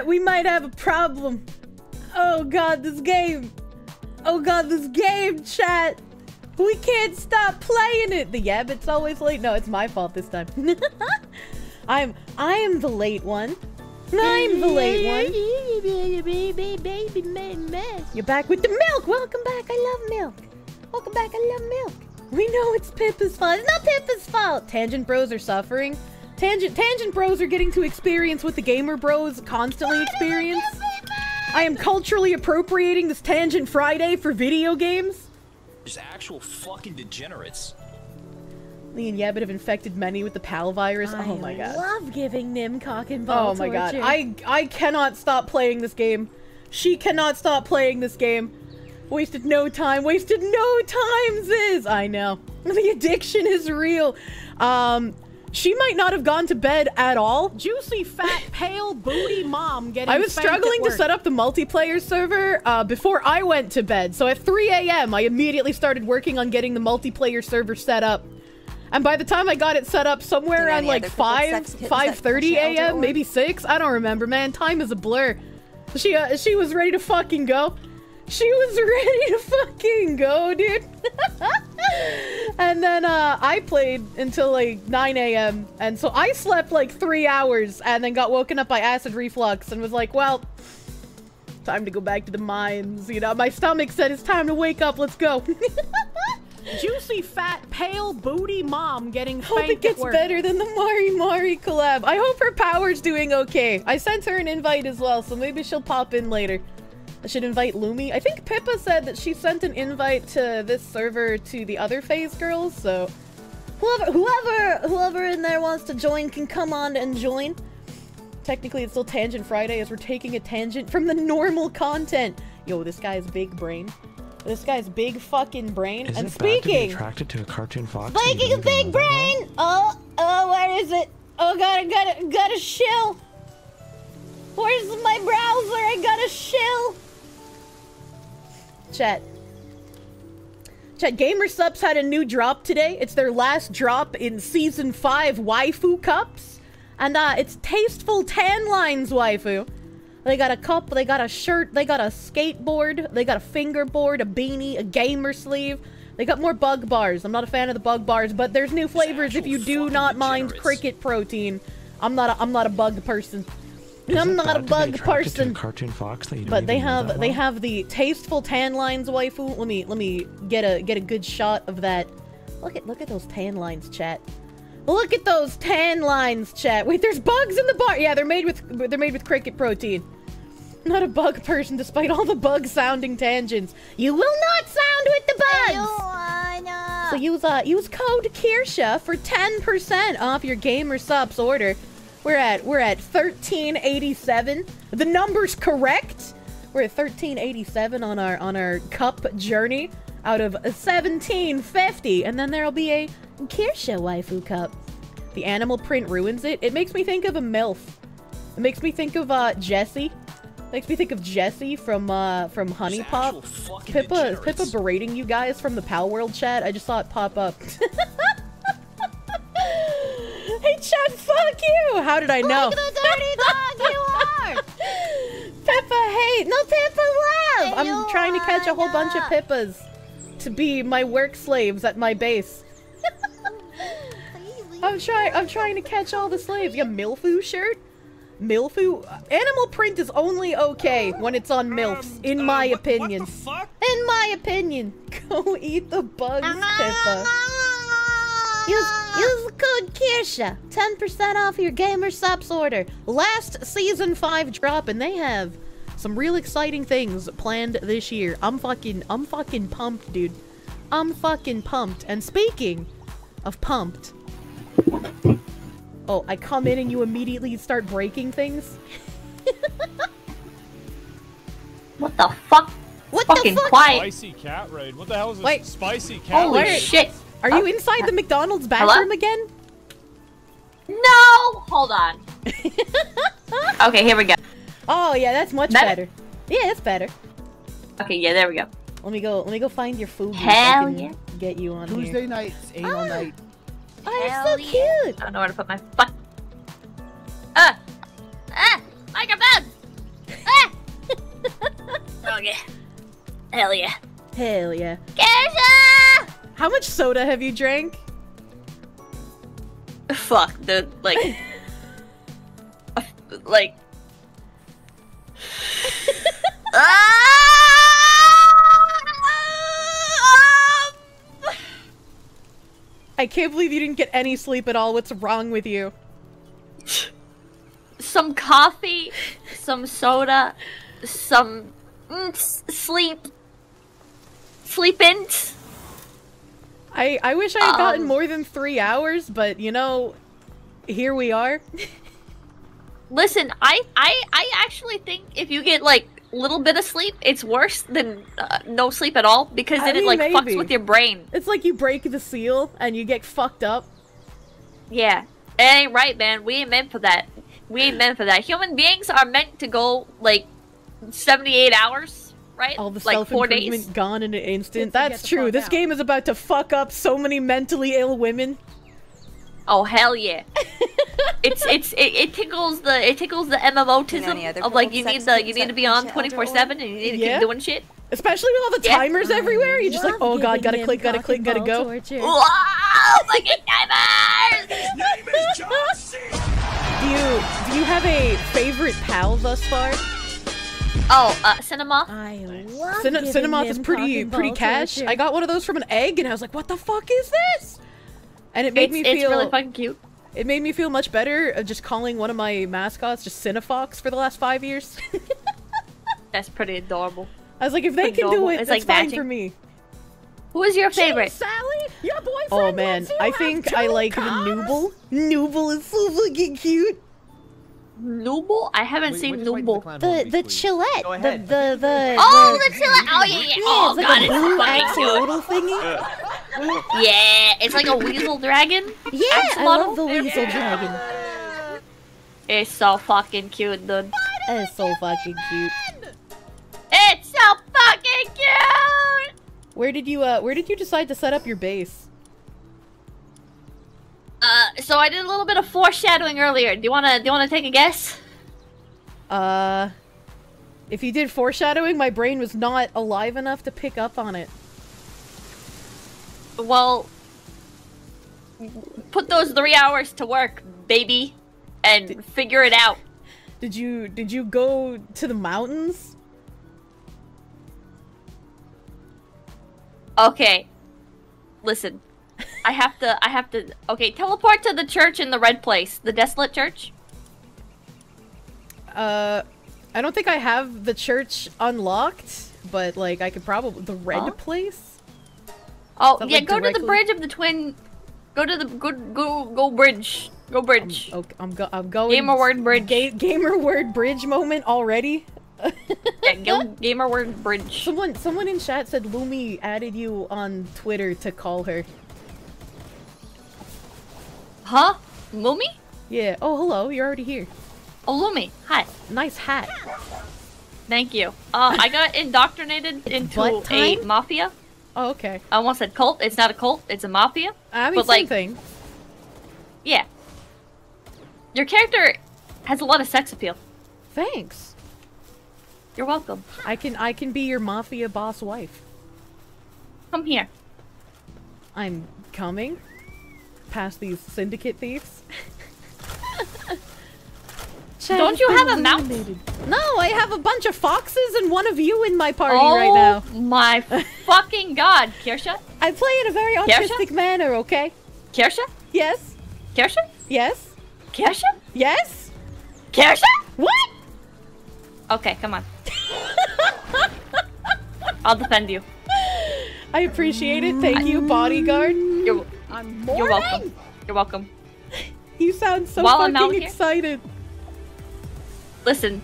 Chat, we might have a problem. Oh god, this game. Oh god, this game, chat. We can't stop playing it. The Yabbit's always late. No, it's my fault this time. I'm I am the late one. I'm the late one. You're back with the milk. Welcome back. I love milk. Welcome back. I love milk. We know it's Pippa's fault. It's not Pippa's fault. Tangent bros are suffering. Tangent Tangent bros are getting to experience what the gamer bros constantly experience. I am culturally appropriating this Tangent Friday for video games. There's actual fucking degenerates. Lee and Yabbit have infected many with the PAL virus. I oh my god. I love giving Nim cock and ball Oh my god. torture. I I cannot stop playing this game. She cannot stop playing this game. Wasted no time. Wasted no time, Ziz. I know. The addiction is real. Um she might not have gone to bed at all. Juicy, fat, pale, booty mom getting I was spanked at struggling to set up the multiplayer server uh, before I went to bed. So at 3 a.m., I immediately started working on getting the multiplayer server set up. And by the time I got it set up somewhere around like other 5, sex 5.30 a.m., maybe 6? I don't remember, man. Time is a blur. She, uh, she was ready to fucking go. She was ready to fucking go, dude. and then uh, I played until like 9 a.m. And so I slept like three hours and then got woken up by acid reflux and was like, well, time to go back to the mines. You know, my stomach said it's time to wake up. Let's go. Juicy, fat, pale, booty mom getting hope it gets better than the Mari Mari collab. I hope her power's doing okay. I sent her an invite as well, so maybe she'll pop in later. I should invite Lumi. I think Pippa said that she sent an invite to this server to the other phase girls, so whoever whoever whoever in there wants to join can come on and join. Technically, it's still Tangent Friday as we're taking a tangent from the normal content. Yo, this guy's big brain. This guy's big fucking brain. Is and it bad to speaking, attracted to a cartoon fox? Speaking of big brain! Oh, oh, where is it? Oh god, I gotta, gotta shill! Where's my browser? I gotta shill! Chat. Chat, Gamersupps had a new drop today. It's their last drop in Season 5 Waifu Cups. And, uh, it's Tasteful Tan Lines Waifu. They got a cup, they got a shirt, they got a skateboard, they got a fingerboard, a beanie, a gamer sleeve. They got more bug bars. I'm not a fan of the bug bars, but there's new flavors if you do not mind cricket protein. I'm not a, I'm not a bug person. I'm not a bug person. cartoon fox that you But they have that they well? have the tasteful tan lines waifu. Let me let me get a get a good shot of that. Look at look at those tan lines, chat. Look at those tan lines, chat. Wait, there's bugs in the bar. Yeah, they're made with they're made with cricket protein. Not a bug person, despite all the bug sounding tangents. You will not sound with the bugs. So use uh use code Kirsche for 10% off your Gamersupps order. We're at we're at 1387. The number's correct. We're at 1387 on our on our cup journey out of 1750 and then there'll be a Kirsche waifu cup. The animal print ruins it. It makes me think of a MILF. It makes me think of uh Jessie. Makes me think of Jesse from uh from Honey Pop. Pippa Pippa berating you guys from the Palworld chat. I just saw it pop up. hey Chad, fuck you! How did I know? Like the dirty dog you are! Pippa hate! No Pippa love! I'm trying to catch a whole bunch of Pippas to be my work slaves at my base. I'm trying I'm trying to catch all the slaves. You got Milfu shirt? Milfu? Animal print is only okay when it's on MILFs, in my opinion. In my opinion. Go eat the bugs, uh-huh, Pippa. Uh-huh. Use, use the code Kirsche. 10% off your Gamersupps order. Last season 5 drop, and they have some real exciting things planned this year. I'm fucking, I'm fucking pumped, dude. I'm fucking pumped. And speaking of pumped, oh, I come in and you immediately start breaking things. What the fuck? What Fucking the fuck? quiet. Spicy cat raid. What the hell is this? Wait. Spicy cat Holy raid. shit. Are you inside the McDonald's bathroom Hello? again? No! Hold on. okay, here we go. Oh, yeah, that's much better. better. Yeah, that's better. Okay, yeah, there we go. Let me go. Let me go find your food. Hell yeah! Get you on Tuesday here. nights, anal ah. night. Oh, you're so yeah. cute. I don't know where to put my fuck. Ah, ah, microphone. Ah. Okay. Hell yeah. Hell yeah. Kesha. How much soda have you drank? Fuck, the, like... like... I can't believe you didn't get any sleep at all. What's wrong with you? some coffee, some soda, some mm, sleep, sleeping. I I wish I had gotten Um. more than three hours, but you know, here we are. Listen, I, I, I actually think if you get like a little bit of sleep, it's worse than uh, no sleep at all because I then it like maybe. fucks with your brain. It's like you break the seal and you get fucked up. Yeah, it ain't right, man. We ain't meant for that. We ain't meant for that. Human beings are meant to go like seventy-eight hours, right? All the like self improvement gone in an instant. Get That's true. This out. game is about to fuck up so many mentally ill women. Oh hell yeah! it's it's it, it tickles the it tickles the MMOtism any other of like you need the you need to be on Misha twenty Elder four seven and you need to Yeah. keep doing shit. Especially with all the Yeah. timers everywhere. You're just like, oh god, gotta click, gotta click, gotta ball go. torture. Wow! Fucking timers! Do you do you have a favorite pal thus far? Oh, uh, cinema. I love Cin- giving Cinnamoth is pretty pretty ball cash. I got one of those from an egg, and I was like, "What the fuck is this?" And it made It's, me it's feel really fucking cute. it made me feel much better of just calling one of my mascots just Cinefox for the last five years. That's pretty adorable. I was like, if they Pretty can do it, It's it's like fine matching. for me. Who is your favorite? Sally, your boyfriend Oh man, lets you I think I like the cars? Nooble. Nooble is so fucking cute. Nooble? I haven't seen Nooble. The the Chillet. Go The ahead. the the. Oh, the, the chilla! Oh yeah, yeah. Oh it's like god, a it's fucking cute. axolotl thingy. Yeah, it's like a weasel dragon. Yeah, I love the weasel dragon. It's so fucking cute, dude. It's so fucking cute. It's so fucking cute. Where did you uh where did you decide to set up your base? Uh, so I did a little bit of foreshadowing earlier. Do you wanna do you wanna take a guess? Uh if you did foreshadowing, my brain was not alive enough to pick up on it. Well, put those three hours to work, baby, and figure it out. Did you did you go to the mountains? Okay, listen. I have to. I have to. Okay, teleport to the church in the red place, the desolate church. Uh I don't think I have the church unlocked, but like I could probably the red Huh? place? Oh yeah, like, go to the bridge of the twin. Go to the go go go bridge. Go bridge. Okay, I'm go I'm going Gamer word bridge. Ga- gamer word bridge moment already. yeah, go gamer word bridge. Someone someone in chat said Lumi added you on Twitter to call her. Huh? Lumi? Yeah. Oh, hello. You're already here. Oh, Lumi. Hi. Nice hat. Thank you. Uh, I got indoctrinated into a mafia. Oh, okay. I almost said cult. It's not a cult. It's a mafia. I mean, But, like- thing. Yeah. Your character has a lot of sex appeal. Thanks. You're welcome. I can I can be your mafia boss wife. Come here. I'm coming. Past these syndicate thieves. Don't you have a eliminated. No, I have a bunch of foxes and one of you in my party oh right now. Oh my fucking god, Kirsche, I play in a very autistic manner, okay? Kirsche, Yes. Kirsche, Yes. Kirsche, Yes. Kirsche. What? Okay, come on. I'll defend you. I appreciate it. Thank you, bodyguard. You're I'm you're welcome. You're welcome. You sound so While I'm out fucking here- excited. Listen.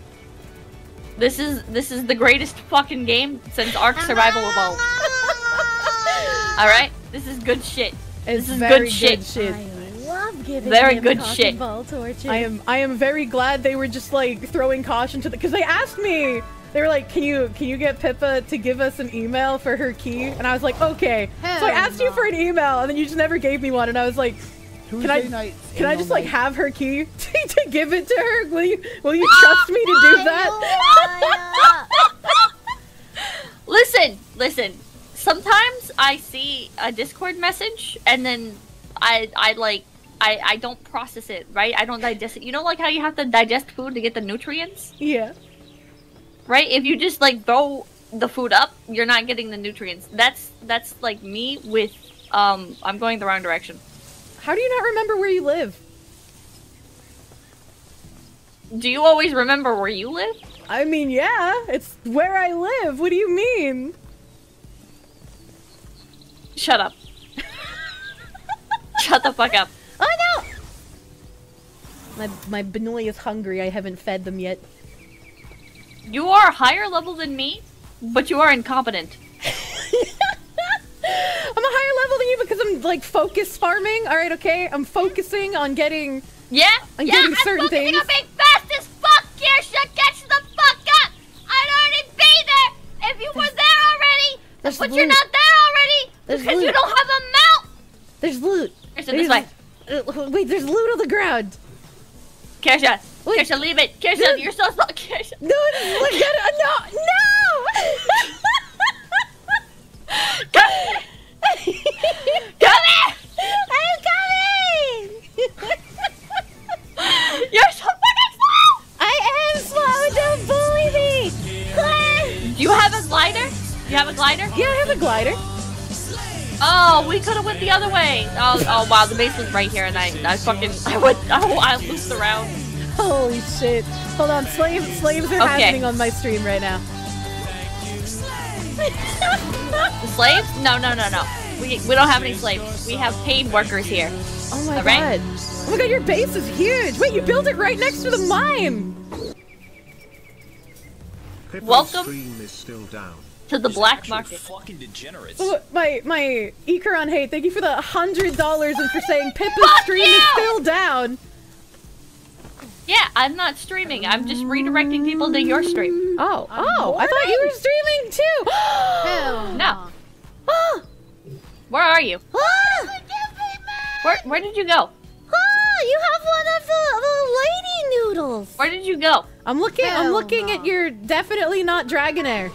This is this is the greatest fucking game since Ark Survival Evolved. All right, this is good shit. It's This is very good shit. shit. I love giving Very him good shit. ball torture. I am I am very glad they were just like throwing caution to the because they asked me they were like can you can you get Pippa to give us an email for her key and I was like okay so I Hell asked you for an email and then you just never gave me one and I was like can I Tuesday nights, can I anal just like night. have her key to, to give it to her will you will you trust me to do that Listen, listen. Sometimes I see a Discord message and then I I like I I don't process it, right? I don't digest it. You know like how you have to digest food to get the nutrients? Yeah. Right? If you just like throw the food up, you're not getting the nutrients. That's that's like me with um I'm going the wrong direction. How do you not remember where you live? Do you always remember where you live? I mean, yeah, it's where I live. What do you mean? Shut up. Shut the fuck up. Oh no! My my Benoi is hungry. I haven't fed them yet. You are higher level than me, but you are incompetent. I'm a higher level than you because I'm like focus farming. All right, okay. I'm focusing on getting. Yeah? I'm yeah, getting I'm certain focusing things. on being fast as fuck, Kirsche! Catch the fuck up! I'd already be there if you were there already! There's But you're not there already! There's because you loot. don't have a mount! There's loot. This There's- way. Uh, wait, there's loot on the ground. Kirsche! Wait. Kirsche, leave it! Kirsche, Dude. you're so slow! Kirsche! No, it's like, no, no. Come here! Come here! I'm coming. You're so fucking slow! I am slow. Don't bully me. Do you have a glider? You have a glider? yeah, I have a glider. Oh, we could have went the other way. Oh, oh wow, the base was right here, and I, I fucking, I went, oh I, I looped around. Holy shit. Hold on, slaves slaves are Okay. happening on my stream right now. The slaves? No, no, no, no. We, we don't have any slaves. We have paid workers here. Oh my Alright. god. Oh my god, your base is huge. Wait, you built it right next to the mine. Pippa's Welcome. stream is still down. To the These black actual market. Fucking degenerates. Oh, my my Ikaron hate, thank you for the hundred dollars and for saying Pippa's Fuck stream is still down. Yeah, I'm not streaming. I'm just redirecting people to your stream. Oh, oh, I thought you were streaming too. No. Ah, Where are you? ah, Where Where did you go? ah, you have one of the, the lady noodles. Where did you go? I'm looking. I'm Hell looking no. at your definitely not Dragonair.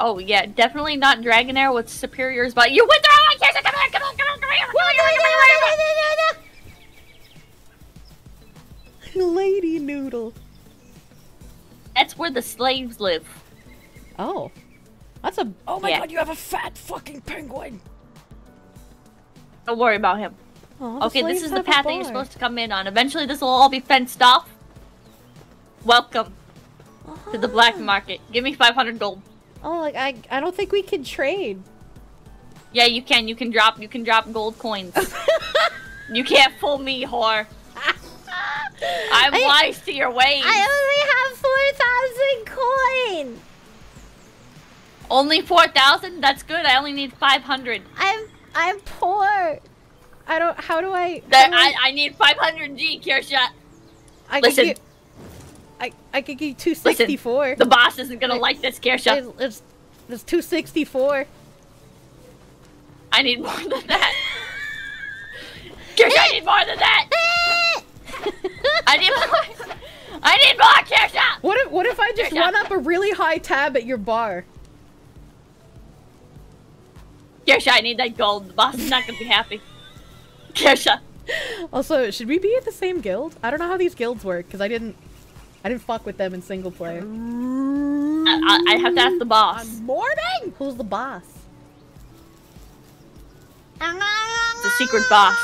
Oh yeah, definitely not Dragonair with superiors, but you went the wrong way. Kirsten, Come on, come on, come on, come here, come on, come here, come here, come here. Lady noodle. That's where the slaves live. Oh, that's a. Oh my Yeah. god, you have a fat fucking penguin. Don't worry about him. Oh, Okay, this is the path that you're supposed to come in on. Eventually, this will all be fenced off. Welcome to the black ah. market. Give me 500 gold. Oh, like I, I don't think we can trade. Yeah, you can. You can drop. You can drop gold coins. you can't fool me, whore. I'm I- wise to your ways. I only have four thousand coin. Only 4,000? That's good. I only need 500. I'm, I'm poor. I don't. How do I? That, how do I, I need 500 G, Kirsche. I listen. Could get, I, I could get two sixty four. The boss isn't gonna like this, Kirsche. It's, it's, it's two sixty four. I need more than that. Kirsche, I need more than that. I need more. I need more, Kirsche. What if what if I just run up a really high tab at your bar? Kirsche, I need that gold. The boss is not gonna be happy. Kirsche. Also, should we be at the same guild? I don't know how these guilds work because I didn't I didn't fuck with them in single player. I, I, I have to ask the boss. Morning. Who's the boss? The secret boss.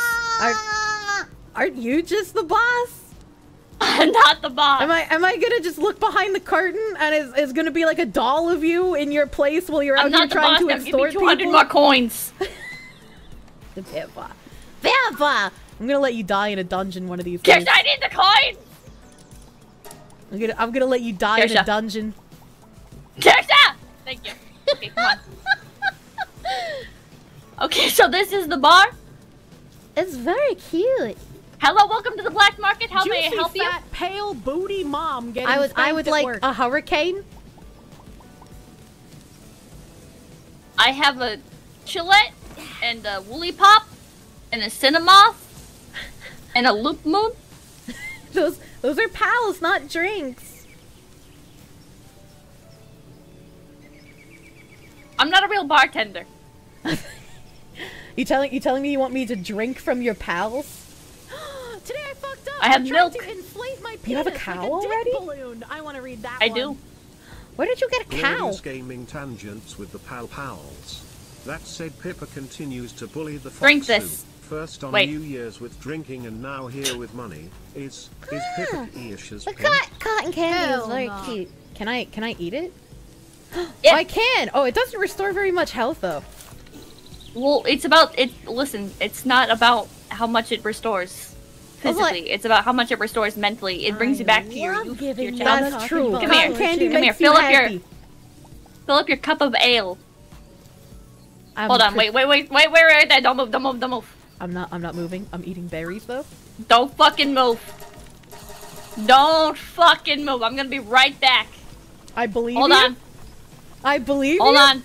Aren't you just the boss? I'm not the boss. Am I am I gonna just look behind the curtain and is, is gonna be like a doll of you in your place while you're out I'm here not the trying boss. to Now give me extort 200 people? more coins. The Pippa. Pippa! I'm gonna let you die in a dungeon one of these Kirsche, days. I need the coins. I'm gonna I'm gonna let you die in a dungeon. Kirsche! Thank you. Okay, come on. Okay, so this is the bar. It's very cute. Hello, welcome to the black market. How may I Juicy, help you? pale booty mom getting I would I spanked would at like work. a hurricane. I have a Chillet and a Woolipop and a cinnamoth and a Loupmoon. Those those are pals, not drinks. I'm not a real bartender. You telling you telling me you want me to drink from your pals? Today I fucked up. I have milk. To inflate my penis You have a like cow already? Balloon. I want to read that I one. do. Where did you get a cow? Glorious gaming tangents with the pal pals. That said, Pippa continues to bully the fox Drink this. First on Wait. New Year's with drinking and now here with money. Is is ah. Pippa Eish's The pimp? cot- cotton candy Hell is very no. cute. Can I can I eat it? Oh, yeah. Oh, I can. Oh, it doesn't restore very much health though. Well, it's about it. Listen, it's not about how much it restores Well, what- physically. It's about how much it restores mentally. It brings you back to your youth, your childhood. That's true. Come here. candy Come here, fill up your- Fill up your cup of ale. I'm Hold on, cr- wait, wait, wait, wait, wait, wait, there. Don't move, don't move, don't move. I'm not. I'm not moving. I'm eating berries though. Don't fucking move. Don't fucking move. I'm gonna be right back. I believe Hold you. on. I believe Hold you. on.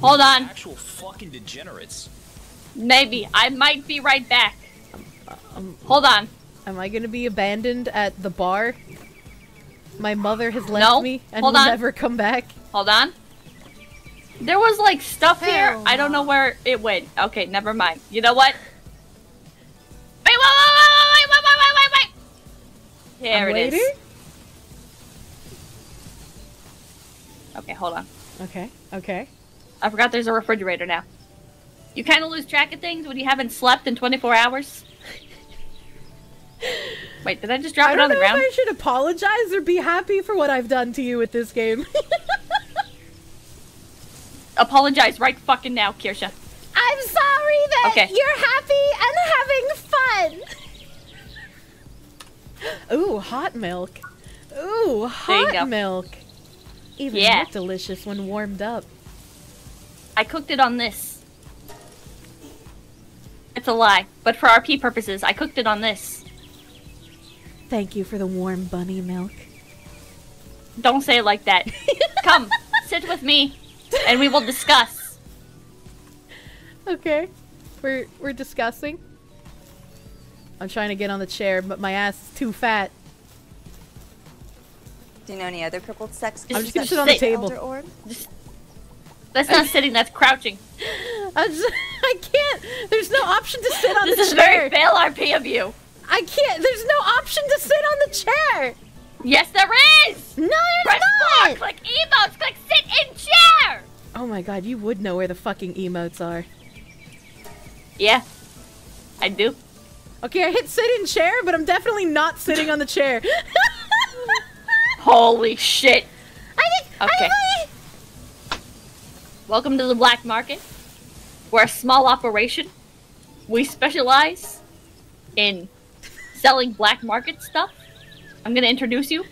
Hold on. Actual fucking degenerates. Maybe. I might be right back. Um, Hold on. am I gonna be abandoned at the bar? My mother has left No. me and Hold will on. never come back. Hold on. There was like stuff here. Hell I don't know where it went. Okay, never mind. You know what? Wait, wait, wait, wait, wait, wait, wait, wait, wait. There I'm it is. Okay, hold on. Okay. Okay. I forgot there's a refrigerator now. You kind of lose track of things when you haven't slept in 24 hours. Wait, did I just drop I it on the know ground? if I should apologize or be happy for what I've done to you with this game. Apologize right fucking now, Kirsche. I'm sorry that Okay. you're happy and having fun. Ooh, hot milk. Ooh, hot milk. Even Yeah. more delicious when warmed up. I cooked it on this. It's a lie, but for RP purposes, I cooked it on this. Thank you for the warm bunny milk. Don't say it like that. Come, sit with me, and we will discuss. Okay. We're we're discussing. I'm trying to get on the chair, but my ass is too fat. Do you know any other crippled sex? I'm just creatures gonna sit on the table. Elder Orb? That's not sitting, that's crouching. I just I can't. There's no option to sit on This the is chair. very fail RP of you. I can't. There's no option to sit on the chair. Yes, there is! No, Press there's bar, not. click emotes, click sit in chair! Oh my god, you would know where the fucking emotes are. Yeah, I do. Okay, I hit sit in chair, but I'm definitely not sitting on the chair. Holy shit. I think. Okay. Welcome to the black market. We're a small operation. We specialize in selling black market stuff. I'm gonna introduce you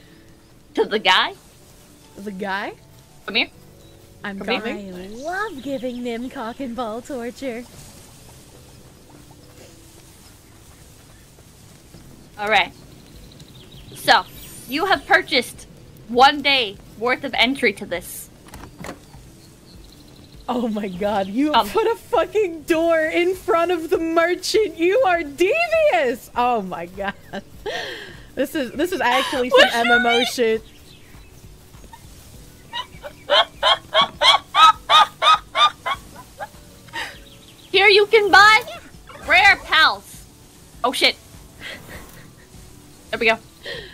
to the guy. the guy. Come here. I'm Come here. coming. I love giving them cock and ball torture. Alright. So, you have purchased one day worth of entry to this. Oh my god, you Um. put a fucking door in front of the merchant. You are devious. Oh my god. This is this is actually some MMO mean? shit. Here you can buy rare pals. Oh shit. There we go.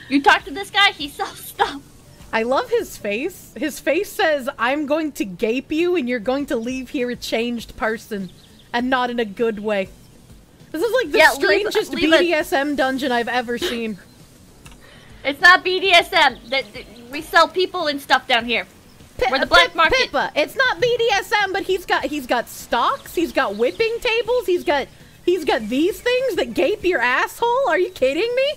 You talk to this guy, he sells stuff. I love his face. His face says, "I'm going to gape you, and you're going to leave here a changed person, and not in a good way." This is like the Yeah, strangest leave it- BDSM dungeon I've ever seen. It's not BDSM. We sell people and stuff down here. We're the black market. Pippa. It's not BDSM, but he's got he's got stocks. He's got whipping tables. He's got he's got these things that gape your asshole. Are you kidding me?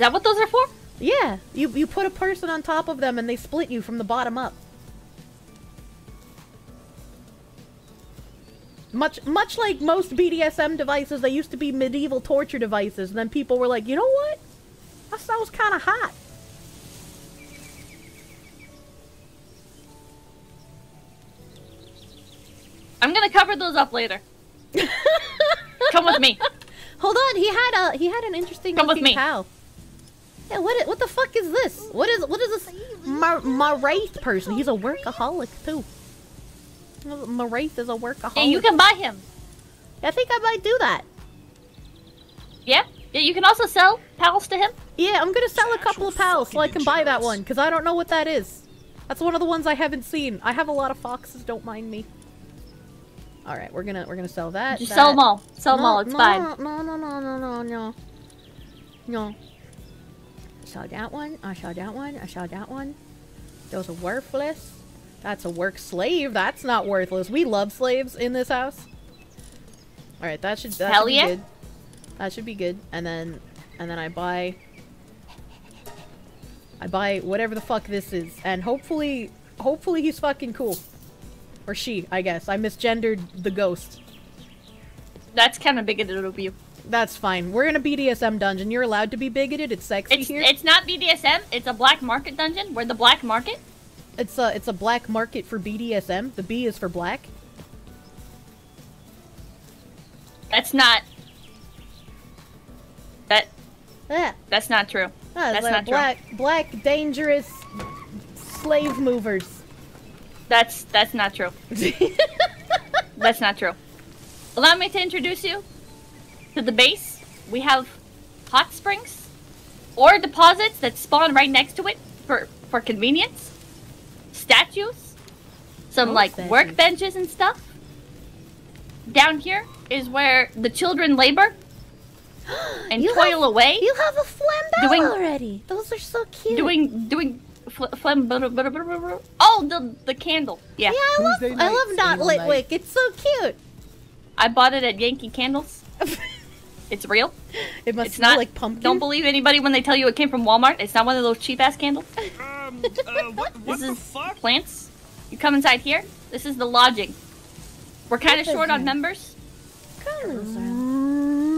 That what those are for? Yeah, you you put a person on top of them and they split you from the bottom up. Much much like most BDSM devices, they used to be medieval torture devices, and then people were like, you know what? That sounds kind of hot. I'm gonna cover those up later. Come with me. Hold on, he had a he had an interesting Come with me. pal. Yeah, what? What the fuck is this? What is? What is this? Mar- Maraith person. He's a workaholic too. Maraith is a workaholic. Yeah, you can buy him. I think I might do that. Yeah. Yeah, you can also sell pals to him. Yeah, I'm gonna sell a couple of pals so I can buy that one because I don't know what that is. That's one of the ones I haven't seen. I have a lot of foxes. Don't mind me. All right, we're gonna we're gonna sell that. Just that. sell them all. Sell them all. It's no, fine. No, no, no, no, no, no, no. I saw that one. I saw that one. I saw that one. Those are worthless. That's a work slave. That's not worthless. We love slaves in this house. All right, that should that Hell should be good. That should be good. And then and then I buy I buy whatever the fuck this is, and hopefully hopefully he's fucking cool. Or she, I guess. I misgendered the ghost. That's kind of bigoted of you. That's fine. We're in a BDSM dungeon. You're allowed to be bigoted. It's sexy It's here. it's not BDSM. It's a black market dungeon. We're the black market. It's a it's a black market for BDSM. The B is for black. That's not. That Yeah. that's not true. Ah, That's like not true. black black dangerous slave movers. That's that's not true. that's not true. Allow me to introduce you to the base. We have hot springs or deposits that spawn right next to it for for convenience. Statues, some Oh, like statues. workbenches and stuff. Down here is where the children labor and You toil away, You have a Flambelle Doing- already. Those are so cute. doing doing. Fl- flam- blah, blah, blah, blah, blah, blah. oh, the the candle. Yeah. yeah, I love, Tuesday I love not anal lit wick. It's so cute. I bought it at Yankee Candles. it's real. It must It's smell not like pumpkin. Don't believe anybody when they tell you it came from Walmart. It's not one of those cheap ass candles. Um, uh, what, what This the is fuck? plants. You come inside here. This is the lodging. We're kind of short the on members.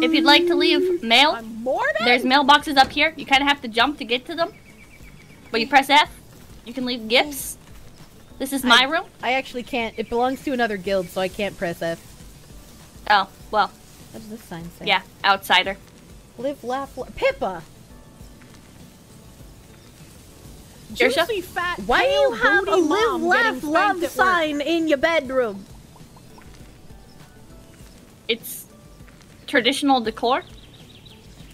If you'd like to leave mail, there's mailboxes up here. You kind of have to jump to get to them. But you press F. You can leave gifts. This is my I- room. I actually can't. It belongs to another guild, so I can't press F. Oh, well, What does this sign say? yeah, outsider. Live, laugh, la- Pippa. Kirsche? Juicy fat Why do you have a booty live, mom laugh, love spanked at work. sign in your bedroom? It's traditional decor.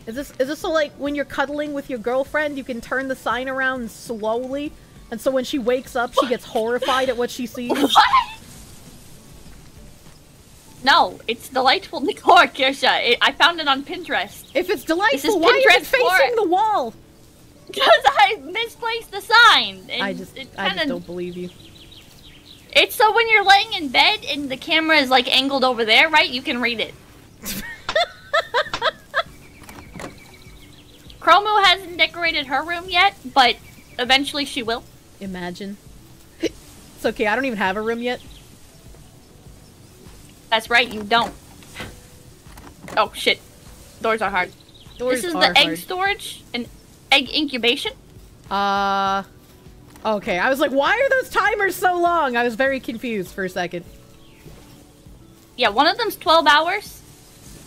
Is this is this so like when you're cuddling with your girlfriend, you can turn the sign around slowly, and so when she wakes up, she gets horrified at what she sees. What? No, it's delightful decor, Kirsche. It, I found it on Pinterest. If it's delightful, why is it Pinterest facing the wall? Because I misplaced the sign. And I just, it I just don't believe you. It's so when you're laying in bed and the camera is like angled over there, right? You can read it. Chromo hasn't decorated her room yet, but eventually she will. Imagine. It's okay. I don't even have a room yet. That's right, you don't. Oh shit. Doors are hard. Doors this is the egg hard. storage and egg incubation. Uh. Okay, I was like, why are those timers so long? I was very confused for a second. Yeah, one of them's 12 hours.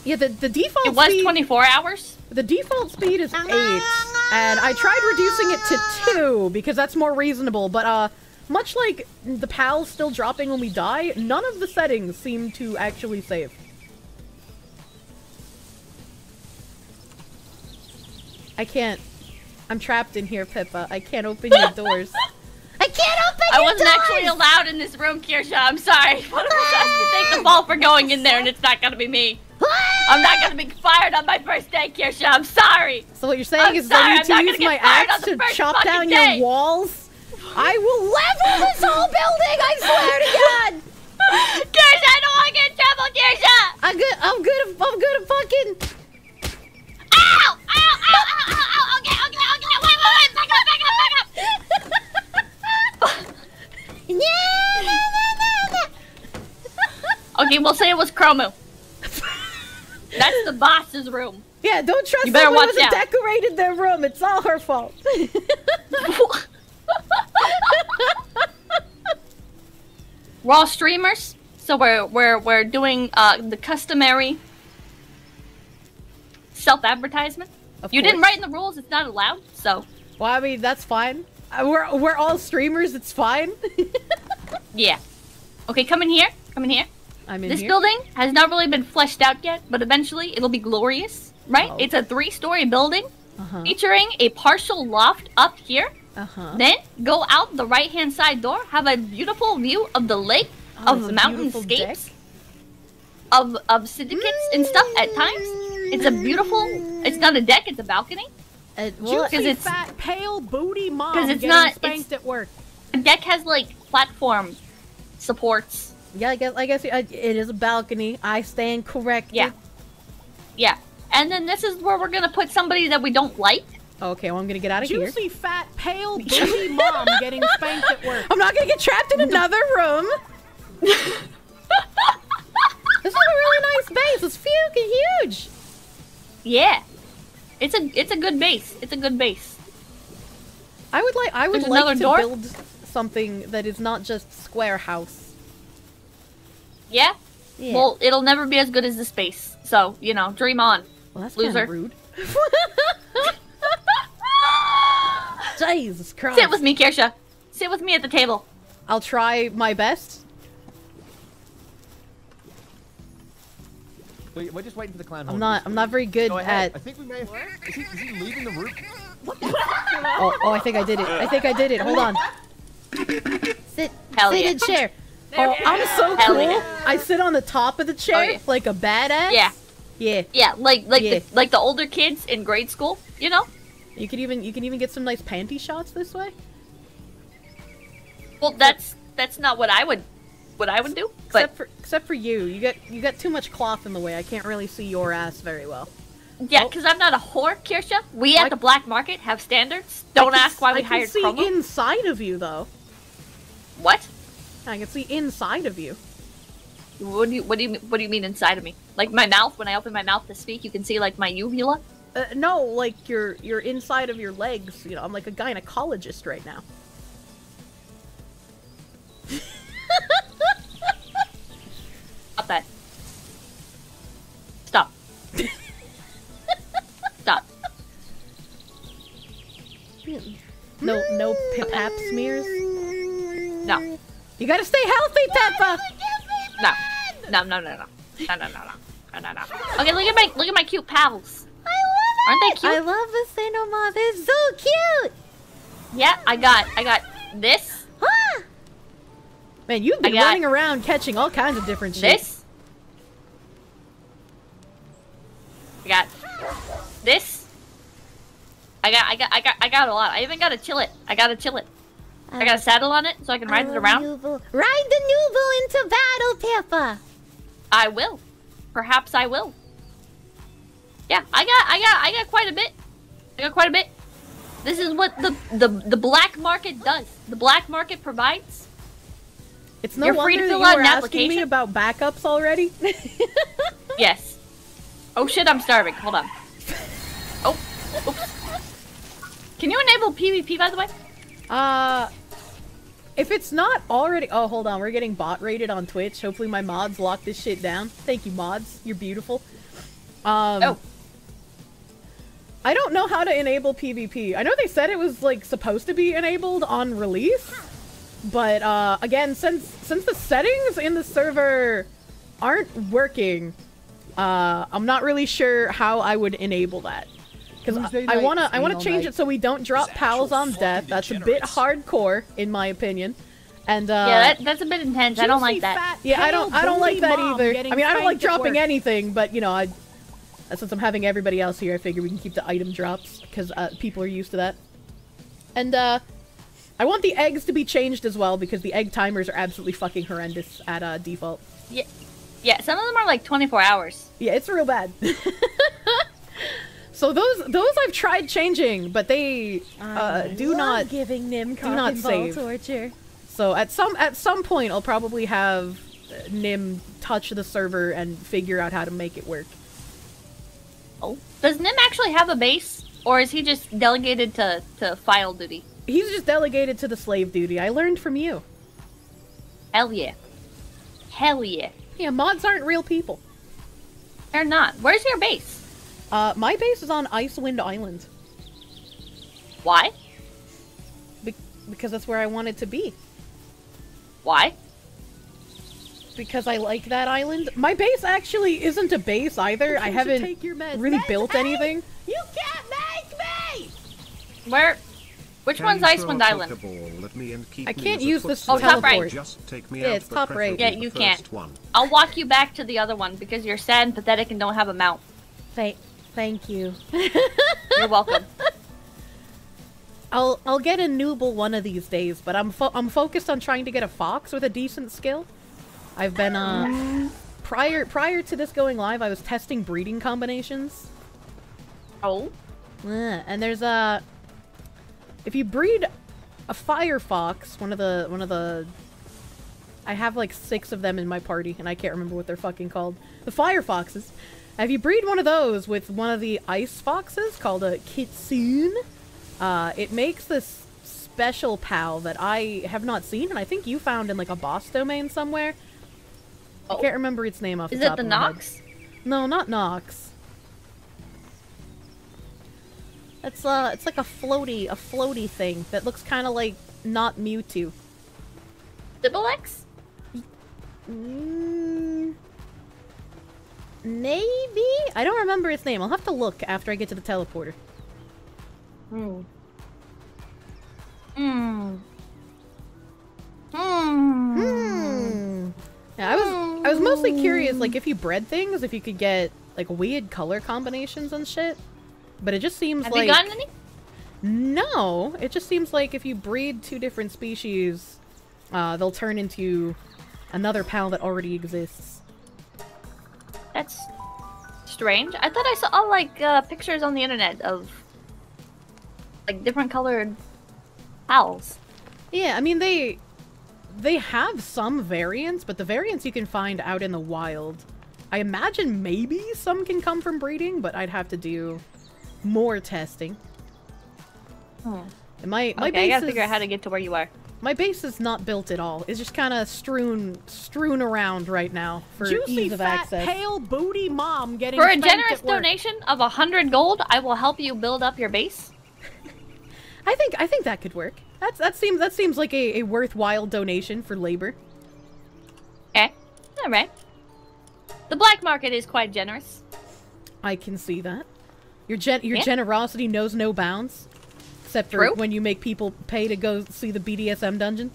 Yeah, the the default It was speed, 24 hours. the default speed is eight, and I tried reducing it to two because that's more reasonable. But uh, much like the pals still dropping when we die, none of the settings seem to actually save. I can't. I'm trapped in here, Pippa. I can't open your doors. I can't open I your wasn't doors! actually allowed in this room, Kirsche. I'm sorry. One of us to take the fall for going in there, and it's not gonna be me. I'm not gonna be fired on my first day, Kirsche. I'm sorry. So what you're saying I'm is that I sorry, need I'm to use my axe to chop down day. your walls? I will level this whole building, I swear to God! Kirsche, I don't want to get in trouble, Kirsche. I'm good, I'm good, I'm good at fucking... Ow! Ow! Ow! Ow! Ow! Ow! Okay, okay, okay. Wait, wait, wait. Back up, back up, back up. Yeah, no, no, no, no. okay, we'll say it was Chromo. That's the boss's room. Yeah, don't trust You better someone watch who out. decorated their room, it's all her fault. we're all streamers, so we're we're we're doing uh, the customary self advertisement. Of You didn't write in the rules it's not allowed, so Well, I mean, that's fine. Uh, We're we're all streamers. It's fine. yeah. Okay, come in here. Come in here. I'm in this here. building has not really been fleshed out yet, but eventually it'll be glorious, right? Oh. It's a three-story building Uh-huh. featuring a partial loft up here. Uh-huh. Then go out the right-hand side door, have a beautiful view of the lake, Oh, of a beautiful mountainscapes, of of syndicates and stuff at times. It's a beautiful. It's not a deck; it's a balcony. Uh, well, Because Juicy it's fat pale booty mom because it's not- spanked it's- at work. The deck has like platform supports. yeah, I guess I guess uh, it is a balcony. I stand corrected. Yeah, yeah. And then this is where we're gonna put somebody that we don't like. Okay, well I'm gonna get out of here. Juicy fat pale booty mom getting spanked at work. I'm not gonna get trapped in another room. this is a really nice base. It's fucking huge. Yeah, it's a it's a good base. It's a good base. I would like I would There's like to door? build something that is not just square house. Yeah. Yeah. Well, it'll never be as good as the space. So you know, dream on. Well, that's loser. rude. Jesus Christ. Sit with me, Kirsche. Sit with me at the table. I'll try my best. Wait, we're just waiting for the clown. I'm not I'm not very good Go at I think we may have. Is he, is he leaving the room? Oh, oh, I think I did it. I think I did it. Hold on. Sit, Hell sit yeah. in chair. Oh, I'm so Hell cool. yeah. I sit on the top of the chair Oh, yeah. like a badass. Yeah. Yeah. Yeah, like like Yeah. the like the older kids in grade school, you know? You could even you can even get some nice panty shots this way. Well, that's that's not what I would what I would do. But Except for except for you. You got you got too much cloth in the way. I can't really see your ass very well. yeah, oh. because I'm not a whore, Kirsche. We at I- the black market have standards. Don't can ask why we I can hired see promo. inside of you though. What? I can see inside of you. What do you what do you what do you mean inside of me? Like my mouth? When I open my mouth to speak, you can see like my uvula. Uh, no, like your your inside of your legs. You know, I'm like a gynecologist right now. Stop that. Stop. Stop. No no pip pap smears. No. You gotta stay healthy, Pippa. No. No, no, no, no. No, no, no, no. No, no, no. Okay, look at my look at my cute pals. Aren't they cute? I love the Saint Omar. They're so cute. Yeah, I got I got this, Ah! Man, you've been I running around catching all kinds of different shit. this. I got this. I got I got I got I got a lot. I even got a chillet. I got a chillet. I got a saddle on it so I can ride it around. Nuvo. Ride the Nuvo into battle, Pippa. I will. Perhaps I will. Yeah, I got I got I got quite a bit. I got quite a bit. This is what the the the black market does. The black market provides. It's no You're free to fill you out were an asking me about backups already. Yes. Oh shit, I'm starving. Hold on. Oh. Oops. Can you enable PvP by the way? Uh, if it's not already, oh hold on, we're getting bot rated on Twitch. Hopefully my mods lock this shit down. Thank you, mods. You're beautiful. Um, Oh. I don't know how to enable PvP. I know they said it was like supposed to be enabled on release, but uh, again, since since the settings in the server aren't working, uh, I'm not really sure how I would enable that. Because I wanna I wanna change night. it so we don't drop These pals on death. That's a bit hardcore, in my opinion. And uh, yeah, that, that's a bit intense. I don't like that. fat yeah, I don't I don't like that either. I mean, I don't like dropping anything, but you know, I uh, since I'm having everybody else here, I figure we can keep the item drops because uh, people are used to that. And uh, I want the eggs to be changed as well because the egg timers are absolutely fucking horrendous at uh, default. Yeah. Yeah, some of them are like 24 hours. Yeah, it's real bad. so those those I've tried changing, but they uh, do not giving Nim do not save. torture. So at some at some point, I'll probably have uh, Nim touch the server and figure out how to make it work. Does Nim actually have a base? Or is he just delegated to, to file duty? He's just delegated to the slave duty. I learned from you. Hell yeah. Hell yeah. Yeah, mods aren't real people. They're not. Where's your base? Uh, my base is on Icewind Island. Why? Be- because that's where I wanted to be. Why? Because I like that island. My base actually isn't a base either. I haven't take your meds. really Meds, built hey! anything. You can't make me! Where? Which Can one's Icewind Island? Pokeball me and keep I can't as use this to Oh, top right. teleport. Just take me Yeah, out, it's top right. Yeah, you can't. One. I'll walk you back to the other one because you're sad and pathetic and don't have a mount. Thank, thank you. You're welcome. I'll I'll get a Nooble one of these days, but I'm fo- I'm focused on trying to get a fox with a decent skill. I've been uh prior prior to this going live, I was testing breeding combinations. oh? Yeah, and there's a if you breed a fire fox, one of the one of the I have like six of them in my party, and I can't remember what they're fucking called. The fire foxes. If you breed one of those with one of the ice foxes called a kitsune, uh, it makes this special pal that I have not seen, and I think you found in like a boss domain somewhere. I can't remember its name off Is the it the of. Nox? No, not Nox. It's uh, it's like a floaty, a floaty thing that looks kind of like not Mewtwo. Sibelyx? Mm, maybe I don't remember its name. I'll have to look after I get to the teleporter. Hmm. Hmm. Hmm. Hmm. Yeah, I was I was mostly curious, like if you bred things, if you could get like weird color combinations and shit. But it just seems Have like you gotten any? No, it just seems like if you breed two different species, uh, they'll turn into another pal that already exists. That's strange. I thought I saw like uh, pictures on the internet of like different colored owls. Yeah, I mean they they have some variants, but the variants you can find out in the wild. I imagine maybe some can come from breeding, but I'd have to do more testing. Hmm. And my my okay, I base gotta is, figure out how to get to where you are. my base is not built at all. It's just kind of strewn strewn around right now for Juicy ease of fat access. pale booty mom getting For a generous donation of a hundred gold, I will help you build up your base. I think I think that could work. That's that seems that seems like a, a worthwhile donation for labor. Okay. Alright. The black market is quite generous. I can see that. Your gen your Yeah. generosity knows no bounds. Except for True. when you make people pay to go see the BDSM dungeon.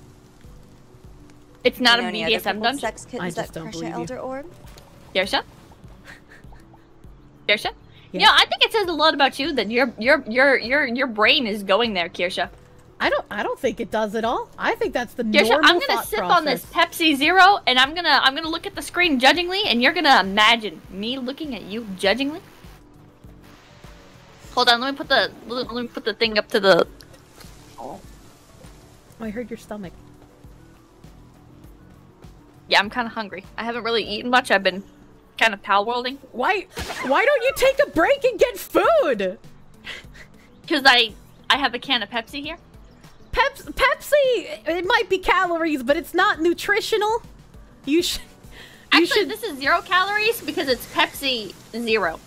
It's not You know a any other BDSM dungeon. Sex kittens I just that don't believe an you. elder orb? Gersha? Kirsche? Yeah. Yeah, I think it says a lot about you that your your your your your brain is going there, Kirsche. I don't I don't think it does at all. I think that's the Kirsche, normal I'm gonna sip process. on this Pepsi Zero, and I'm gonna I'm gonna look at the screen judgingly, and you're gonna imagine me looking at you judgingly. Hold on, let me put the let me put the thing up to the. Oh, I heard your stomach. Yeah, I'm kind of hungry. I haven't really eaten much. I've been kind of Palworlding Why why don't you take a break and get food? because I I have a can of Pepsi here. Peps Pepsi it might be calories, but it's not nutritional. You should you Actually, should this is zero calories because it's Pepsi Zero.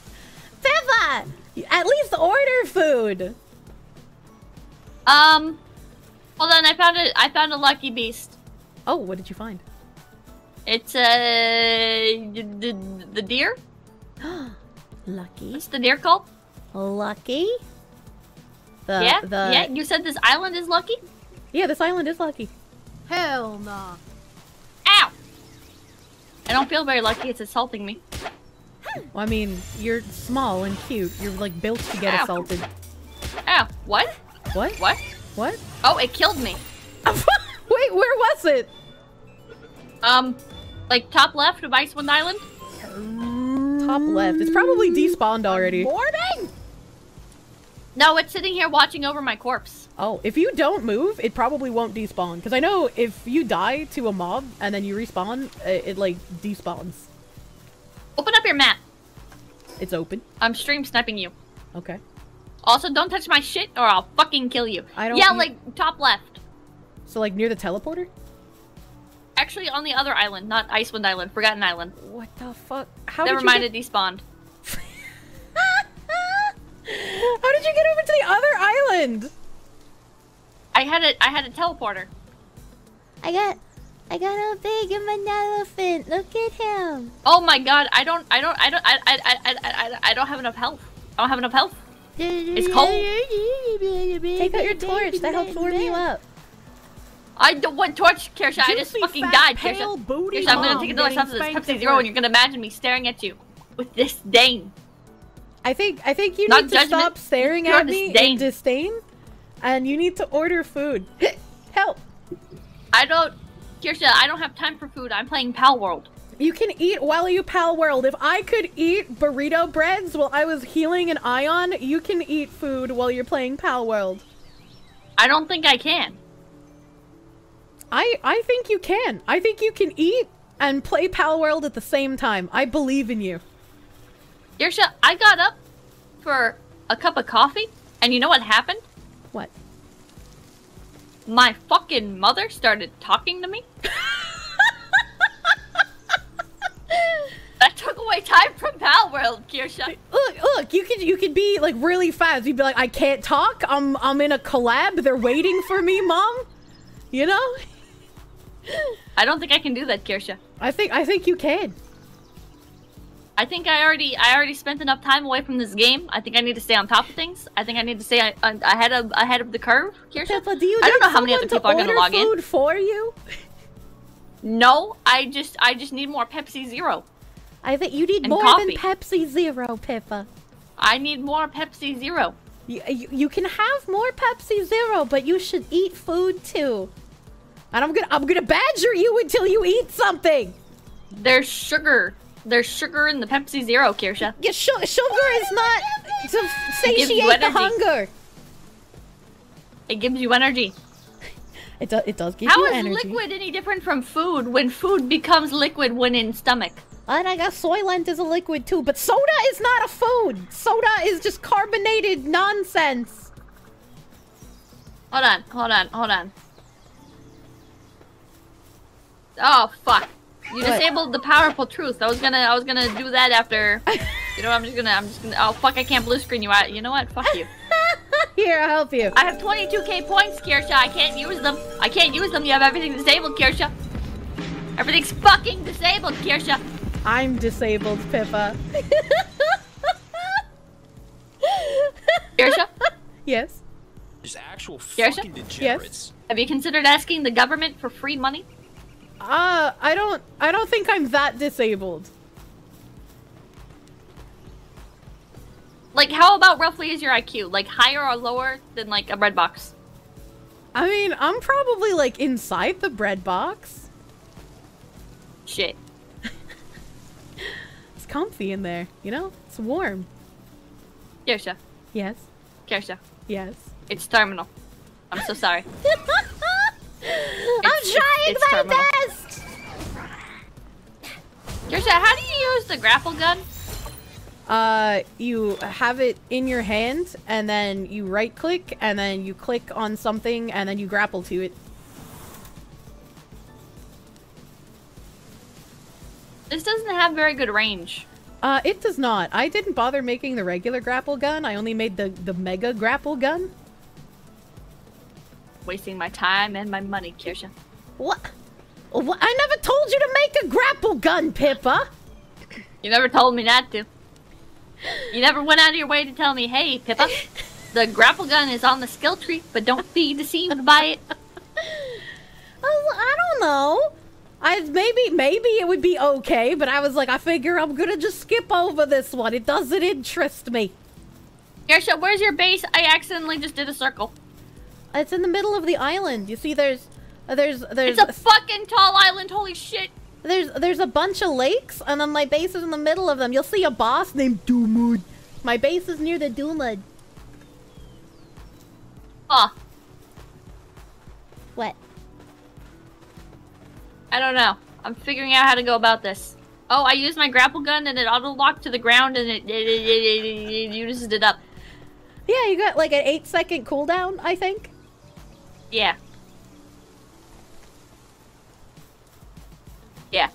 Pippa! At least order food. Um, hold on. I found it. I found a lucky beast. Oh, what did you find? It's uh the, the deer. Lucky. What's the deer called? Lucky? The, yeah, the, yeah. You said this island is lucky. Yeah, this island is lucky. Hell nah. Ow! I don't feel very lucky. It's assaulting me. Well, I mean, you're small and cute. You're like built to get Ow. assaulted. Ow! What? What? What? What? Oh, it killed me. Wait, where was it? Um, like top left of Icewind Island. Top left. It's probably despawned already. Morning! No, it's sitting here watching over my corpse. Oh, if you don't move, it probably won't despawn. Because I know if you die to a mob and then you respawn, it, it like despawns. Open up your map. It's open. I'm stream sniping you. Okay. Also, don't touch my shit or I'll fucking kill you. I don't Yeah, like top left. So like near the teleporter? Actually, on the other island, not Icewind Island, Forgotten Island. What the fuck? How Never mind, you it despawned. How did you get over to the other island? I had a I had a teleporter. I got, I got a big of an elephant. Look at him. Oh my god, I don't I don't I don't I I I I, I, I don't have enough health. I don't have enough health. It's cold. Take out your torch. That helps warm you up. I don't want torch, Kirsche. I just Juicy, fucking fat, died, pale, Kirsche. Kirsche, I'm gonna mom take another getting shot of this spanked Pepsi at Zero, and you're gonna imagine me staring at you with disdain. I think I think you Not need to stop staring at me disdain. in disdain, and you need to order food. Help! I don't, Kirsche. I don't have time for food. I'm playing Palworld. You can eat while you Palworld. If I could eat burrito breads while I was healing an ion, you can eat food while you're playing Palworld. I don't think I can. I I think you can. I think you can eat and play Palworld at the same time. I believe in you. Kirsche, I got up for a cup of coffee, and you know what happened? What? My fucking mother started talking to me. that took away time from Pal World, Kirsche. Look, look, you could you could be like really fast. You'd be like, I can't talk. I'm I'm in a collab. They're waiting for me, mom. You know? I don't think I can do that, Kirsche. I think I think you can. I think I already I already spent enough time away from this game. I think I need to stay on top of things. I think I need to stay a- a- ahead of ahead of the curve, Kirsche. Pippa, do you I don't know how many other people are gonna order log in. food for you? No, I just I just need more Pepsi Zero. I think you need more coffee. than Pepsi Zero, Pippa. I need more Pepsi Zero. You, you, you can have more Pepsi Zero, but you should eat food too. And I'm gonna I'm gonna badger you until you eat something. There's sugar. There's sugar in the Pepsi Zero, Kirsche. Yeah, su- sugar is not to gives satiate the hunger. It gives you energy. It does it does give How you is energy. liquid any different from food when food becomes liquid when in stomach? And I guess Soylent is a liquid too, but soda is not a food. Soda is just carbonated nonsense. Hold on, hold on, hold on. Oh fuck! You What? disabled the powerful truth. I was gonna, I was gonna do that after. You know, I'm just gonna, I'm just gonna. Oh fuck! I can't blue screen you out. You know what? Fuck you. Here, I'll help you. I have 22k points, Kirsche. I can't use them. I can't use them. You have everything disabled, Kirsche. Everything's fucking disabled, Kirsche. I'm disabled, Pippa. Kirsche, yes. There's actual Kirsche? fucking degenerates. have you considered asking the government for free money? Uh, I don't I don't think I'm that disabled. Like, how about roughly is your IQ? Like higher or lower than like a bread box? I mean, I'm probably like inside the bread box. Shit. It's comfy in there, you know? It's warm. Kirsche, Yes. Kirsche, Yes. it's terminal. I'm so sorry. I'm It's- trying my best. Kirsche, how do you use the grapple gun? Uh, you have it in your hand, and then you right click, and then you click on something, and then you grapple to it. This doesn't have very good range. Uh, it does not. I didn't bother making the regular grapple gun. I only made the, the mega grapple gun. Wasting my time and my money, Kirsche. What? What? I never told you to make a grapple gun, Pippa! You never told me not to. You never went out of your way to tell me, hey, Pippa, the grapple gun is on the skill tree, but don't be deceived by it. Oh, I don't know. I maybe maybe it would be okay, but I was like, I figure I'm gonna just skip over this one. It doesn't interest me. Kirsche, where's your base? I accidentally just did a circle. It's in the middle of the island. You see, there's there's there's It's a fucking tall island, holy shit. there's there's a bunch of lakes, and then my base is in the middle of them. You'll see a boss named Doomud. My base is near the Doomud. Huh. What? I don't know. I'm figuring out how to go about this. Oh, I used my grapple gun and it auto locked to the ground and it, it, it, it, it, it uses it up. Yeah, you got like an eight second cooldown, I think. Yeah. Yeah.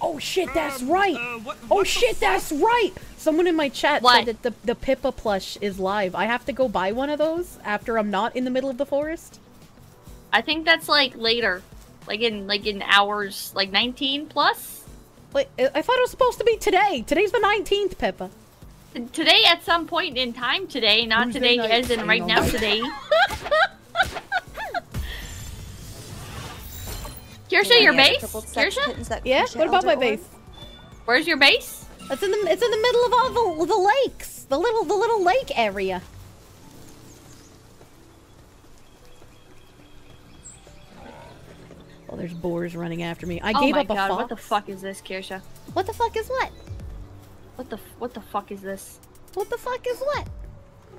Oh shit, that's Um, right. uh, what- oh what the shit, that's right. Someone in my chat What? said that the the Pippa plush is live. I have to go buy one of those after I'm not in the middle of the forest. I think that's like later, like in like in hours, like 19 plus. Wait, I I thought it was supposed to be today. Today's the 19th, Pippa. T- Today, at some point in time today, not Tuesday today night, as in right now night. today. Kirsche, your base? crippled Kirsche? Yeah, what about my Elder base? Where's your base? It's in the it's in the middle of all the the lakes, the little the little lake area. Oh, there's boars running after me. I oh gave my up a god, fox. what the fuck is this, Kirsha? What the fuck is what? What the what the fuck is this? What the fuck is what?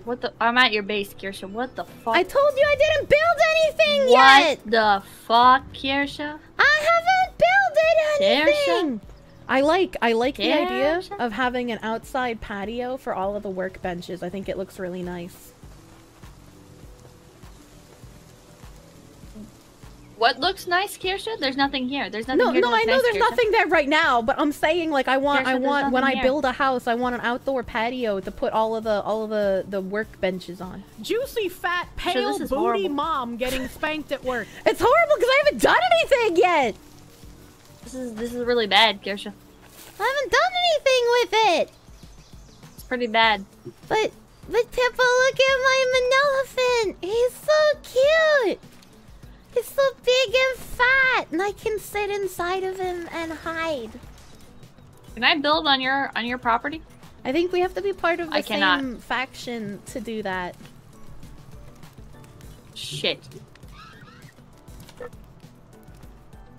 What the? I'm at your base, Kirsche. What the fuck? I told you I didn't build anything what yet. the fuck, Kirsche? I haven't built anything. Kirsche? I like I like the idea of having an outside patio for all of the workbenches. I think it looks really nice. What looks nice, Kirsche? There's nothing here. There's nothing No, here. no, to I know nice, there's Kirsche. nothing there right now, but I'm saying like I want Kirsche, I want when I build a house, I want an outdoor patio to put all of the all of the the workbenches on. Juicy, fat, pale, this is booty horrible. mom getting spanked at work. It's horrible because I haven't done anything yet. This is this is really bad, Kirsche. I haven't done anything with it. It's pretty bad. But, but Pippa, look at my Manelephant. He's so cute. He's so big and fat, and I can sit inside of him and hide. Can I build on your on your property? I think we have to be part of the I cannot. same faction to do that. Shit.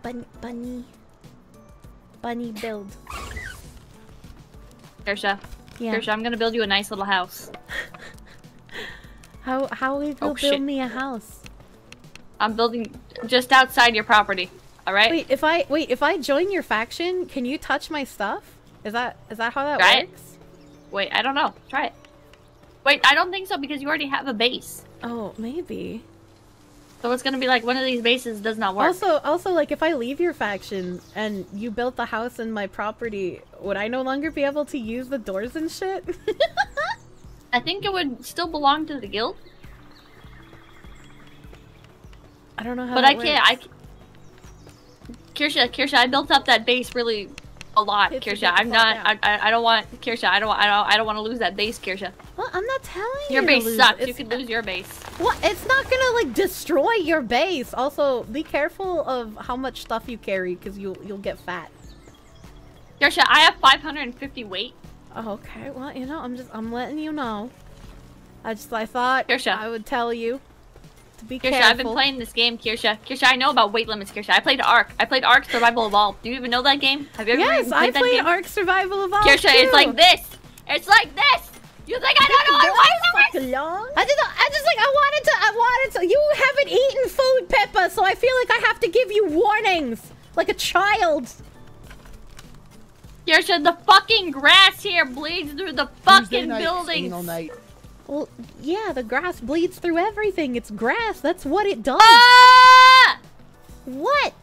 Bunny, bunny, bunny build. Kirsche. Yeah. Kirsche, I'm gonna build you a nice little house. How how will you Oh, build shit. me a house? I'm building just outside your property. All right. Wait, if I wait, if I join your faction, can you touch my stuff? Is that is that how that Try it. works? Wait, I don't know. Try it. Wait, I don't think so because you already have a base. Oh, maybe. So it's gonna be like one of these bases does not work. Also, also, like if I leave your faction and you built the house in my property, would I no longer be able to use the doors and shit? I think it would still belong to the guild, I don't know how. but I can't. I. works. c- Kirsche, Kirsche, I built up that base really a lot, It's Kirsche. I'm not. I, I, I don't want Kirsche. I don't. I don't. I don't want to lose that base, Kirsche. Well, I'm not telling Your you. base to lose. sucks. You could lose your base. What? It's not gonna like destroy your base. Also, be careful of how much stuff you carry because you'll you'll get fat. Kirsche, I have 550 weight. Oh, okay. Well, you know, I'm just I'm letting you know. I just I thought Kirsha. I would tell you be Kirsche, careful. I've been playing this game, Kirsche. Kirsche, I know about weight limits, Kirsche. I played Ark. I played Ark Survival Evolved. Do you even know that game? Have you ever Yes, even I played that played game? Ark Survival Evolved Kirsche, too. it's like this. It's like this. You think I don't know what weight limits? long. I just, I just like, I wanted to, I wanted to. You haven't eaten food, Pippa, so I feel like I have to give you warnings, like a child. Kirsche, the fucking grass here bleeds through the Tuesday fucking night, buildings. Anal night. Well, yeah, the grass bleeds through everything. It's grass. That's what it does. Ah! What?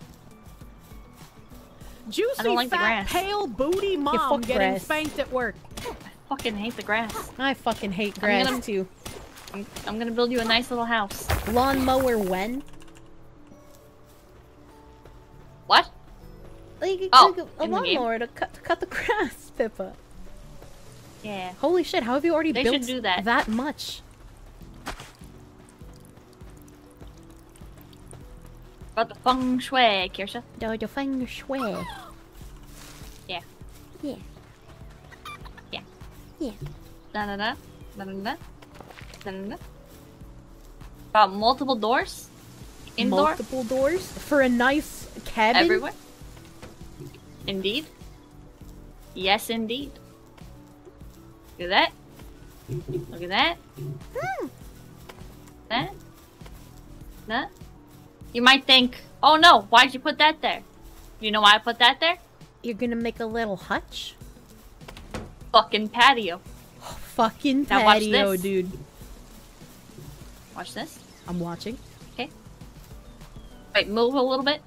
Juicy, I don't like the fat, grass. pale, booty mom fuck getting grass. spanked at work. I Fucking hate the grass. I fucking hate I'm grass gonna- too. I'm, I'm gonna build you a nice little house. Lawnmower when? What? Like, Oh, like a in the game? lawnmower to cut to cut the grass, Pippa. Yeah. Holy shit! How have you already They built do that. that much? About the feng shui, Kirsche. The the feng shui. Yeah. Yeah. Yeah. Yeah. Da da da. Da da da. Da da da. About multiple doors? Indoor? Multiple doors for a nice cabin. Everywhere? Indeed. Yes, indeed. Look at that. Look at that. Hmm. That. That. You might think, oh no, why'd you put that there? You know why I put that there? You're gonna make a little hutch. Fucking patio. Fucking Now watch patio, this. dude. Watch this. I'm watching. Okay. Wait, move a little bit.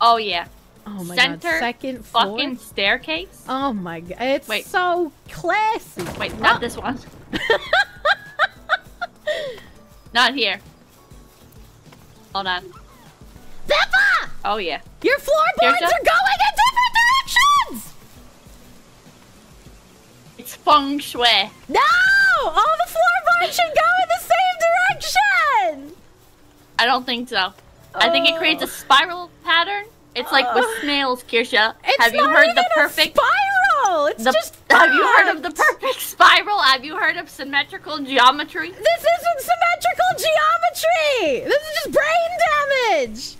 Oh yeah. Oh my Center god, second floor? fucking staircase. Oh my god, it's Wait. so classy. Wait, not this one. not here. Hold on. Pippa! Oh yeah. Your floorboards are going in different directions! It's feng shui. No! All the floorboards should go in the same direction! I don't think so. I think it creates a oh. spiral pattern. It's like with snails, Kirsche. It's Have you heard the perfect spiral! It's the- just Have you heard of the perfect spiral? Have you heard of symmetrical geometry? This isn't symmetrical geometry! This is just brain damage!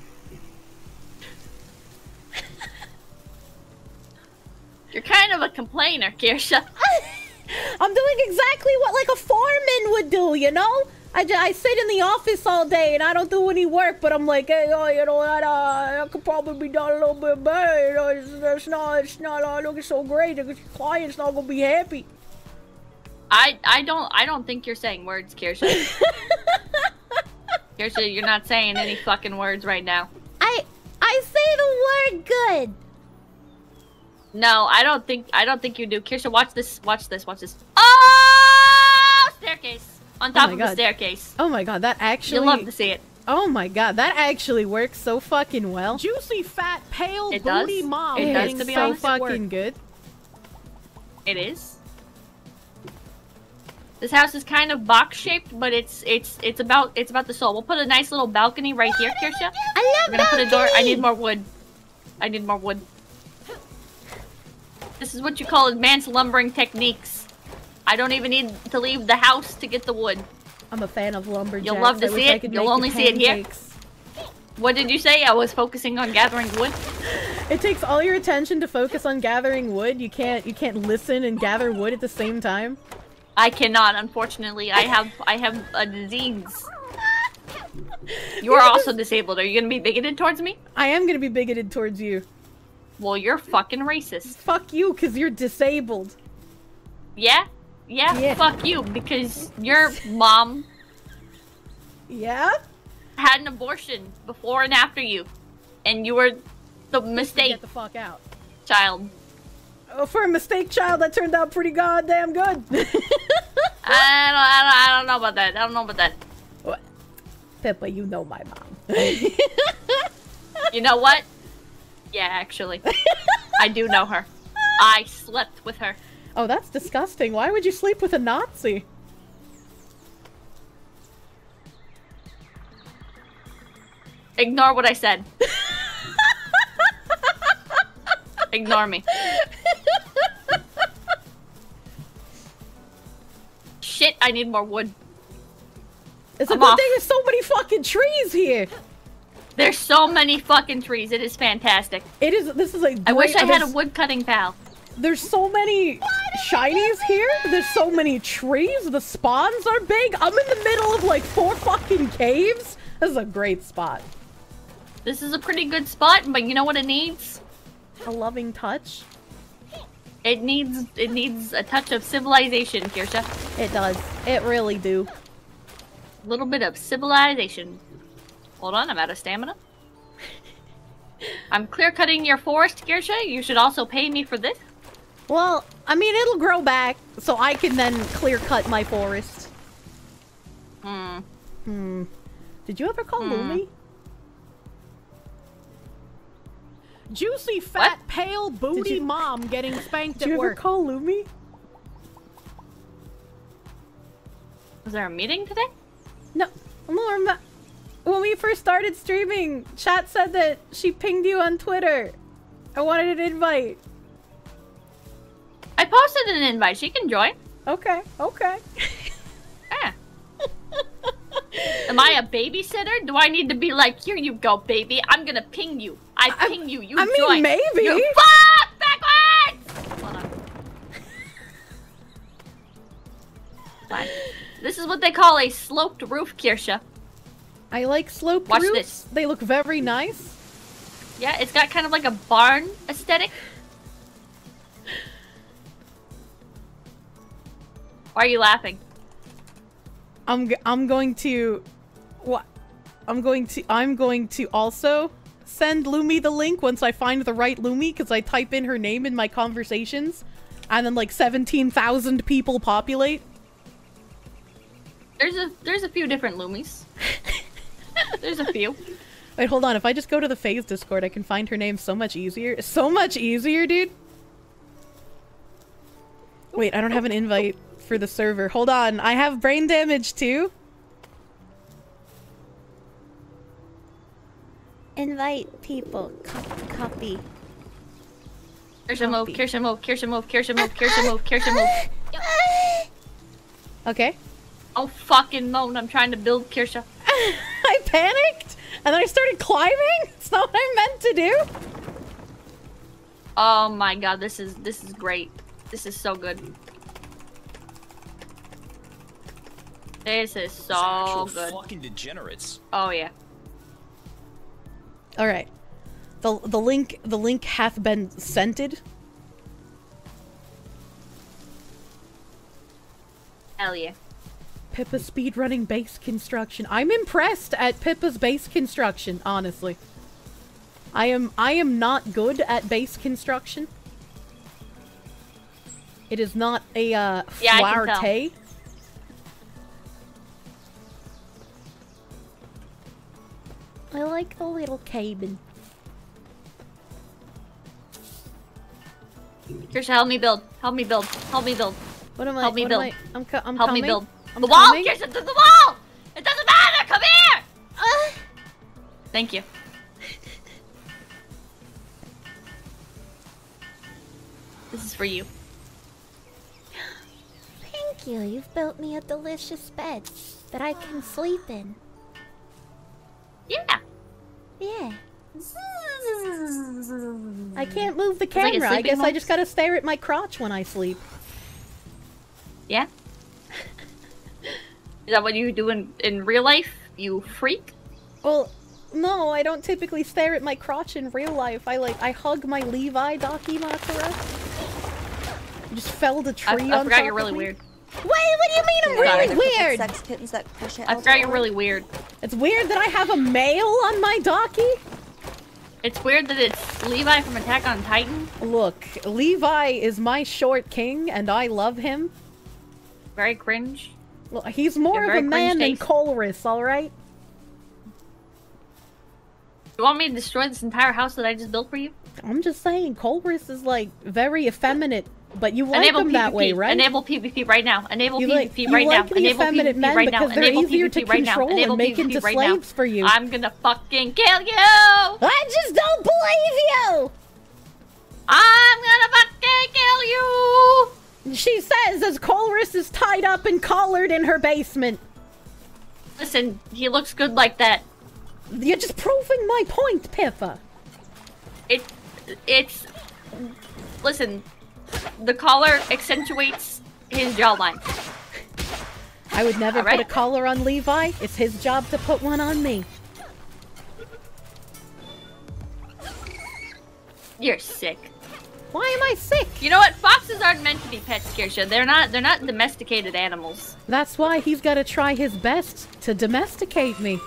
You're kind of a complainer, Kirsche. I'm doing exactly what like a foreman would do, you know? I, ju- I sit in the office all day and I don't do any work, but I'm like, hey, oh, you know that uh, that could probably be done a little bit better. You know, it's, it's not, it's not uh, looking so great. The client's not gonna be happy. I I don't I don't think you're saying words, Kirsche. Kirsche, you're not saying any fucking words right now. I I say the word good. No, I don't think I don't think you do. Kirsche, watch this. Watch this. Watch this. Oh, staircase on top my of the staircase. Oh my god, that actually. You'll love to see it. Oh my god, that actually works so fucking well. Juicy, fat, pale, It does? mom. It does, It's to be so honest, it works. fucking good. It is. This house is kind of box shaped, but it's it's it's about it's about the soul. We'll put a nice little balcony right here, Kirsche. I love We're gonna put a door. I need more wood. I need more wood. This is what you call advanced lumbering techniques. I don't even need to leave the house to get the wood. I'm a fan of lumberjacks. You'll love to I see it. You'll only see it here. What did you say? I was focusing on gathering wood. It takes all your attention to focus on gathering wood. You can't you can't listen and gather wood at the same time. I cannot, unfortunately. I have I have a disease. You are also disabled. Are you gonna be bigoted towards me? I am gonna be bigoted towards you. Well, you're fucking racist. Fuck you, cause you're disabled. Yeah? Yeah, Yeah. fuck you, because your mom Yeah? had an abortion before and after you. And you were the mistake Get the fuck out. child. Oh, for a mistake child, that turned out pretty goddamn good. I don't, I don't I don't know about that. I don't know about that. What? Pippa, you know my mom. You know what? Yeah, actually. I do know her. I slept with her. Oh, that's disgusting. Why would you sleep with a Nazi? Ignore what I said. Ignore me. Shit, I need more wood. It's a I'm good off. thing there's so many fucking trees here. There's so many fucking trees. It is fantastic. It is. This is like. I wish I had a wood cutting pal. There's so many shinies here. There's so many trees. The spawns are big. I'm in the middle of like four fucking caves. This is a great spot. This is a pretty good spot, but you know what it needs? A loving touch. It needs it needs a touch of civilization, Kirsche. It does. It really do. A little bit of civilization. Hold on, I'm out of stamina. I'm clear cutting your forest, Kirsche. You should also pay me for this. Well, I mean, it'll grow back, so I can then clear cut my forest. Hmm. Hmm. Did you ever call Hmm. Lumi? Juicy, fat, pale, booty you- mom getting spanked at work. Did you ever work. call Lumi? Was there a meeting today? No. Norma. When we first started streaming, chat said that she pinged you on Twitter. I wanted an invite. I posted an invite. She can join. Okay, okay. Yeah. Am I a babysitter? Do I need to be like, here you go, baby. I'm gonna ping you. I I- ping you. You I mean, maybe. You fuck backwards. Hold on. Fine. This is what they call a sloped roof, Kirsche. I like sloped Watch roofs. this. They look very nice. Yeah, it's got kind of like a barn aesthetic. Why are you laughing? I'm g- I'm going to what? I'm going to I'm going to also send Lumi the link once I find the right Lumi because I type in her name in my conversations, and then like seventeen thousand people populate. There's a there's a few different Lumis. there's a few. Wait, hold on. If I just go to the Phase Discord, I can find her name so much easier. So much easier, dude. Wait, I don't have an invite for the server. Hold on. I have brain damage too. Invite people. Copy. copy. Kirsche move, Kirsche move, Kirsche move, Kirsche move, Kirsche move, Kirsche move. Okay. Oh fucking moan, I'm trying to build Kirsche. I panicked and then I started climbing. It's not what I meant to do. Oh my god, this is this is great. This is so good. This is so Actual good. fucking degenerates. Oh yeah. All right. The the link the link hath been scented. Hell yeah. Pippa speedrunning base construction. I'm impressed at Pippa's base construction, honestly. I am I am not good at base construction. It is not a uh Yeah, I I like the little cabin. Kirsche, help me build. Help me build. Help me build. What am I? Help me build. I- I'm, co- I'm Help coming. me build. I'm the wall, coming. Kirsche, to the wall! It doesn't matter! Come here! Uh, Thank you. This is for you. Thank you. You've built me a delicious bed that I can sleep in. Yeah. Yeah. I can't move the It's like camera. I guess I just gotta stare at my crotch when I sleep. Yeah? Is that what you do in, in real life? You freak? Well, no, I don't typically stare at my crotch in real life. I like I hug my Levi Dakimakura. Just felled a I, tree I on forgot you're really weird. Wait, what do you mean I'm really weird? Sex kittens that push it I out forgot you're really weird. It's weird that I have a male on my docky. It's weird that it's Levi from Attack on Titan. Look, Levi is my short king, and I love him. Very cringe. Well, he's more You're of a man than cringe. Colress, all right? You want me to destroy this entire house that I just built for you? I'm just saying, Colress is like very effeminate, but you like Enable him PvP. that way, right? Enable PvP right now. Enable You PvP like- you right like now. the Enable effeminate PvP men right now. because they're Enable easier PvP to right now. control and Enable make PvP into right slaves now. for you. I'm gonna fucking kill you! I just don't believe you! I'm gonna fucking kill you! She says as Colress is tied up and collared in her basement. Listen, he looks good like that. You're just proving my point, Pippa. It, it's. Listen, the collar accentuates his jawline. I would never All put a collar on Levi. It's his job to put one on me. You're sick. Why am I sick? You know what? Foxes aren't meant to be pets, Kirsha. They're not. They're not domesticated animals. That's why he's got to try his best to domesticate me.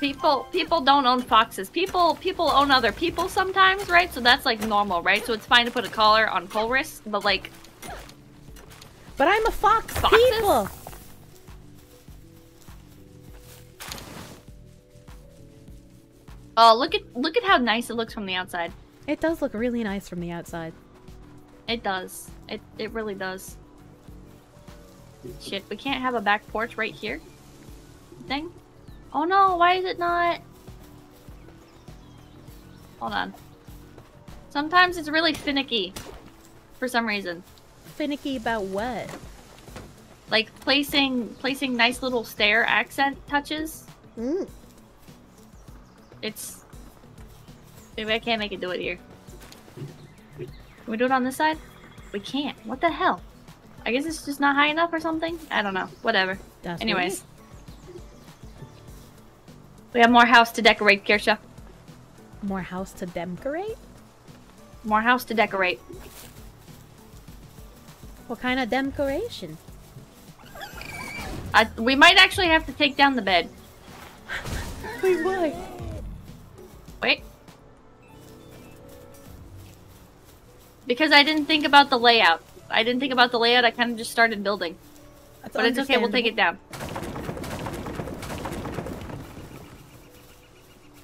People, people don't own foxes. People, people own other people sometimes, right? So that's like normal, right? So it's fine to put a collar on Colress, but like, But I'm a fox Foxes? people. oh, look at look at how nice it looks from the outside. It does look really nice from the outside. It does. It it really does. Shit, we can't have a back porch right here. Thing. Oh no, why is it not? Hold on. Sometimes it's really finicky. For some reason. Finicky about what? Like placing placing nice little stair accent touches. Mm. It's maybe I can't make it do it here. Can we do it on this side? We can't. What the hell? I guess it's just not high enough or something? I don't know. Whatever. That's Anyways. We have more house to decorate, Kirsche. More house to decorate? More house to decorate. What kind of decoration? I, we might actually have to take down the bed. Wait, would. Wait. Because I didn't think about the layout. I didn't think about the layout, I kind of just started building. That's but it's okay, we'll take it down.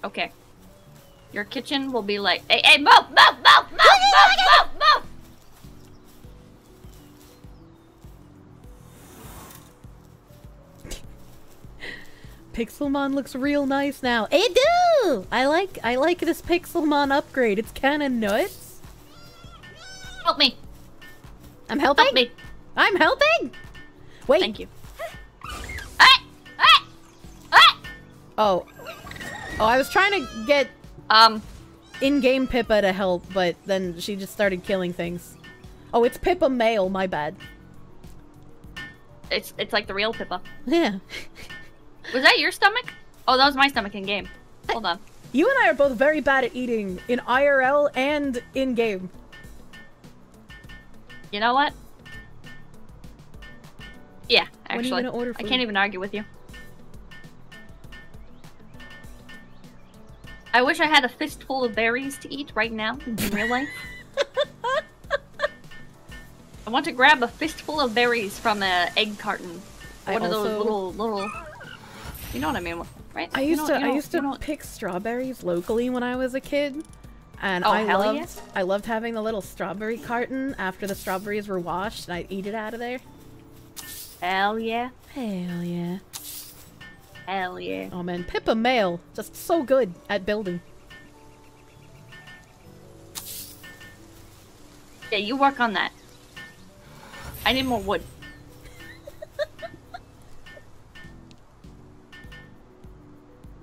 Okay. Your kitchen will be like, hey, hey, move, move, move, move, move, move, move. Pixelmon looks real nice now. It do! I like I like this Pixelmon upgrade. It's kind of nuts. Help me. I'm helping. Help me. I'm helping. Wait. Thank you. Hey! Hey! Hey! Oh. Oh, I was trying to get Um, in-game Pippa to help, but then she just started killing things. Oh, it's Pippa male, my bad. it's it's like the real Pippa. Yeah. Was that your stomach? Oh, that was my stomach in game. Hold on. You and I are both very bad at eating in IRL and in-game. You know what? Yeah, When are you actually. I can't even argue with you. I wish I had a fistful of berries to eat right now in real life. I want to grab a fistful of berries from a egg carton. I One of those little little. You know what I mean, right? I You used know- to you know- I used to you know- pick strawberries locally when I was a kid. And Oh, I hell loved yes. I loved having the little strawberry carton after the strawberries were washed and I'd eat it out of there. Hell yeah. Hell yeah. Hell yeah. Oh man, Pippa Mail, just so good at building. Yeah, you work on that. I need more wood.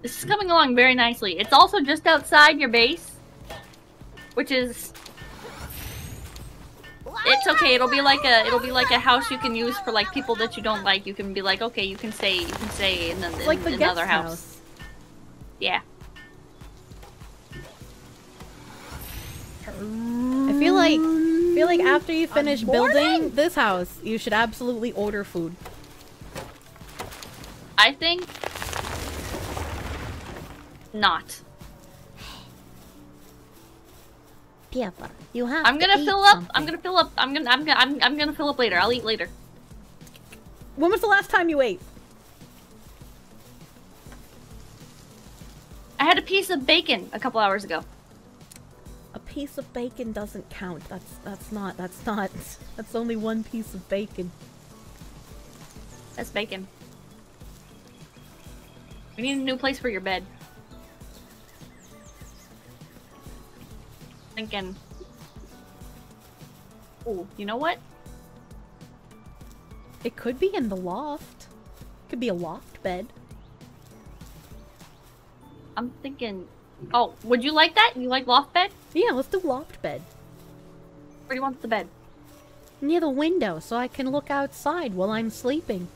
this is coming along very nicely. It's also just outside your base, which is it's okay. It'll be like a it'll be like a house you can use for like people that you don't like. You can be like, okay, you can stay you can stay in, the, in like the guest another house. house. Yeah. I feel like I feel like after you finish building this house, you should absolutely order food. I think not. Pippa, you have I'm gonna eat fill up. something. I'm gonna fill up. I'm gonna. I'm gonna. I'm, I'm gonna fill up later. I'll eat later. When was the last time you ate? I had a piece of bacon a couple hours ago. A piece of bacon doesn't count. That's that's not that's not that's only one piece of bacon. That's bacon. We need a new place for your bed. Thinking. Oh, you know what? It could be in the loft. It Could be a loft bed. I'm thinking. Oh, would you like that? You like loft bed? Yeah, let's do loft bed. Where do you want the bed? Near the window so I can look outside while I'm sleeping.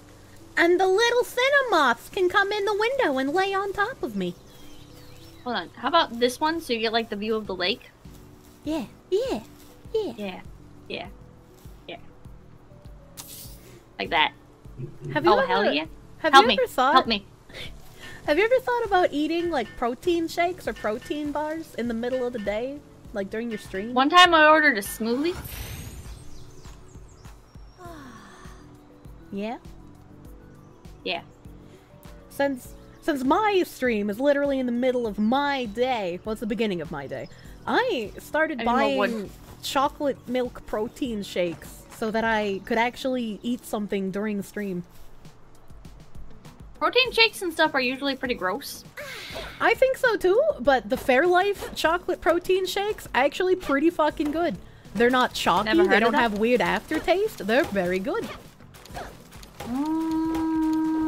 And the little cinnamoths can come in the window and lay on top of me. Hold on. How about this one so you get like the view of the lake? Yeah, yeah, yeah. Yeah. Yeah. Yeah. Like that. Have you oh, ever, hell yeah. Have Help you me. ever thought Help me. Have you ever thought about eating like protein shakes or protein bars in the middle of the day? Like during your stream? One time I ordered a smoothie. Yeah. Yeah. Since since my stream is literally in the middle of my day, well, it's the beginning of my day. I started I need more wood. buying chocolate milk protein shakes so that I could actually eat something during stream. Protein shakes and stuff are usually pretty gross. I think so too, but the Fairlife chocolate protein shakes actually pretty fucking good. They're not chalky, they don't have weird aftertaste. They're very good. Mm.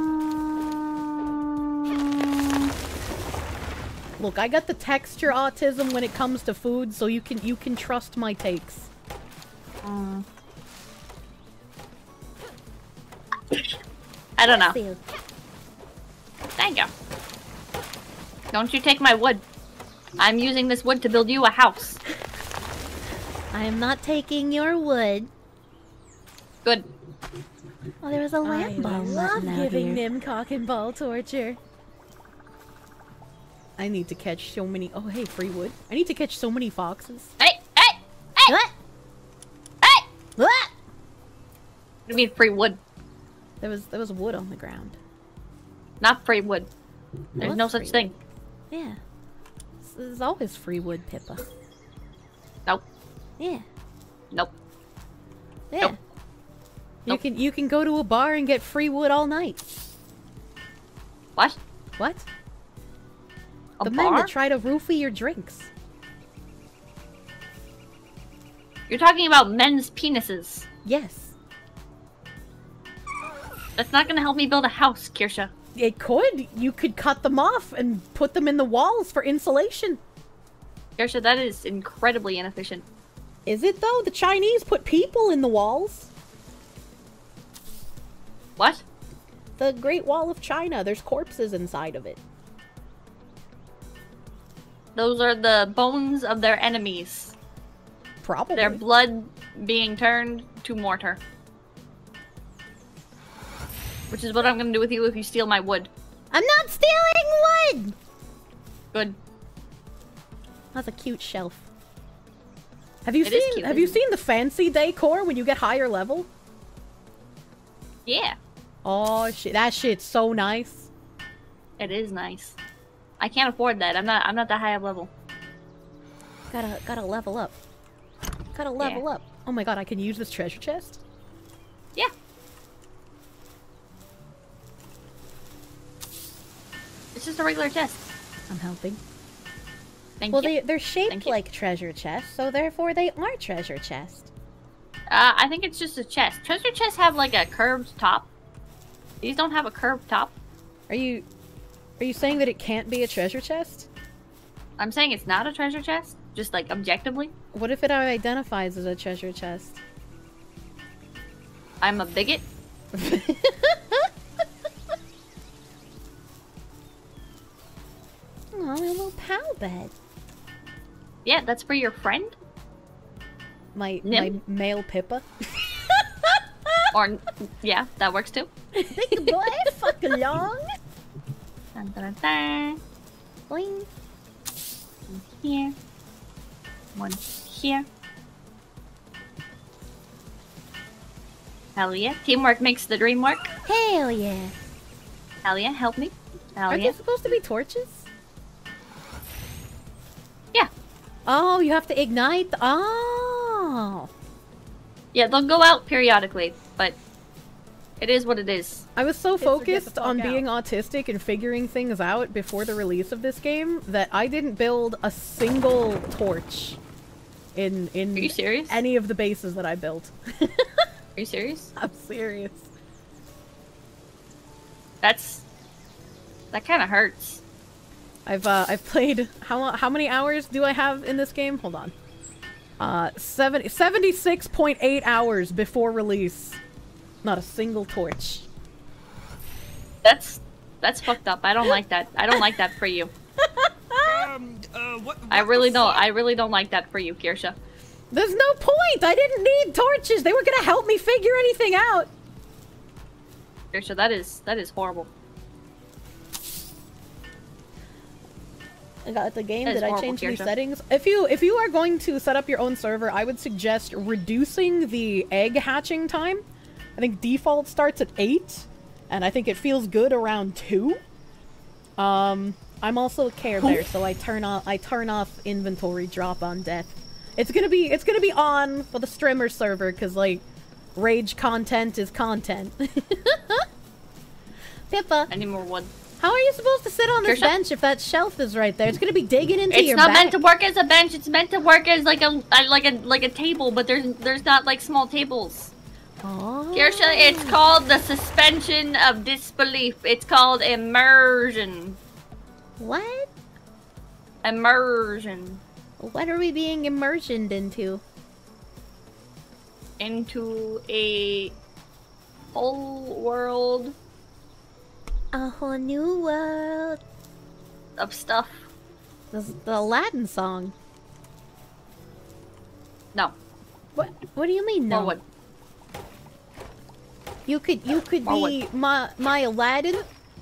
Look, I got the texture autism when it comes to food, so you can you can trust my takes. I don't know. Food. Thank you. Don't you take my wood. I'm using this wood to build you a house. I am not taking your wood. Good. Oh, there was a lamp bulb love button out giving here. Nim cock and ball torture. I need to catch so many. Oh, hey, free wood. I need to catch so many foxes. Hey, hey, hey! What? Ah! What do you mean free wood? There was there was wood on the ground. Not free wood. There's no such free thing. Yeah. There's always free wood, Pippa. Nope. Yeah. Nope. Yeah. Nope. You Nope. can you can go to a bar and get free wood all night. What? What? A the men that try to roofie your drinks. You're talking about men's penises. Yes. That's not gonna help me build a house, Kirsche. It could. You could cut them off and put them in the walls for insulation. Kirsche, that is incredibly inefficient. Is it though? The Chinese put people in the walls. What? The Great Wall of China. There's corpses inside of it. Those are the bones of their enemies. Probably. Their blood being turned to mortar. Which is what I'm gonna do with you if you steal my wood. I'm not stealing wood! Good. That's a cute shelf. Have you It is seen cute, have you it? seen the fancy decor when you get higher level? Yeah, Oh shit, that shit's so nice. it is nice. I can't afford that. I'm not. I'm not that high of level. Gotta gotta level up. Gotta level up. Oh my god, I can use this treasure chest? Yeah. It's just a regular chest. I'm helping. Thank well, you. they they're shaped Thank you. like treasure chests, so therefore they are treasure chests. Uh, I think it's just a chest. Treasure chests have like a curved top. These don't have a curved top. Are you are you saying that it can't be a treasure chest? I'm saying it's not a treasure chest, just like objectively. What if it identifies as a treasure chest? I'm a bigot. Oh, my little pal bed. Yeah, that's for your friend. My Nim? my male Pippa. Or yeah, that works too. Big boy, fuck along. Dun, dun, dun. Boing. One here. One here. Hell yeah. Teamwork makes the dream work. Hell yeah. Hell yeah, help me. Hell Aren't yeah. they supposed to be torches? Yeah. Oh, you have to ignite. Oh. Yeah, they'll go out periodically, but it is what it is. I was so Kids are get the focused on out. being autistic and figuring things out before the release of this game that I didn't build a single torch in in Are you serious? any of the bases that I built. Are you serious? I'm serious. That's that kind of hurts. I've uh, I've played how how many hours do I have in this game? Hold on. Uh, 70, 76.8 hours before release. Not a single torch. That's that's fucked up. I don't like that. I don't like that for you. Um, uh, what, I really don't. I really don't like that for you, Kirsche. There's no point. I didn't need torches. They were gonna help me figure anything out. Kirsche, that is that is horrible. I got the game. That is Did I horrible, change any Kirsche. settings? If you if you are going to set up your own server, I would suggest reducing the egg hatching time. I think default starts at eight, and I think it feels good around two. Um, I'm also a Care Bear, so I turn off I turn off inventory drop on death. It's gonna be it's gonna be on for the streamer server because like rage content is content. Pippa, I need more wood. how are you supposed to sit on this bench if that shelf is right there? It's gonna be digging into It's your It's not back. meant to work as a bench. It's meant to work as like a a- like a like a table, but there's there's not like small tables. Oh. Kirsche, it's called the suspension of disbelief. It's called immersion. What? Immersion What are we being immersed into? into a whole world A whole new world. of stuff. This is the Aladdin song. No. What? What do you mean no? More wood. You could you could More be my my Aladdin.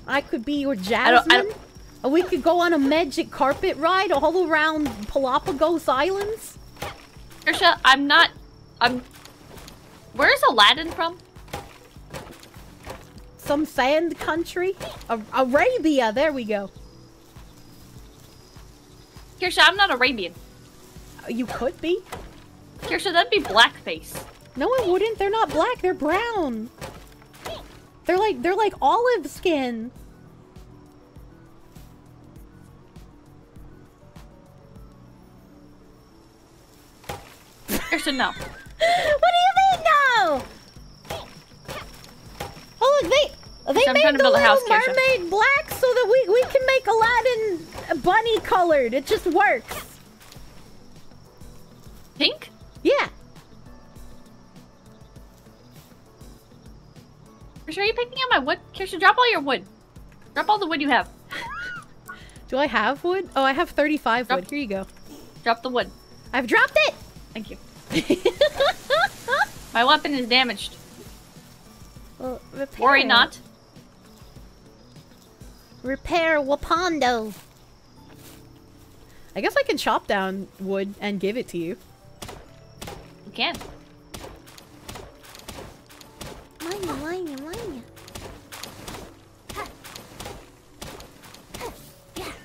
I could be your don't- Jasmine. I don't- And we could go on a magic carpet ride all around Palpagos Islands. Kirsche, I'm not. I'm. Where's Aladdin from? Some sand country? A Arabia, there we go. Kirsche, I'm not Arabian. You could be. Kirsche, that'd be blackface. No, it wouldn't. They're not black. They're brown. They're like they're like olive skin. Kirsche, no. what do you mean no? Oh look, they they I'm made the a little house, mermaid black so that we we can make Aladdin bunny colored. It just works. Pink? Yeah. Kirsche, are you picking up my wood? Kirsche, drop all your wood. Drop all the wood you have. Do I have wood? Oh, I have 35 wood. Here you go. Drop the wood. I've dropped it. Thank you. My weapon is damaged. Well, repair Worry not. Repair Wapondo. I guess I can chop down wood and give it to you. You can.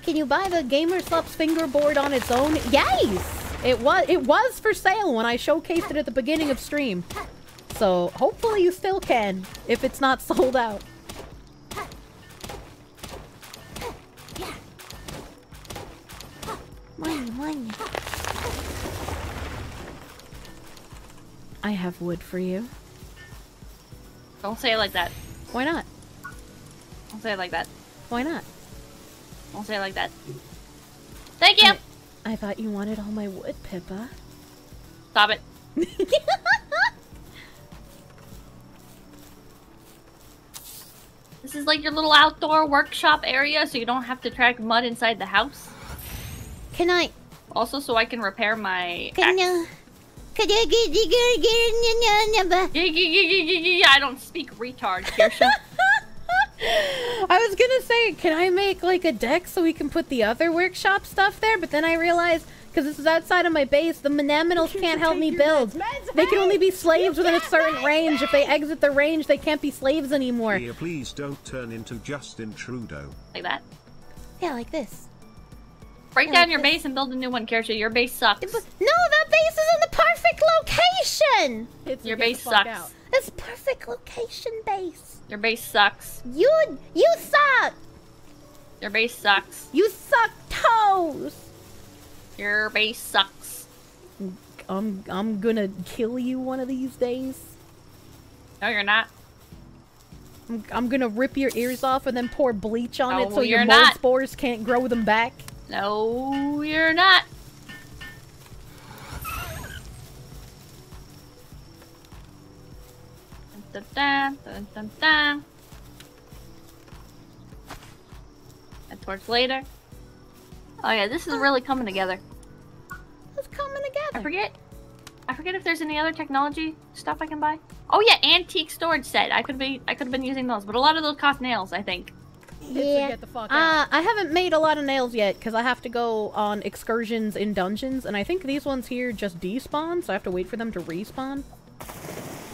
Can you buy the Gamersupps fingerboard on its own? Yes! It was it was for sale when I showcased it at the beginning of stream. So hopefully you still can, if it's not sold out. I have wood for you. Don't say it like that. Why not? Don't say it like that. Why not? Don't say it like that. Thank you! I thought you wanted all my wood, Pippa. Stop it. This is like your little outdoor workshop area so you don't have to track mud inside the house. Can I? Also so I can repair my Can I don't speak retard, Kirsche. I was gonna say, can I make like a deck so we can put the other workshop stuff there? But then I realized, because this is outside of my base, the Meneminals can't help me build. They can only be slaves within a certain range. If they exit the range, they can't be slaves anymore. Here, please don't turn into Justin Trudeau. like that. Yeah, like this. Break down your base and build a new one, Kirsche. Your base sucks. No, that base is in the perfect location. It's Your base sucks. out. It's perfect location base. Your base sucks. You you suck. Your base sucks. You suck toes. Your base sucks. I'm I'm gonna kill you one of these days. No, you're not. I'm, I'm gonna rip your ears off and then pour bleach on it No, so your mold not. spores can't grow them back. No, you're not. Dun, dun, dun, dun, dun. A torch later. Oh yeah, this is really coming together. It's coming together. I forget. I forget if there's any other technology stuff I can buy. Oh yeah, antique storage set. I could be. I could have been using those, but a lot of those cost nails. I think. Yeah. Get the fuck out. Uh, I haven't made a lot of nails yet because I have to go on excursions in dungeons, and I think these ones here just despawn, so I have to wait for them to respawn.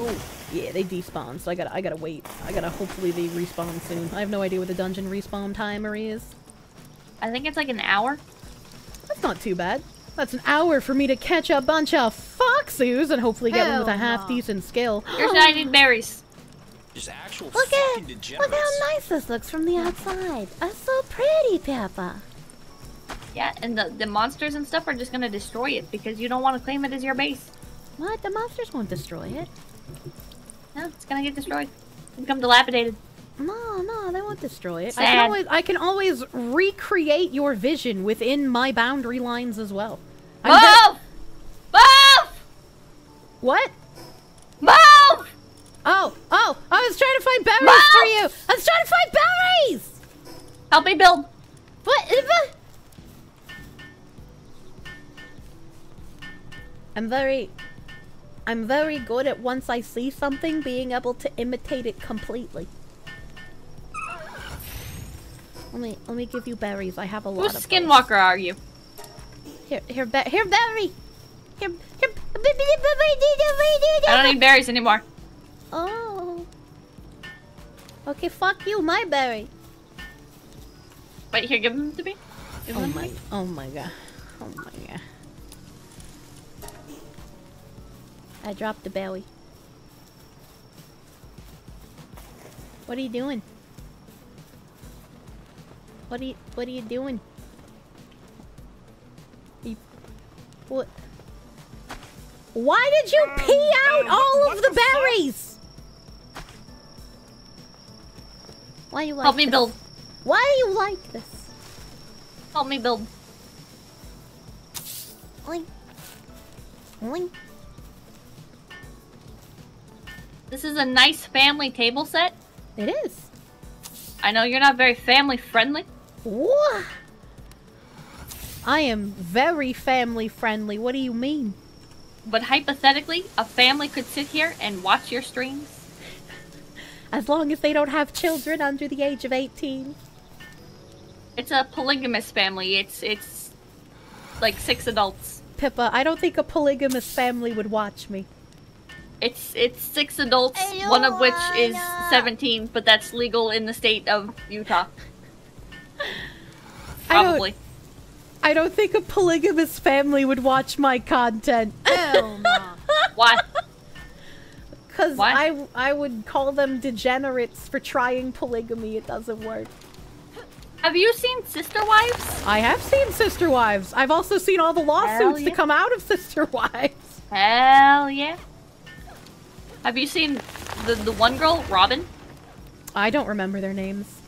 Ooh, yeah, they despawn, so I gotta, I gotta wait. I gotta hopefully they respawn soon. I have no idea what the dungeon respawn timer is. I think it's like an hour. That's not too bad. That's an hour for me to catch a bunch of foxes and hopefully get one with a Hell half no. decent skill. Here's I need berries. Just actual Look fucking at degenerates. look how nice this looks from the outside. That's so pretty, Pippa. Yeah, and the, the monsters and stuff are just gonna destroy it because you don't want to claim it as your base. What? The monsters won't destroy it. No, it's gonna get destroyed. Become dilapidated. No, no, they won't destroy it. I can always, I can always recreate your vision within my boundary lines as well. I'm Move! Move! what? Move! Oh, oh, I was trying to find berries for you. I was trying to find berries. Help me build. What? I'm very, I'm very good at once I see something being able to imitate it completely. Let me, let me give you berries. I have a lot Whose of those. skinwalker are you? Here, here, be- here, berry. Here, here. I don't need berries anymore. Oh. Okay, fuck you, my berry. Wait, here, give them to me. Give Oh my, me. oh my god. Oh my god. I dropped the berry. What are you doing? What are you, what are you doing? You, what? Why did you pee out uh, all what of the the fuck? berries? Why you like Help me this? build. Why do you like this? Help me build. Oink. Oink. This is a nice family table set. It is. I know you're not very family friendly. What? I am very family friendly. What do you mean? But hypothetically, a family could sit here and watch your streams. As long as they don't have children under the age of 18. It's a polygamous family. It's it's like six adults. Pippa, I don't think a polygamous family would watch me. It's it's six adults, I one of which is 17, but that's legal in the state of Utah. I don't- Probably. I don't think a polygamous family would watch my content. Hell no. Why? Because? I, I would call them degenerates for trying polygamy. It doesn't work. Have you seen Sister Wives? I have seen Sister Wives. I've also seen all the lawsuits yeah. to come out of Sister Wives. Hell yeah. Have you seen the the one girl, Robin? I don't remember their names.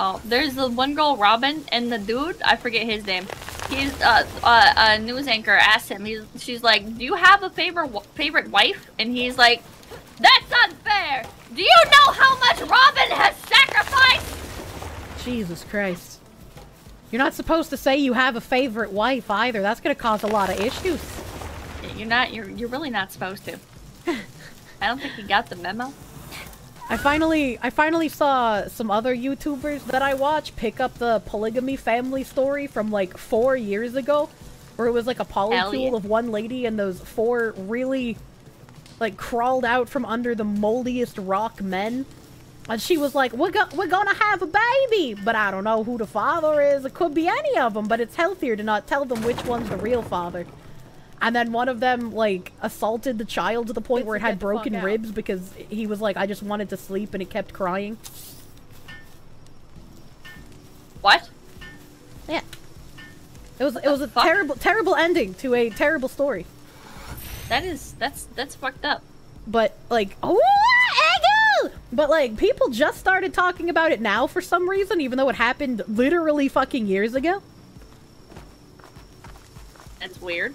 Oh, there's the one girl, Robin, and the dude, I forget his name. He's uh, uh, a news anchor asked him. He's, she's like, "Do you have a favorite favorite wife?" And he's like, "That's unfair. Do you know how much Robin has sacrificed?" Jesus Christ. You're not supposed to say you have a favorite wife either. That's gonna cause a lot of issues. You're not. You're you're really not supposed to. I don't think you got the memo. I finally, I finally saw some other YouTubers that I watch pick up the polygamy family story from like four years ago, where it was like a polycule yeah. of one lady and those four really, like, crawled out from under the moldiest rock men. And she was like, we're, go- we're gonna have a baby, but I don't know who the father is. It could be any of them, but it's healthier to not tell them which one's the real father. And then one of them, like, assaulted the child to the point where it had Get the fuck broken ribs because he was like, I just wanted to sleep and it kept crying. What? Yeah. It was it was a fuck? terrible terrible ending to a terrible story. That is that's that's fucked up. But like oh! But like people just started talking about it now for some reason, even though it happened literally fucking years ago. That's weird.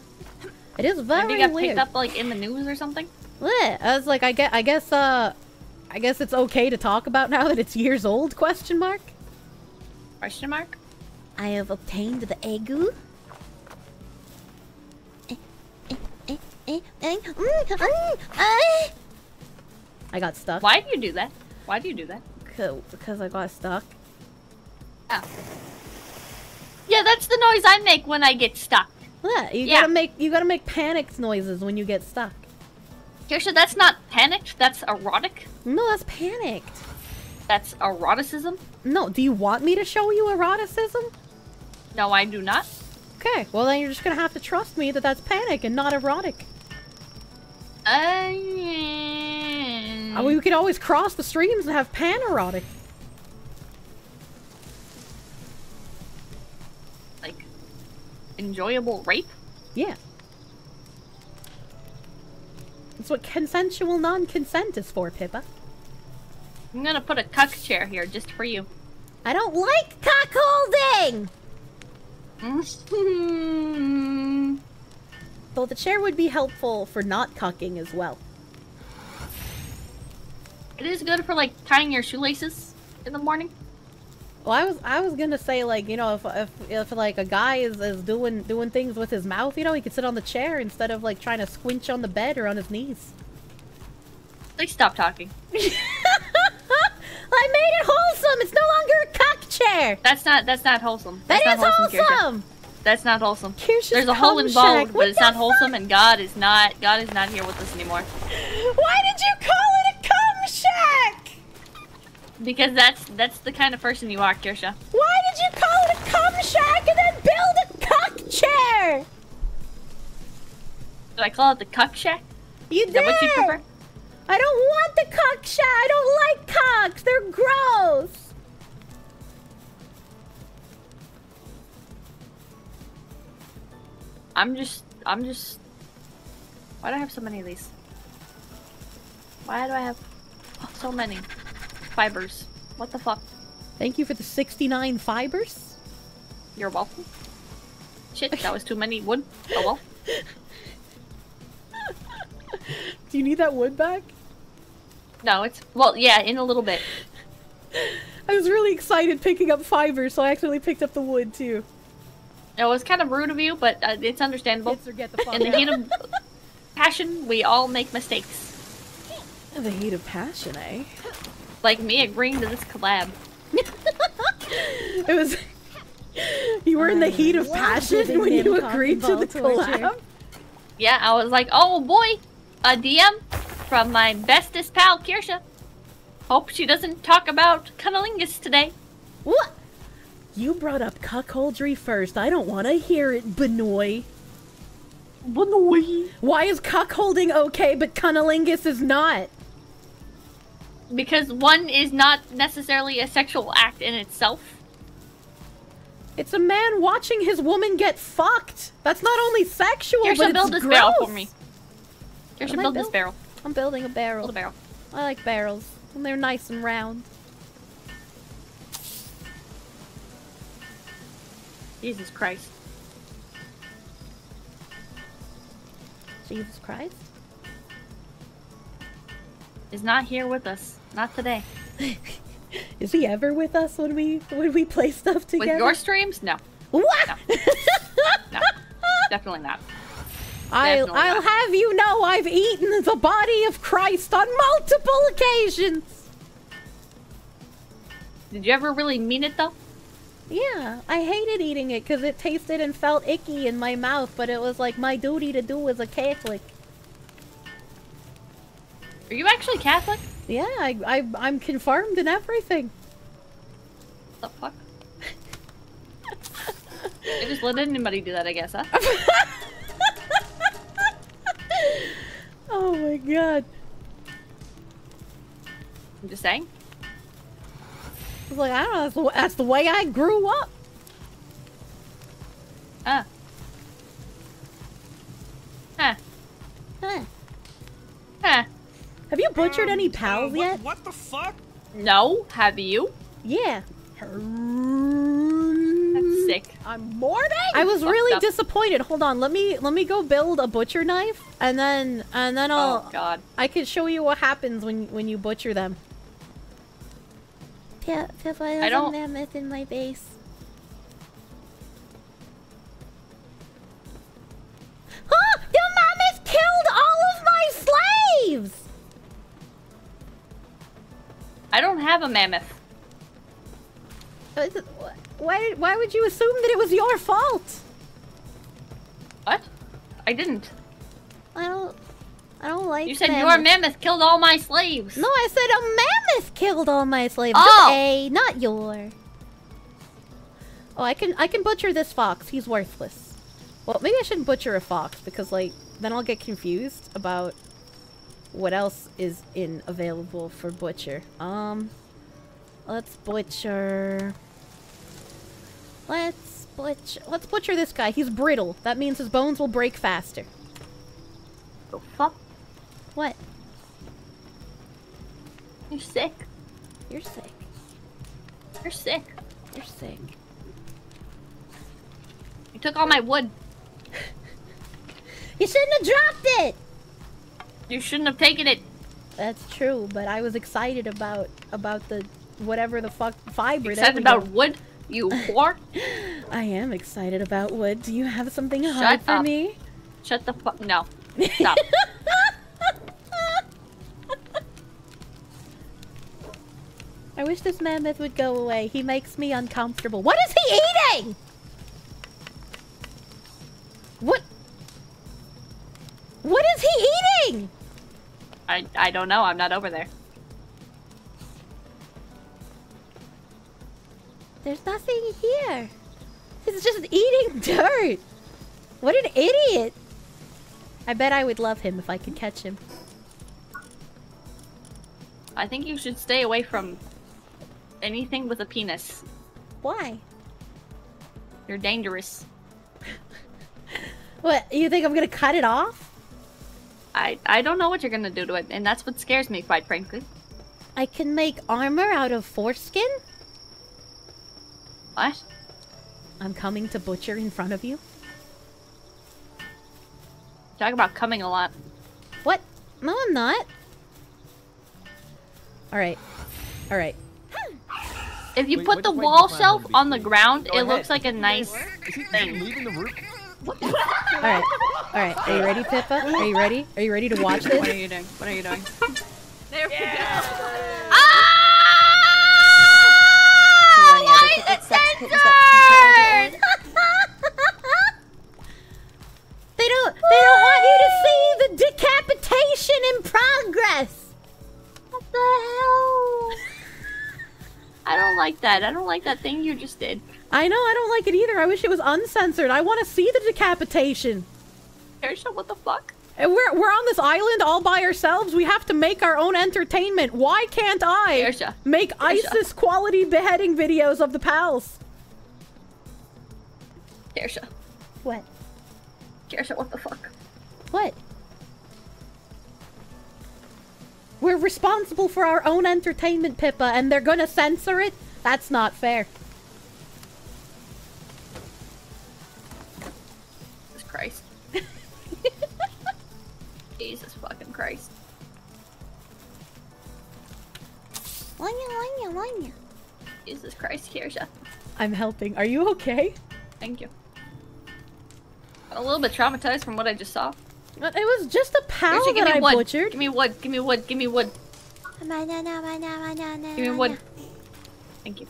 It is very it got weird. picked up like in the news or something. Yeah, I was like, I guess, I guess, uh, I guess it's okay to talk about now that it's years old? Question mark. Question mark. I have obtained the egu. Eh, eh, eh, mm, mm. I got stuck. Why do you do that? Why do you do that? Because I got stuck. Oh. Yeah, that's the noise I make when I get stuck. Yeah, you Yeah. gotta make you gotta make panicked noises when you get stuck. Kirsche, that's not panicked. That's erotic. No, that's panicked. That's eroticism. No, do you want me to show you eroticism? No, I do not. Okay, well then you're just gonna have to trust me that that's panic and not erotic. Uh, I mean, we could always cross the streams and have pan erotic. like enjoyable rape. Yeah. That's what consensual non-consent is for, Pippa. I'm gonna put a cuck chair here just for you. I don't like cockholding! Though the chair would be helpful for not cucking as well. It is good for like tying your shoelaces in the morning. Well, I was I was gonna say like you know if if, if like a guy is, is doing doing things with his mouth, you know, he could sit on the chair instead of like trying to squinch on the bed or on his knees. Please stop talking. I made it wholesome. It's no longer a cock chair. That's not that's not wholesome. That That's is not wholesome. Wholesome. That's not wholesome. Kirsche's There's a hole involved, but it's not wholesome, and God is not God is not here with us anymore. Why did you call it a Because that's that's the kind of person you are, Kirsche. Why did you call it a cum shack and then build a cock chair? Do I call it the cuck shack? You Is that what you did. prefer? I don't want the cock shack. I don't like cocks. They're gross. I'm just I'm just Why do I have so many of these? Why do I have so many fibers? What the fuck? Thank you for the 69 fibers. You're welcome. Shit, that was too many wood. Oh well. Do you need that wood back? No, it's well, yeah, in a little bit. I was really excited picking up fibers, so I accidentally picked up the wood too. It was kind of rude of you, but uh, it's understandable. The In the heat of passion, we all make mistakes. The heat of passion, eh? Like me agreeing to this collab. It was. You were in the heat of passion when you agreed to the collab. Yeah, I was like, oh boy, a DM from my bestest pal, Kirsche. Hope she doesn't talk about cunnilingus today. What? You brought up cuckoldry first. I don't want to hear it, Benoy. Benoy. Why is cuckolding okay, but cunnilingus is not? Because one is not necessarily a sexual act in itself. It's a man watching his woman get fucked. That's not only sexual, Kirsche, but it's build this gross. barrel for me. Kirsche, am I build this build- barrel. I'm building a barrel. Build a barrel. I like barrels. And they're nice and round. Jesus Christ. Jesus Christ. Is not here with us. Not today. Is he ever with us when we when we play stuff together? With your streams? No. What? No. Definitely not. I'll, Definitely I'll not. have you know I've eaten the body of Christ on multiple occasions. Did you ever really mean it though? Yeah, I hated eating it because it tasted and felt icky in my mouth, but it was like my duty to do as a Catholic. Are you actually Catholic? Yeah, I, I, I'm confirmed in everything. The fuck? I just let anybody do that, I guess, huh? Oh my god. I'm just saying. I was like, I don't know, that's the, that's the way I grew up. Ah. Huh. Huh. Huh. Have you butchered any Uh, pals what, yet? What the fuck? No, have you? Yeah. That's sick. I'm mourning. I was Fucked really up. disappointed. Hold on, let me let me go build a butcher knife, and then and then I'll Oh god. I can show you what happens when when you butcher them. Pip, Pip, I I have a don't- mammoth in my base. Huh! The mammoth killed all of my slaves. I don't have a mammoth. Uh, Why why would you assume that it was your fault? What? I didn't. I don't. I don't like. You said your mammoth killed all my slaves. No, I said a mammoth killed all my slaves. Oh. Just a, not your. Oh, I can I can butcher this fox. He's worthless. Well, maybe I shouldn't butcher a fox because like then I'll get confused about what else is in available for butcher. Um, let's butcher. Let's butcher. Let's butcher this guy. He's brittle. That means his bones will break faster. The fuck? What? You're sick. You're sick. You're sick. You're sick. You took all my wood. You shouldn't have dropped it. You shouldn't have taken it. That's true, but I was excited about about the whatever the fuck fiber. Said about wood, you whore. I am excited about wood. Do you have something Shut hard for up. me? Shut the fuck. No. Stop. I wish this mammoth would go away. He makes me uncomfortable. What is he eating? What? What is he eating? I I don't know. I'm not over there. There's nothing here. He's just eating dirt. What an idiot. I bet I would love him if I could catch him. I think you should stay away from anything with a penis. Why? You're dangerous. What, you think I'm gonna cut it off? I I don't know what you're gonna do to it, and that's what scares me, quite frankly. I can make armor out of foreskin? What? I'm coming to butcher in front of you. Talk about coming a lot. What? No, I'm not. Alright. Alright. If you Wait, put the wall shelf on the ground, Go it ahead. looks like a nice Is he, is he thing. Leaving the room? Alright. Alright. Are you ready, Pippa? Are you ready? Are you ready to watch this? What are you doing? What are you doing? There we Any other crippled sex kittens that can They don't they don't want you to see the decapitation in progress. What the hell? I don't like that. I don't like that thing you just did. I know, I don't like it either. I wish it was uncensored. I want to see the decapitation. Kirsche, what the fuck? And we're, we're on this island all by ourselves. We have to make our own entertainment. Why can't I Kirsche. make ISIS quality beheading videos of the pals? Kirsche. What? Kirsche, what the fuck? What? We're responsible for our own entertainment, Pippa, and they're gonna censor it? That's not fair. I'm helping. Are you okay? Thank you. I'm a little bit traumatized from what I just saw. Uh, it was just a pal give that I wood. butchered. Give me wood. Give me wood. Give me wood. Banana, banana, banana, Give me wood. Thank you.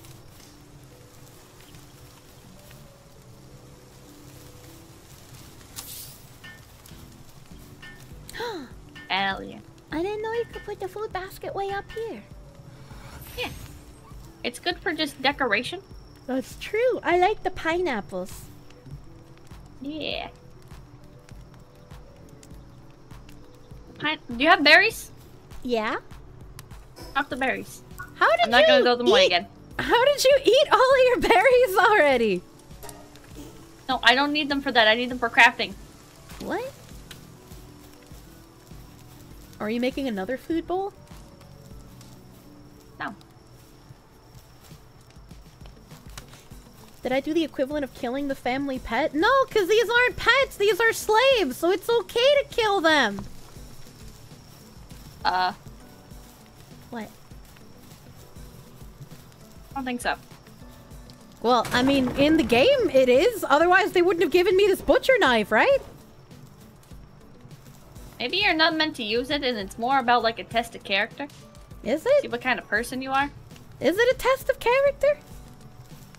Hell yeah. I didn't know you could put the food basket way up here. Yeah. It's good for just decoration. That's true. I like the pineapples. Yeah. Pine- Do you have berries? Yeah? Drop the berries. How did I'm not gonna throw them away again. How did you eat all of your berries already? No, I don't need them for that. I need them for crafting. What? Are you making another food bowl? No. Did I do the equivalent of killing the family pet? No, because these aren't pets. These are slaves, so it's okay to kill them. Uh, What? I don't think so. Well, I mean, in the game it is. Otherwise, they wouldn't have given me this butcher knife, right? Maybe you're not meant to use it and it's more about like a test of character. Is it? See what kind of person you are. Is it a test of character?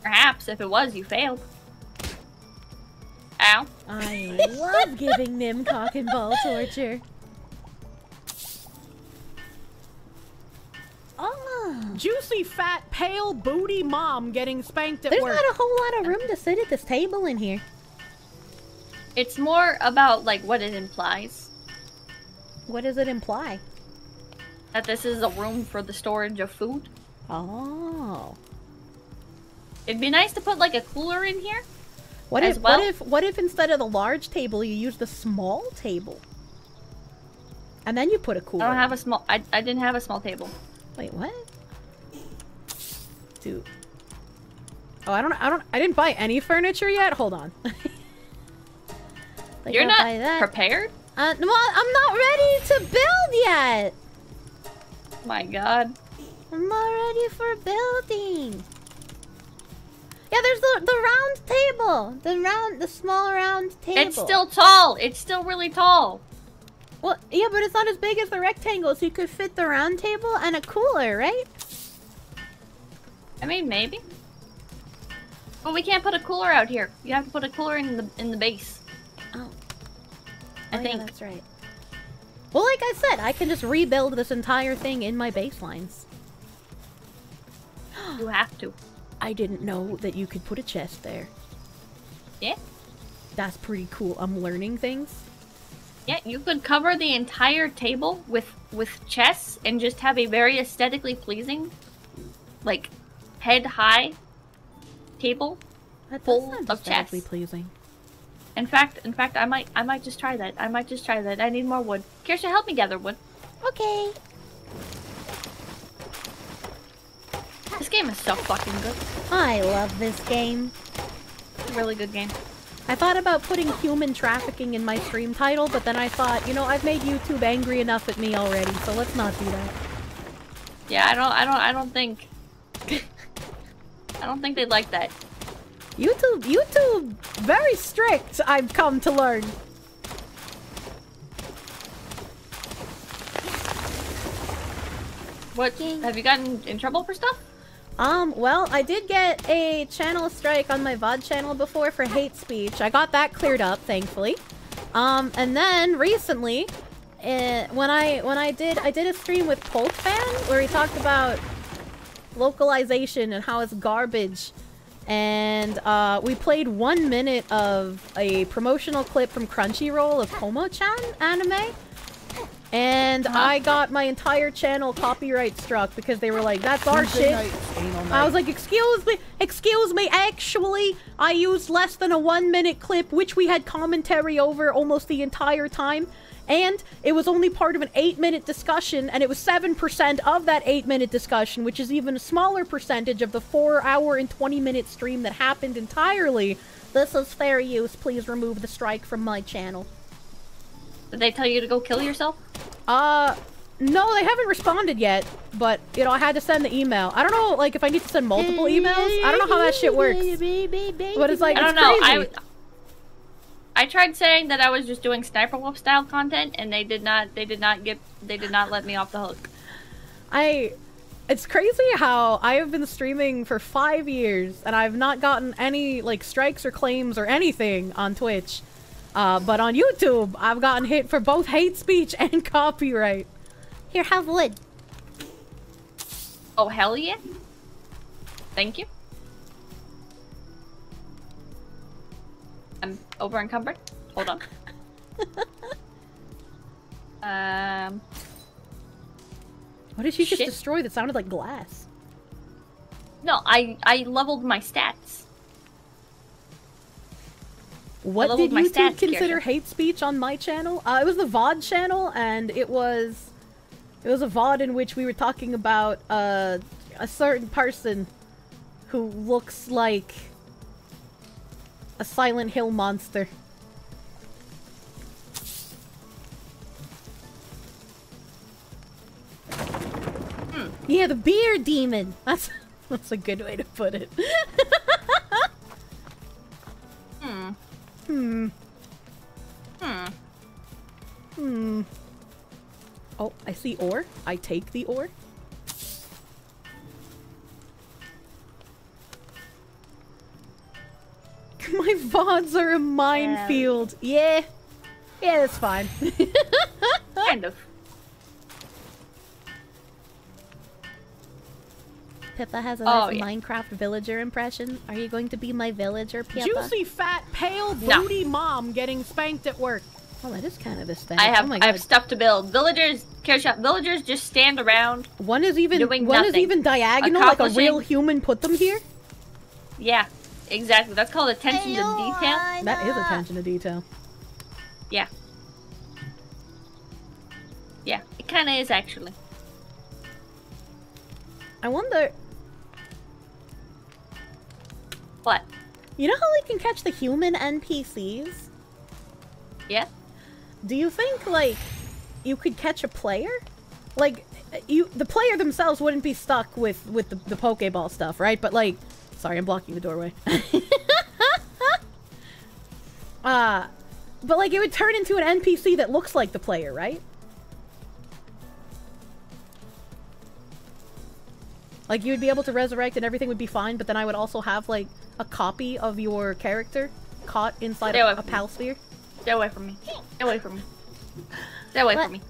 Perhaps if it was, you failed. Ow. I love giving Nim cock and ball torture. Oh. Juicy, fat, pale, booty mom getting spanked at There's work. There's not a whole lot of room to sit at this table in here. It's more about like what it implies. What does it imply? That this is a room for the storage of food. Oh. It'd be nice to put like a cooler in here. What if well? what if what if instead of the large table you use the small table? And then you put a cooler. I don't have a small. I, I didn't have a small table. Wait, what? Dude. Oh, I don't I don't I didn't buy any furniture yet. Hold on. Like, You're not that. prepared. Uh, well, I'm not ready to build yet. My God. I'm not ready for building. Yeah, there's the the round table. The round, the small round table. It's still tall. It's still really tall. Well, yeah, but it's not as big as the rectangle, so you could fit the round table and a cooler, right? I mean, maybe. But we can't put a cooler out here. You have to put a cooler in the in the base. Oh. oh I Oh, yeah, think. that's right. Well, like I said, I can just rebuild this entire thing in my baselines. You have to. I didn't know that you could put a chest there. Yeah. That's pretty cool. I'm learning things. Yeah, you could cover the entire table with with chests and just have a very aesthetically pleasing, like, head high table That full of chests. pleasing. In fact, in fact, I might I might just try that. I might just try that. I need more wood. Kirsche, help me gather wood. Okay. This game is so fucking good. I love this game. Really good game. I thought about putting human trafficking in my stream title, but then I thought, you know, I've made YouTube angry enough at me already, so let's not do that. Yeah, I don't I don't I don't think I don't think they'd like that. YouTube, YouTube, very strict, I've come to learn. What have you gotten in trouble for stuff? Um, well, I did get a channel strike on my VOD channel before for hate speech. I got that cleared up, thankfully. Um, and then recently, uh, when I when I did I did a stream with Polk Fan where he talked about localization and how it's garbage. And uh, we played one minute of a promotional clip from Crunchyroll of Komo-chan anime. And I got my entire channel copyright struck because they were like, that's our shit. I was like, excuse me, excuse me, actually, I used less than a one minute clip, which we had commentary over almost the entire time. And it was only part of an eight minute discussion, and it was 7% of that eight minute discussion, which is even a smaller percentage of the four hour and 20 minute stream that happened entirely. This is fair use. Please remove the strike from my channel. Did they tell you to go kill yourself? Uh, no, they haven't responded yet, but, you know, I had to send the email. I don't know, like, if I need to send multiple emails. I don't know how that shit works. But it's like, I don't know. crazy. I I tried saying that I was just doing SSSniperWolf style content, and they did not. They did not get. They did not let me off the hook. I it's crazy how I have been streaming for five years and I've not gotten any like strikes or claims or anything on Twitch. Uh, but on YouTube, I've gotten hit for both hate speech and copyright. Here, have wood. Oh hell yeah! Thank you. I'm over encumbered. Hold on. um. What did she just destroy that sounded like glass? No, I I leveled my stats. What did YouTube consider hate speech on my channel? Uh, it was the VOD channel, and it was it was a VOD in which we were talking about uh, a certain person who looks like a Silent Hill monster. Hmm. Yeah, the beer demon. That's that's a good way to put it. Hmm. Hmm. Hmm. Hmm. Oh, I see ore. I take the ore. My VODs are a minefield. Yeah. Yeah, that's fine. Kind of. Pippa has a Oh, nice yeah. Minecraft villager impression. Are you going to be my villager, Pippa? Juicy, fat, pale, No. booty mom getting spanked at work. Oh, that is kind of this thing. I have oh I have stuff to build. Villagers, care shop. Villagers just stand around. One is even doing one is even diagonal, like a real human put them here. Yeah, exactly. That's called attention to detail. That is attention to detail. Yeah. Yeah, it kind of is actually. I wonder. What? You know how we can catch the human NPCs? Yeah. Do you think like you could catch a player? Like you, the player themselves wouldn't be stuck with with the, the Pokeball stuff, right? But like, sorry, I'm blocking the doorway. uh, but like it would turn into an NPC that looks like the player, right? Like you would be able to resurrect and everything would be fine, but then I would also have like a copy of your character caught inside Stay a, a pal sphere. Stay away from me. Stay away from me. Stay away from me.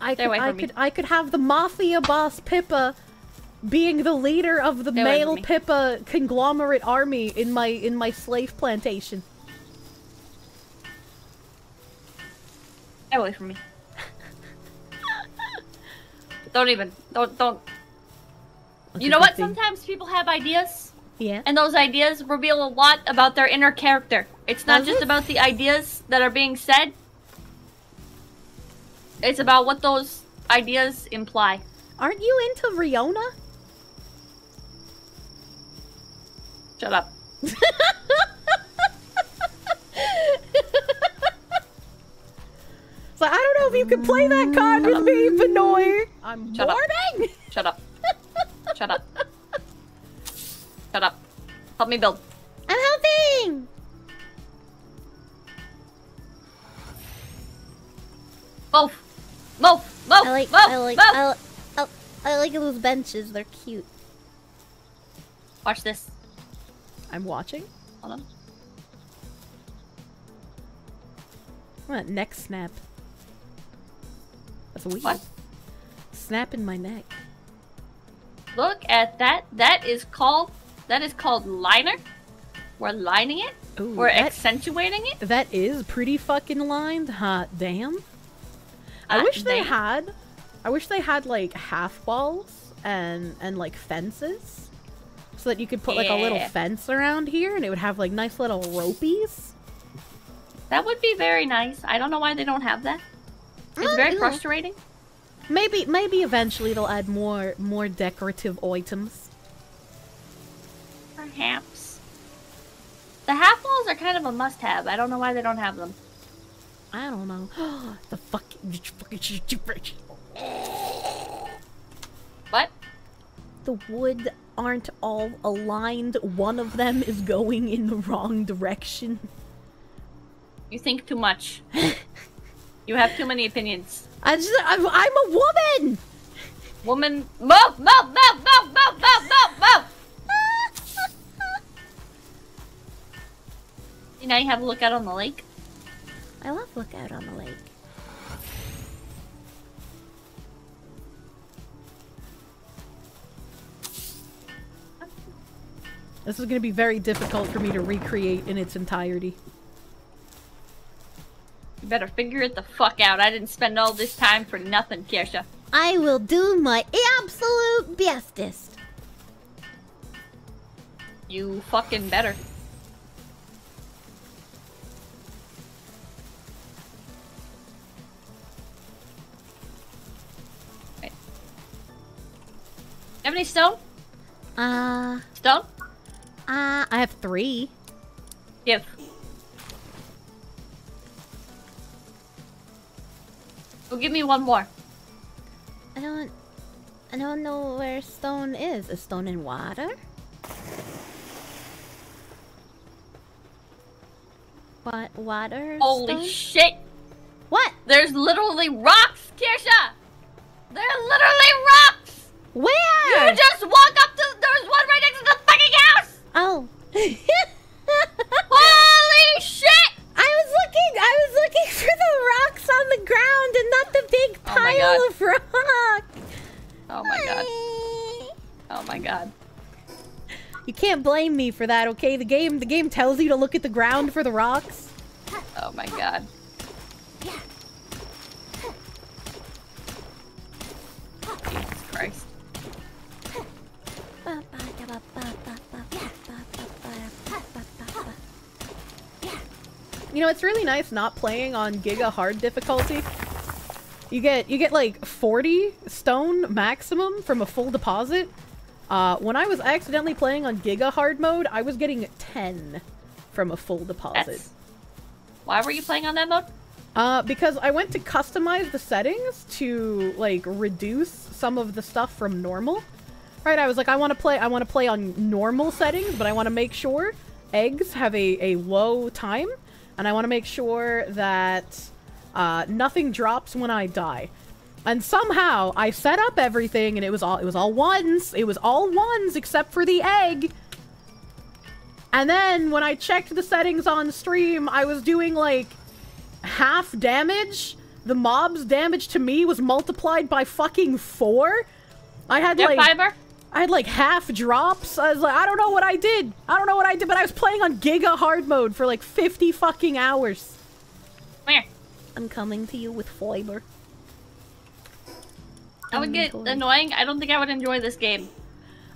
I Stay could, away I from me. could, I could have the mafia boss Pippa being the leader of the Stay male. Pippa conglomerate army in my in my slave plantation. Stay away from me. don't even. Don't don't. That's You know what? thing. Sometimes people have ideas, Yeah. and those ideas reveal a lot about their inner character. It's not Does just it? about the ideas that are being said. It's about what those ideas imply. Aren't you into Riona? Shut up. So I don't know if you can play that card with me, Benoy. I'm Shut up. Shut up. Shut up. Shut up. Help me build. I'm helping! Move. Move. Move. I like, move. I like, move. I, li- I, I like those benches. They're cute. Watch this. I'm watching. Hold on. What? Neck snap. That's weird. What? Snap in my neck. Look at that. That is called. That is called liner. We're lining it. Ooh, We're that- accentuating it. That is pretty fucking lined. Hot damn. I Hot wish they damn. had. I wish they had like half walls and and like fences, so that you could put like a little fence around here, and it would have like nice little ropies. That would be very nice. I don't know why they don't have that. It's very ew. frustrating. Maybe maybe eventually they'll add more more decorative items. Perhaps. The half walls are kind of a must-have. I don't know why they don't have them. I don't know. the fucking fucking What? the wood aren't all aligned. One of them is going in the wrong direction. You think too much. you have too many opinions. I just, I'm, I'm a woman. Woman, move, move, move, move, move, move, move, move. You now you have a look out on the lake. I love look out on the lake. This is gonna be very difficult for me to recreate in its entirety. You better figure it the fuck out. I didn't spend all this time for nothing, Kirsche. I will do my absolute bestest. You fucking better. Have any stone? Uh, Stone? uh, I have three. Give. Well, give me one more. I don't, I don't know where stone is. Is stone in water? What water? Holy stone? shit! What? There's literally rocks, Kirsche! There are literally rocks! Where? You just walk up to. There's one right next to the fucking house! Oh. looking. I was looking for the rocks on the ground and not the big Oh my pile God. of rock. Oh my god. Oh my god. You can't blame me for that, okay? The game the game tells you to look at the ground for the rocks. Oh my god. You know, it's really nice not playing on Giga hard difficulty. You get you get like 40 stone maximum from a full deposit. Uh, when I was accidentally playing on Giga hard mode, I was getting 10 from a full deposit. That's... Why were you playing on that mode? Uh, because I went to customize the settings to like reduce some of the stuff from normal. Right, I was like, I want to play, I want to play on normal settings, but I want to make sure eggs have a, a low time, and I want to make sure that uh, nothing drops when I die. And somehow I set up everything, and it was all it was all ones. It was all ones except for the egg. And then when I checked the settings on stream, I was doing like half damage. The mob's damage to me was multiplied by fucking four. I had Do you have like fiber? I had like half drops. I was like, I don't know what I did. I don't know what I did, but I was playing on Giga hard mode for like 50 fucking hours. Come here. I'm coming to you with fiber. I would get Inventory. annoying. I don't think I would enjoy this game.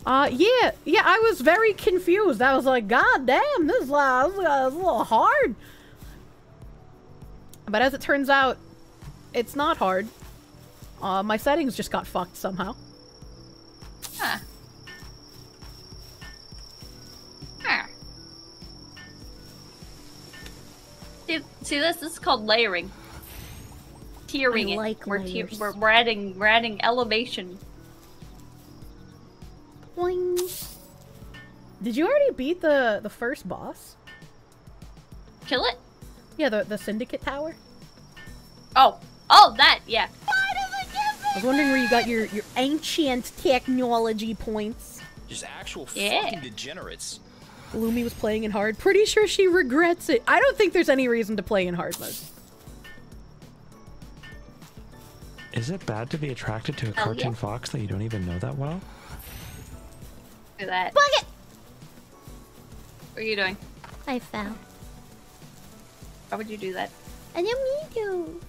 Uh, yeah, yeah, I was very confused. I was like, God damn, this is, uh, this is a little hard. But as it turns out, it's not hard. Uh, my settings just got fucked somehow. Huh. Huh. See, see this? This is called layering. Tiering I it. we're, tier- we're, we're adding we're adding elevation. Boing. Did you already beat the the first boss? Kill it? Yeah, the the Syndicate Tower. Oh, oh that yeah. I was wondering where you got your, your ancient technology points. Just actual Yeah. fucking degenerates. Lumi was playing in hard. Pretty sure she regrets it. I don't think there's any reason to play in hard mode. Is it bad to be attracted to a Hell cartoon yeah. fox that you don't even know that well? Do that. Bucket! What are you doing? I fell. Why would you do that? I didn't mean to.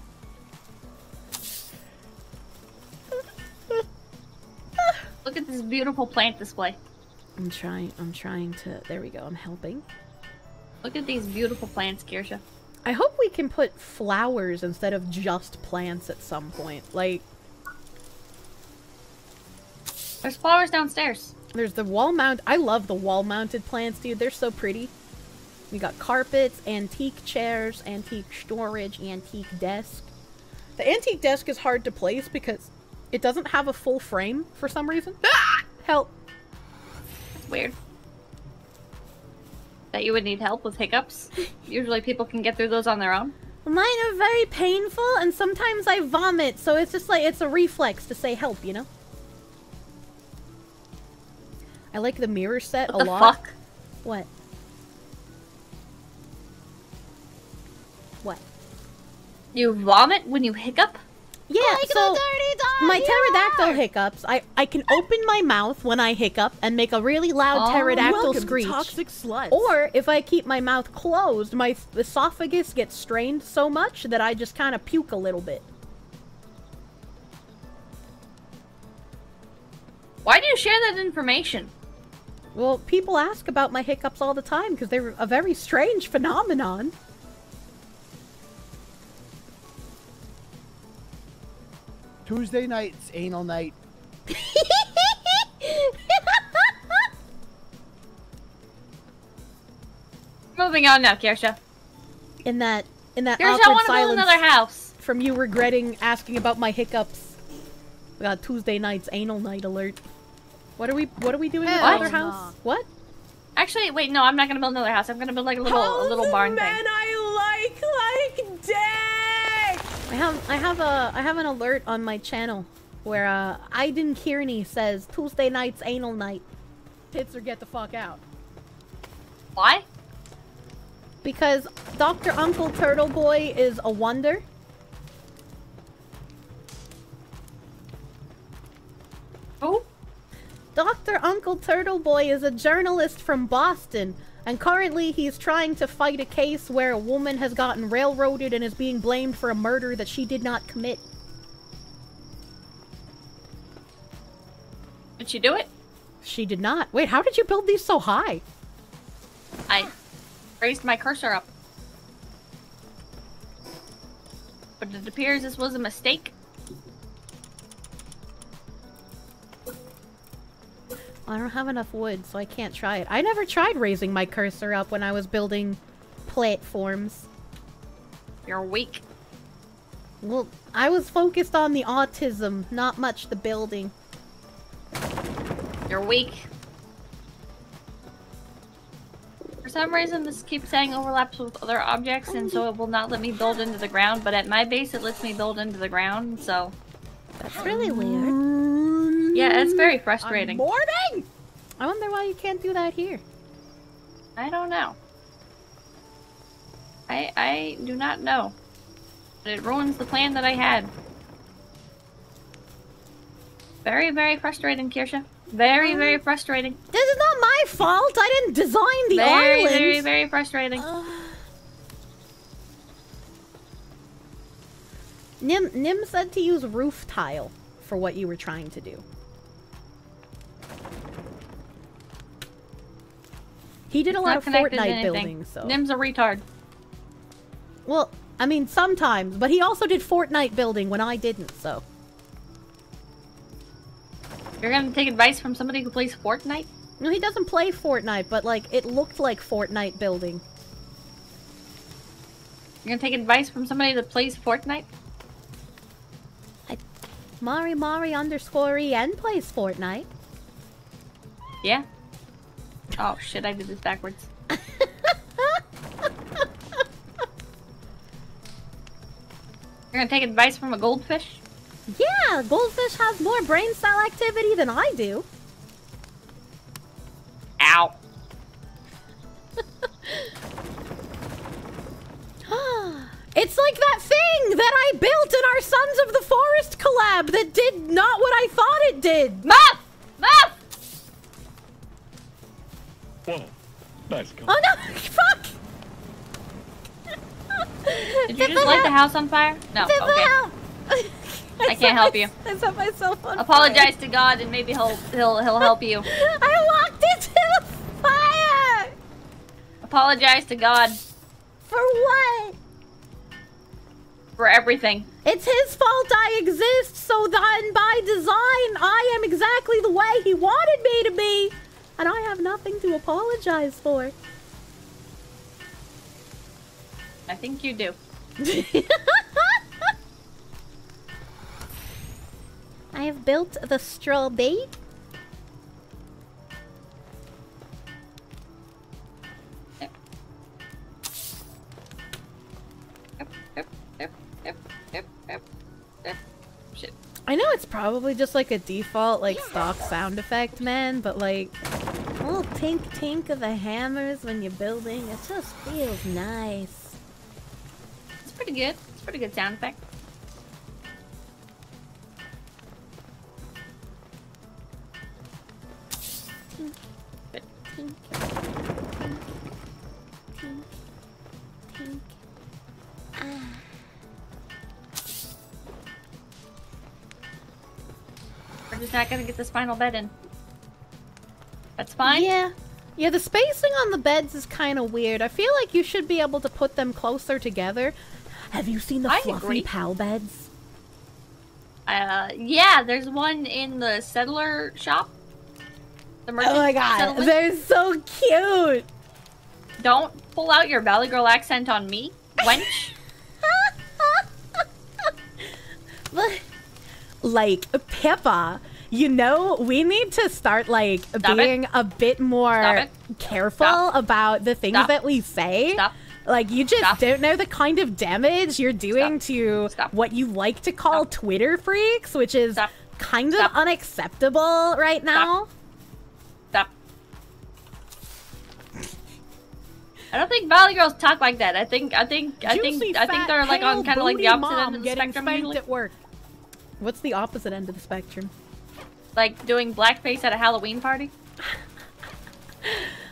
Look at this beautiful plant display. I'm trying. I'm trying to. There we go. I'm helping. Look at these beautiful plants, Kirsche. I hope we can put flowers instead of just plants at some point. Like, There's flowers downstairs. there's the wall mount. I love the wall mounted plants, dude. They're so pretty. We got carpets, antique chairs, antique storage, antique desk. The antique desk is hard to place because it doesn't have a full frame for some reason. Ah! Help. Weird. That you would need help with hiccups. Usually people can get through those on their own. Mine are very painful, and sometimes I vomit, so it's just like it's a reflex to say help, you know? I like the mirror set What a lot. fuck? What? What? You vomit when you hiccup? Yeah, Like so the dirty dog my pterodactyl are. hiccups, I, I can open my mouth when I hiccup and make a really loud Oh, pterodactyl Welcome to toxic sluts. Or if I keep my mouth closed, my esophagus gets strained so much that I just kind of puke a little bit. Why do you share that information? Well, people ask about my hiccups all the time because they're a very strange phenomenon. Tuesday night's anal night. Moving on now, Kirsche. In that in that Kirsche, I awkward want to build silence another house. From you regretting asking about my hiccups. We got Tuesday night's anal night alert. What are we what are we doing with Hell another no. house? What? Actually, wait, no, I'm not gonna build another house. I'm gonna build like a little, a little barn thing. I like like dick. I have I have a I have an alert on my channel where uh Aidan Kearney says Tuesday night's anal night. Tits or get the fuck out. Why? because Dr. Uncle Turtle Boy is a wonder. Who? Dr. Uncle Turtle Boy is a journalist from Boston, and currently he's trying to fight a case where a woman has gotten railroaded and is being blamed for a murder that she did not commit. Did she do it? She did not. Wait, how did you build these so high? I raised my cursor up. But it appears this was a mistake. I don't have enough wood, so I can't try it. I never tried raising my cursor up when I was building platforms. You're weak. Well, I was focused on the autism, not much the building. You're weak. For some reason, this keeps saying overlaps with other objects, and so it will not let me build into the ground. But at my base, it lets me build into the ground. So That's really weird. Yeah, it's very frustrating. Morning! I wonder why you can't do that here. I don't know. I I do not know. But it ruins the plan that I had. Very very frustrating, Kirsche. Very, very frustrating. This is not my fault. I didn't design the very, island. very, very frustrating. Uh, Nim Nim said to use roof tile for what you were trying to do. He did a lot of Fortnite building, so. Nim's a retard. Well, I mean, sometimes, but he also did Fortnite building when I didn't, so. You're gonna take advice from somebody who plays Fortnite? No, he doesn't play Fortnite, but like, it looked like Fortnite building. You're gonna take advice from somebody that plays Fortnite? I... Mari Mari underscore en plays Fortnite. Yeah. Oh shit, I did this backwards. You're gonna take advice from a goldfish? Yeah, goldfish has more brain cell activity than I do. Ow. It's like that thing that I built in our Sons of the Forest collab that did not what I thought it did. Muff! Muff! Whoa. Nice. Oh no! Fuck! Did you just light the house on fire? No. Okay. I can't help you. I set myself on Apologize to God and maybe he'll he'll he'll help you. I walked into the fire! Apologize to God For what? for everything. It's his fault I exist, so then by design, I am exactly the way he wanted me to be. And I have nothing to apologize for. I think you do. I have built the straw bait. I know it's probably just like a default like stock sound effect, man, but like a little tink tink of the hammers when you're building, it just feels nice. It's pretty good. It's a pretty good sound effect. Tink, tink, tink, tink. Ah. We're just not gonna get this final bed in. That's fine. Yeah. Yeah, the spacing on the beds is kind of weird. I feel like you should be able to put them closer together. Have you seen the I fluffy agree. pal beds? Uh, yeah, there's one in the settler shop. The Oh my god, settlement. they're so cute. Don't pull out your Valley Girl accent on me, wench. But, like Pippa, you know, we need to start like Stop being a bit more careful Stop. about the things Stop. that we say. Like you just don't know the kind of damage you're doing to what you like to call Twitter freaks, which is kind of unacceptable right now. Stop. I don't think Valley Girls talk like that. I think I think I think I think they're like on kind of like the opposite end of the spectrum usually. at work. What's the opposite end of the spectrum? Like doing blackface at a Halloween party.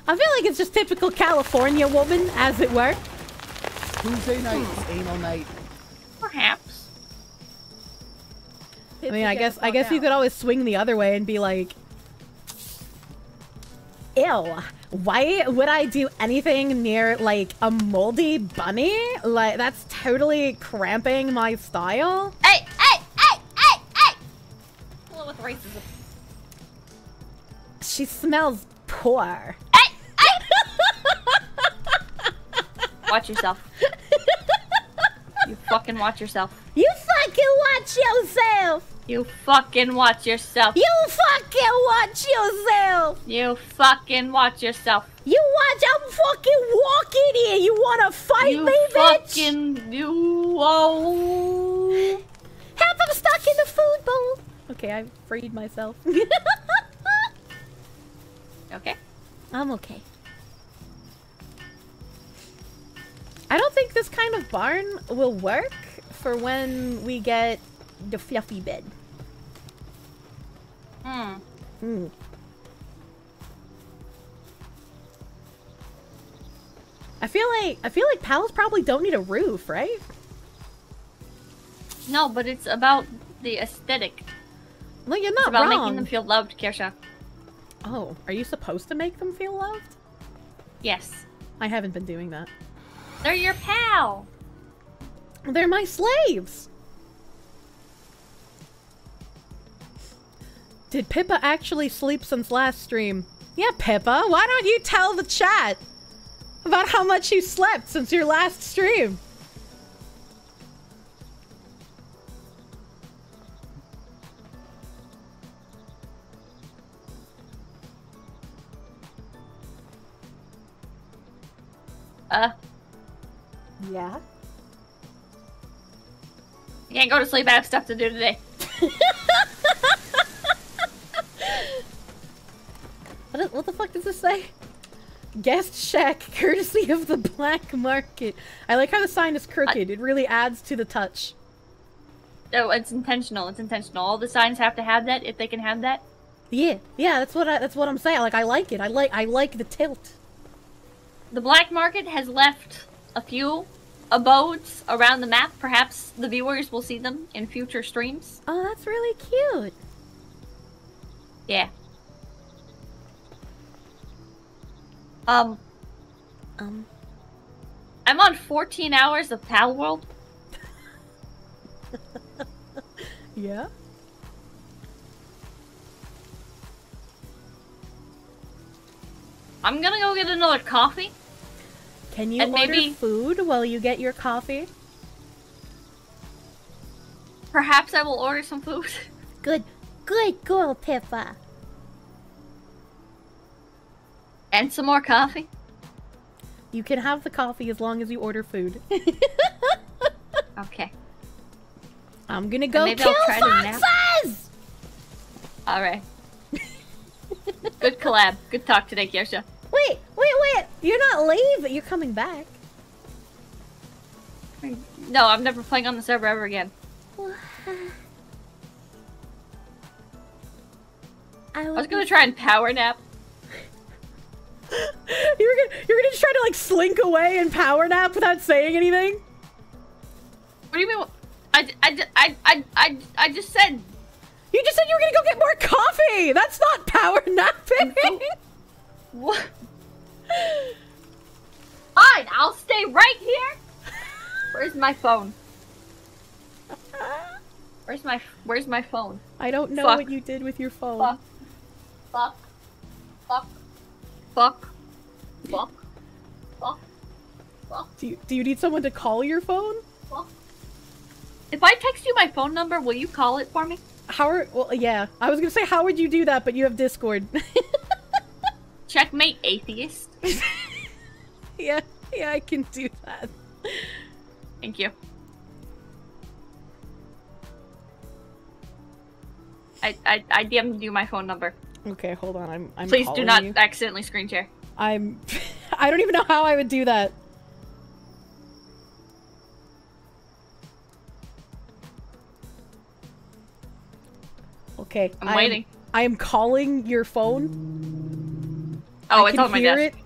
I feel like it's just typical California woman, as it were. Tuesday night, hmm. anal night. Perhaps. I mean, I guess I guess you could always swing the other way and be like, "Ew, why would I do anything near like a moldy bunny? Like that's totally cramping my style." Hey, hey, hey, hey, hey! With racism. She smells poor. Watch yourself. you fucking watch yourself. You fucking watch yourself. You fucking watch yourself. You fucking watch yourself. You fucking watch yourself. You watch. I'm fucking walking here. You wanna fight You me, bitch? You fucking you. Oh. Help! I'm stuck in the food bowl. Okay, I freed myself. okay? I'm okay. I don't think this kind of barn will work for when we get the fluffy bed. Hmm. Hmm. I feel like I feel like pals probably don't need a roof, right? No, but it's about the aesthetic. Well, you're It's not about wrong. making them feel loved, Kirsche. Oh, are you supposed to make them feel loved? Yes. I haven't been doing that. They're your pal. They're my slaves. Did Pippa actually sleep since last stream? Yeah, Pippa, why don't you tell the chat about how much you slept since your last stream? Uh, Yeah. you can't go to sleep. I have stuff to do today. What, what the fuck does this say? Guest shack, courtesy of the black market. I like how the sign is crooked. It really adds to the touch. No, it's intentional. It's intentional. All the signs have to have that if they can have that. Yeah, yeah, that's what I, that's what I'm saying. Like I like it. I like I like the tilt. The black market has left a few abodes around the map. Perhaps the viewers will see them in future streams. Oh, that's really cute. Yeah. Um, Um, I'm on 14 hours of Palworld. yeah. I'm gonna go get another coffee. Can you And order maybe- food while you get your coffee? Perhaps I will order some food. Good, good girl, Pippa. and some more coffee. You can have the coffee as long as you order food. Okay. I'm gonna go maybe I'll kill try to nap. foxes! Alright. Good collab. Good talk today, Kirsche. Wait, wait, wait! You're not leaving. You're coming back. No, I'm never playing on the server ever again. I I was gonna try and power nap. you were gonna, you were gonna just try to like slink away and power nap without saying anything. What do you mean? I, I, I, I, I, I just said. You just said you were gonna go get more coffee. That's not power napping. What? Fine, I'll stay right here. Where's my phone? Where's my Where's my phone? I don't know Fuck. what you did with your phone. Fuck. Fuck. Fuck. Fuck. Fuck. Fuck. Fuck. Do you, do you need someone to call your phone? Fuck. If I text you my phone number, will you call it for me? How are, well, yeah. I was gonna say, how would you do that, but you have Discord. Checkmate, atheist. yeah, yeah, I can do that. Thank you. I I I DM'd you my phone number. Okay, hold on. I'm, I'm Please do not you. accidentally screen share. I'm, I don't even know how I would do that. Okay, I'm I am- waiting. I am calling your phone. Oh, I it's can on my hear desk. it.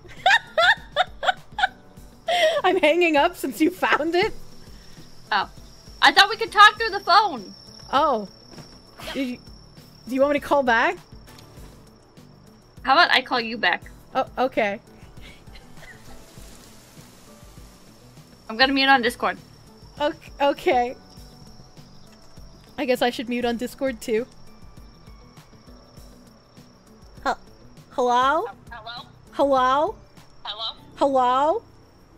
I'm hanging up since you found it. Oh, I thought we could talk through the phone. Oh, Did you, do you want me to call back? How about I call you back? Oh, okay. I'm gonna mute on Discord. Okay. Okay. I guess I should mute on Discord too. Huh. Hello? Oh. Hello? Hello? Hello?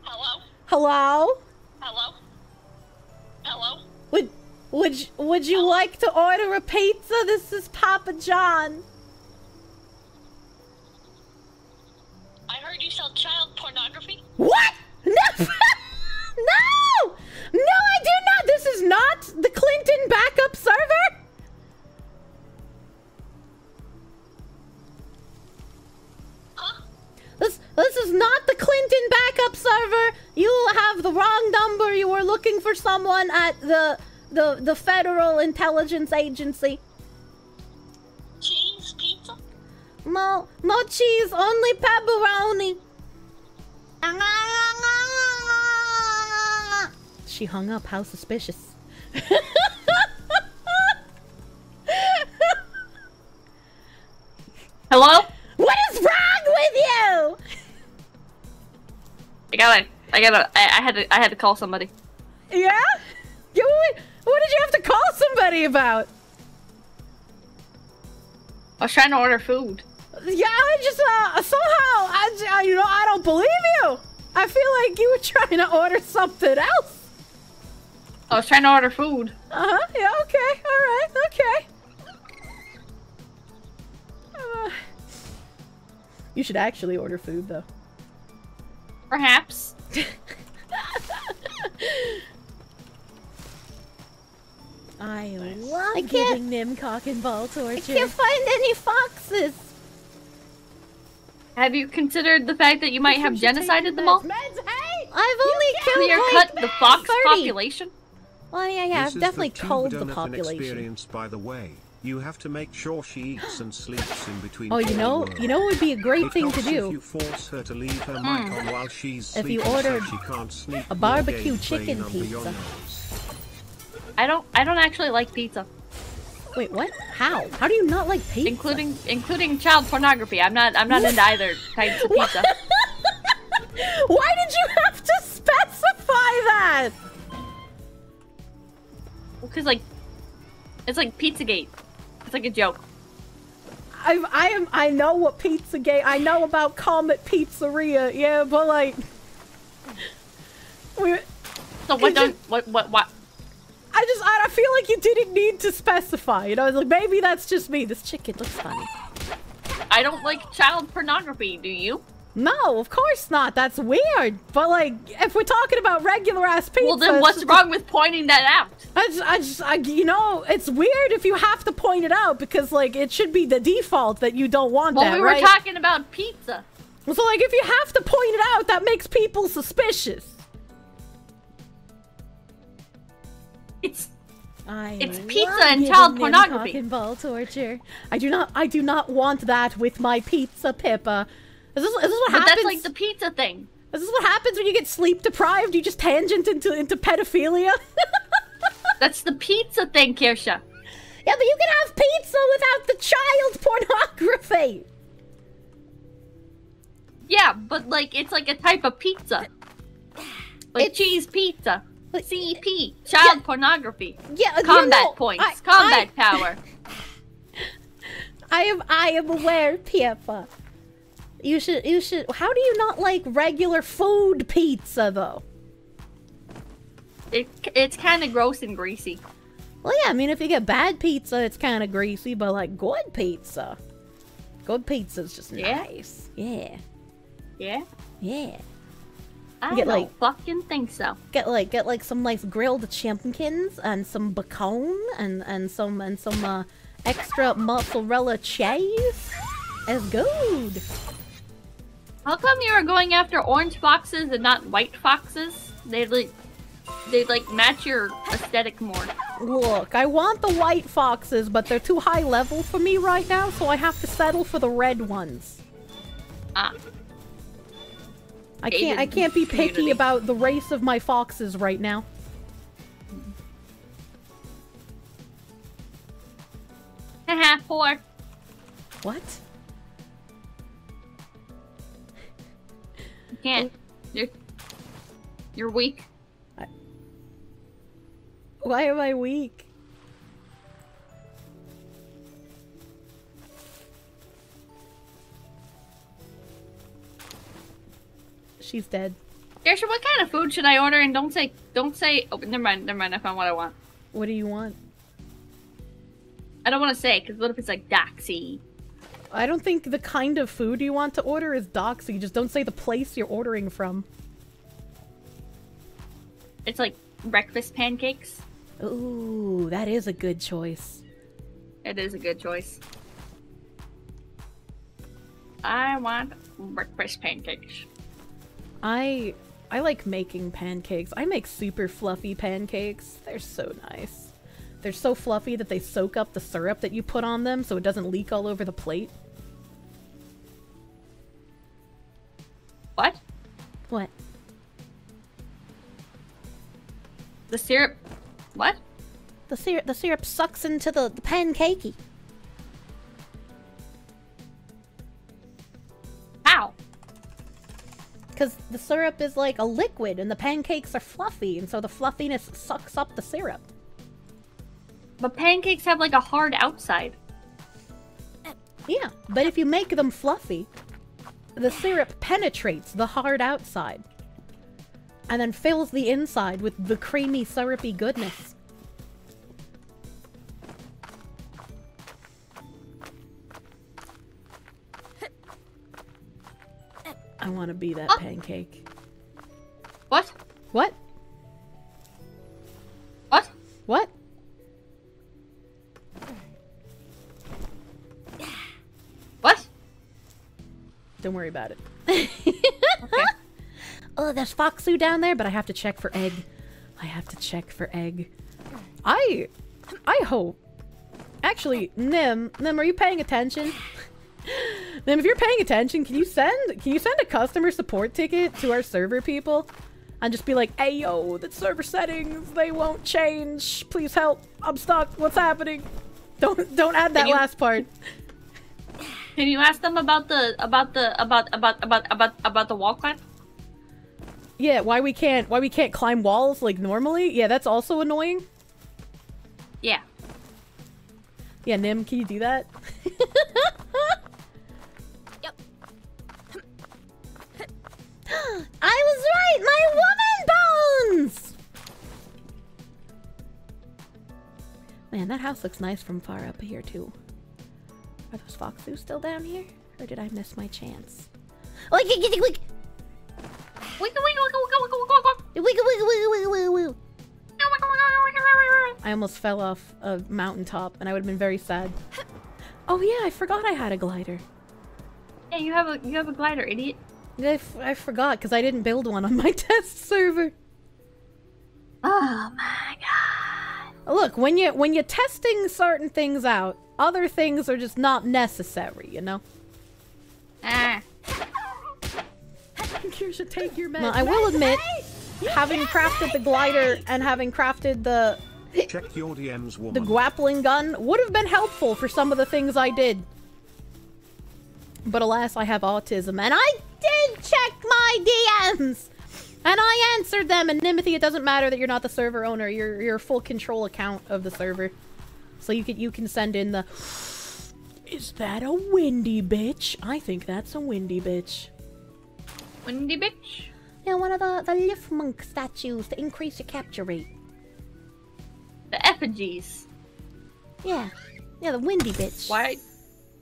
Hello? Hello? Hello? Hello? Would would would you Hello? like to order a pizza? This is Papa John. I heard you sell child pornography. What? No. no. No, I do not. This is not the Clinton backup server. This is not the Clinton backup server. You have the wrong number. You were looking for someone at the the the Federal Intelligence Agency. Cheese pizza? No, no cheese, only pepperoni. she hung up. How suspicious. Hello? What is wrong with you? I gotta, I gotta, I, I had to, I had to call somebody. Yeah? Yeah, what, did you have to call somebody about? I was trying to order food. Yeah, I just uh, somehow I, you know I don't believe you. I feel like you were trying to order something else. I was trying to order food. Uh huh. Yeah. Okay. All right. Okay. Uh, you should actually order food though. Perhaps. I love I can't- giving them cock and ball torture. I can't find any foxes. Have you considered the fact that you might have genocided them all? I've only killed Clear like cut the fox 30. population? Well, yeah, yeah. This I've definitely the culled the population. experience, by the way. You have to make sure she eats and sleeps in between. Oh, you know, you know, it would be a great thing to do. If you force her to leave her mic Mm. on while she's If you sleeping, so ordered she can't sneak a barbecue chicken playing under your pizza. I don't, I don't actually like pizza. Wait, what? How? How do you not like pizza? Including, including child pornography. I'm not, I'm not into either types of pizza. Why did you have to specify that? Because like, it's like Pizzagate. It's like a joke. I, I am. I know what pizza Pizzagate. I know about Comet Pizzeria. Yeah, but like, we. So what don't, what, what, what? I just. I, I feel like you didn't need to specify. You know, I was like, maybe that's just me. This chicken looks funny. I don't like child pornography. Do you? No, of course not. That's weird. But like, if we're talking about regular ass pizza, Well, then what's wrong with pointing that out? I just, I just, I, you know, it's weird if you have to point it out because, like, it should be the default that you don't want Well, that, we were right? talking about pizza. so, like, if you have to point it out, that makes people suspicious. It's I It's pizza and child pornography. cock and ball torture. I do not, I do not want that with my pizza, Pippa. Is this, is this what but happens? that's like the pizza thing. This is this what happens when you get sleep deprived? You just tangent into into pedophilia. That's the pizza thing, Kirsche. Yeah, but you can have pizza without the child pornography. Yeah, but like it's like a type of pizza. Like cheese pizza. CP. Child pornography. Yeah, you Combat know, points. I- combat power. I am I am aware, Pippa. You should you should how do you not like regular food pizza though? It, it's kind of gross and greasy. Well yeah, I mean if you get bad pizza it's kinda greasy, but like good pizza. Good pizza's just Yeah? nice. Yeah. Yeah? Yeah. I get, don't like- fucking think so. Get like get like some nice grilled chimpkins and some bacon and and some and some uh, extra mozzarella cheese. It's good. How come you are going after orange foxes and not white foxes? They like they like match your aesthetic more. Look, I want the white foxes, but they're too high level for me right now, so I have to settle for the red ones. Ah. I can't I can't be picky community. about the race of my foxes right now. Haha, poor. What? Can't. You're you're weak. Why am I weak? She's dead. Kirsche, what kind of food should I order? And don't say don't say. Oh, never mind. Never mind. I found what I want. What do you want? I don't want to say because what if it's like Doxy? I don't think the kind of food you want to order is doxy. Just don't say the place you're ordering from. It's like breakfast pancakes. Ooh, that is a good choice. It is a good choice. I want breakfast pancakes. I I like making pancakes. I make super fluffy pancakes. They're so nice. They're so fluffy that they soak up the syrup that you put on them so it doesn't leak all over the plate. What? What? The syrup. What? The syrup, the syrup sucks into the, the pancakey. How? Because the syrup is like a liquid and the pancakes are fluffy, and so the fluffiness sucks up the syrup. But pancakes have like a hard outside. Yeah, but if you make them fluffy, the syrup penetrates the hard outside and then fills the inside with the creamy, syrupy goodness. I want to be that oh. pancake. What? What? What? What? What? Don't worry about it. Oh, there's Foxu down there, but I have to check for egg. I have to check for egg. I... I hope... Actually, Nim, Nim, are you paying attention? Nim, if you're paying attention, can you send can you send a customer support ticket to our server people? And just be like, hey yo, the server settings, they won't change. Please help. I'm stuck. What's happening? Don't don't add that last part. Can you ask them about the about the about about about about about the wall climb? Yeah, why we can't why we can't climb walls like normally? Yeah, that's also annoying. Yeah. Yeah, Nim, can you do that? Yep. I was right! My woman bones! Man, that house looks nice from far up here, too. Are those foxes still down here? Or did I miss my chance? Like, like, like, like. Wiggle, wiggle, wiggle, wiggle, wiggle, wiggle. Wiggle, wiggle, wiggle, wiggle, wiggle, wiggle. I almost fell off a mountaintop, and I would have been very sad. Oh yeah, I forgot I had a glider. Yeah, you have a you have a glider, idiot. I, f- I forgot, because I didn't build one on my test server. Oh my god. Look, when you when you're testing certain things out, other things are just not necessary, you know? Ah. You should take your meds. I will admit, having crafted the glider and having crafted the Check your DMs, the woman. grappling gun would have been helpful for some of the things I did. But alas, I have autism, and I did check my DMs! And I answered them, and Nimothy, it doesn't matter that you're not the server owner, you're, you're full control account of the server. So you can, you can send in the... Is that a windy bitch? I think that's a windy bitch. Windy bitch. Yeah, one of the, the Lifmunk statues to increase your capture rate. The effigies. Yeah. Yeah, the windy bitch. Why?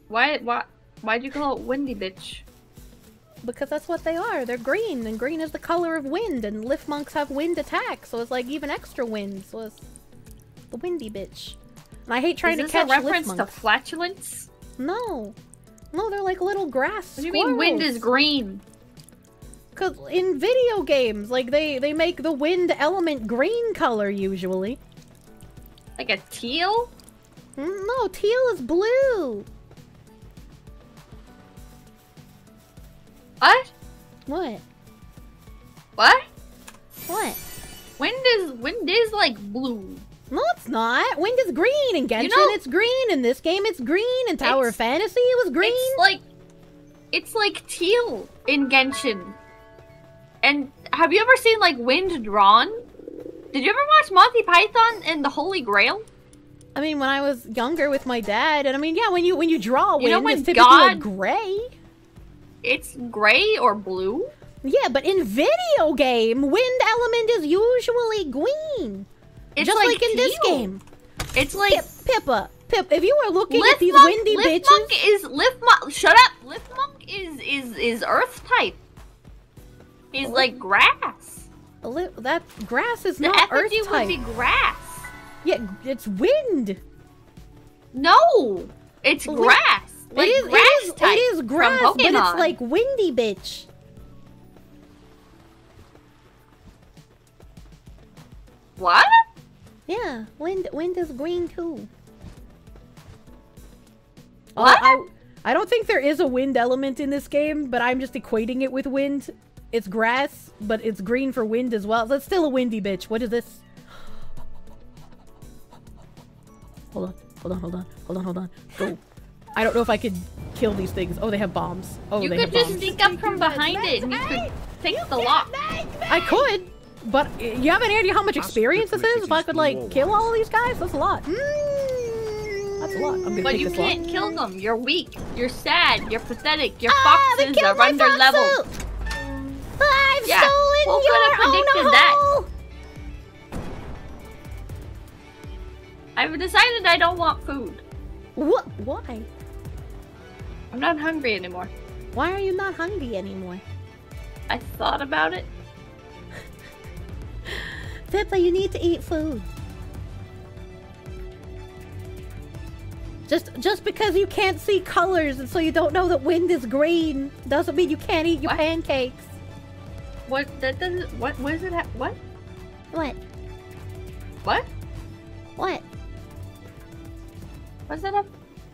Why? Why? Why'd you call it windy bitch? Because that's what they are. They're green, and green is the color of wind, and Lifmunks have wind attack, so it's like even extra wind, so it's the windy bitch. I hate trying Is this to catch a reference to flatulence? No. No, they're like little grass What do you mean wind is green? Cause in video games, like they they make the wind element green color usually. Like a teal? Mm, No, teal is blue. What? What? What? What? Wind is wind is like blue. No, it's not. Wind is green in Genshin. know- it's green in this game. It's green in Tower of Fantasy. It was green. It's like it's like teal in Genshin. And have you ever seen like wind drawn? Did you ever watch Monty Python and the Holy Grail? I mean, when I was younger with my dad, and I mean, yeah, when you when you draw wind, You know when it's typically God- gray. It's gray or blue. Yeah, but in video game, wind element is usually green. It's Just like, like in this game. It's like Pip, Pippa, Pip, if you are looking at these monk, windy Lift bitches, monk is Lifmunk. Shut up. Lifmunk is is is earth type. He's like grass. li- that grass is The not earth effigy would type. be grass. Yeah, it's wind. No, it's grass. Like it is. grass it is. type It is grass, but it's like windy bitch. what? Yeah, wind wind is green too. What? I, I don't think there is a wind element in this game, but I'm just equating it with wind. It's grass, but it's green for wind as well. That's still a windy bitch. What is this? Hold on, hold on, hold on, hold on, hold on. Go. I don't know if I could kill these things. Oh, they have bombs. Oh, you they could have just sneak up from behind it and you could take the lock. I could, but you have any idea how much experience this is? If I could like kill all of these guys, that's a lot. That's a lot. I'm gonna But you can't kill them. You're weak. You're sad. You're pathetic. Your Ah, they foxes killed are my under fox level. suit! I've Yeah, stolen who your could've own predicted that? I've decided I don't want food. What? Why? I'm not hungry anymore. Why are you not hungry anymore? I thought about it. Pippa, you need to eat food. Just just because you can't see colors and so you don't know that wind is green doesn't mean you can't eat your What? pancakes. What? That doesn't. What? What is it? Ha- what? What? What? What? What's that? Have-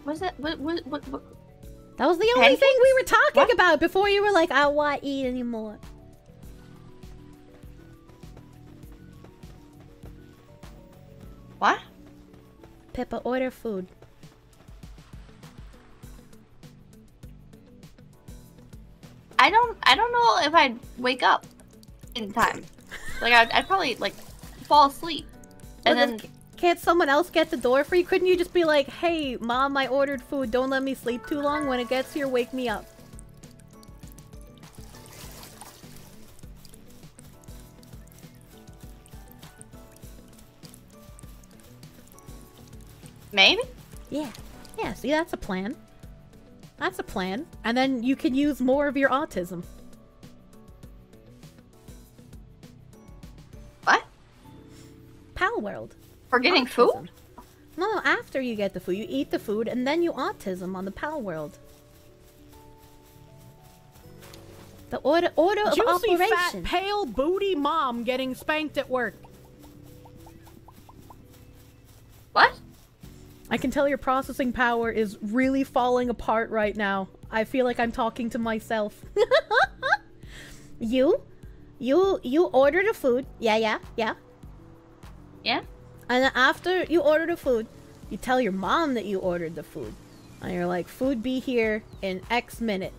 What's that? What? What? What? what? That was the only thing we were talking What? about before you were like, I want to eat anymore. What? Pippa, order food. I don't. I don't know if I'd wake up in time. Like I'd, I'd probably like fall asleep, and Well, then then can't someone else get the door for you? Couldn't you just be like, hey, mom, I ordered food. Don't let me sleep too long. When it gets here, wake me up. Maybe. Yeah. Yeah, see, that's a plan. That's a plan. And then you can use more of your autism. What? Palworld. For getting food? No, no, after you get the food. You eat the food, and then you autism on the Palworld. The order, order of Juicy fat operation. pale booty mom getting spanked at work. What? I can tell your processing power is really falling apart right now. I feel like I'm talking to myself. you, you, you order the food. Yeah, yeah, yeah. Yeah. And after you order the food, you tell your mom that you ordered the food. And you're like, food be here in X minute.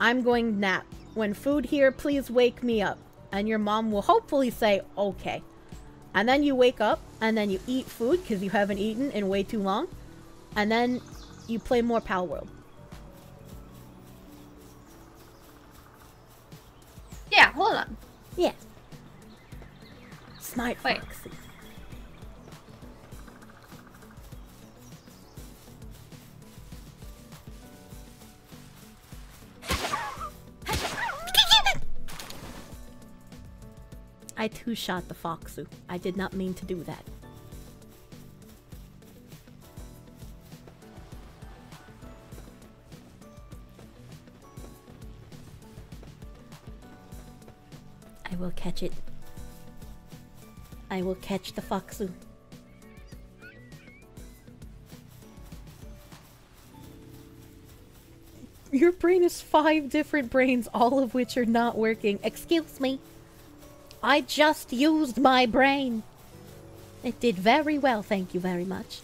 I'm going nap. When food here, please wake me up. And your mom will hopefully say, okay. And then you wake up, and then you eat food because you haven't eaten in way too long. And then you play more Palworld. Yeah. Hold on. Yeah. Smart Wait. Foxy. I too shot the Foxu. I did not mean to do that. I will catch it. I will catch the Foxu. Your brain is five different brains, all of which are not working. Excuse me. I just used my brain. It did very well, thank you very much.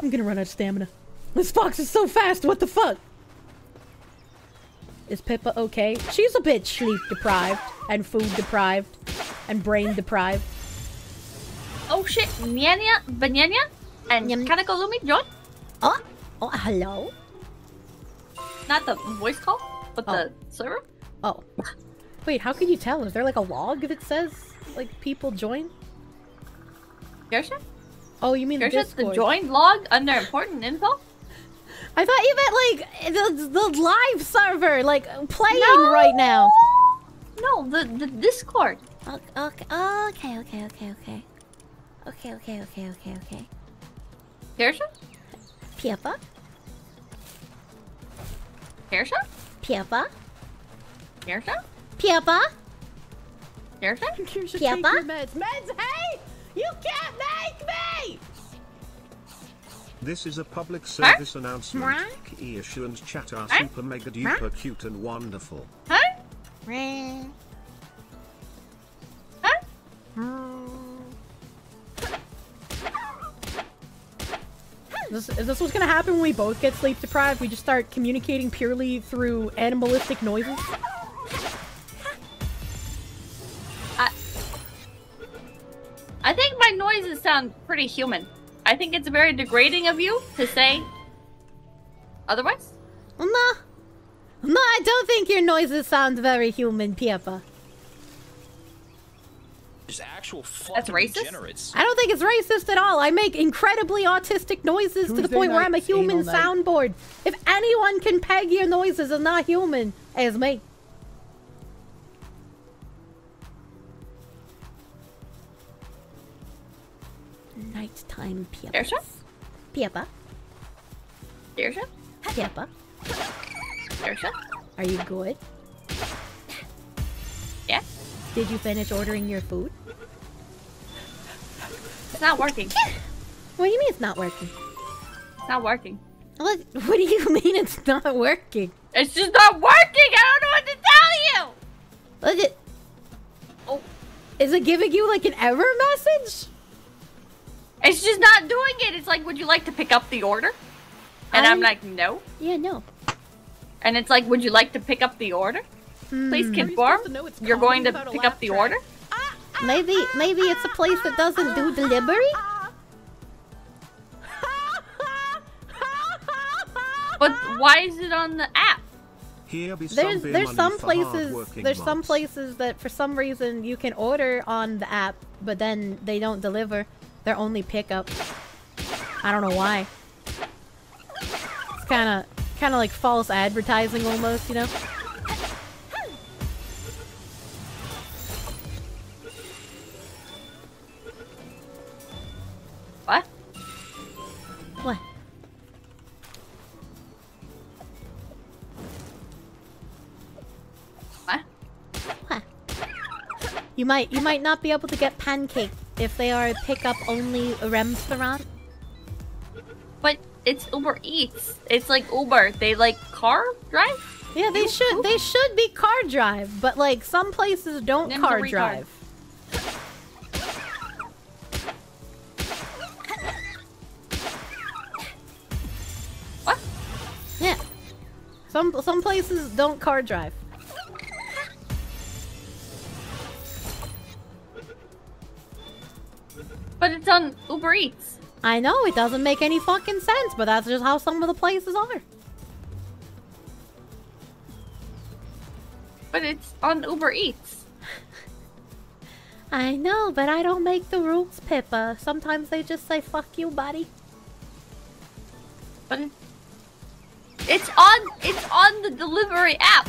I'm gonna run out of stamina. This fox is so fast, what the fuck? Is Pippa okay? She's a bit sleep deprived, and food deprived, and brain deprived. Oh shit. Nyanya, Banyanya, and Kaneko Lumi John? Oh, oh, hello? Not the voice call, but the oh. server. Oh. Wait, how can you tell? Is there like a log that says, like, people join? Gersha? Oh, you mean the Gersha's the log under important info. I thought you meant, like, the, the live server, like, playing right now. No, the the Discord. Okay, okay, okay, okay, okay, okay. Okay, okay, okay, okay. Gersha? Pippa? Gersha? Pippa? Gersha? Pippa? Gersha? You should Pippa? take your meds. Meds, hey! You can't make me! This is a public service announcement. Huh? Key issue and chat are Huh? super mega duper cute and wonderful. Huh? Huh? Is this, is this what's gonna happen when we both get sleep deprived? We just start communicating purely through animalistic noises? I think my noises sound pretty human. I think it's very degrading of you to say otherwise. No. No, I don't think your noises sound very human, Piepa. There's actual That's racist? degenerates. I don't think it's racist at all. I make incredibly autistic noises to the Tuesday point where I'm a human anal night. soundboard. If anyone can peg your noises as not human, it's me. Nighttime Piepa. There's one. Piepa. There's. Are you good? Yeah. Did you finish ordering your food? It's not working. What do you mean it's not working? It's not working. What, what do you mean it's not working? It's just not working. I don't know what to tell you. Look it. Oh. Is it giving you like an error message? It's just not doing it. It's like, would you like to pick up the order? And I'm like, no. Yeah, no. And it's like, would you like to pick up the order? Please Hmm. confirm to know it's you're going to pick up the track? order. Maybe, maybe it's a place that doesn't do delivery? But why is it on the app? Here be There's beer there's some places hard-working there's some places that for some reason you can order on the app, but then they don't deliver. They're only pickup. I don't know why. It's kind of kind of like false advertising almost, you know. What? What? What? You might you might not be able to get pancake if they are a pickup only restaurant. But it's Uber Eats. It's like Uber. They like car drive. Yeah, they should they should be car drive, but like some places don't car drive. What? Yeah. Some some places don't car drive. But it's on Uber Eats. I know it doesn't make any fucking sense, but that's just how some of the places are. But it's on Uber Eats. I know, but I don't make the rules, Pippa. Sometimes they just say fuck you, buddy. But it's on it's on the delivery app.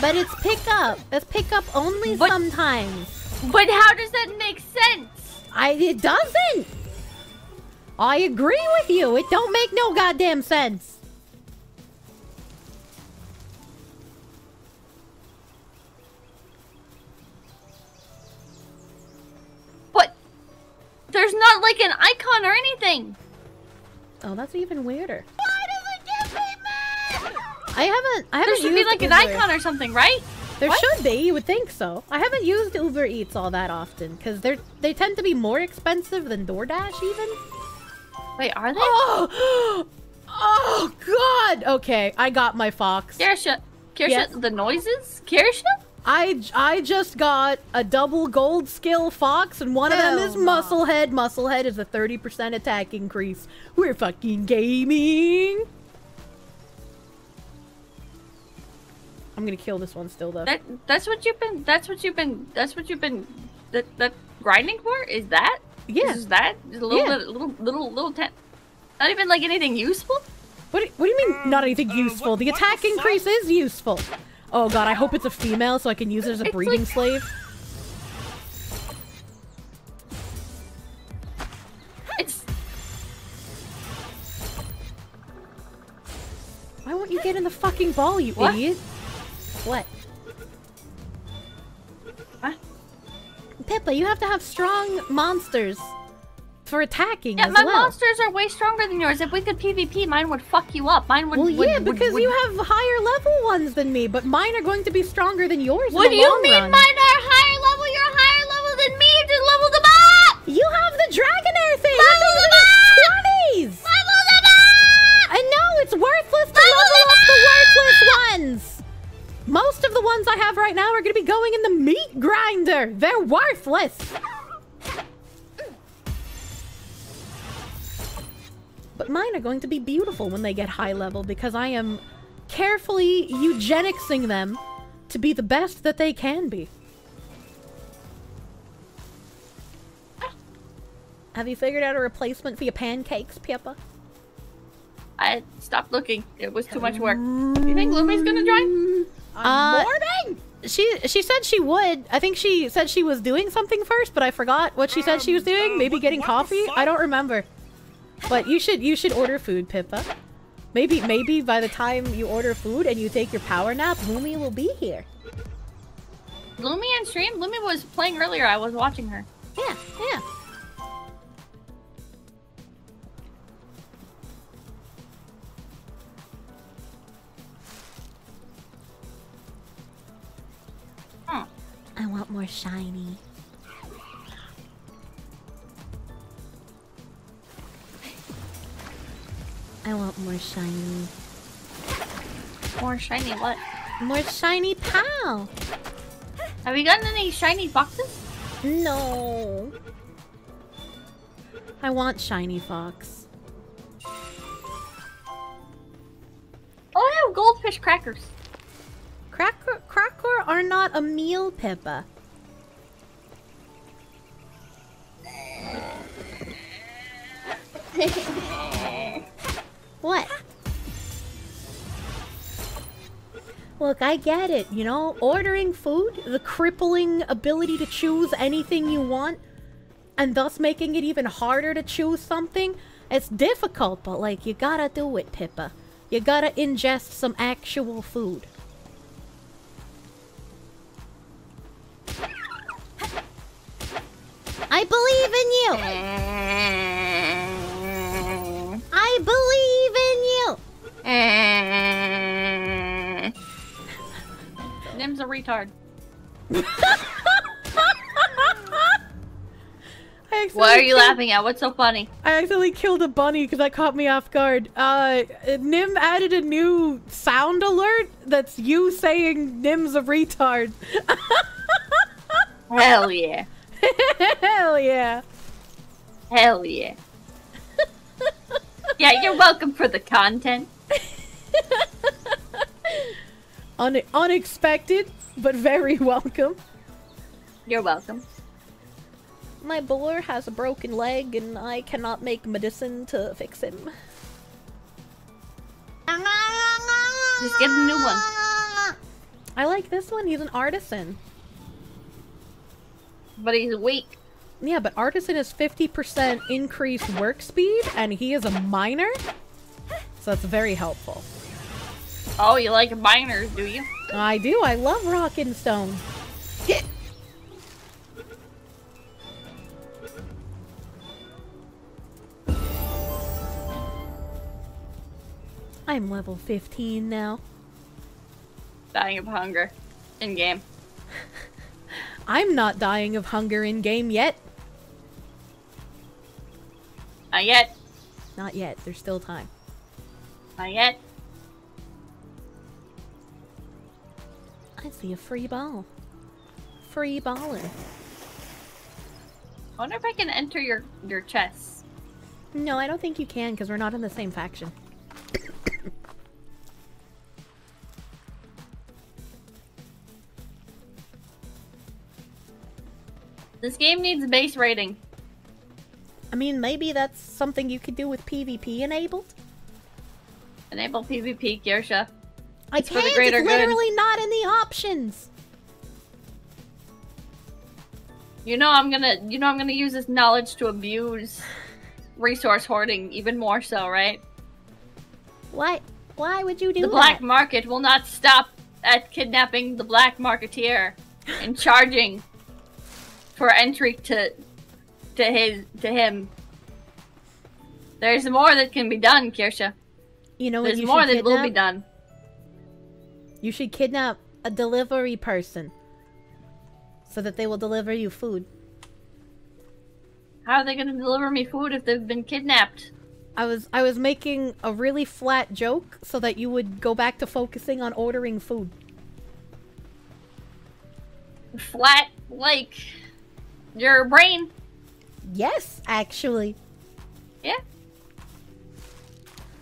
But it's pickup. It's pickup only But- sometimes. But how does that make sense? I it doesn't. I agree with you. It don't make no goddamn sense. But there's not like an icon or anything. Oh, that's even weirder. Why does it give me mad? I haven't. I There haven't should be like an icon or something, right? There What? should be. You would think so. I haven't used Uber Eats all that often because they're they tend to be more expensive than DoorDash even. Wait, are they? Oh, oh God. Okay, I got my fox. Kirsche, Kirsche, Yes. the noises? Kirsche? I, I just got a double gold skill fox, and one of them is oh, no. Musclehead. Musclehead is a 30% attack increase. We're fucking gaming. I'm gonna kill this one still, though. That that's what you've been that's what you've been that's what you've been that that grinding for? Is that? Yeah. Is that Just a little Yeah. bit little little little ten not even like anything useful? What do, what do you mean, not anything uh, useful? what- the attack the fuck? increase is useful. Oh god, I hope it's a female so I can use it as a It's breeding like- slave. It's Why won't you get in the fucking ball, you What? idiot? What? Huh? Pippa, you have to have strong monsters for attacking. Yeah, my well. monsters are way stronger than yours. If we could PvP, mine would fuck you up. Mine would. Well, would, yeah, would, because would, you have higher level ones than me, but mine are going to be stronger than yours. What do you mean run. mine are higher level? You're higher level than me. You just leveled them up. You have the dragon air thing. Level them up. Twenties. Level them up. I know it's worthless to level, level up the worthless ones. 20s. of the ones I have right now are gonna be going in the meat grinder. They're worthless. But mine are going to be beautiful when they get high level because I am carefully eugenicsing them to be the best that they can be. Have you figured out a replacement for your pancakes, Pippa? I stopped looking. It was too much work. You think Lumi's gonna join? Uh, She she said she would. I think she said she was doing something first, but I forgot what she said she was doing. Maybe getting coffee. I don't remember. But you should you should order food, Pippa. Maybe maybe by the time you order food and you take your power nap, Lumi will be here. Lumi on stream? Lumi was playing earlier. I was watching her. Yeah, yeah. I want more shiny. I want more shiny. More shiny what? More shiny pal! Have you gotten any shiny boxes? No. I want shiny fox. Oh, I have goldfish crackers. Cracker are not a meal, Pippa. What? Look, I get it, you know? Ordering food, the crippling ability to choose anything you want, and thus making it even harder to choose something, it's difficult, but like, you gotta do it, Pippa. You gotta ingest some actual food. I believe in you! I believe in you! Nim's a retard. What are you killed- laughing at? What's so funny? I accidentally killed a bunny because that caught me off guard. Uh, Nim added a new sound alert that's you saying Nim's a retard. Hell yeah. Hell yeah. Hell yeah. yeah, you're welcome for the content. Un- unexpected, but very welcome. You're welcome. My boar has a broken leg and I cannot make medicine to fix him. Just get a new one. I like this one, he's an artisan. But he's weak. Yeah, but artisan is 50% increased work speed and he is a miner. So that's very helpful. Oh, you like miners, do you? I do, I love rock and stone. I'm level 15 now. Dying of hunger. In game. I'm not dying of hunger in game yet. Not yet. Not yet, there's still time. Not yet. I see a free ball. Free baller. I wonder if I can enter your your chest. No, I don't think you can because we're not in the same faction. This game needs base rating. I mean, maybe that's something you could do with PvP enabled? Enable PvP, Kirsche. I It's for the can't, greater it's good. literally not in the options! You know I'm gonna you know I'm gonna use this knowledge to abuse resource hoarding even more so, right? Why? Why would you do that? the black that? market will not stop at kidnapping the black marketeer and charging for entry to to his to him. There's more that can be done, Kirsche. You know There's you more that will be done. You should kidnap a delivery person. So that they will deliver you food. How are they gonna deliver me food if they've been kidnapped? I was I was making a really flat joke so that you would go back to focusing on ordering food. flat like your brain. Yes, actually. Yeah.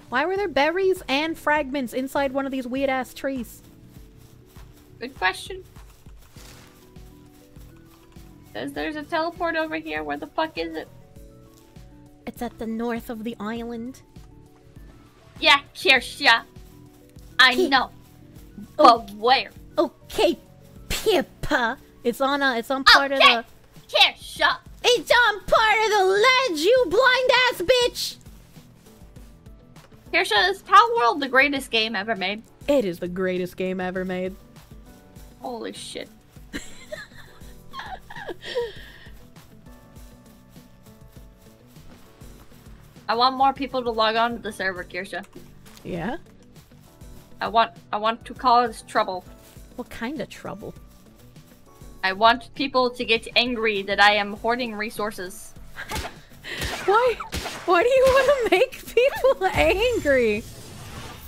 Why were there berries and fragments inside one of these weird ass trees? Good question. Says there's a teleport over here. Where the fuck is it? It's at the north of the island. Yeah, Kirsche. I know. Oh. But where? Okay, Pippa. It's on a. It's on oh, part of the. Kirsche. It's on part of the ledge. You blind ass bitch. Kirsche, is Palworld the greatest game ever made? It is the greatest game ever made. Holy shit. I want more people to log on to the server, Kirsche. Yeah. I want I want to cause trouble. What kind of trouble? I want people to get angry that I am hoarding resources. Why? Why do you want to make people angry?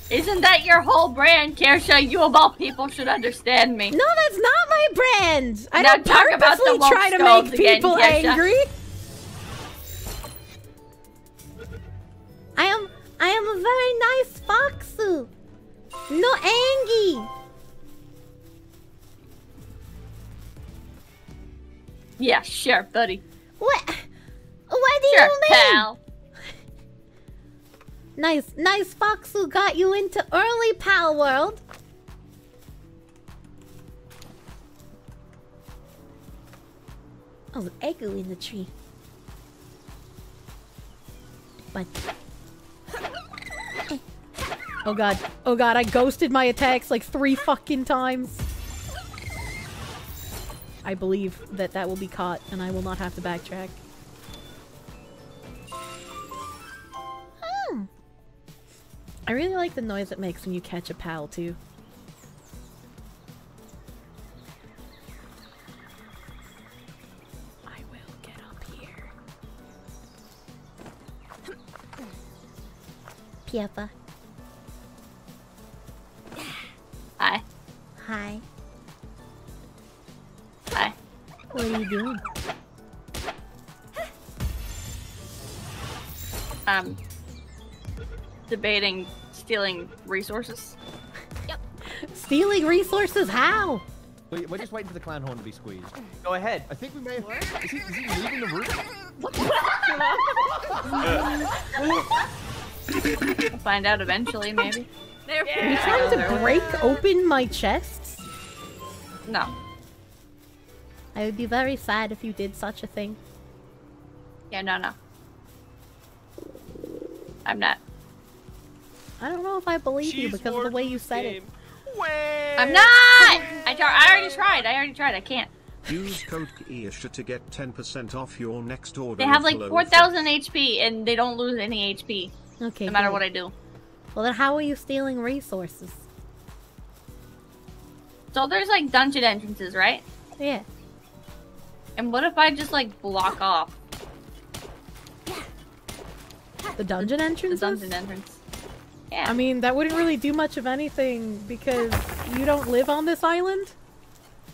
Isn't that your whole brand, Kirsche? You of all people should understand me. No, that's not my brand. I Now don't talk about the purposely try to make people Kesha. angry. I am I am a very nice foxu. No angy. Yeah, sure, buddy. What? What do Sure, you mean? pal. Nice, nice fox who got you into early Palworld. Oh, Egu in the tree. But Oh god. Oh god, I ghosted my attacks like three fucking times. I believe that that will be caught and I will not have to backtrack. hmm. I really like the noise it makes when you catch a pal too. I will get up here. Piepa. Hi. Hi. Hi. What are you doing? Um debating stealing resources. Yep. Stealing resources? How? We- We're just waiting for the clan horn to be squeezed. Go ahead. I think we may. Is he, is he leaving the room? We'll find out eventually, maybe. Are you trying to break open my chests? No. I would be very sad if you did such a thing. Yeah, no, no. I'm not. I don't know if I believe you because of the way you said it. I'm not! I, try- I already tried. I already tried. I can't. Use code KIRSCHE to get 10% off your next order. They have like 4,000 HP and they don't lose any HP. Okay. No matter good. what I do. Well, then how are you stealing resources? So there's like dungeon entrances, right? Yeah. And what if I just like block off The dungeon entrance? the dungeon entrance? Yeah. I mean, that wouldn't really do much of anything because you don't live on this island.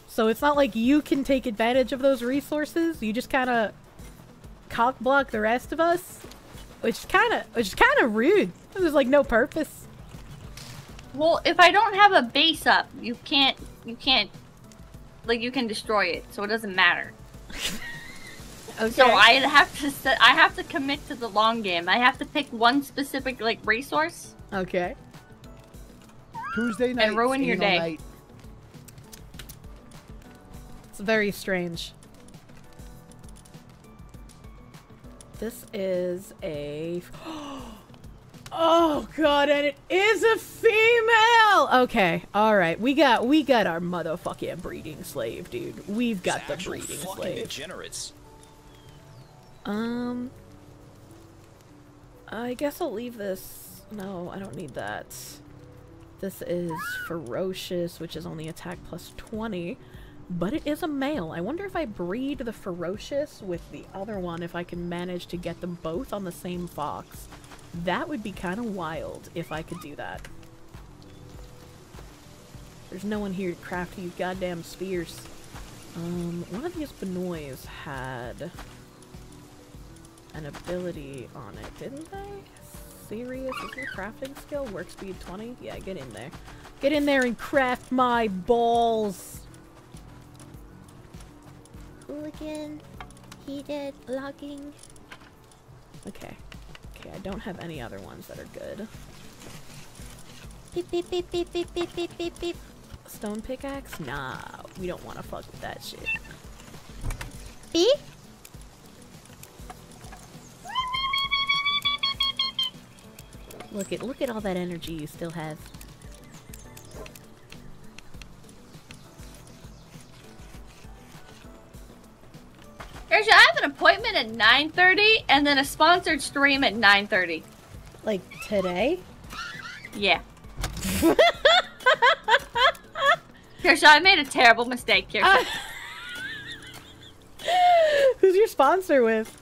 So it's not like you can take advantage of those resources. You just kind of cock block the rest of us, which is kind of which is kind of rude. There's like no purpose. Well, if I don't have a base up, you can't. You can't. Like you can destroy it, so it doesn't matter. Okay. So I have to. Set, I have to commit to the long game. I have to pick one specific like resource. Okay. Tuesday night. and ruin your day. Night. It's very strange. This is a. Oh god, and it is a female. Okay, all right, we got we got our motherfucking breeding slave, dude. We've got the breeding slave. degenerates. Um, I guess I'll leave this. No, I don't need that. This is ferocious, which is only attack plus 20, but it is a male. I wonder if I breed the ferocious with the other one, if I can manage to get them both on the same fox. That would be kind of wild if I could do that. There's no one here to craft these goddamn spheres. Um, one of these Benoits had an ability on it, didn't they? Serious? Is your crafting skill? Work speed 20? Yeah, get in there. Get in there and craft my balls! Hooligan. Heated. Logging. Okay. Okay, I don't have any other ones that are good. Beep beep beep beep beep beep beep beep beep. Stone pickaxe? Nah, we don't want to fuck with that shit. Beep? Look at look at all that energy you still have. Here's I have an appointment at 9:30 and then a sponsored stream at 9:30. Like today? Yeah. Kirsche, I made a terrible mistake, Kirsche. Who's your sponsor with?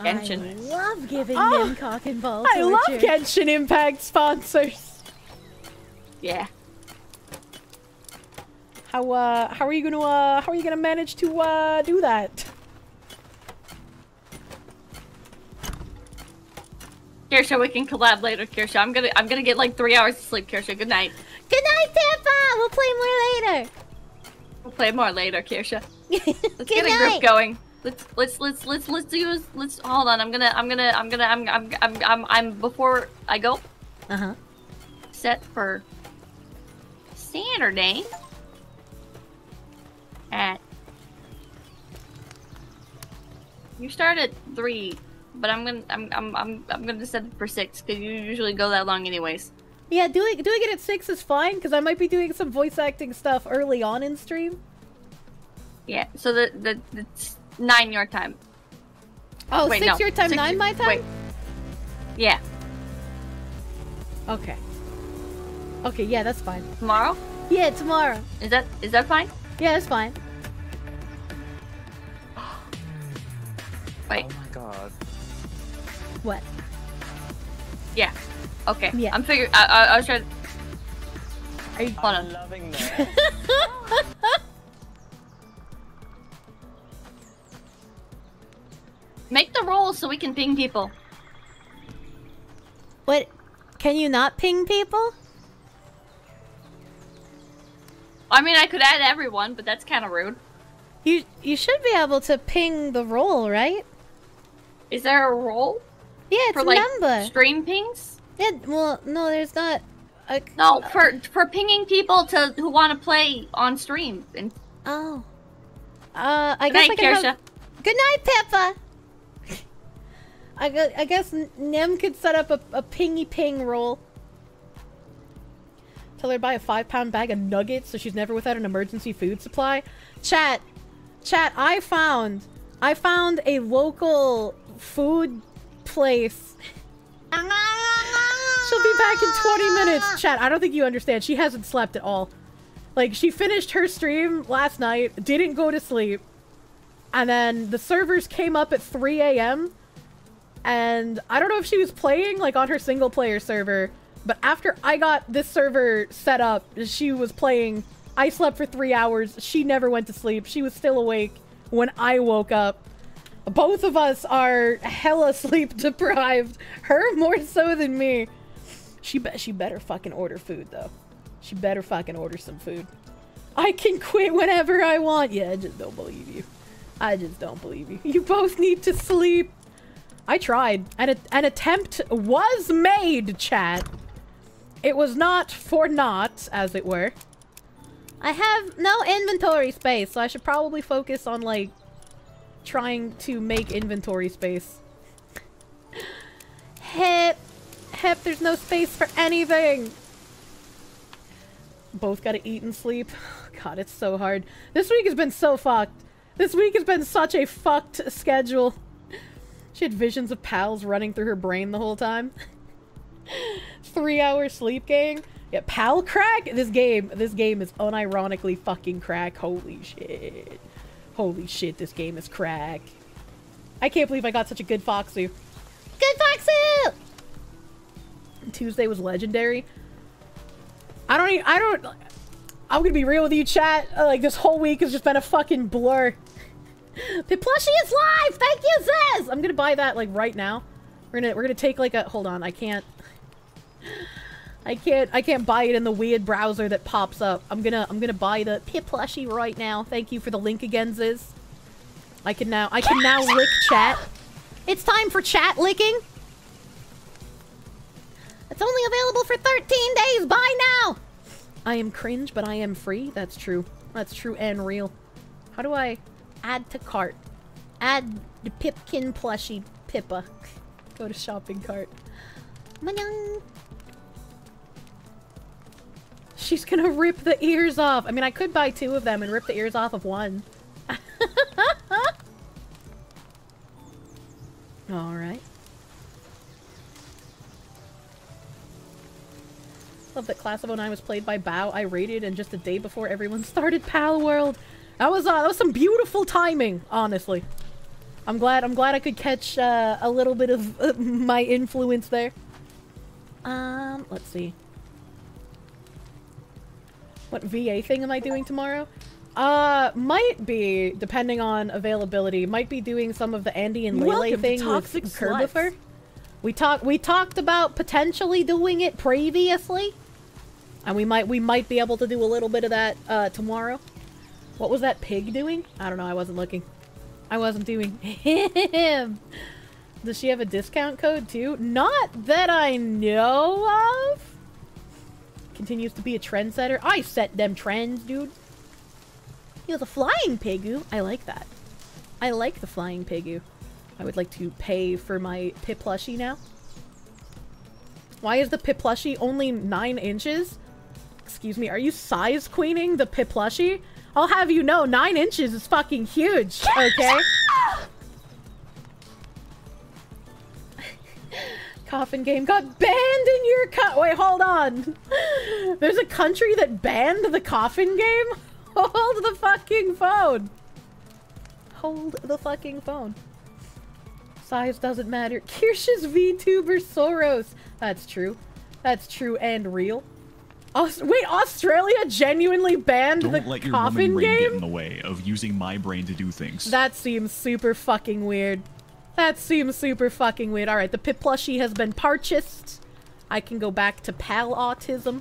Genshin. I love giving Oh, them cock and ball I love torture. Genshin Impact sponsors. Yeah. How uh how are you gonna uh how are you gonna manage to uh do that? Kirsche, we can collab later, Kirsche. I'm gonna I'm gonna get like three hours of sleep, Kirsche. Good night. Good night, Peppa! We'll play more later. We'll play more later, Kirsche. Let's get a group going. Let's let's let's let's let's do. Let's hold on. I'm gonna I'm gonna I'm gonna I'm I'm I'm I'm, I'm before I go Uh-huh. set for Saturday at you start at three, but I'm gonna I'm I'm I'm I'm gonna set it for six because you usually go that long anyways. Yeah, doing doing it at six is fine because I might be doing some voice acting stuff early on in stream. Yeah. So the the it's nine your time. Oh, Wait, six no. your time, Six nine your- my time. wait. Yeah. Okay. Okay, yeah, that's fine. Tomorrow? Yeah, tomorrow. Is that is that fine? Yeah, that's fine. Wait. Oh my god. What? Yeah. Okay. Yeah. I'm figuring. I, I, I was trying. Are you? Hold on. Loving that. Make the roll so we can ping people. What? Can you not ping people? I mean, I could add everyone, but that's kind of rude. You you should be able to ping the roll, right? Is there a roll Yeah, it's for like number. stream pings? Yeah, well, no, there's not. A... No, for for pinging people to who want to play on stream. And Oh. Uh, I Good guess night, I can have. Good night, Peppa. I, gu- I guess Nem could set up a, a pingy ping roll. Tell her to buy a five pound bag of nuggets so she's never without an emergency food supply. Chat, chat. I found, I found a local food place. She'll be back in 20 minutes. Chat, I don't think you understand. She hasn't slept at all. Like, she finished her stream last night, didn't go to sleep, and then the servers came up at 3 a.m. And I don't know if she was playing, like, on her single player server, but after I got this server set up, she was playing. I slept for three hours. She never went to sleep. She was still awake when I woke up. Both of us are hella sleep deprived. Her more so than me. She be- she better fucking order food though. She better fucking order some food. I can quit whenever I want. Yeah, I just don't believe you. I just don't believe you. You both need to sleep. I tried. An, an attempt was made, chat. It was not for naught, as it were. I have no inventory space, so I should probably focus on, like, trying to make inventory space. Hip. Hip, there's no space for anything. Both gotta eat and sleep. God, it's so hard. This week has been so fucked. This week has been such a fucked schedule. She had visions of pals running through her brain the whole time. Three hour sleep gang. Yeah, pal crack? This game, this game is unironically fucking crack. Holy shit. Holy shit, this game is crack. I can't believe I got such a good Foxu. Good Foxu! Tuesday was legendary. I don't even, I don't I'm gonna be real with you, chat. Uh, like, this whole week has just been a fucking blur. The plushie is live! Thank you, Zez! I'm gonna buy that, like, right now. We're gonna, we're gonna take, like, a- hold on, I can't... I can't, I can't buy it in the weird browser that pops up. I'm gonna, I'm gonna buy the Pip plushie right now. Thank you for the link again, Ziz. I can now, I can now lick chat. It's time for chat licking. It's only available for 13 days. Buy now. I am cringe, but I am free. That's true. That's true and real. How do I add to cart? Add the Pipkin plushie Pippa. Go to shopping cart. Manyang. She's gonna rip the ears off. I mean, I could buy two of them and rip the ears off of one. Alright. Love that Class of 09 was played by Bao. I rated and just a day before everyone started Palworld. That was uh, that was some beautiful timing, honestly. I'm glad I'm glad I could catch uh, a little bit of uh, my influence there. Um, let's see. What VA thing am I doing tomorrow? Uh, might be, depending on availability, might be doing some of the Andy and Leyley Welcome to thing Toxic with. Kerbifer. We talked we talked about potentially doing it previously. And we might we might be able to do a little bit of that uh, tomorrow. What was that pig doing? I don't know, I wasn't looking. I wasn't doing him. Does she have a discount code too? Not that I know of. Continues to be a trendsetter. I set them trends, dude. Was a flying pigu. I like that. I like the flying pigu. I would like to pay for my pip plushie now. Why is the pip plushie only 9 inches? Excuse me, are you size queening the pip plushie? I'll have you know, 9 inches is fucking huge, okay? Ah! Coffin game got banned in your co- Wait, hold on. There's a country that banned the coffin game? Hold the fucking phone. Hold the fucking phone. Size doesn't matter. Kirsche's VTuber Soros. That's true. That's true and real. Aus- wait, Australia genuinely banned Don't the let your coffin woman brain get in the way of using my brain to do things. That seems super fucking weird. That seems super fucking weird. Alright, the pit plushie has been purchased. I can go back to pal autism.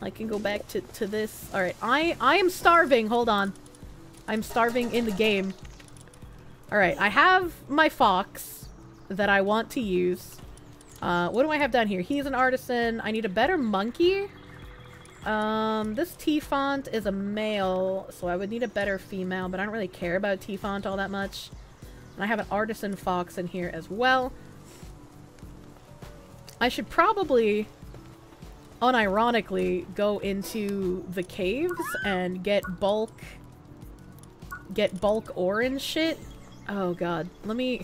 I can go back to, to this. Alright, I, I am starving. Hold on. I'm starving in the game. Alright, I have my fox that I want to use. Uh, what do I have down here? He's an artisan. I need a better monkey. Um, this T-font is a male, so I would need a better female, but I don't really care about T-font all that much. And I have an artisan fox in here as well. I should probably, unironically, go into the caves and get bulk, get bulk orange shit. Oh god, let me...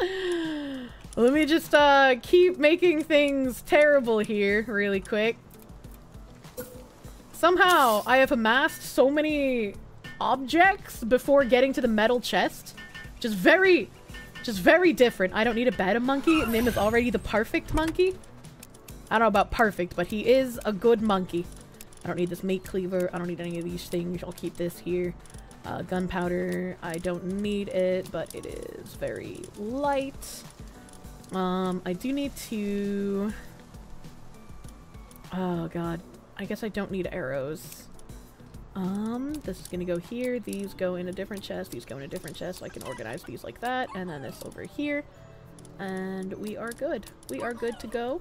Let me just uh, keep making things terrible here really quick. Somehow, I have amassed so many objects before getting to the metal chest. Just very, just very different. I don't need a better monkey. Name is already the perfect monkey. I don't know about perfect, but he is a good monkey. I don't need this meat cleaver. I don't need any of these things. I'll keep this here. Uh, gunpowder. I don't need it, but it is very light. Um, I do need to... Oh, God. I guess I don't need arrows. Um, this is gonna go here. These go in a different chest. These go in a different chest. So I can organize these like that. And then this over here. And we are good. We are good to go.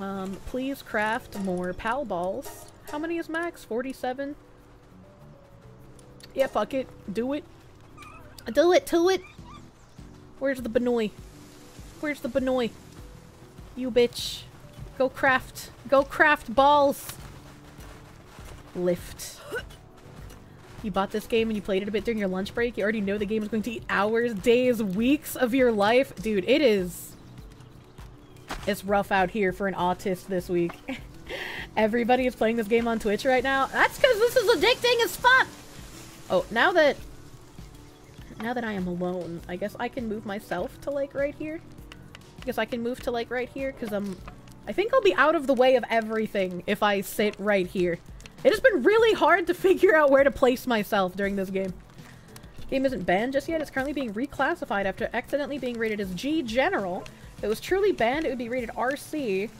Um, please craft more pal balls. How many is max? 47? Yeah, fuck it. Do it. Do it to it. Where's the Benoy? Where's the Benoy? You bitch. Go craft. Go craft balls. Lift. You bought this game and you played it a bit during your lunch break. You already know the game is going to eat hours, days, weeks of your life. Dude, it is... It's rough out here for an autist this week. Everybody is playing this game on Twitch right now. That's because this is addicting as fuck! Oh, now that... Now that I am alone, I guess I can move myself to, like, right here. I guess I can move to, like, right here, because I'm... Um, I think I'll be out of the way of everything if I sit right here. It has been really hard to figure out where to place myself during this game. Game isn't banned just yet. It's currently being reclassified after accidentally being rated as G General. If it was truly banned, it would be rated RC.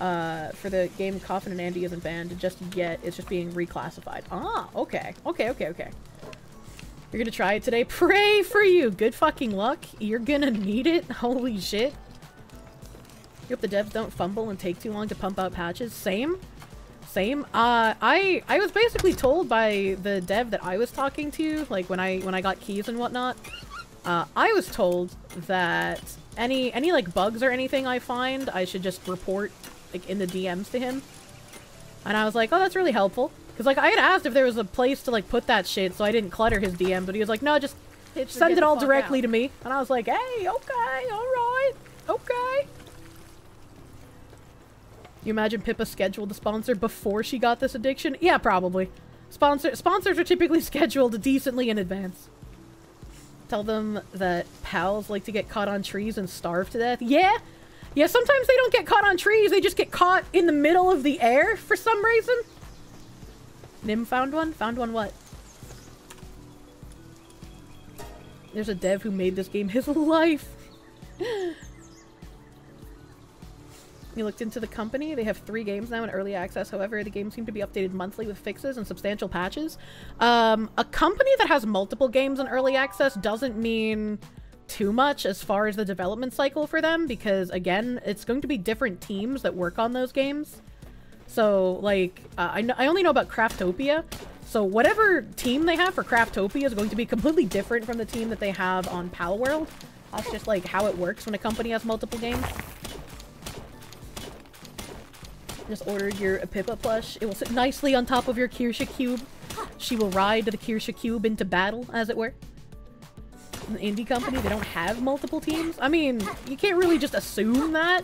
Uh, for the game Coffin and Andy isn't banned just yet. It's just being reclassified. Ah, okay. Okay, okay, okay. You're gonna try it today? Pray for you! Good fucking luck. You're gonna need it. Holy shit. You hope the devs don't fumble and take too long to pump out patches. Same. Same. Uh, I I was basically told by the dev that I was talking to, like when I when I got keys and whatnot. Uh, I was told that any any like bugs or anything I find, I should just report like in the DMs to him. And I was like, oh, that's really helpful. Because like I had asked if there was a place to like put that shit so I didn't clutter his DM, but he was like, no, just send it all directly out. to me. And I was like, hey, okay, alright, okay. You imagine Pippa scheduled the sponsor before she got this addiction? Yeah, probably. Sponsor sponsors are typically scheduled decently in advance. Tell them that pals like to get caught on trees and starve to death. Yeah, yeah, sometimes they don't get caught on trees, they just get caught in the middle of the air for some reason. Nim found one? Found one what? There's a dev who made this game his life. You looked into the company. They have three games now in early access. However, the games seem to be updated monthly with fixes and substantial patches. Um, a company that has multiple games in early access doesn't mean too much as far as the development cycle for them because, again, it's going to be different teams that work on those games. So, like, uh, I, I only know about Craftopia. So whatever team they have for Craftopia is going to be completely different from the team that they have on Palworld. That's just, like, how it works when a company has multiple games. Just ordered your Pippa plush. It will sit nicely on top of your Kirsche cube. She will ride the Kirsche cube into battle, as it were. An indie company, they don't have multiple teams. I mean, you can't really just assume that.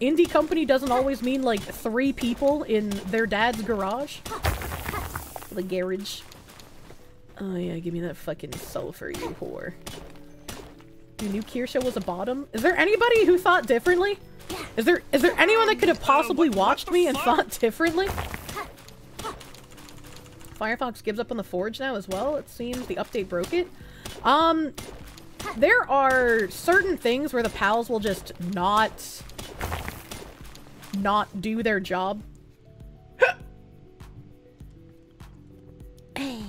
Indie company doesn't always mean like three people in their dad's garage. The garage. Oh yeah, give me that fucking sulfur, you whore. You knew Kirsche was a bottom? Is there anybody who thought differently? Is there is there anyone that could have possibly watched me and thought differently? Firefox gives up on the Forge now as well. It seems the update broke it. Um, there are certain things where the pals will just not not do their job. Hey.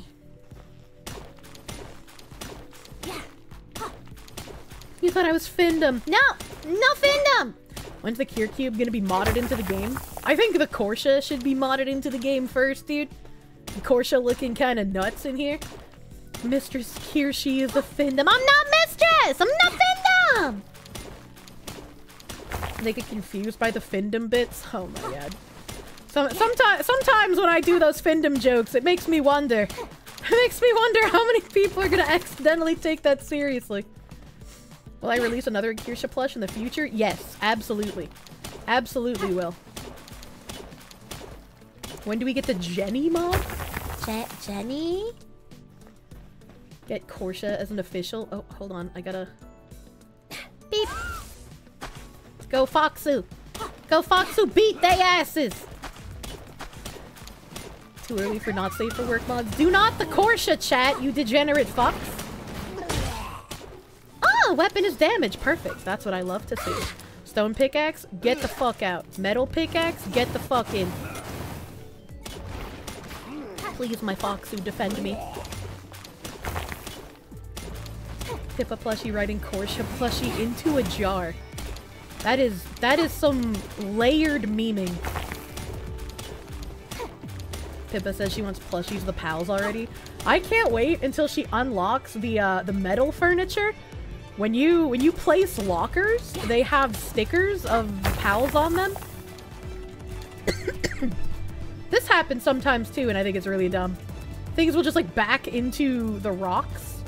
You thought I was Findom. No! No Findom! When's the Cure Cube gonna be modded into the game? I think the Kirsche should be modded into the game first, dude. Kirsche looking kind of nuts in here. Mistress Kirsche is a Findom. I'm not Mistress! I'm not Findom! They get confused by the Findom bits. Oh my god. Some, sometimes, sometimes when I do those Findom jokes, it makes me wonder. It makes me wonder how many people are gonna accidentally take that seriously. Will I release another Kirsche plush in the future? Yes, absolutely. Absolutely will. When do we get the Jenny mod? Je Jenny? Get Kirsche as an official? Oh, hold on. I gotta... Beep. Go Foxu! Go Foxu! Beat they asses! Too early for not safe for work mods. Do not the Kirsche chat, you degenerate fox! Oh, weapon is damaged. Perfect. That's what I love to see. Stone pickaxe, get the fuck out. Metal pickaxe, get the fuck in. Please, my Foxu, defend me. Pippa plushie riding Kirsche plushie into a jar. That is that is some layered memeing. Pippa says she wants plushies the pals already. I can't wait until she unlocks the uh, the metal furniture when you when you place lockers, they have stickers of pals on them. this happens sometimes too, and I think it's really dumb. Things will just like back into the rocks.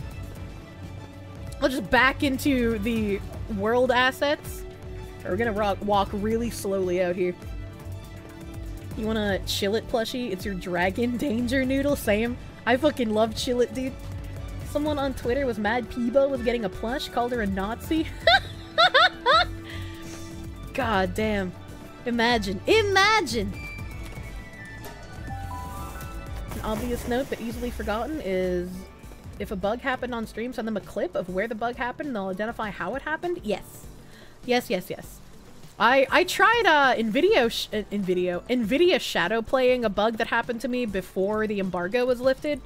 I'll just back into the world assets. We're gonna rock, walk really slowly out here. You wanna Chillet plushie? It's your dragon danger noodle? Same. I fucking love Chillet, dude. Someone on Twitter was mad Peebo was getting a plush, called her a Nazi. God damn. Imagine. Imagine! An obvious note but easily forgotten is if a bug happened on stream, send them a clip of where the bug happened and they'll identify how it happened. Yes. Yes, yes, yes. I I tried uh Nvidia uh, Nvidia Nvidia shadow playing a bug that happened to me before the embargo was lifted.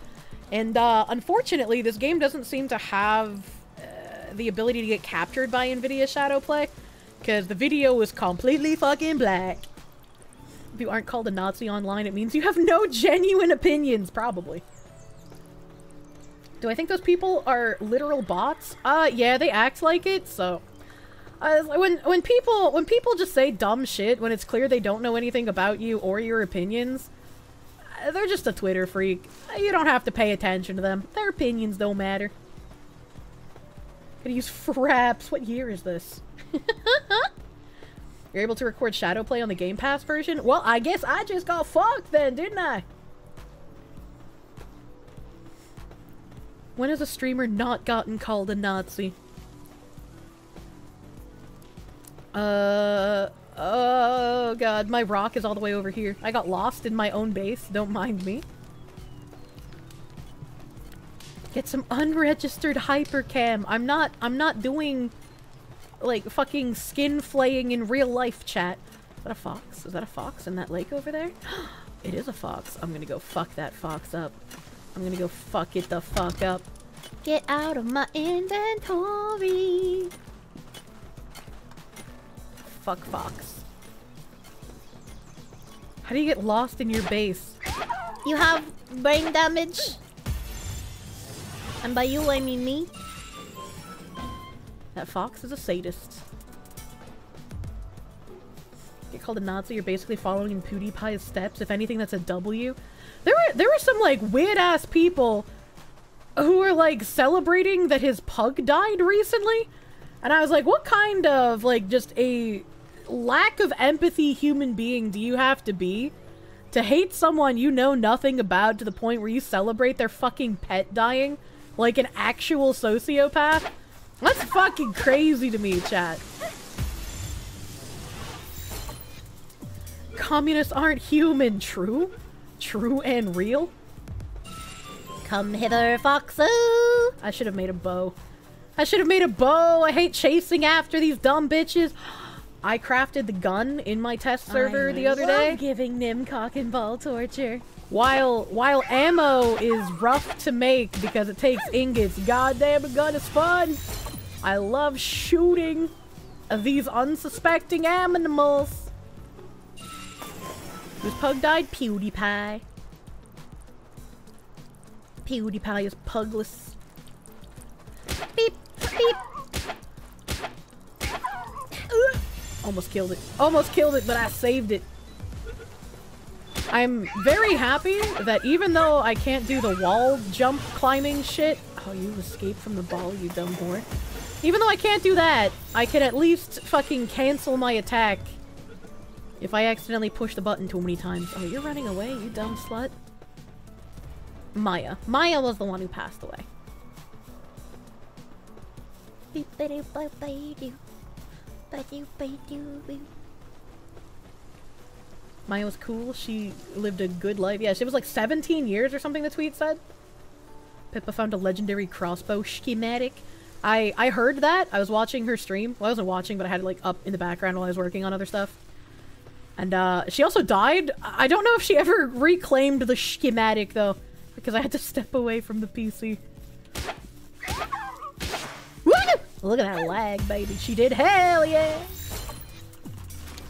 And uh unfortunately, this game doesn't seem to have uh, the ability to get captured by Nvidia Shadowplay because the video was completely fucking black. If you aren't called a Nazi online, it means you have no genuine opinions, probably. Do I think those people are literal bots? Uh, yeah, they act like it, so... Uh, when when people when people just say dumb shit when it's clear they don't know anything about you or your opinions, they're just a Twitter freak. You don't have to pay attention to them. Their opinions don't matter. Gonna use fraps. What year is this? You're able to record Shadowplay on the Game Pass version? Well, I guess I just got fucked then, didn't I? When has a streamer not gotten called a Nazi? Uh... Oh god, my rock is all the way over here. I got lost in my own base, don't mind me. Get some unregistered hypercam. I'm not- I'm not doing like fucking skin flaying in real life chat. Is that a fox? Is that a fox in that lake over there? it is a fox. I'm gonna go fuck that fox up. I'm gonna go fuck it the fuck up. Get out of my inventory. Fuck fox. How do you get lost in your base? You have brain damage. And by you, I mean me. That fox is a sadist. Get called a Nazi, you're basically following in PewDiePie's steps. If anything, that's a W. There were there were some like weird ass people who were like celebrating that his pug died recently. And I was like, what kind of like just a lack of empathy human being do you have to be to hate someone you know nothing about to the point where you celebrate their fucking pet dying like an actual sociopath? That's fucking crazy to me, chat. Communists aren't human, true? True and real? Come hither, Foxo! I should have made a bow. I should have made a bow! I hate chasing after these dumb bitches! I crafted the gun in my test server I the other day. I love giving Nim cock and ball torture. While while ammo is rough to make because it takes ingots, goddamn a gun is fun! I love shooting these unsuspecting animals. Whose pug died? PewDiePie. PewDiePie is pugless. Beep, beep. Ugh. Almost killed it. Almost killed it, but I saved it. I'm very happy that even though I can't do the wall jump climbing shit... Oh, you escaped from the ball, you dumb whore. Even though I can't do that, I can at least fucking cancel my attack if I accidentally push the button too many times. Oh, you're running away, you dumb slut. Maya. Maya was the one who passed away. Maya was cool. She lived a good life. Yeah, she was like 17 years or something, the tweet said. Pippa found a legendary crossbow schematic. I, I heard that. I was watching her stream. Well, I wasn't watching, but I had it like up in the background while I was working on other stuff. And uh, she also died. I don't know if she ever reclaimed the schematic though, because I had to step away from the PC. Look at that lag, baby. She did hell yeah!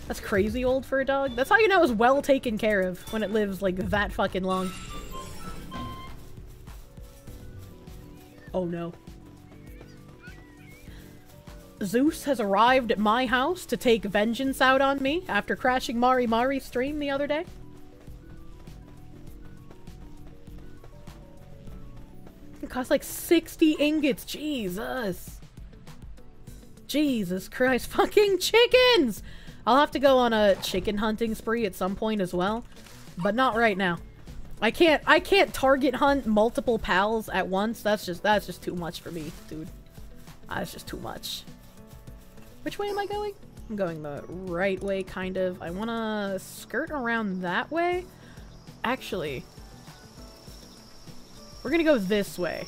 That's crazy old for a dog. That's how you know it's well taken care of when it lives like that fucking long. Oh no. Zeus has arrived at my house to take vengeance out on me after crashing Mari Mari's stream the other day. It cost like 60 ingots. Jesus. Jesus Christ. Fucking chickens! I'll have to go on a chicken hunting spree at some point as well. But not right now. I can't I can't target hunt multiple pals at once. That's just that's just too much for me, dude. That's just too much. Which way am I going? I'm going the right way, kind of. I want to skirt around that way. Actually, We're gonna go this way.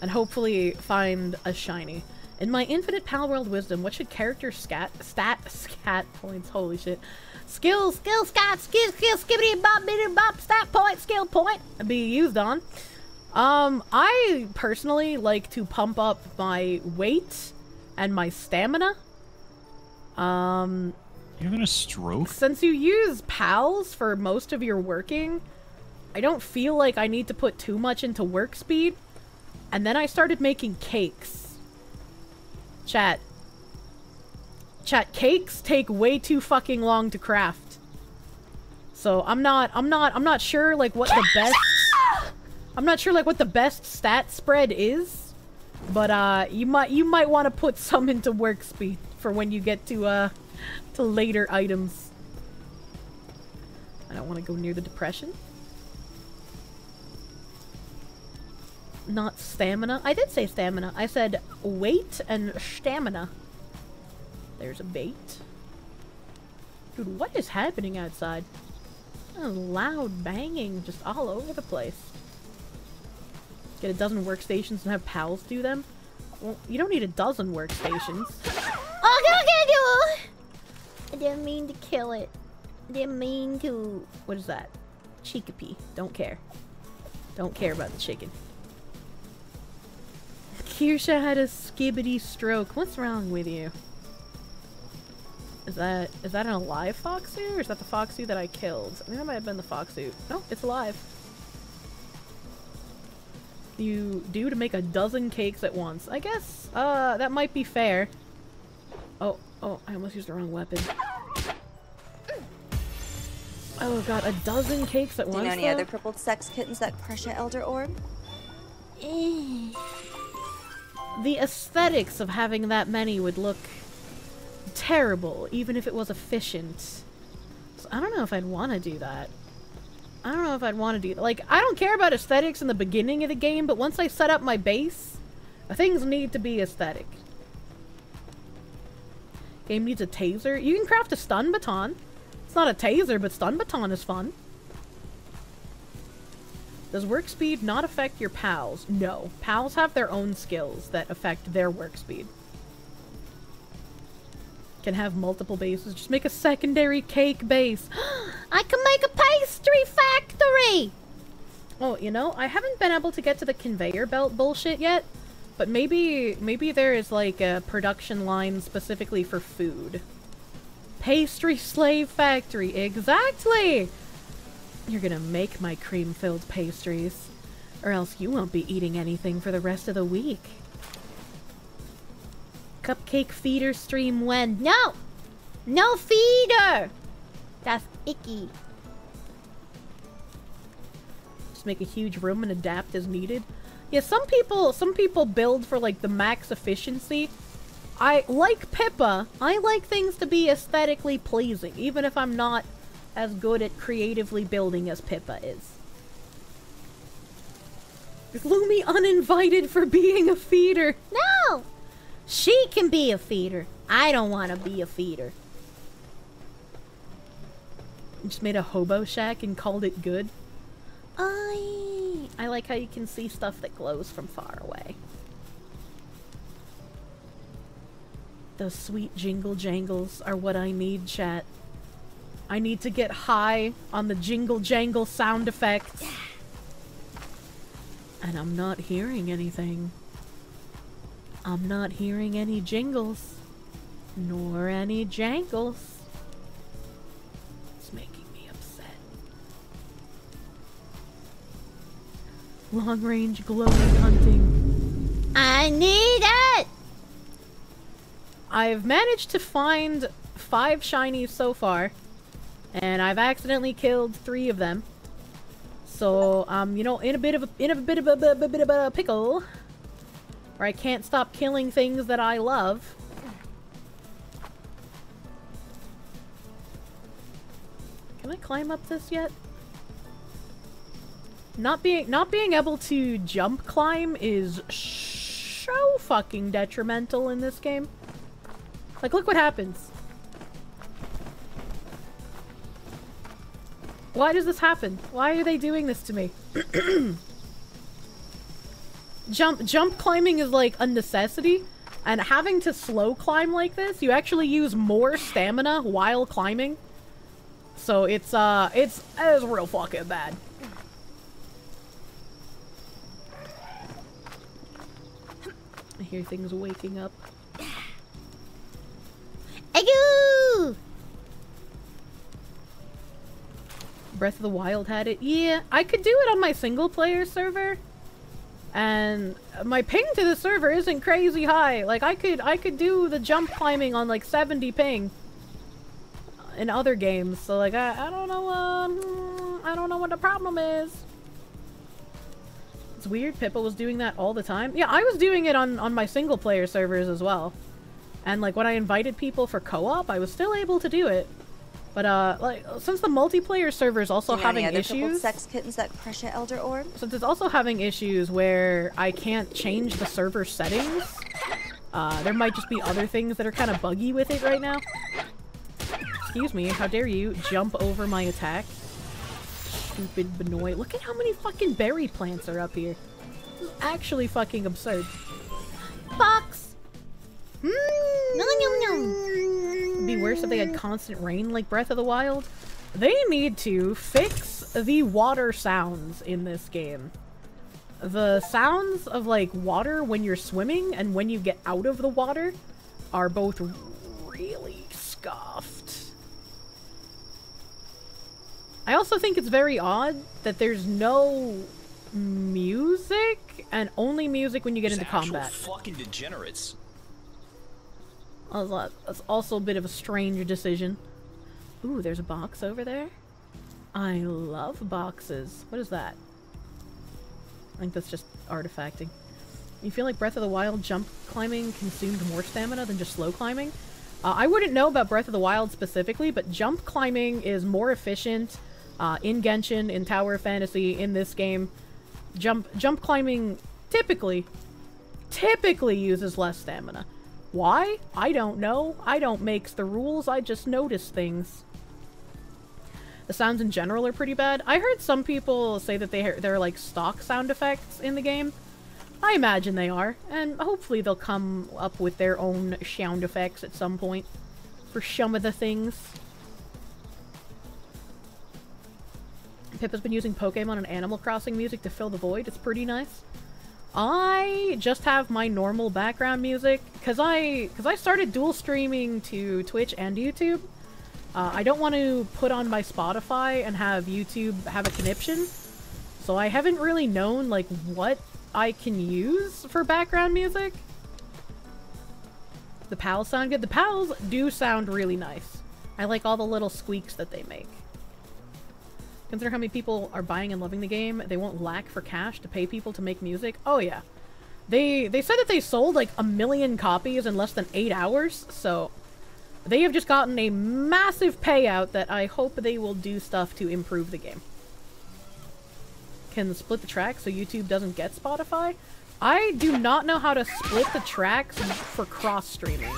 And hopefully find a shiny. In my infinite Palworld wisdom, what should character scat stat scat points? Holy shit. Skill, skill, scat, skill, skill, skibbity bop, bitty bop, stat point, skill point be used on. Um, I personally like to pump up my weight and my stamina. Um, You're having a stroke? since you use pals for most of your working, I don't feel like I need to put too much into work speed. And then I started making cakes. Chat. Chat, cakes take way too fucking long to craft. So I'm not, I'm not, I'm not sure like what the best, I'm not sure like what the best stat spread is. But uh, you might, you might want to put some into work speed for when you get to uh, to later items. I don't want to go near the depression. Not stamina. I did say stamina. I said weight and stamina. There's a bait. Dude, what is happening outside? A loud banging just all over the place. Get a dozen workstations and have pals do them? Well, you don't need a dozen workstations. Oh! I didn't mean to kill it. I didn't mean to. What is that? Chikipi. Don't care. Don't care about the chicken. Kirsche had a skibbity stroke. What's wrong with you? Is that is that an alive foxu or is that the foxu that I killed? I think that might have been the foxu. No, it's alive. You do to make a dozen cakes at once. I guess uh that might be fair. Oh, oh, I almost used the wrong weapon. Oh god, a dozen cakes at Do you once. know any though? other purple sex kittens that crush a elder orb? The aesthetics of having that many would look terrible, even if it was efficient. So I don't know if I'd want to do that. I don't know if I'd want to do that. Like, I don't care about aesthetics in the beginning of the game, but once I set up my base, things need to be aesthetic. Game needs a taser. You can craft a stun baton. It's not a taser, but stun baton is fun. Does work speed not affect your pals? No. Pals have their own skills that affect their work speed. Can have multiple bases. Just make a secondary cake base. I can make a pastry factory! Oh, you know, I haven't been able to get to the conveyor belt bullshit yet, but maybe maybe there is like a production line specifically for food. Pastry slave factory, exactly! You're gonna make my cream-filled pastries, or else you won't be eating anything for the rest of the week. Cupcake feeder stream when? No! No feeder! That's icky. just make a huge room and adapt as needed. Yeah, some people some people build for like the max efficiency. I like Pippa. I like things to be aesthetically pleasing, even if I'm not as good at creatively building as Pippa is. Lumi uninvited for being a feeder? No! She can be a feeder. I don't want to be a feeder. Just made a hobo shack and called it good. I I like how you can see stuff that glows from far away. Those sweet jingle jangles are what I need, chat. I need to get high on the jingle jangle sound effects. And I'm not hearing anything. I'm not hearing any jingles. Nor any jangles. It's making me upset. Long range glowing hunting. I need it! I've managed to find five shinies so far, and I've accidentally killed three of them. So, I'm, um, you know, in a bit of a, in a bit of a, a, bit of a pickle, where I can't stop killing things that I love. Can I climb up this yet? Not being not being able to jump climb is so fucking detrimental in this game. Like, look what happens. Why does this happen? Why are they doing this to me? jump jump climbing is like a necessity, and having to slow climb like this, you actually use more stamina while climbing. So it's uh it's it's real fucking bad. I hear things waking up. Agoo! Breath of the Wild had it. Yeah, I could do it on my single player server. And my ping to the server isn't crazy high. Like I could I could do the jump climbing on like 70 ping in other games. So like I, I don't know um, I don't know what the problem is. It's weird Pippa was doing that all the time. Yeah, I was doing it on on my single player servers as well. And like when I invited people for co-op, I was still able to do it. But uh, like since the multiplayer server is also having any other crippled issues, sex kittens that crush at Elder Orb? since it's also having issues where I can't change the server settings, uh, there might just be other things that are kind of buggy with it right now. Excuse me, how dare you jump over my attack? Stupid Benoit. Look at how many fucking berry plants are up here. This is actually fucking absurd. Box! Mm. It'd be worse if they had constant rain like Breath of the Wild. They need to fix the water sounds in this game. The sounds of like water when you're swimming and when you get out of the water are both really scoffed. I also think it's very odd that there's no music and only music when you get These into combat. Fucking degenerates. That's also a bit of a strange decision. Ooh, there's a box over there. I love boxes. What is that? I think that's just artifacting. You feel like Breath of the Wild jump climbing consumed more stamina than just slow climbing? Uh, I wouldn't know about Breath of the Wild specifically, but jump climbing is more efficient uh, in Genshin, in Tower of Fantasy, in this game. Jump jump climbing typically, typically uses less stamina. Why? I don't know. I don't makes the rules, I just notice things. The sounds in general are pretty bad. I heard some people say that they they're like stock sound effects in the game. I imagine they are, and hopefully they'll come up with their own sound effects at some point for some of the things. Pippa's been using Pokemon and Animal Crossing music to fill the void. It's pretty nice. I just have my normal background music because I because I started dual streaming to Twitch and YouTube. Uh, I don't want to put on my Spotify and have YouTube have a conniption, so I haven't really known like what I can use for background music. The pals sound good. The pals do sound really nice. I like all the little squeaks that they make. Consider how many people are buying and loving the game. They won't lack for cash to pay people to make music. Oh yeah. They they said that they sold like a million copies in less than 8 hours, so they have just gotten a massive payout that I hope they will do stuff to improve the game. Can split the tracks so YouTube doesn't get Spotify? I do not know how to split the tracks for cross streaming.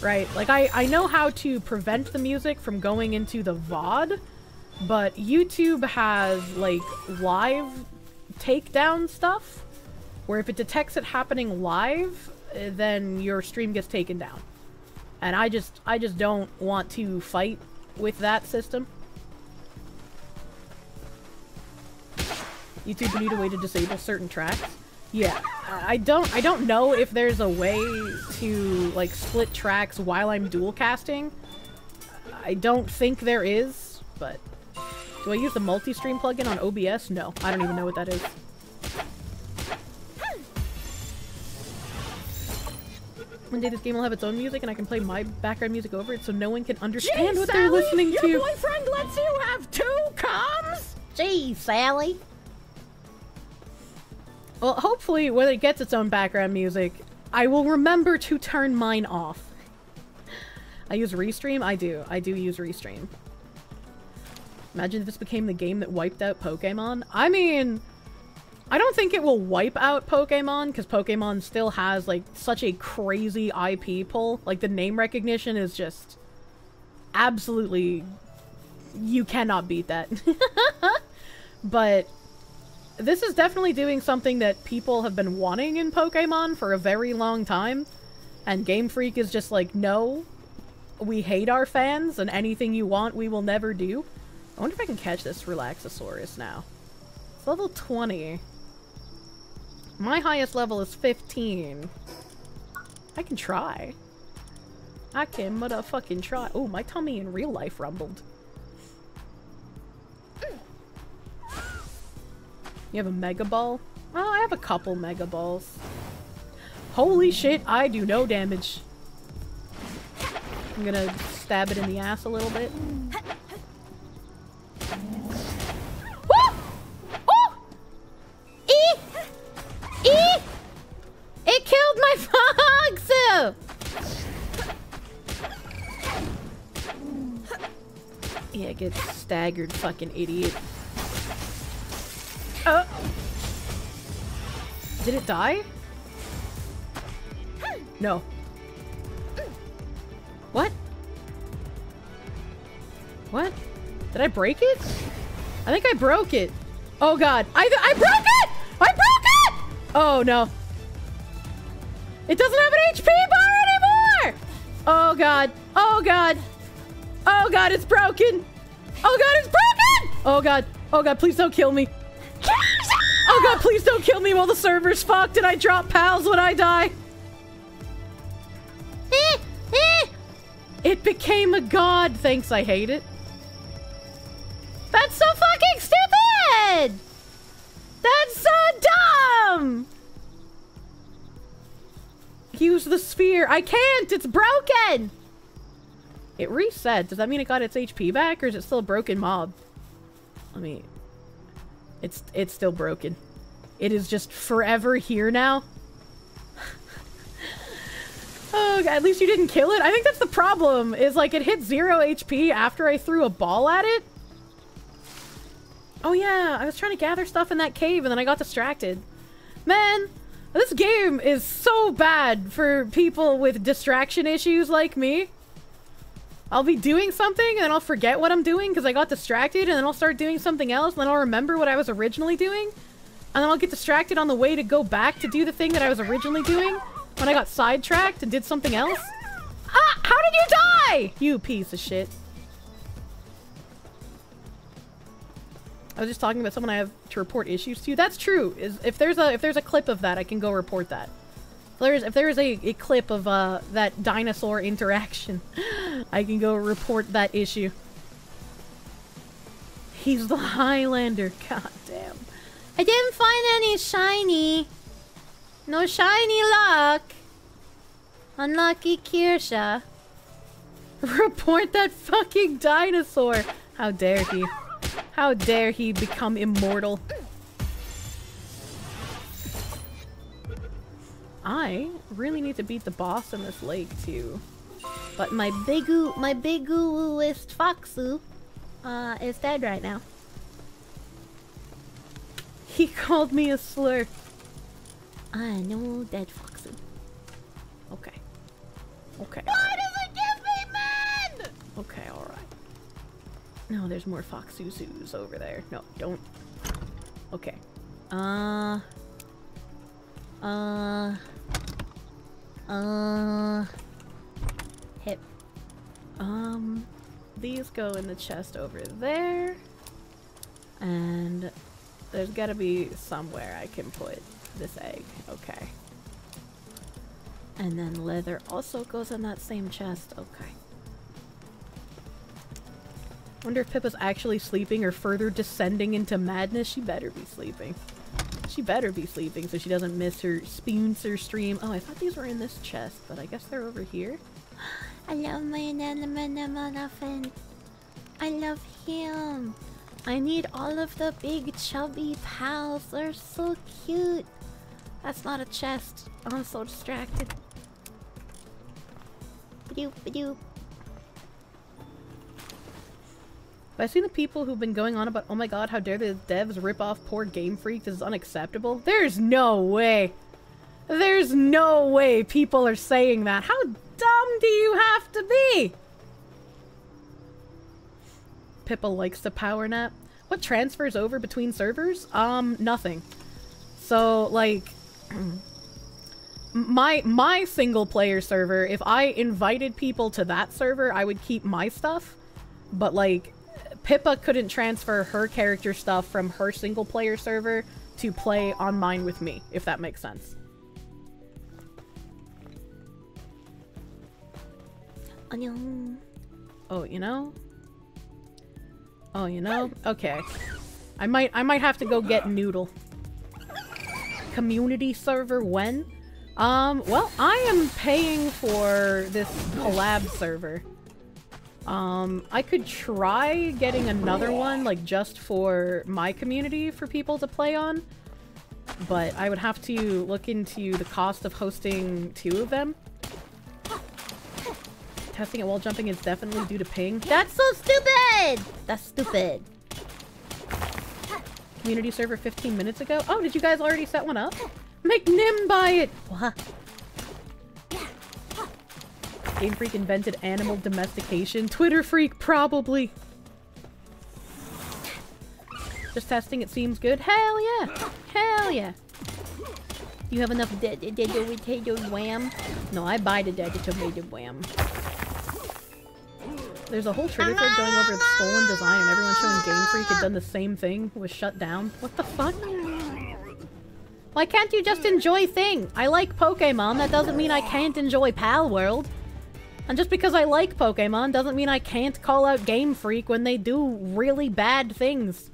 Right? Like I I know how to prevent the music from going into the VOD, but YouTube has like live takedown stuff where if it detects it happening live, eh, then your stream gets taken down. And I just I just don't want to fight with that system. YouTube need a way to disable certain tracks. Yeah, I don't I don't know if there's a way to like split tracks while I'm dual casting. I don't think there is, but do I use the multi-stream plugin on OBS? No, I don't even know what that is. One day this game will have its own music and I can play my background music over it so no one can understand Gee, what they're Sally, listening your to. boyfriend lets you have two comms? Gee, Sally. Well, hopefully when it gets its own background music, I will remember to turn mine off. I use Restream? I do. I do use Restream. Imagine if this became the game that wiped out Pokemon. I mean, I don't think it will wipe out Pokemon because Pokemon still has like such a crazy IP pull. Like the name recognition is just absolutely you cannot beat that. but this is definitely doing something that people have been wanting in Pokemon for a very long time. And Game Freak is just like, no, we hate our fans, and anything you want, we will never do. I wonder if I can catch this Relaxaurus now. It's level 20. My highest level is 15. I can try. I can motherfucking try. Oh, my tummy in real life rumbled. You have a Mega Ball? Oh, I have a couple Mega Balls. Holy shit, I do no damage. I'm gonna stab it in the ass a little bit. Yeah, get staggered, fucking idiot. Uh. Did it die? No. What? What? Did I break it? I think I broke it. Oh god. I, I broke it! I broke it! Oh no. It doesn't have an HP bar anymore! Oh god. Oh god. Oh god, it's broken. Oh god, it's broken! Oh god. Oh god, please don't kill me. Oh god, please don't kill me while the server's fucked and I drop pals when I die. Eh, eh. It became a god. Thanks, I hate it. That's so fucking stupid! That's so dumb! Use the sphere. I can't! It's broken! It reset. Does that mean it got its HP back, or is it still a broken mob? Let me... It's, it's still broken. It is just forever here now. oh, God, at least you didn't kill it. I think that's the problem, is like it hit zero HP after I threw a ball at it. Oh yeah, I was trying to gather stuff in that cave and then I got distracted. Man, this game is so bad for people with distraction issues like me. I'll be doing something and then I'll forget what I'm doing because I got distracted and then I'll start doing something else and then I'll remember what I was originally doing. And then I'll get distracted on the way to go back to do the thing that I was originally doing when I got sidetracked and did something else. Ah! How did you die? You piece of shit. I was just talking about someone I have to report issues to. That's true. Is if there's a if there's a clip of that, I can go report that. If there's if there's a, a clip of uh that dinosaur interaction, I can go report that issue. He's the Highlander. God damn. I didn't find any shiny. No shiny luck. Unlucky Kirsche. Report that fucking dinosaur. How dare he? How dare he become immortal? I really need to beat the boss in this lake too. But my bigu my biguist Foxu uh is dead right now. He called me a slur. I know dead Foxu. Okay. Okay. Why does it give me men? Okay, alright. No, there's more Foxuzus over there. No, don't. Okay. Uh. Uh. Uh. Hip. Um. These go in the chest over there. And there's gotta be somewhere I can put this egg. Okay. And then leather also goes in that same chest. Okay. Wonder if Pippa's actually sleeping or further descending into madness. She better be sleeping. She better be sleeping so she doesn't miss her spoonser stream. Oh, I thought these were in this chest, but I guess they're over here. I love my inanimate elephant. I love him. I need all of the big chubby pals. They're so cute. That's not a chest. I'm so distracted. Ba-doop, ba-doop. But I've seen the people who've been going on about, oh my god, how dare the devs rip off poor Game Freak, this is unacceptable. There's no way. There's no way people are saying that. How dumb do you have to be? Pippa likes to power nap. what transfers over between servers? Um, nothing. So, like, my my single player server, if I invited people to that server, I would keep my stuff. But like Pippa couldn't transfer her character stuff from her single player server to play on mine with me, if that makes sense. Oh, you know? Oh, you know? Okay. I might I might have to go get Noodle. Community server when? Um, well, I am paying for this collab server. Um, I could try getting another one, like, just for my community for people to play on. But I would have to look into the cost of hosting two of them. Testing it while jumping is definitely due to ping. That's so stupid! That's stupid. Community server 15 minutes ago? Oh, did you guys already set one up? Make Nim buy it! What? Game Freak invented animal domestication. Twitter Freak, probably. Just testing, it seems good. Hell yeah! Hell yeah! You have enough dead potato wham? No, I buy the dead tomato wham. There's a whole Twitter thread going over the stolen design and everyone showing Game Freak had done the same thing, was shut down. What the fuck? Why can't you just enjoy thing? I like Pokemon, that doesn't mean I can't enjoy Palworld. And just because I like Pokemon doesn't mean I can't call out Game Freak when they do really bad things.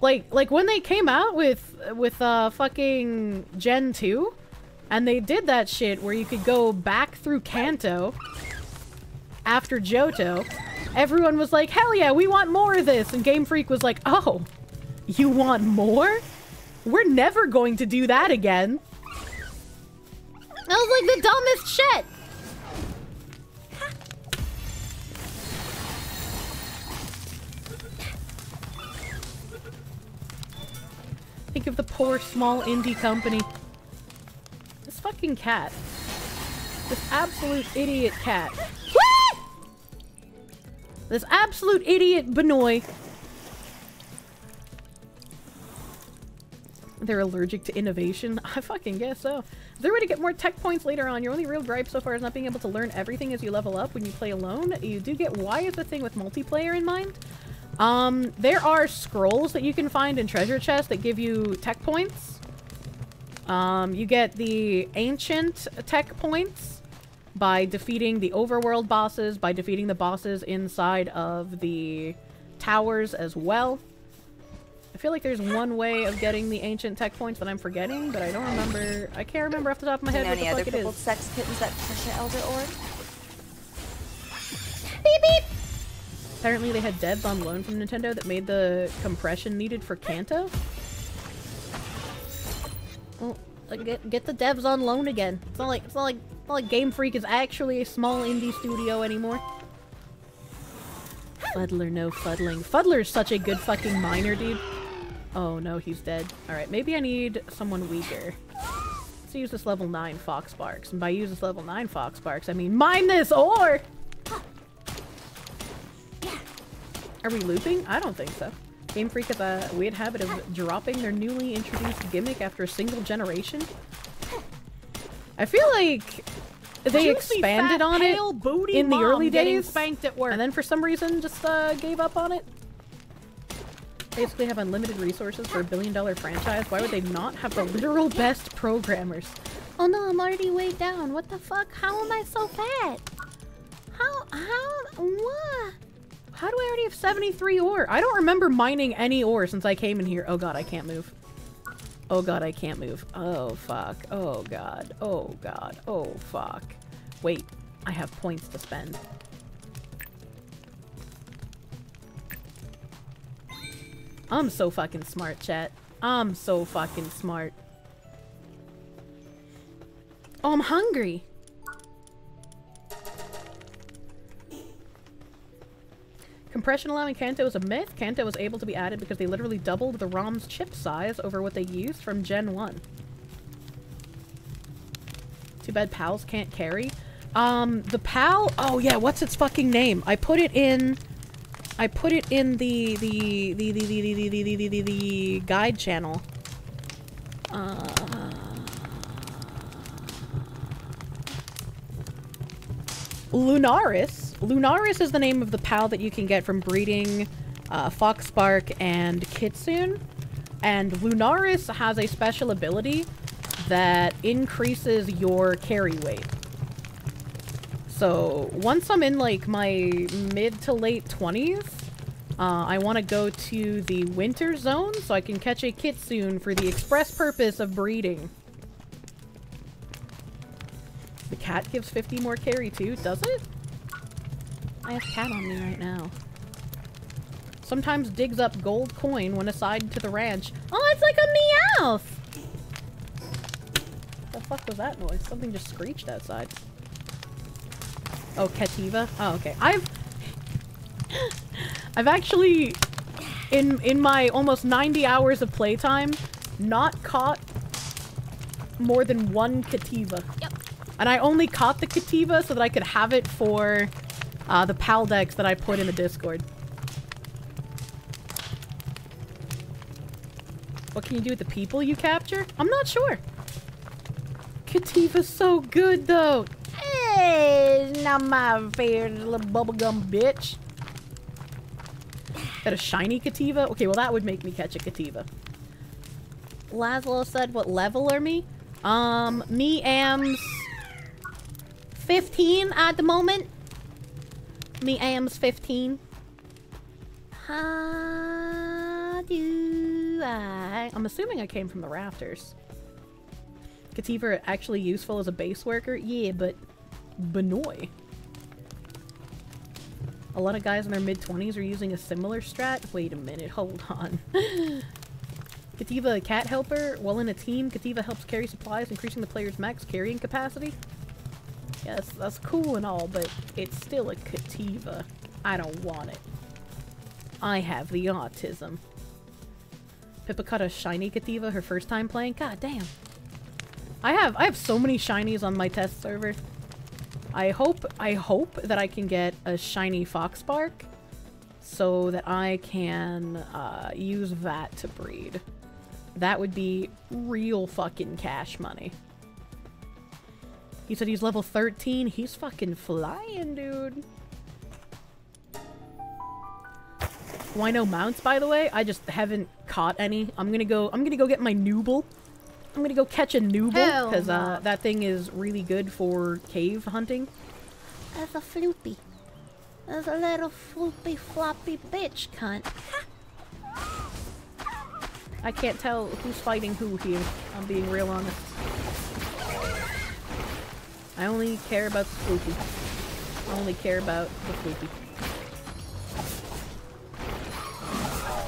Like, like when they came out with, with, uh, fucking Gen 2, and they did that shit where you could go back through Kanto after Johto, everyone was like, hell yeah, we want more of this! And Game Freak was like, oh, you want more? We're never going to do that again. That was like the dumbest shit! Think of the poor small indie company. This fucking cat. This absolute idiot cat. This absolute idiot Benoit. They're allergic to innovation? I fucking guess so. Is there a way to get more tech points later on? Your only real gripe so far is not being able to learn everything as you level up when you play alone. You do get why is the thing with multiplayer in mind? Um, there are scrolls that you can find in treasure chests that give you tech points. Um, you get the ancient tech points by defeating the overworld bosses, by defeating the bosses inside of the towers as well. I feel like there's one way of getting the ancient tech points that I'm forgetting, but I don't remember. I can't remember off the top of my head you know what the any fuck other it crippled sex kittens that Trisha Elder Orb? Beep beep! Apparently they had devs on loan from Nintendo that made the compression needed for Kanto. Well, get, get the devs on loan again. It's not like it's not like it's not like Game Freak is actually a small indie studio anymore. Fuddler, no fuddling. Fuddler's such a good fucking miner, dude. Oh no, he's dead. Alright, maybe I need someone weaker. Let's use this level 9 Foxparks. And by use this level 9 Foxparks, I mean mine this ore! Are we looping? I don't think so. Game Freak has a weird habit of dropping their newly introduced gimmick after a single generation. I feel like they Juicy, expanded fat, on it in the early days, spanked at work. and then for some reason just uh, gave up on it. Basically have unlimited resources for a billion dollar franchise. Why would they not have the literal best programmers? Oh no, I'm already way down. What the fuck? How am I so fat? How? How? What? How do I already have 73 ore? I don't remember mining any ore since I came in here. Oh god, I can't move. Oh god, I can't move. Oh fuck. Oh god. Oh god. Oh fuck. Wait, I have points to spend. I'm so fucking smart, chat. I'm so fucking smart. Oh, I'm hungry. Compression allowing Kanto is a myth. Kanto was able to be added because they literally doubled the ROM's chip size over what they used from Gen 1. Too bad PALs can't carry. Um, the PAL... Oh, yeah, what's its fucking name? I put it in... I put it in the the the the the the the the, the, the, the guide channel. Uh, Lunaris. Lunaris is the name of the pal that you can get from breeding uh, Foxpark and Kitsune. And Lunaris has a special ability that increases your carry weight. So once I'm in like my mid to late 20s, uh, I want to go to the winter zone so I can catch a kitsune for the express purpose of breeding. The cat gives 50 more carry too, does it? I have cat on me right now. Sometimes digs up gold coin when assigned to the ranch. Oh, it's like a meowth! The fuck was that noise? Something just screeched outside. Oh, Cattiva? Oh, okay. I've... I've actually, in in my almost 90 hours of playtime, not caught more than one Cattiva. Yep. And I only caught the Cattiva so that I could have it for uh, the PAL decks that I put in the Discord. What can you do with the people you capture? I'm not sure. Cattiva's so good, though. Hey, not my favorite little bubblegum bitch. Got a shiny Cattiva? Okay, well that would make me catch a Cattiva. Laszlo said, what level are me? Um, me am's 15 at the moment. Me am's 15. How do I... I'm assuming I came from the rafters. Cattiva actually useful as a base worker? Yeah, but Benoy. A lot of guys in their mid-20s are using a similar strat. Wait a minute, hold on. Cattiva a cat helper. While in a team, Cattiva helps carry supplies, increasing the player's max carrying capacity. Yes, that's cool and all, but it's still a Cattiva. I don't want it. I have the autism. Pippa caught a shiny Cattiva her first time playing? God damn. I have I have so many shinies on my test server. I hope I hope that I can get a shiny Foxpark so that I can uh, use that to breed. That would be real fucking cash money. He said he's level 13. He's fucking flying, dude. Wino mounts, by the way. I just haven't caught any. I'm gonna go. I'm gonna go get my Nooble. I'm gonna go catch a Nooble because uh, that thing is really good for cave hunting. There's a floopy. There's a little floopy floppy bitch cunt. I can't tell who's fighting who here. I'm being real honest. I only care about the floopy. I only care about the floopy.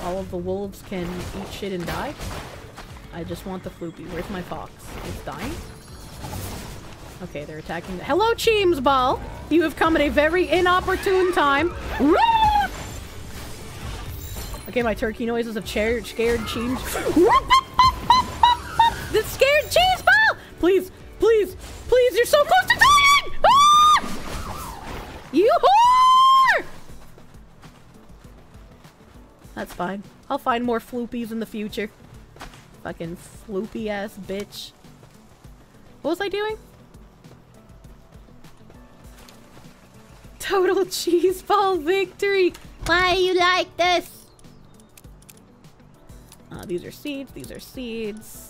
All of the wolves can eat shit and die. I just want the floopy. Where's my fox? It's dying? Okay, they're attacking the- Hello, Cheems Ball! You have come at a very inopportune time. Okay, my turkey noises have scared, Cheems. the scared Cheems Ball! Please, please, please, you're so close to dying! Ah! You whore! That's fine. I'll find more floopies in the future. Fucking floopy ass bitch. What was I doing? Total cheese ball victory! Why you like this? Uh, these are seeds, these are seeds.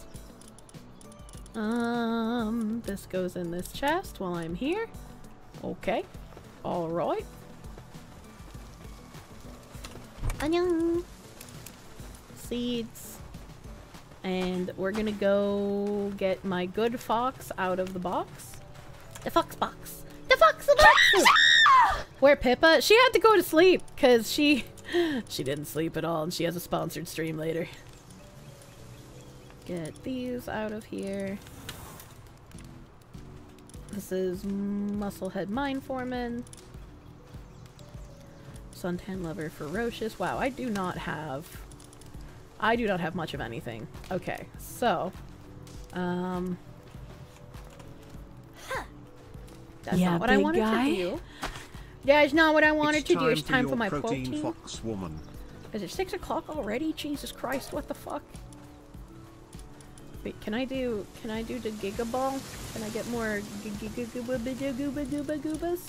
Um, this goes in this chest while I'm here. Okay. Alright. Annyeong. Seeds. And we're gonna go get my good fox out of the box. The fox box. The fox box! Where Pippa? She had to go to sleep because she she didn't sleep at all and she has a sponsored stream later. Get these out of here. This is Musclehead Mine Foreman. Suntan Lover Ferocious. Wow, I do not have... I do not have much of anything. Okay, so... Um... That's Yeah, not what I wanted guy. to do. That's not what I wanted it's to do. It's time your for my protein, protein. fox woman. Is it 6 o'clock already? Jesus Christ, what the fuck? Wait, can I do, can I do the Giga Ball? Can I get more Gooba Gooba Goobas?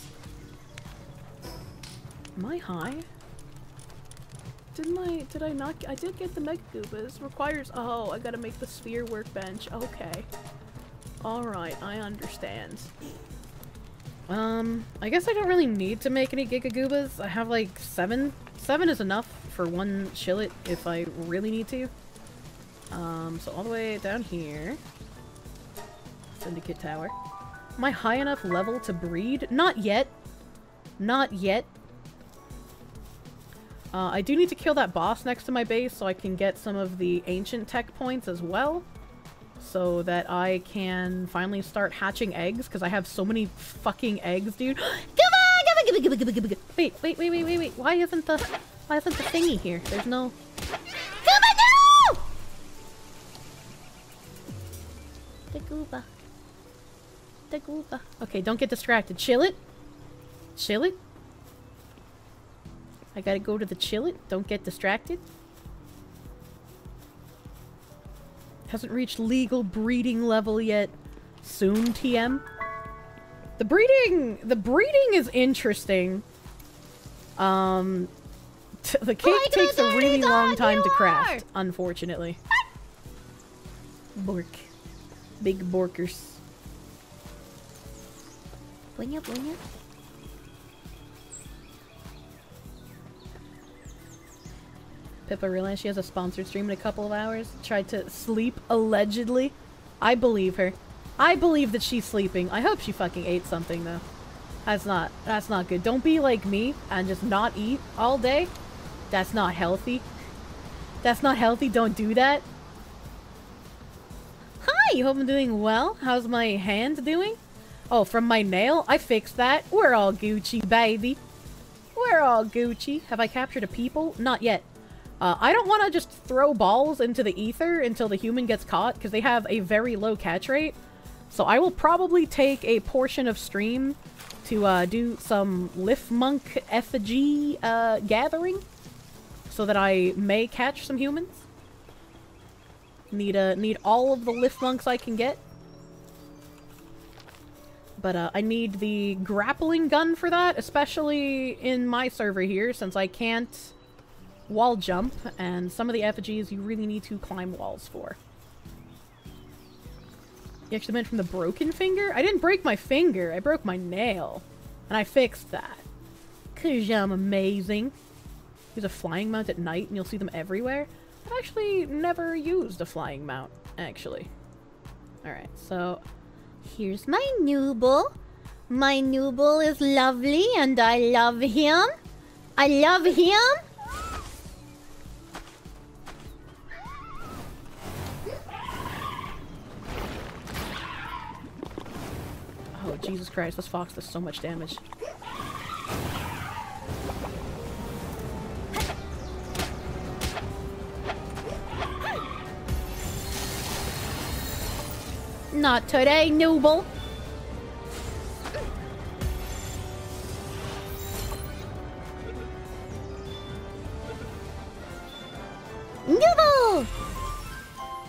Am I high? Didn't I, did I not, I did get the Mega Goobas. Requires, oh, I gotta make the sphere workbench. Okay. Alright, I understand. Um, I guess I don't really need to make any Giga Goobas. I have like seven. Seven is enough for one Chillet if I really need to. Um, so all the way down here. Syndicate Tower. Am I high enough level to breed? Not yet. Not yet. Uh, I do need to kill that boss next to my base so I can get some of the ancient tech points as well. So that I can finally start hatching eggs, because I have so many fucking eggs, dude. Come on! Come on, give me Wait, wait, wait, wait, wait, wait. Why isn't the why isn't the thingy here? There's no Gooba, no! The gooba. The gooba. Okay, don't get distracted. Chillet. Chill it. I gotta go to the Chillet. Don't get distracted. Hasn't reached legal breeding level yet. Soon, TM. The breeding, the breeding is interesting. Um, the cake takes a really long time to craft, unfortunately. Bork. Big borkers. Bunya, bunya. Pippa realized she has a sponsored stream in a couple of hours. Tried to sleep, allegedly. I believe her. I believe that she's sleeping. I hope she fucking ate something, though. That's not, that's not good. Don't be like me and just not eat all day. That's not healthy. That's not healthy. Don't do that. Hi, hope I'm doing well. How's my hand doing? Oh, from my nail? I fixed that. We're all Gucci, baby. We're all Gucci. Have I captured a people? Not yet. Uh, I don't want to just throw balls into the ether until the human gets caught, because they have a very low catch rate. So I will probably take a portion of stream to uh, do some Lifmunk effigy uh, gathering, so that I may catch some humans. Need uh, need all of the Lifmunks I can get. But uh, I need the grappling gun for that, especially in my server here, since I can't wall jump, and some of the effigies you really need to climb walls for. You actually meant from the broken finger? I didn't break my finger, I broke my nail. And I fixed that. Cause I'm amazing. There's a flying mount at night and you'll see them everywhere. I've actually never used a flying mount, actually. Alright, so Here's my Nooble. My Nooble is lovely and I love him. I love him. Oh, Jesus Christ, this fox does so much damage. Not today, Nooble.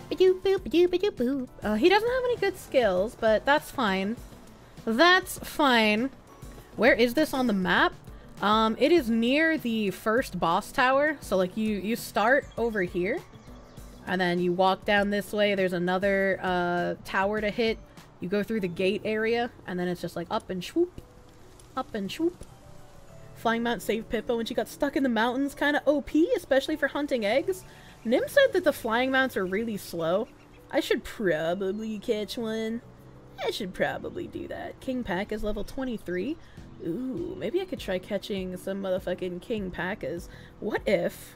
Ba-doop boop, boop. Uh, he doesn't have any good skills, but that's fine. That's fine. Where is this on the map? Um, it is near the first boss tower. So, like, you, you start over here. And then you walk down this way. There's another uh, tower to hit. You go through the gate area. And then it's just like up and swoop. Up and swoop. Flying Mount saved Pippa when she got stuck in the mountains. Kind of OP, especially for hunting eggs. Nim said that the flying mounts are really slow. I should probably catch one. I should probably do that. King Pack is level 23. Ooh, maybe I could try catching some motherfucking Kingpacas. What if...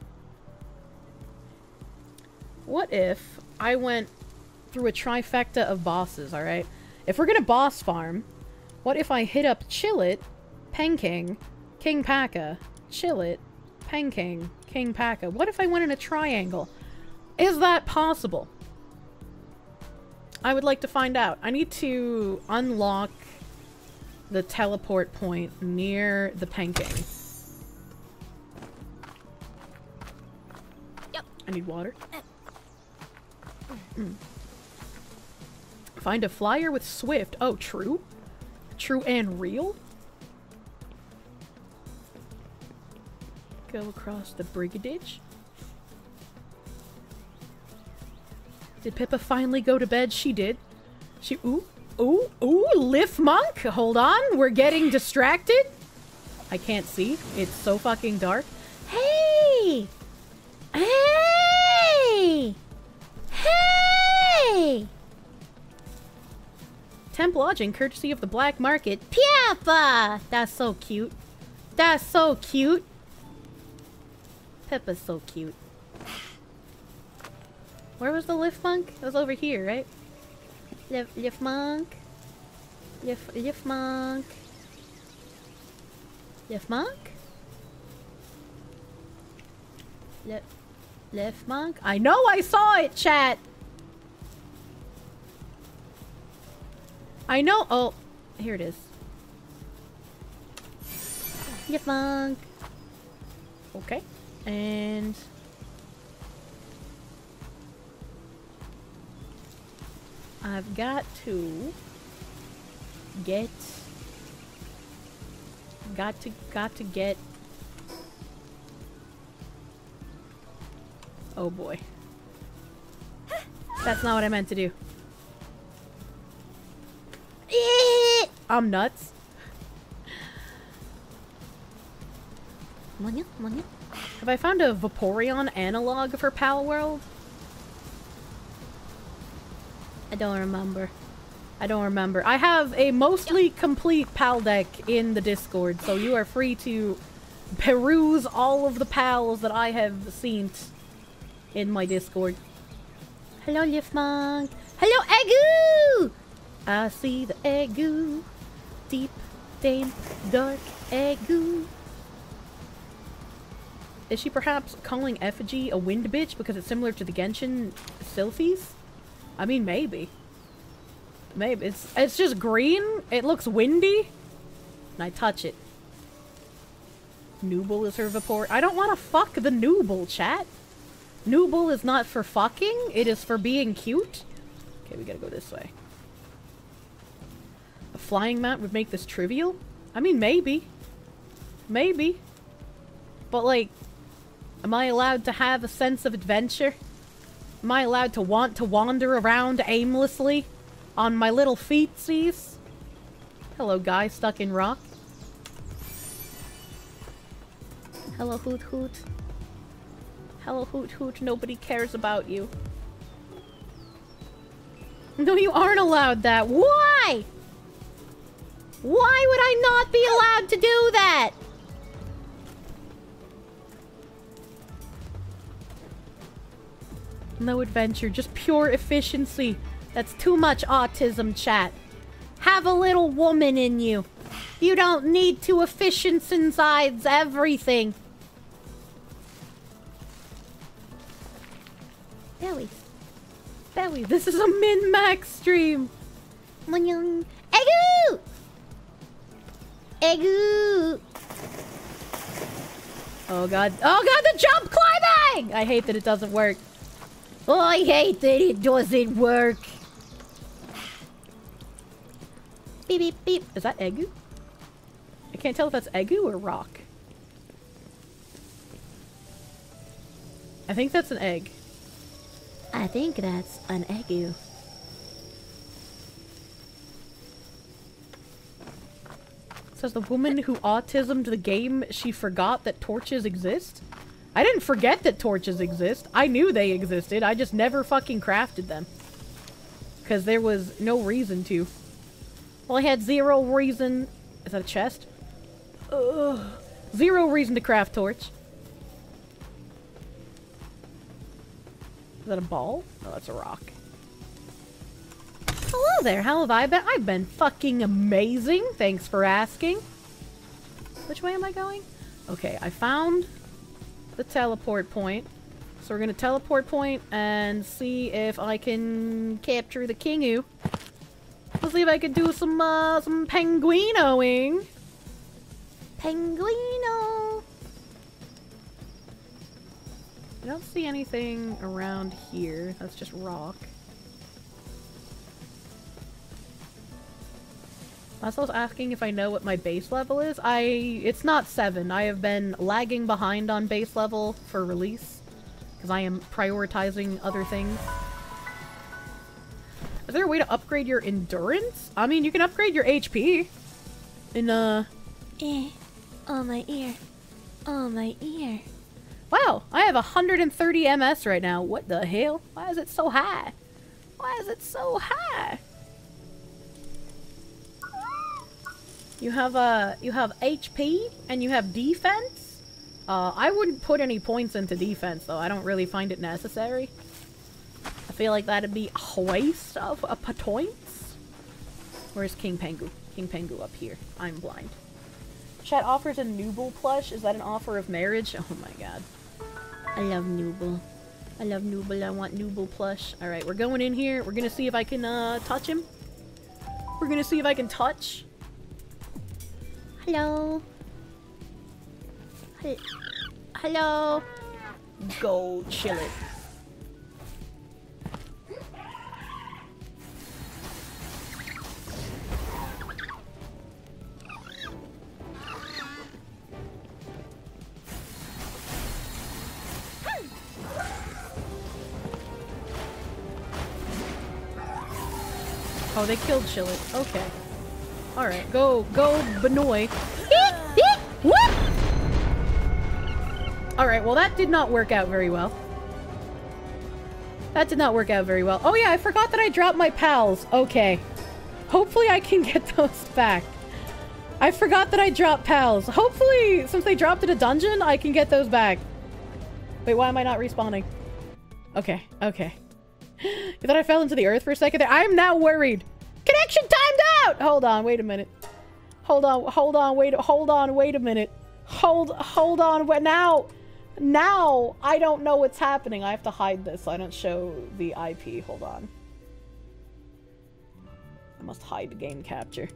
What if I went through a trifecta of bosses, alright? If we're gonna boss farm, what if I hit up Chillet, Penking, King Paka, Chillet, Penking, Kingpaca? What if I went in a triangle? Is that possible? I would like to find out. I need to unlock the teleport point near the Penking. Yep. I need water. Mm. Find a flyer with Swift. Oh, true? True and real? Go across the Brigadage. Did Pippa finally go to bed? She did. She- ooh, ooh, ooh, Lifmunk! Hold on, we're getting distracted. I can't see. It's so fucking dark. Hey! Hey! Hey! Temp lodging, courtesy of the black market. Pippa! That's so cute. That's so cute. Pippa's so cute. Where was the Lifmunk? It was over here, right? Lift, Lifmunk. Lift, Lifmunk. Lift monk? Lift, Lifmunk? I know I saw it, chat! I know- oh, here it is. Lifmunk. Okay. And... I've got to get got to got to get Oh boy. That's not what I meant to do. I'm nuts. Have I found a Vaporeon analog for Palworld? I don't remember. I don't remember. I have a mostly complete PAL deck in the Discord, so you are free to peruse all of the pals that I have seen in my Discord. Hello, Lifmunk. Hello, Egu! I see the Egu. Deep, damn, dark Egu. Is she perhaps calling Effigy a wind bitch because it's similar to the Genshin Sylphies? I mean, maybe. Maybe. It's, it's just green. It looks windy. And I touch it. Nooble is her Vapor. I don't want to fuck the Nooble, chat. Nooble is not for fucking. It is for being cute. Okay, we gotta go this way. A flying mount would make this trivial? I mean, maybe. Maybe. But, like, am I allowed to have a sense of adventure? Am I allowed to want to wander around aimlessly on my little feetsies? Hello, guy stuck in rock. Hello, Hoot Hoot. Hello, Hoot Hoot. Nobody cares about you. No, you aren't allowed that. Why? Why would I not be allowed to do that? No adventure, just pure efficiency. That's too much autism, chat. Have a little woman in you. You don't need to efficiency everything. Belly. Belly, this is a min-max stream. Munyang. Egu! Egu! Oh god. Oh god, the jump climbing! I hate that it doesn't work. Oh, I hate that it doesn't work. Beep, beep, beep. Is that Egu? I can't tell if that's Egu or rock. I think that's an egg. I think that's an Egu. says the woman who autismed the game, she forgot that torches exist? I didn't forget that torches exist. I knew they existed. I just never fucking crafted them. Because there was no reason to. Well, I had zero reason... Is that a chest? Ugh. Zero reason to craft torch. That a ball? No, that's a rock. Hello there, how have I been? I've been fucking amazing. Thanks for asking. Which way am I going? Okay, I found the teleport point. So we're gonna teleport point and see if I can capture the Kingu. Let's see if I can do some, uh, some penguinoing. Penguino. I don't see anything around here. That's just rock. Was asking if I know what my base level is. I... It's not 7. I have been lagging behind on base level for release. Because I am prioritizing other things. Is there a way to upgrade your endurance? I mean, you can upgrade your HP. In, uh... Eh. Oh, my ear. Oh, my ear. Wow, I have 130 MS right now. What the hell? Why is it so high? Why is it so high? You have uh, you have HP and you have defense. Uh, I wouldn't put any points into defense though. I don't really find it necessary. I feel like that'd be a waste of a points. Where's King Pengu? King Pengu up here. I'm blind. Chat offers a Nooble plush. Is that an offer of marriage? Oh my god. I love Nooble. I love Nooble. I want Nooble plush. Alright, we're going in here. We're gonna see if I can uh, touch him. We're gonna see if I can touch. Hello. Hel Hello. Go Chillet. Oh, they killed Chillet. Okay. Alright, go, go, Benoy. Alright, well that did not work out very well. That did not work out very well. Oh yeah, I forgot that I dropped my pals. Okay. Hopefully I can get those back. I forgot that I dropped pals. Hopefully, since they dropped in a dungeon, I can get those back. Wait, why am I not respawning? Okay, okay. You thought I fell into the earth for a second there? I'm now worried. Connection timed out! Hold on, wait a minute. Hold on, hold on, wait, hold on, wait a minute. Hold, hold on, what now? Now, I don't know what's happening. I have to hide this so I don't show the IP. Hold on. I must hide the game capture.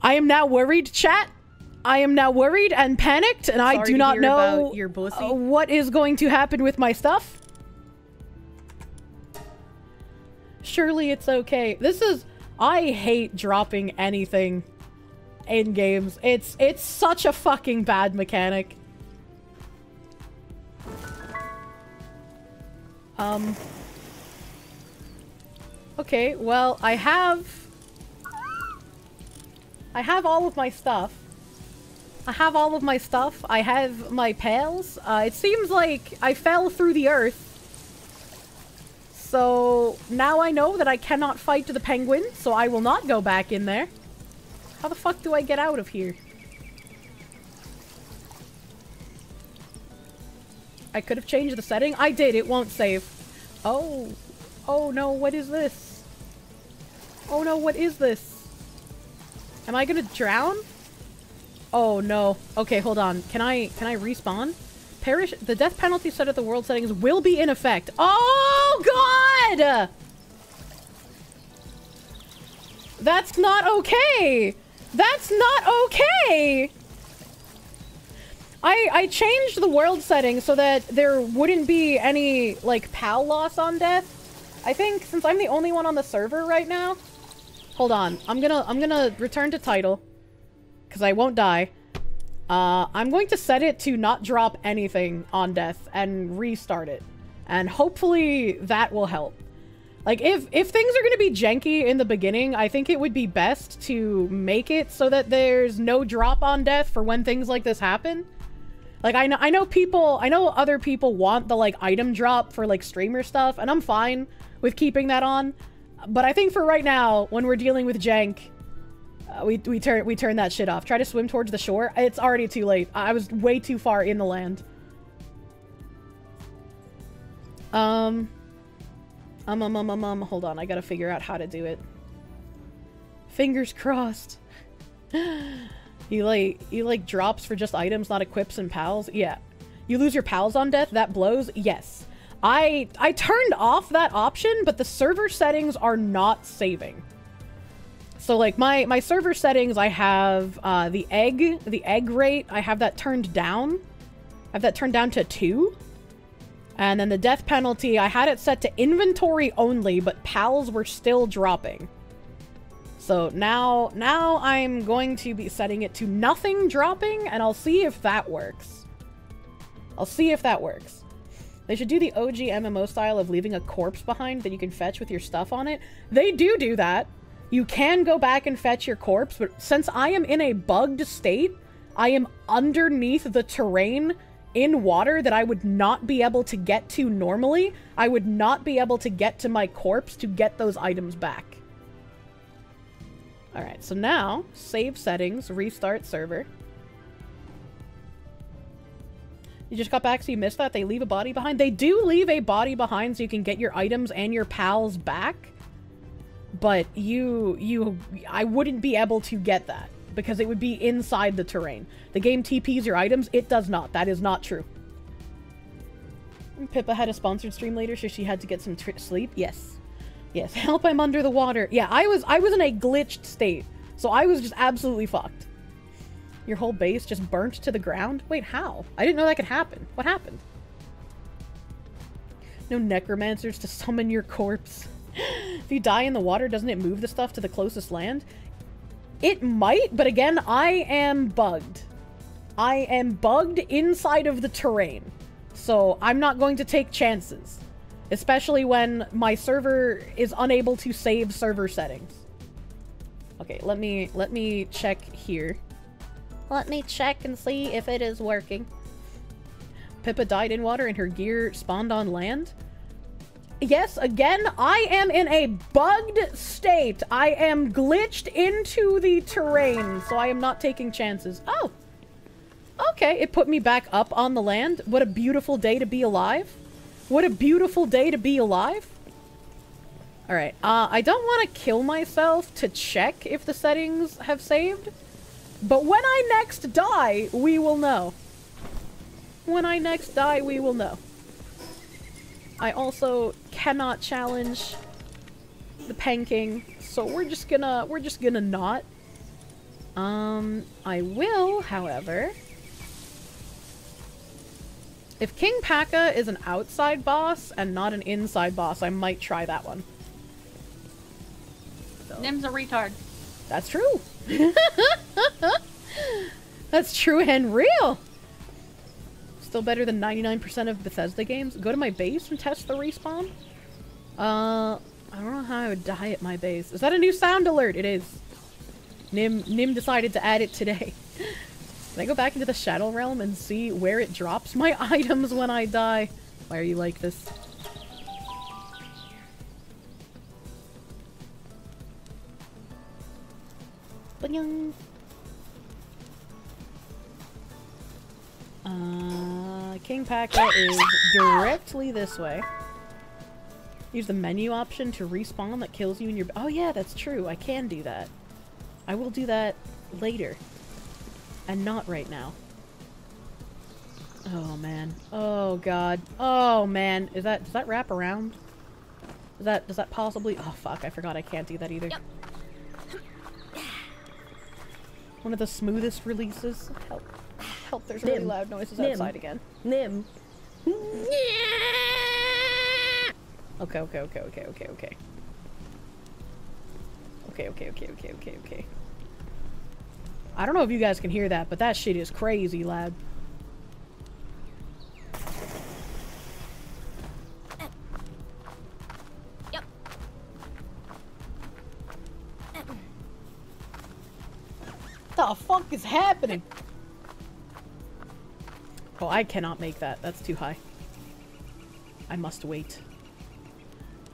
I am now worried, chat. I am now worried and panicked, and I do not know your uh, what is going to happen with my stuff. Surely it's okay. This is... I hate dropping anything in games. It's it's such a fucking bad mechanic. Um. Okay, well, I have... I have all of my stuff. I have all of my stuff. I have my pals. Uh, it seems like I fell through the earth. So now I know that I cannot fight the penguin, so I will not go back in there. How the fuck do I get out of here? I could have changed the setting. I did. It won't save. Oh. Oh no, what is this? Oh no, what is this? Am I gonna drown? Oh no. Okay, hold on. Can I can I respawn? The death penalty set at the world settings will be in effect. Oh god! That's not okay! That's not okay! I, I changed the world setting so that there wouldn't be any, like, PAL loss on death. I think since I'm the only one on the server right now... Hold on. I'm gonna, I'm gonna return to title. Because I won't die. Uh, I'm going to set it to not drop anything on death and restart it. And hopefully that will help. Like, if, if things are going to be janky in the beginning, I think it would be best to make it so that there's no drop on death for when things like this happen. Like, I know, I know people, I know other people want the, like, item drop for, like, streamer stuff, and I'm fine with keeping that on. But I think for right now, when we're dealing with jank, uh, we, we turn we turn that shit off. Try to swim towards the shore. It's already too late. I was way too far in the land. Um, um, um, um, um, um, hold on. I gotta figure out how to do it. Fingers crossed. you like, you like drops for just items, not equips and pals? Yeah. You lose your pals on death? That blows? Yes. I, I turned off that option, but the server settings are not saving. So like my my server settings, I have uh, the egg the egg rate. I have that turned down. I have that turned down to two. And then the death penalty, I had it set to inventory only, but pals were still dropping. So now, now I'm going to be setting it to nothing dropping, and I'll see if that works. I'll see if that works. They should do the OG MMO style of leaving a corpse behind that you can fetch with your stuff on it. They do do that. You can go back and fetch your corpse, but since I am in a bugged state, I am underneath the terrain in water that I would not be able to get to normally. I would not be able to get to my corpse to get those items back. Alright, so now, save settings, restart server. You just got back so you missed that? They leave a body behind? They do leave a body behind so you can get your items and your pals back. But you, you, I wouldn't be able to get that because it would be inside the terrain. The game TPs your items. It does not. That is not true. Pippa had a sponsored stream later, so she had to get some sleep. Yes. Yes. Help, I'm under the water. Yeah, I was I was in a glitched state. So I was just absolutely fucked. Your whole base just burnt to the ground? Wait, how? I didn't know that could happen. What happened? No necromancers to summon your corpse. If you die in the water, doesn't it move the stuff to the closest land? It might, but again, I am bugged. I am bugged inside of the terrain. So I'm not going to take chances. Especially when my server is unable to save server settings. Okay, let me let me check here. Let me check and see if it is working. Pippa died in water and her gear spawned on land. Yes, again, I am in a bugged state. I am glitched into the terrain, so I am not taking chances. Oh. Okay, it put me back up on the land. What a beautiful day to be alive. What a beautiful day to be alive. Alright, uh, I don't want to kill myself to check if the settings have saved. But when I next die, we will know. When I next die, we will know. I also cannot challenge the Penking, so we're just gonna we're just gonna not. Um, I will, however. If Kingpaca is an outside boss and not an inside boss, I might try that one. So. Nim's a retard. That's true. That's true and real. Still better than 99% of Bethesda games. Go to my base and test the respawn? Uh, I don't know how I would die at my base. Is that a new sound alert? It is. Nim, Nim decided to add it today. Can I go back into the Shadow Realm and see where it drops my items when I die? Why are you like this? Uh, Kingpaca is directly this way. Use the menu option to respawn that kills you in your- Oh yeah, that's true. I can do that. I will do that later. And not right now. Oh man. Oh god. Oh man. Is that- does that wrap around? Does that- does that possibly- Oh fuck, I forgot I can't do that either. Yep. One of the smoothest releases. Help. Help, there's really loud noises Nim. outside again. Nim. Okay, okay, okay, okay, okay, okay. Okay, okay, okay, okay, okay, okay. I don't know if you guys can hear that, but that shit is crazy loud. Yep. the fuck is happening? Oh, I cannot make that. That's too high. I must wait.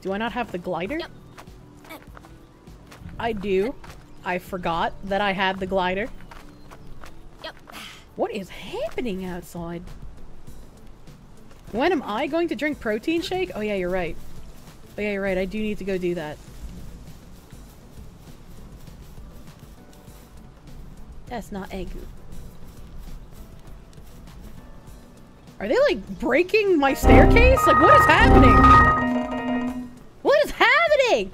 Do I not have the glider? Yep. I do. I forgot that I had the glider. Yep. What is happening outside? When am I going to drink protein shake? Oh yeah, you're right. Oh yeah, you're right. I do need to go do that. That's not egg. Are they like breaking my staircase? Like what is happening? What is happening?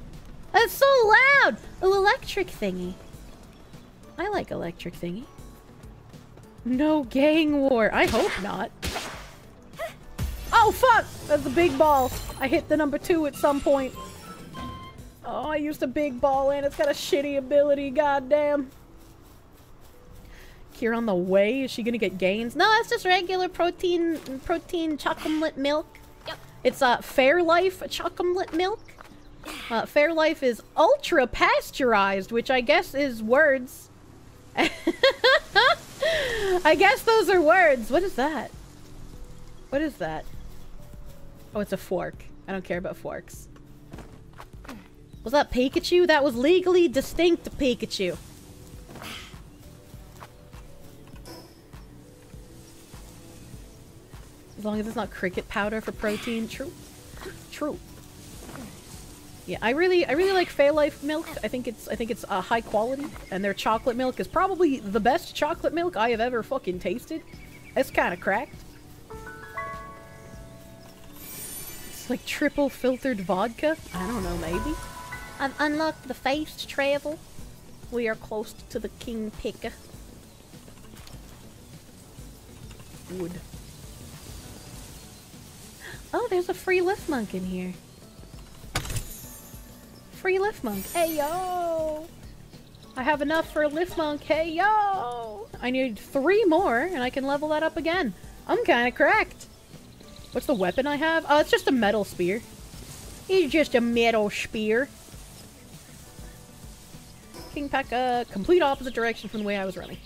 That's so loud! Oh, electric thingy. I like electric thingy. No gang war. I hope not. Oh, fuck! That's a big ball. I hit the number two at some point. Oh, I used a big ball and it's got a shitty ability, goddamn. Here on the way, is she gonna get gains? No, it's just regular protein, protein chocolate milk. Yep. It's uh, Fairlife chocolate milk. Uh, Fairlife is ultra pasteurized, which I guess is words. I guess those are words. What is that? What is that? Oh, it's a fork. I don't care about forks. Was that Pikachu? That was legally distinct Pikachu. As long as it's not cricket powder for protein. True. True. Yeah, I really, I really like Fairlife milk. I think it's, I think it's uh, high quality, and their chocolate milk is probably the best chocolate milk I have ever fucking tasted. It's kind of cracked. It's like triple filtered vodka. I don't know, maybe. I've unlocked the face travel. We are close to the Kingpaca. Wood. Oh, there's a free Lifmunk in here. Free Lifmunk. Hey, yo! I have enough for a Lifmunk. Hey, yo! I need three more, and I can level that up again. I'm kind of cracked. What's the weapon I have? Oh, it's just a metal spear. It's just a metal spear. Kingpaca, uh, complete opposite direction from the way I was running.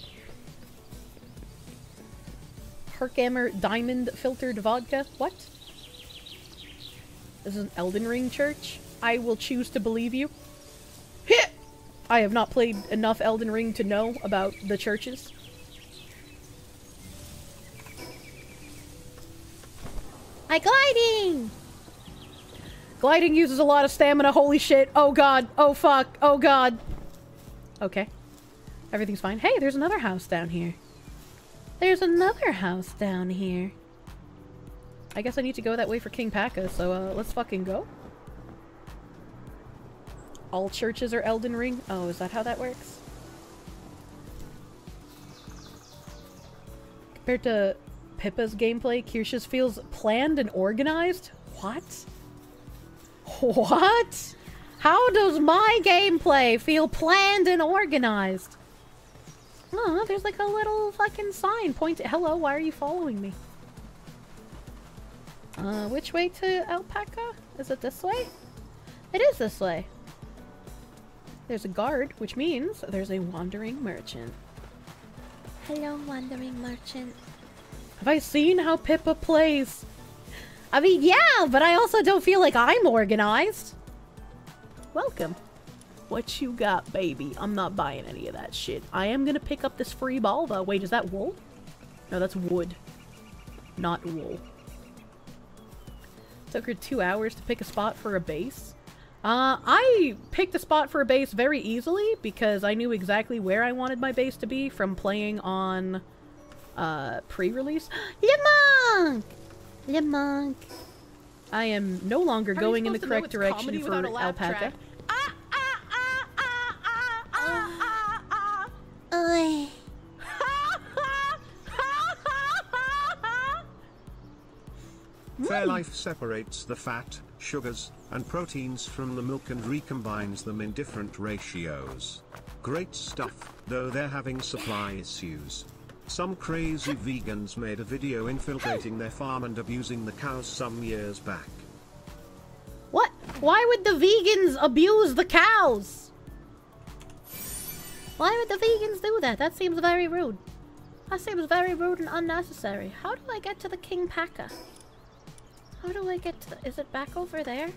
Herkimer Diamond Filtered Vodka. What? This is an Elden Ring church? I will choose to believe you. Hit! I have not played enough Elden Ring to know about the churches. I gliding! Gliding uses a lot of stamina, holy shit. Oh god, oh fuck, oh god. Okay. Everything's fine. Hey, there's another house down here. There's another house down here. I guess I need to go that way for Kingpaca, so uh, let's fucking go. All churches are Elden Ring? Oh, is that how that works? Compared to Pippa's gameplay, Kirsche's feels planned and organized? What? What? How does my gameplay feel planned and organized? Oh, there's like a little fucking sign pointing- Hello, why are you following me? Uh, which way to Alpaca? Is it this way? It is this way. There's a guard, which means there's a wandering merchant. Hello, wandering merchant. Have I seen how Pippa plays? I mean, yeah, but I also don't feel like I'm organized. Welcome. What you got, baby? I'm not buying any of that shit. I am gonna pick up this free ball, though. Wait, is that wool? No, that's wood. Not wool. Took her two hours to pick a spot for a base. Uh, I picked a spot for a base very easily because I knew exactly where I wanted my base to be from playing on uh, pre-release. Lemon! Lemon. I am no longer going in the correct direction for Alpaca. Oi. Fairlife hmm. separates the fat, sugars, and proteins from the milk and recombines them in different ratios. Great stuff, though they're having supply issues. Some crazy vegans made a video infiltrating their farm and abusing the cows some years back. What? Why would the vegans abuse the cows? Why would the vegans do that? That seems very rude. That seems very rude and unnecessary. How do I get to the Kingpaca? How do I get to the... Is it back over there?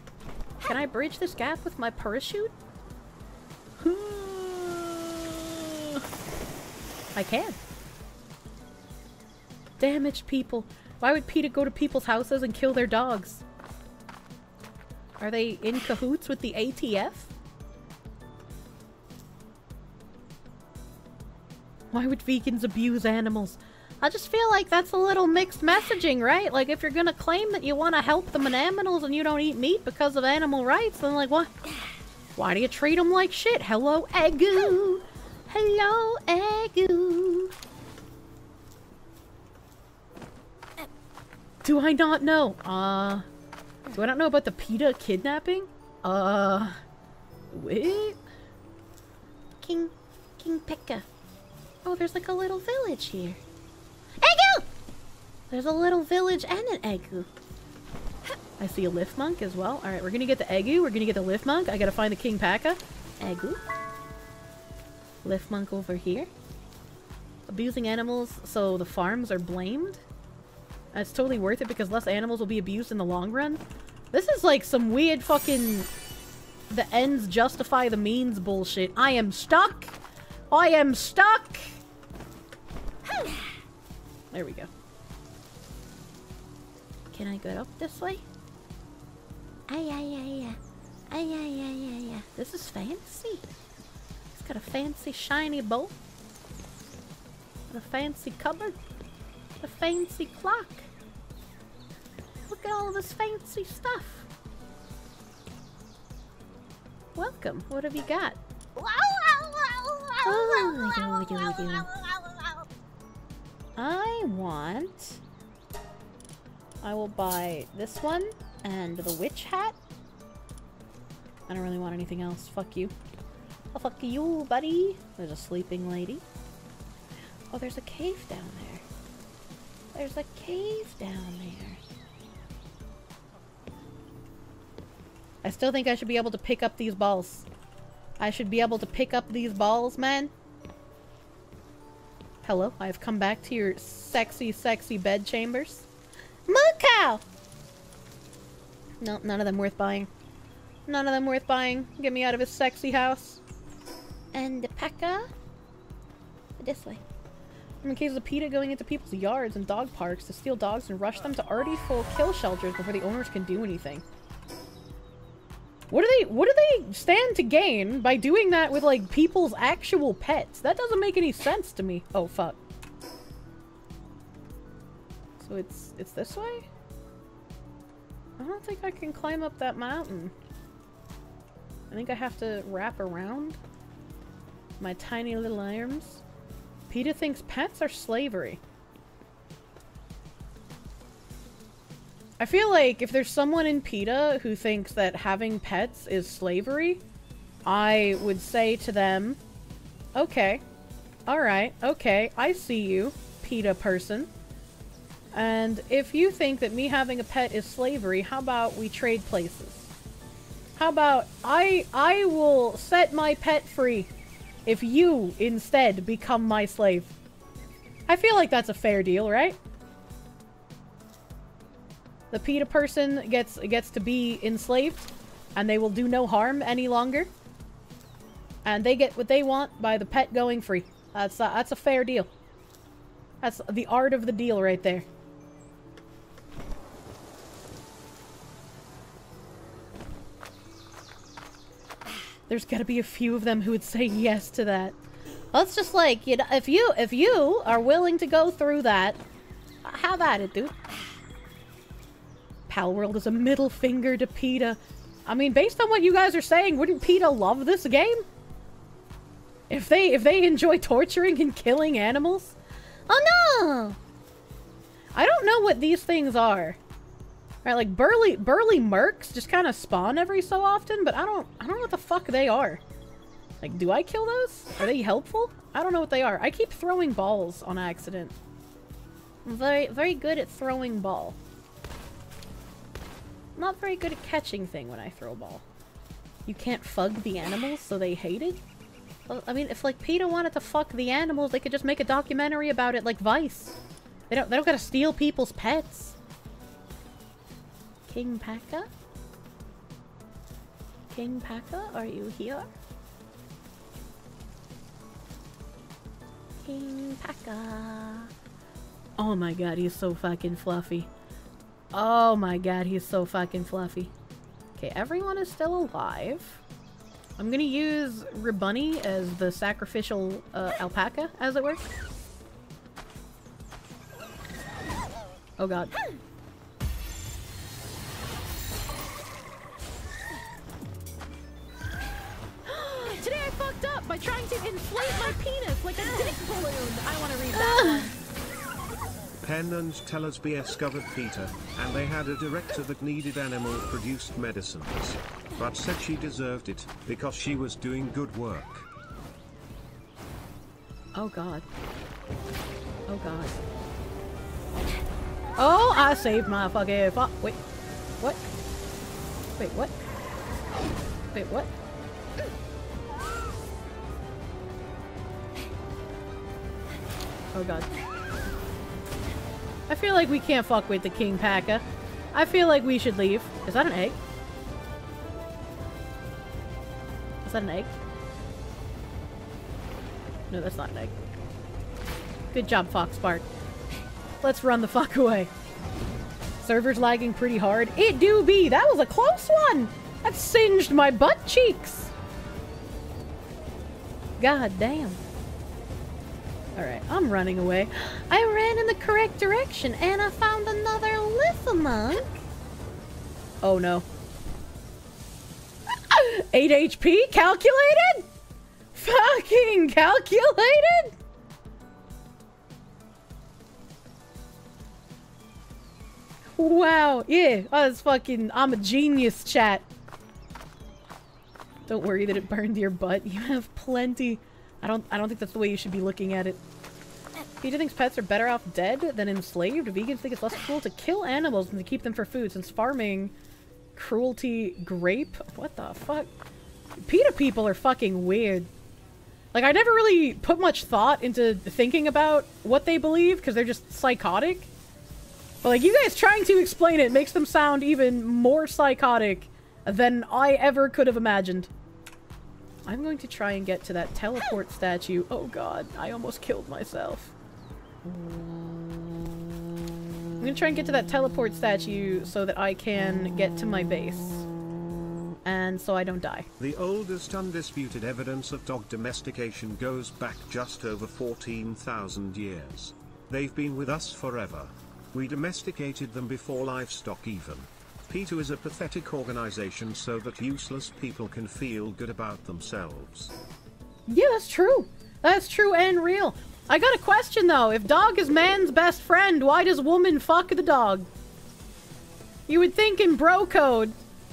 Can I bridge this gap with my parachute? I can. Damaged people. Why would PETA go to people's houses and kill their dogs? Are they in cahoots with the ATF? Why would vegans abuse animals? I just feel like that's a little mixed messaging, right? Like, if you're gonna claim that you want to help the animals and you don't eat meat because of animal rights, then like, what? Why do you treat them like shit? Hello, Egu. Hello, Egu. Do I not know? Uh, do I not know about the PETA kidnapping? Uh, wait. King, Kingpaca. Oh, there's like a little village here. There's a little village and an Egu. I see a Lift Lifmunk as well. Alright, we're gonna get the Egu. We're gonna get the Lift Lifmunk. I gotta find the Kingpaca. Egu. Lifmunk over here. Abusing animals so the farms are blamed. It's totally worth it because less animals will be abused in the long run. This is like some weird fucking... The ends justify the means bullshit. I am stuck! I am stuck! There we go. Can I get up this way? Ay, ay, ay, ay. Ay, ay, ay, ay. This is fancy. It's got a fancy shiny bowl. A fancy cupboard. A fancy clock. Look at all this fancy stuff. Welcome. What have you got? Oh. I want... I will buy this one and the witch hat. I don't really want anything else. Fuck you. Oh, fuck you, buddy. There's a sleeping lady. Oh, there's a cave down there. There's a cave down there. I still think I should be able to pick up these balls. I should be able to pick up these balls, man. Hello, I've come back to your sexy, sexy bed chambers. Moo cow! No, none of them worth buying. None of them worth buying. Get me out of his sexy house. And the Pekka? This way. In the case of PETA going into people's yards and dog parks to steal dogs and rush them to already full kill shelters before the owners can do anything. What do they what do they stand to gain by doing that with like people's actual pets? That doesn't make any sense to me. Oh fuck. So it's it's this way? I don't think I can climb up that mountain. I think I have to wrap around my tiny little arms. PETA thinks pets are slavery. I feel like if there's someone in PETA who thinks that having pets is slavery, I would say to them, okay, alright, okay, I see you, PETA person. And if you think that me having a pet is slavery, how about we trade places? How about I I will set my pet free if you instead become my slave? I feel like that's a fair deal, right? The PETA person gets gets to be enslaved, and they will do no harm any longer. And they get what they want by the pet going free. That's uh, that's a fair deal. That's the art of the deal right there. There's gotta be a few of them who would say yes to that. Well, it's just like, you know, if you, if you are willing to go through that, have at it, dude. Palworld is a middle finger to PETA. I mean, based on what you guys are saying, wouldn't PETA love this game? If they, if they enjoy torturing and killing animals? Oh no! I don't know what these things are. Right, like burly burly mercs just kind of spawn every so often, but I don't I don't know what the fuck they are. Like, do I kill those? Are they helpful? I don't know what they are. I keep throwing balls on accident. I'm very very good at throwing ball. Not very good at catching thing when I throw ball. You can't fug the animals, so they hate it? Well, I mean, if like PETA wanted to fuck the animals, they could just make a documentary about it like Vice. They don't they don't gotta steal people's pets. Kingpaca? King Paka, are you here? Kingpaca. Oh my god, he's so fucking fluffy. Oh my god, he's so fucking fluffy. Okay, everyone is still alive. I'm gonna use Ribunny as the sacrificial uh, alpaca, as it were. Oh god. Fucked up by trying to inflate my penis like a dick balloon. I want to read that one. Penn and Tellers discovered PETA, and they had a director that needed animal-produced medicines, but said she deserved it, because she was doing good work. Oh god. Oh god. Oh, I saved my fucking fuck. Wait. What? Wait, what? Wait, what? Oh god. I feel like we can't fuck with the Kingpaca. I feel like we should leave. Is that an egg? Is that an egg? No, that's not an egg. Good job, Foxpark. Let's run the fuck away. Server's lagging pretty hard. It do be! That was a close one! That singed my butt cheeks! God damn. Alright, I'm running away. I ran in the correct direction and I found another Lifmunk. Oh no. 8 HP? Calculated? Fucking calculated? Wow, yeah, I was fucking, I'm a genius, chat. Don't worry that it burned your butt. You have plenty. I don't, I don't think that's the way you should be looking at it. PETA thinks pets are better off dead than enslaved. Vegans think it's less cruel to kill animals than to keep them for food, since farming cruelty grape. What the fuck? PETA people are fucking weird. Like, I never really put much thought into thinking about what they believe, because they're just psychotic. But like, you guys trying to explain it makes them sound even more psychotic than I ever could have imagined. I'm going to try and get to that teleport statue. Oh god, I almost killed myself. I'm gonna try and get to that teleport statue so that I can get to my base. And so I don't die. The oldest undisputed evidence of dog domestication goes back just over 14,000 years. They've been with us forever. We domesticated them before livestock even. PETA is a pathetic organization so that useless people can feel good about themselves. Yeah, that's true. That's true and real. I got a question though. If dog is man's best friend, why does woman fuck the dog? You would think in bro code,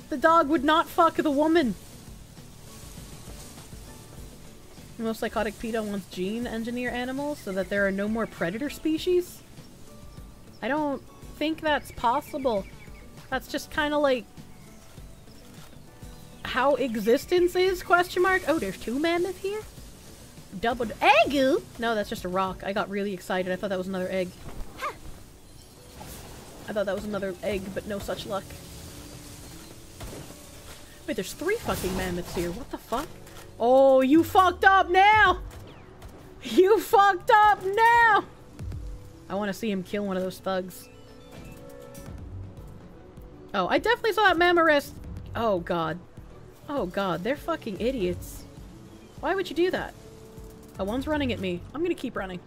the dog would not fuck the woman. The most psychotic PETA wants gene engineer animals so that there are no more predator species? I don't think that's possible. That's just kind of like how existence is, question mark? Oh, there's two mammoth here? Doubled egg? No, that's just a rock. I got really excited. I thought that was another egg. I thought that was another egg, but no such luck. Wait, there's three fucking mammoths here. What the fuck? Oh, you fucked up now! You fucked up now! I want to see him kill one of those thugs. Oh, I definitely saw that Mammorest. Oh, God. Oh, God. They're fucking idiots. Why would you do that? Oh, one's running at me. I'm gonna keep running.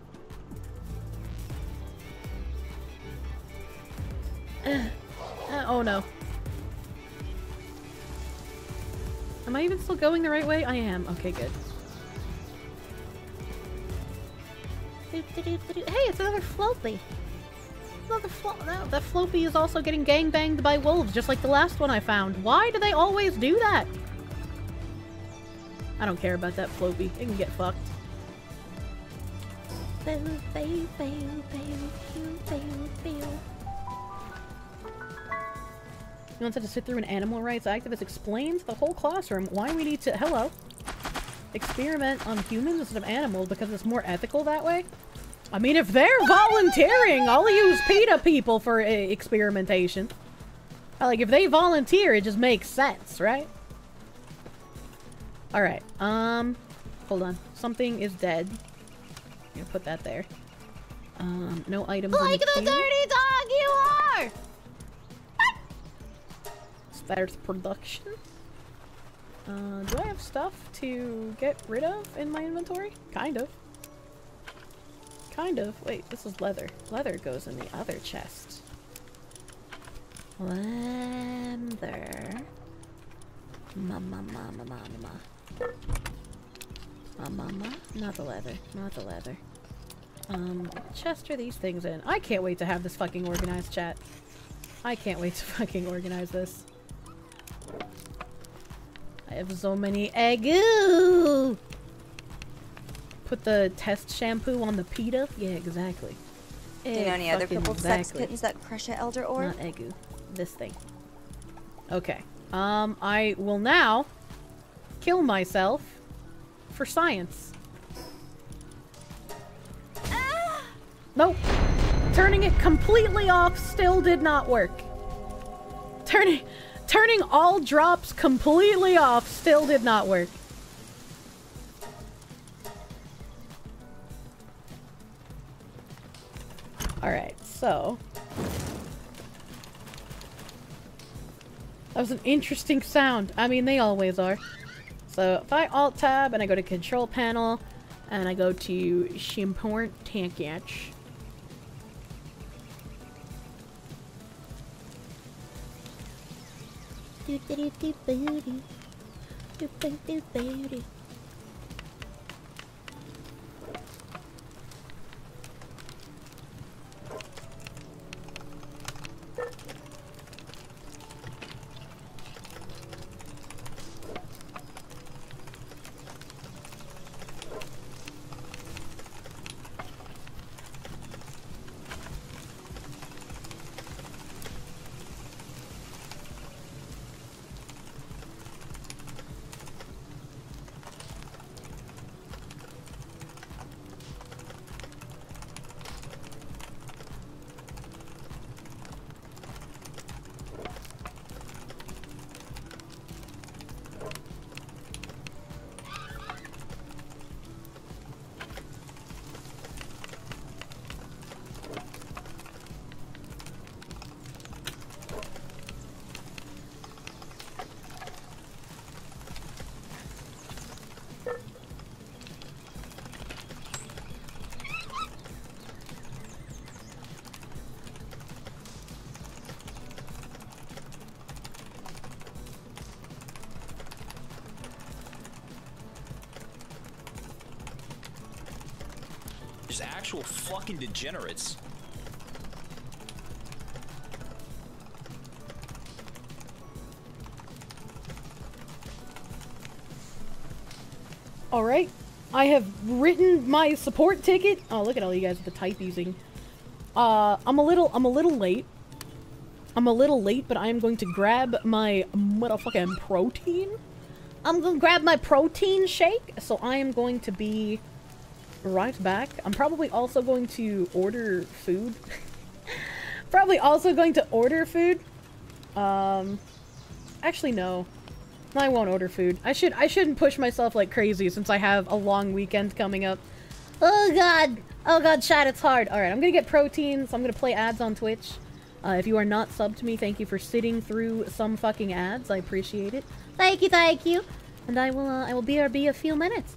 Uh, uh, oh, no. Am I even still going the right way? I am. Okay, good. Hey, it's another Flopie. Another flo no, that Flopie is also getting gangbanged by wolves, just like the last one I found. Why do they always do that? I don't care about that Flopie. It can get fucked. You want to sit through an animal rights activist explains the whole classroom why we need to- hello? Experiment on humans instead of animals because it's more ethical that way? I mean, if they're volunteering, I'll use PETA people for uh, experimentation. Like, if they volunteer, it just makes sense, right? Alright, um... Hold on. Something is dead. I'm gonna put that there. Um, no items Like the, the dirty dog you are! There's production. Uh, do I have stuff to get rid of in my inventory? Kind of. Kind of. Wait, this is leather. Leather goes in the other chest. Leather. Ma ma ma ma not the leather. Not the leather. Um, chest are these things in? I can't wait to have this fucking organized chat. I can't wait to fucking organize this. I have so many egg. Put the test shampoo on the PETA? Yeah, exactly. Do you know any other purple sex exactly. kittens that crush at Elder Orb? Not egu. This thing. Okay. Um, I will now kill myself for science. Nope. Turning it completely off still did not work. Turning turning all drops completely off still did not work. Alright, so That was an interesting sound. I mean, they always are. So if I alt tab and I go to control panel and I go to Shimport Tankage. There's actual fucking degenerates. Alright. I have written my support ticket. Oh, look at all you guys with the type using. Uh, I'm a little, I'm a little late. I'm a little late, but I am going to grab my motherfucking protein. I'm gonna grab my protein shake, so I am going to be right back. I'm probably also going to order food. probably also going to order food. Um, actually no. I won't order food. I should I shouldn't push myself like crazy since I have a long weekend coming up. Oh god! Oh god, chat, it's hard. Alright, I'm gonna get proteins. I'm gonna play ads on Twitch. Uh, if you are not subbed to me, thank you for sitting through some fucking ads. I appreciate it. Thank you, thank you. And I will uh, I will BRB a few minutes.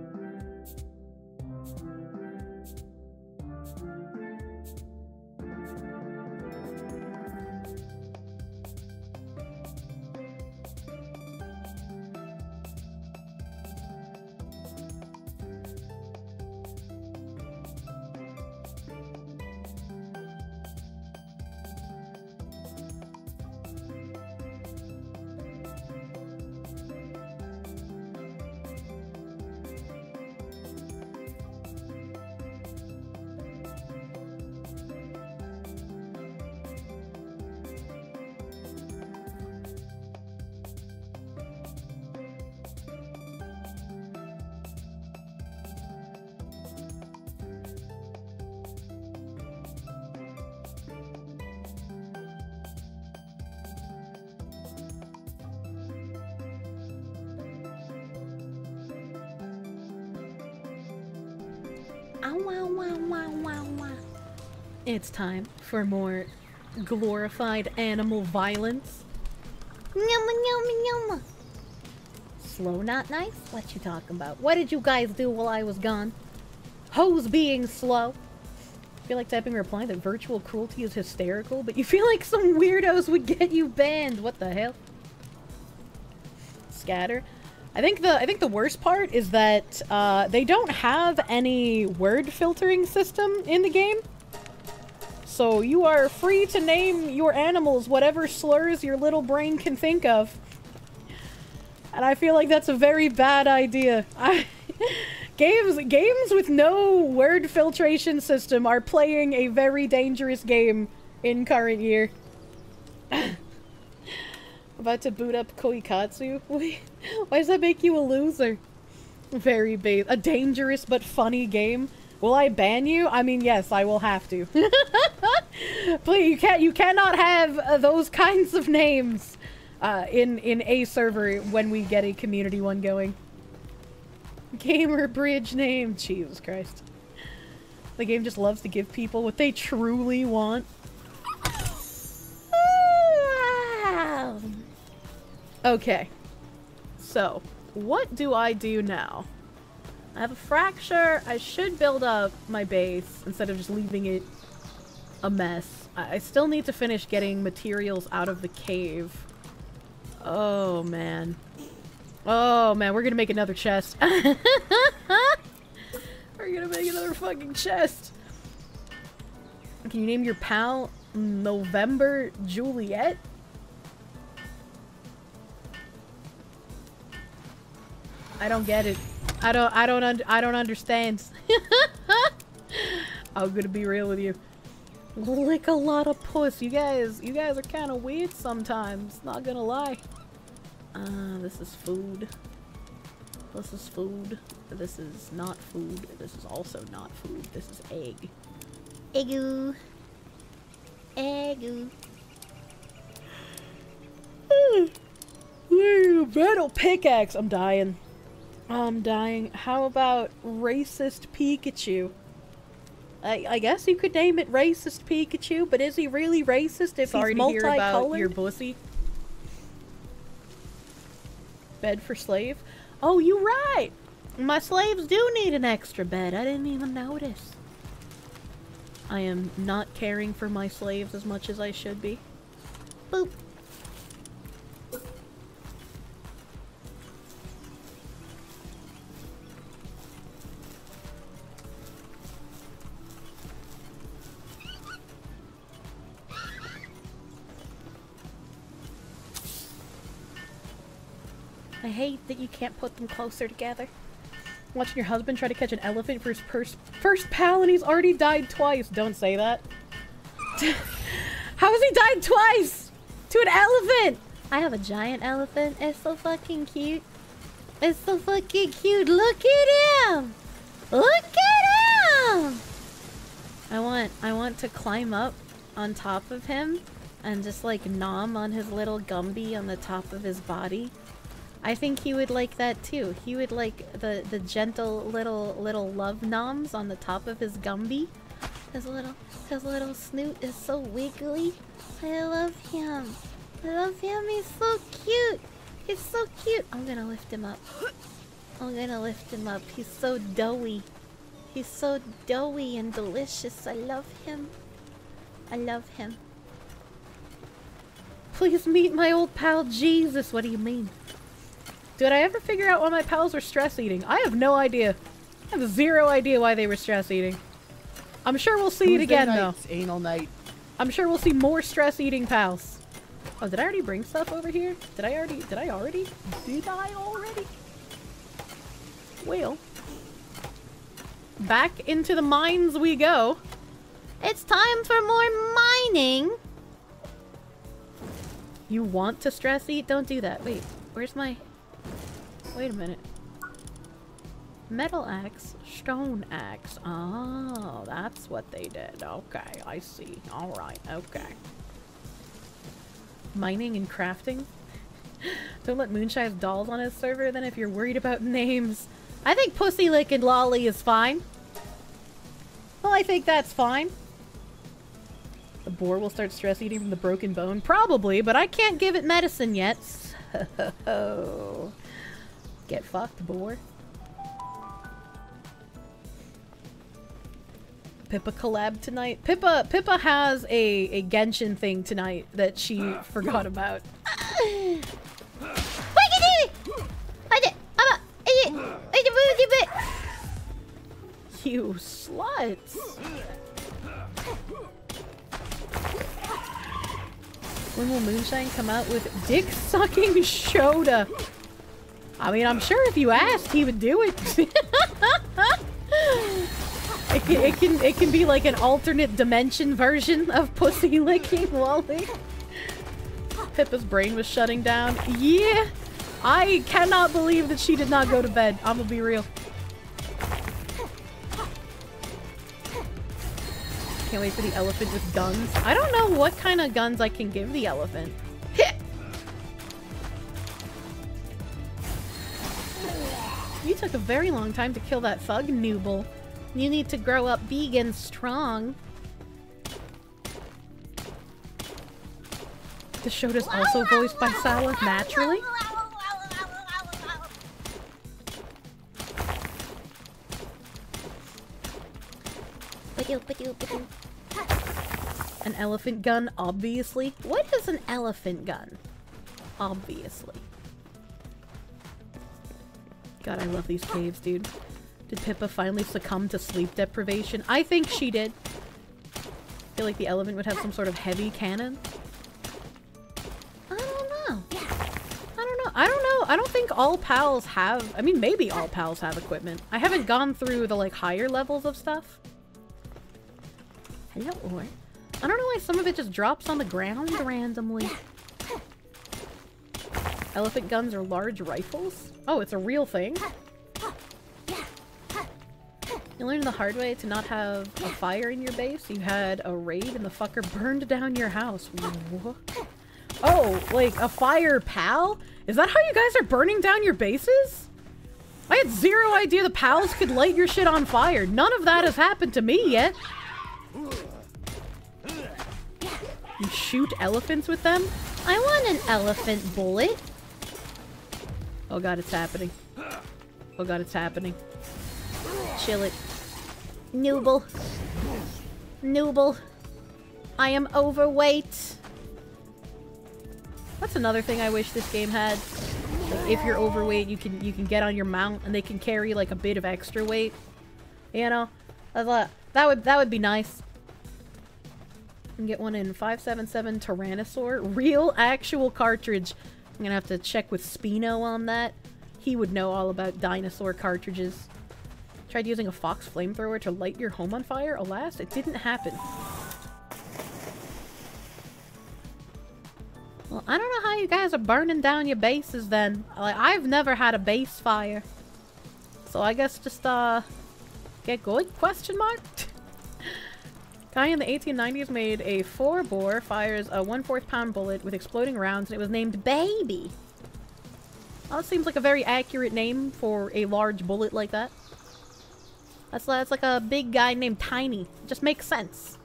It's time for more glorified animal violence. Yum, yum, yum. Slow, not nice? What you talking about? What did you guys do while I was gone? Hoes being slow. I feel like typing a reply that virtual cruelty is hysterical, but you feel like some weirdos would get you banned. What the hell? Scatter. I think the I think the worst part is that uh, they don't have any word filtering system in the game. So you are free to name your animals whatever slurs your little brain can think of. And I feel like that's a very bad idea. I, games games with no word filtration system are playing a very dangerous game in current year. About to boot up Koikatsu? Why does that make you a loser? Very base. A dangerous but funny game. Will I ban you? I mean, yes, I will have to. Please, you can't. You cannot have uh, those kinds of names uh, in in a server when we get a community one going. Gamer bridge name. Jesus Christ. The game just loves to give people what they truly want. Okay. So, what do I do now? I have a fracture. I should build up my base instead of just leaving it a mess. I, I still need to finish getting materials out of the cave. Oh, man. Oh, man. We're gonna make another chest. we're gonna make another fucking chest. Can you name your pal November Juliet? I don't get it. I don't I don't I don't understand. I'm gonna be real with you. Lick a lot of puss. You guys you guys are kinda weird sometimes, not gonna lie. Uh this is food. This is food. This is not food. This is also not food. This is egg. Eggu. Eggu. Metal pickaxe. I'm dying. I'm dying. How about racist Pikachu? I, I guess you could name it racist Pikachu, but is he really racist if Sorry he's to hear about your pussy. Bed for slave? Oh, you right! My slaves do need an extra bed. I didn't even notice. I am not caring for my slaves as much as I should be. Boop. Hate that you can't put them closer together. Watching your husband try to catch an elephant for his first, first pal and he's already died twice. Don't say that. How has he died twice? To an elephant! I have a giant elephant. It's so fucking cute. It's so fucking cute. Look at him! Look at him! I want, I want to climb up on top of him and just like nom on his little Gumby on the top of his body. I think he would like that too. He would like the the gentle little little love noms on the top of his Gumby. His little, his little snoot is so wiggly. I love him. I love him. He's so cute. He's so cute. I'm gonna lift him up. I'm gonna lift him up. He's so doughy. He's so doughy and delicious. I love him. I love him. Please meet my old pal Jesus. What do you mean? Did I ever figure out why my pals were stress eating? I have no idea. I have zero idea why they were stress eating. I'm sure we'll see it again nights, though. Anal night. I'm sure we'll see more stress eating pals. Oh, did I already bring stuff over here? Did I already? Did I already? Did I already? Well. Back into the mines we go. It's time for more mining. You want to stress eat? Don't do that. Wait, where's my... Wait a minute. Metal axe, stone axe. Oh, that's what they did. Okay, I see. Alright, okay. Mining and crafting? Don't let Moonshine have dolls on his server then if you're worried about names. I think Pussy Lick and Lolly is fine. Well, I think that's fine. The boar will start stress eating from the broken bone? Probably, but I can't give it medicine yet. Get fucked, boar. Pippa collab tonight. Pippa Pippa has a, a Genshin thing tonight that she forgot about. You sluts! When will Moonshine come out with dick-sucking Shota? I mean, I'm sure if you asked, he would do it. it, can, it can it can be like an alternate dimension version of pussy licking Wally. Pippa's brain was shutting down. Yeah, I cannot believe that she did not go to bed. I'm gonna be real. Can't wait for the elephant with guns. I don't know what kind of guns I can give the elephant. you took a very long time to kill that thug, Nooble. You need to grow up big and strong. The Shota's also voiced by Salah, naturally. An elephant gun, obviously. What is an elephant gun? Obviously. God, I love these caves, dude. Did Pippa finally succumb to sleep deprivation? I think she did. I feel like the elephant would have some sort of heavy cannon. I don't know. I don't know. I don't know. I don't think all pals have... I mean, maybe all pals have equipment. I haven't gone through the, like, higher levels of stuff. Hello, Or. I don't know why some of it just drops on the ground randomly. Elephant guns are large rifles? Oh, it's a real thing? You learned the hard way to not have a fire in your base. You had a raid and the fucker burned down your house. What? Oh, like a fire pal? Is that how you guys are burning down your bases? I had zero idea the pals could light your shit on fire. None of that has happened to me yet. You shoot elephants with them? I want an elephant bullet. Oh god, it's happening. Oh god, it's happening. Chillet. Nooble. Nooble. I am overweight. That's another thing I wish this game had. Like, if you're overweight, you can you can get on your mount and they can carry like a bit of extra weight. You know? That would that would be nice can get one in 577 Tyrannosaur. Real, actual cartridge. I'm gonna have to check with Spino on that. He would know all about dinosaur cartridges. Tried using a fox flamethrower to light your home on fire? Alas, it didn't happen. Well, I don't know how you guys are burning down your bases then. Like, I've never had a base fire. So I guess just, uh, get good? Question mark? Guy in the 1890s made a four-bore, fires a one-fourth pound bullet with exploding rounds, and it was named Baby. Well, that seems like a very accurate name for a large bullet like that. That's, that's like a big guy named Tiny. It just makes sense.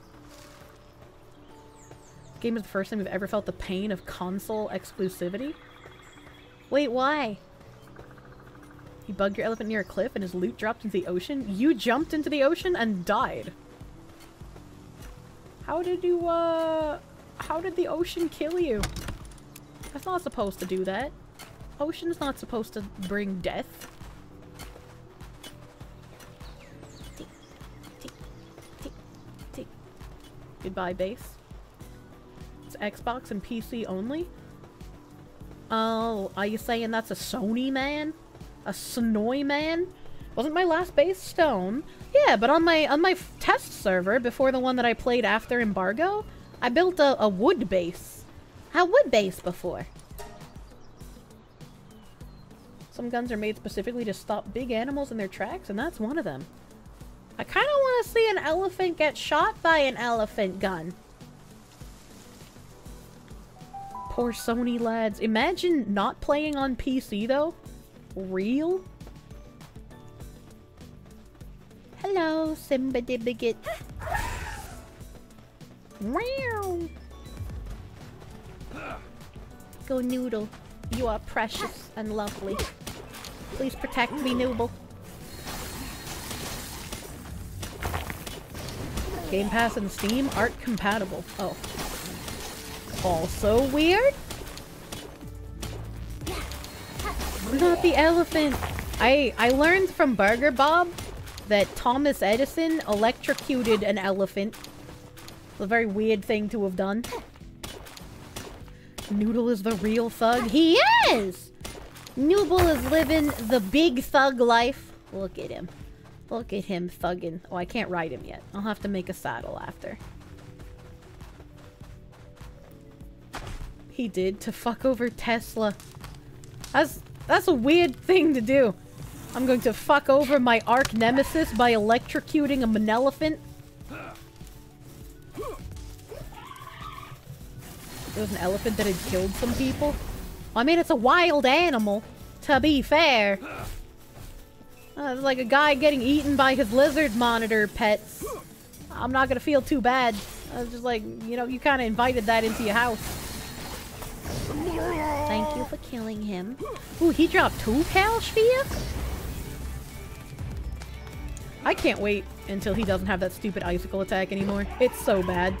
This game is the first time we've ever felt the pain of console exclusivity. Wait, why? You bugged your elephant near a cliff and his loot dropped into the ocean? You jumped into the ocean and died. How did you, uh... How did the ocean kill you? That's not supposed to do that. Ocean's not supposed to bring death. Goodbye, base. It's Xbox and PC only? Oh, are you saying that's a Sony man? A Sonoy man? Wasn't my last base stone? Yeah, but on my on my test server, before the one that I played after embargo, I built a, a wood base. I wood base before. Some guns are made specifically to stop big animals in their tracks, and that's one of them. I kind of want to see an elephant get shot by an elephant gun. Poor Sony lads. Imagine not playing on PC, though. Real? Hello, Simba Dibbigit. Meow. Go Noodle. You are precious and lovely. Please protect me, Nooble. Game Pass and Steam aren't compatible. Oh. Also weird? Not the elephant. I I learned from Burger Bob that Thomas Edison electrocuted an elephant. It's a very weird thing to have done. Noodle is the real thug. He is! Nooble is living the big thug life. Look at him. Look at him thugging. Oh, I can't ride him yet. I'll have to make a saddle after. He did to fuck over Tesla. That's that's a weird thing to do. I'm going to fuck over my arch nemesis by electrocuting a manelephant. It was an elephant that had killed some people. I mean, it's a wild animal, to be fair. Uh, it's like a guy getting eaten by his lizard monitor pets. I'm not gonna feel too bad. I was just like, you know, you kind of invited that into your house. Thank you for killing him. Ooh, he dropped two Pal Sphere? I can't wait until he doesn't have that stupid icicle attack anymore. It's so bad.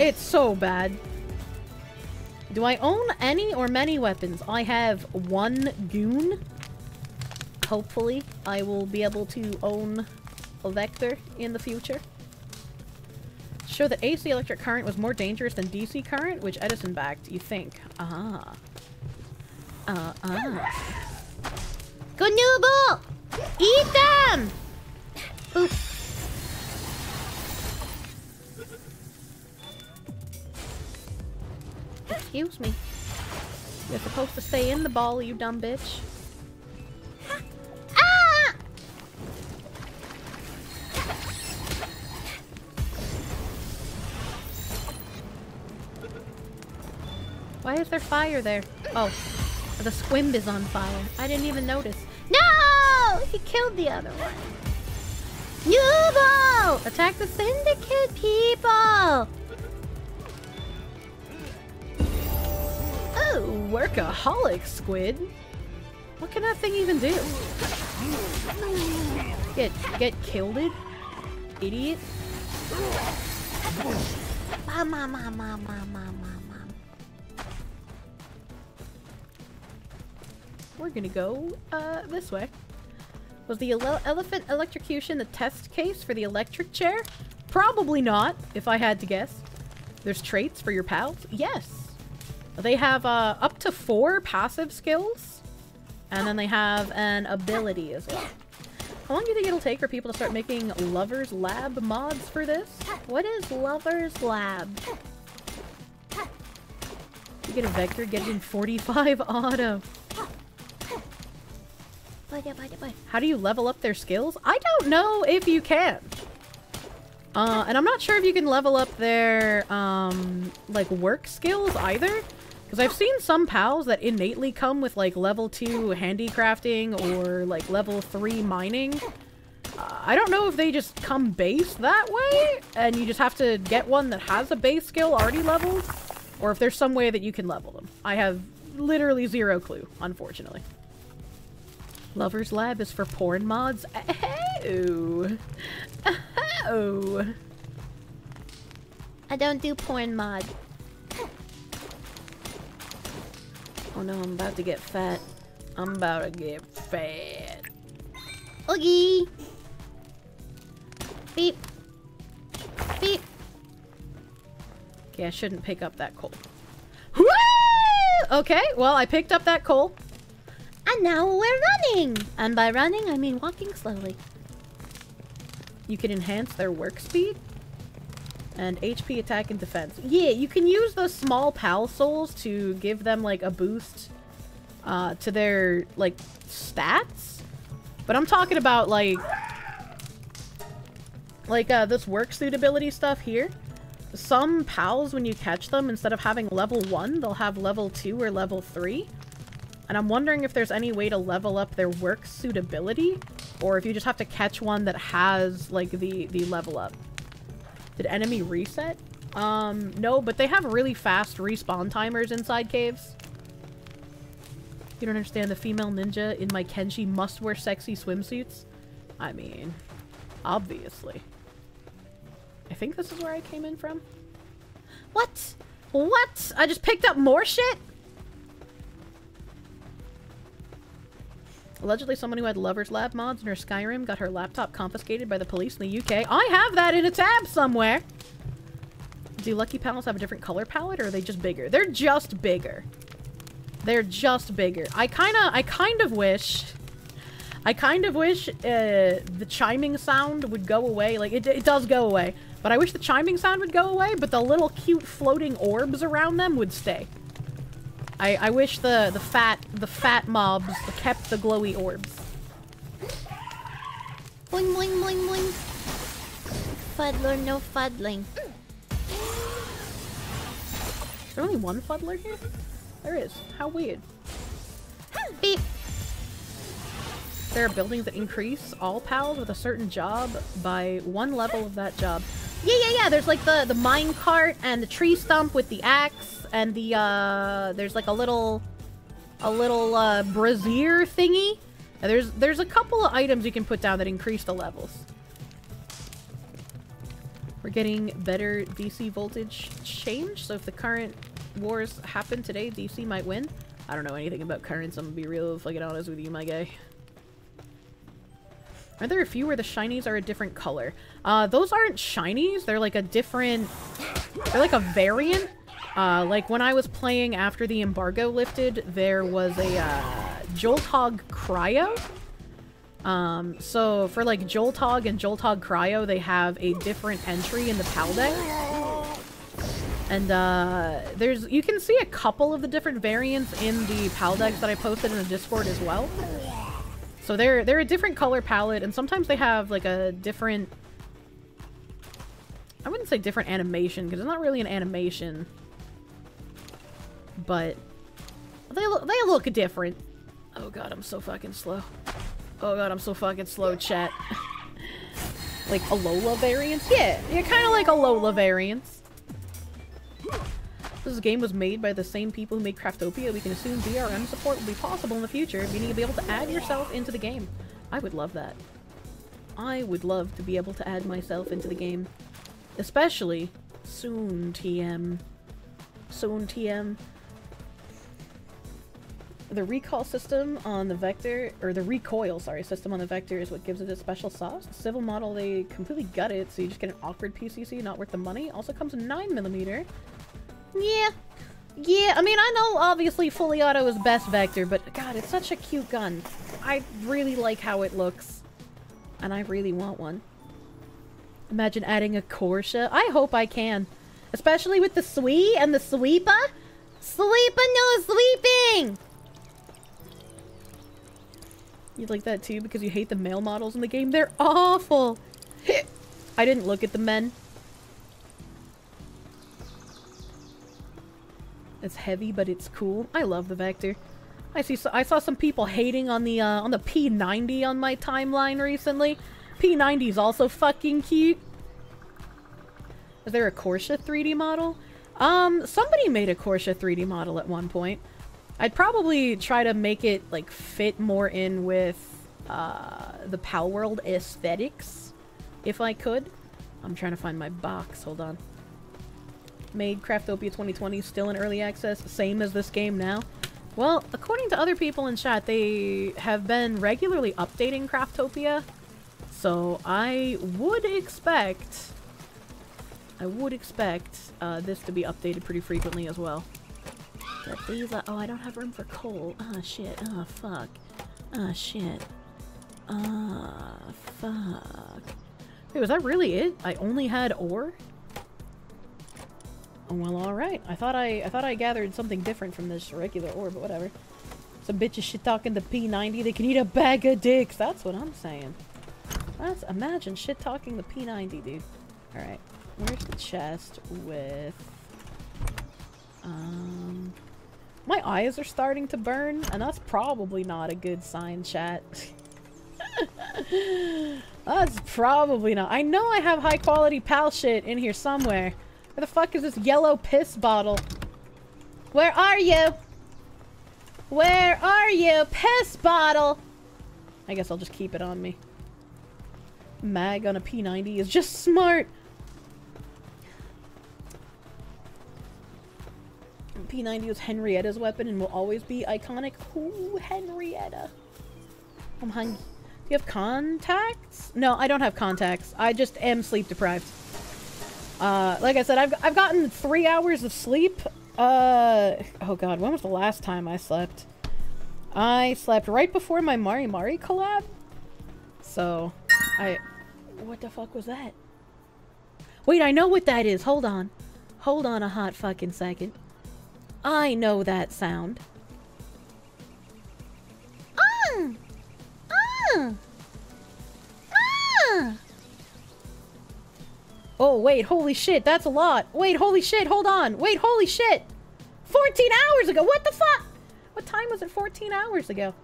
It's so bad. Do I own any or many weapons? I have one goon. Hopefully, I will be able to own a Vector in the future. Show that AC electric current was more dangerous than DC current, which Edison backed, you think. Ah. Uh, ah. Go Nooble! Eat them! Excuse me. You're supposed to stay in the ball, you dumb bitch. Ah! Why is there fire there? Oh, the squimb is on fire. I didn't even notice. No! He killed the other one. Nooble! Attack the syndicate people! Oh, workaholic squid. What can that thing even do? Get get killed it? Idiot. Mom, mom, mom, mom, mom, mom, mom. We're gonna go uh, this way. Was the ele elephant electrocution the test case for the electric chair? Probably not, if I had to guess. There's traits for your pals? Yes. They have uh, up to four passive skills. And then they have an ability as well. How long do you think it'll take for people to start making Lover's Lab mods for this? What is Lover's Lab? You get a Vector, get it in 45 auto. How do you level up their skills? I don't know if you can. Uh, and I'm not sure if you can level up their, um, like, work skills either. Because I've seen some pals that innately come with, like, level 2 handicrafting or, like, level 3 mining. Uh, I don't know if they just come base that way, and you just have to get one that has a base skill already leveled, or if there's some way that you can level them. I have literally zero clue, unfortunately. Lover's Lab is for porn mods? Oh. Oh. I don't do porn mod. Oh no, I'm about to get fat. I'm about to get fat. Oogie! Beep. Beep. Okay, I shouldn't pick up that coal. Woo! Okay, well, I picked up that coal. And now we're running! And by running, I mean walking slowly. You can enhance their work speed. And HP attack and defense. Yeah, you can use those small pal souls to give them, like, a boost uh, to their, like, stats. But I'm talking about, like... Like, uh, this work suit ability stuff here. Some pals, when you catch them, instead of having level 1, they'll have level 2 or level 3. And I'm wondering if there's any way to level up their work suitability, or if you just have to catch one that has, like, the, the level up. Did enemy reset? Um, no, but they have really fast respawn timers inside caves. You don't understand the female ninja in my Kenshi must wear sexy swimsuits? I mean, obviously. I think this is where I came in from. What? What? I just picked up more shit? Allegedly, someone who had Lover's Lab mods in her Skyrim got her laptop confiscated by the police in the UK. I have that in a tab somewhere! Do Lucky Pals have a different color palette, or are they just bigger? They're just bigger. They're just bigger. I kinda, I kind of wish... I kind of wish uh, the chiming sound would go away. Like, it, it does go away. But I wish the chiming sound would go away, but the little cute floating orbs around them would stay. I, I wish the, the fat the fat mobs kept the glowy orbs. Boing boing boing boing. Fuddler, no fuddling. Is there only one fuddler here? There is. How weird. Beep. There are buildings that increase all pals with a certain job by one level of that job. Yeah, yeah, yeah. There's like the the mine cart and the tree stump with the axe and the uh there's like a little a little uh brazier thingy. And there's there's a couple of items you can put down that increase the levels. We're getting better DC voltage change, so if the current wars happen today, DC might win. I don't know anything about currents, I'm gonna be real fucking honest with you, my guy. Are there a few where the shinies are a different color? Uh, those aren't shinies, they're like a different... They're like a variant. Uh, like when I was playing after the embargo lifted, there was a uh, Jolthog Cryo. Um, so for like Jolthog and Jolthog Cryo, they have a different entry in the Paldeck. And uh, there's you can see a couple of the different variants in the Paldecks that I posted in the Discord as well. So they're they're a different color palette, and sometimes they have like a different. I wouldn't say different animation because it's not really an animation, but they look they look different. Oh god, I'm so fucking slow. Oh god, I'm so fucking slow, chat. like Alola variants? Yeah, yeah, kind of like Alola variants. This game was made by the same people who made Craftopia. We can assume DRM support will be possible in the future, meaning you'll be able to add yourself into the game. I would love that. I would love to be able to add myself into the game. Especially soon, TM. Soon, TM. The recall system on the Vector, or the recoil, sorry, system on the Vector is what gives it a special sauce. Civil model, they completely gut it, so you just get an awkward PCC, not worth the money. Also comes in 9mm. Yeah. Yeah, I mean, I know obviously fully auto is best Vector, but god, it's such a cute gun. I really like how it looks. And I really want one. Imagine adding a Kirsche. I hope I can. Especially with the Sweep and the Sweeper. Sweeper no sweeping! You like that too because you hate the male models in the game? They're awful! I didn't look at the men. It's heavy, but it's cool. I love the Vector. I see. So, I saw some people hating on the uh, on the P90 on my timeline recently. P90 is also fucking cute. Is there a Kirsche 3D model? Um, somebody made a Kirsche 3D model at one point. I'd probably try to make it like fit more in with uh, the Palworld aesthetics, if I could. I'm trying to find my box. Hold on made Craftopia 2020 still in early access, same as this game now? Well, according to other people in chat, they have been regularly updating Craftopia, so I would expect... I would expect uh, this to be updated pretty frequently as well. But these are- oh, I don't have room for coal. Ah, oh, shit. Ah, oh, fuck. Ah, oh, shit. Ah, fuck. Wait, was that really it? I only had ore? Oh, well, alright. I thought I I thought I gathered something different from this regular ore, but whatever. Some bitches shit talking the P90, they can eat a bag of dicks. That's what I'm saying. That's imagine shit talking the P90, dude. Alright. Where's the chest with um My eyes are starting to burn, and that's probably not a good sign, chat. that's probably not. I know I have high quality pal shit in here somewhere. Where the fuck is this yellow piss bottle? Where are you? Where are you, piss bottle? I guess I'll just keep it on me. Mag on a P90 is just smart. P90 was Henrietta's weapon and will always be iconic. Ooh, Henrietta. I'm hungry. Do you have contacts? No, I don't have contacts. I just am sleep deprived. Uh, like I said, I've, I've gotten three hours of sleep. Uh, oh god, when was the last time I slept? I slept right before my Mari Mari collab. So, I... What the fuck was that? Wait, I know what that is. Hold on. Hold on a hot fucking second. I know that sound. Ah! Ah! Ah! Oh, wait, holy shit, that's a lot. Wait, holy shit, hold on. Wait, holy shit. 14 hours ago, what the fuck? What time was it 14 hours ago?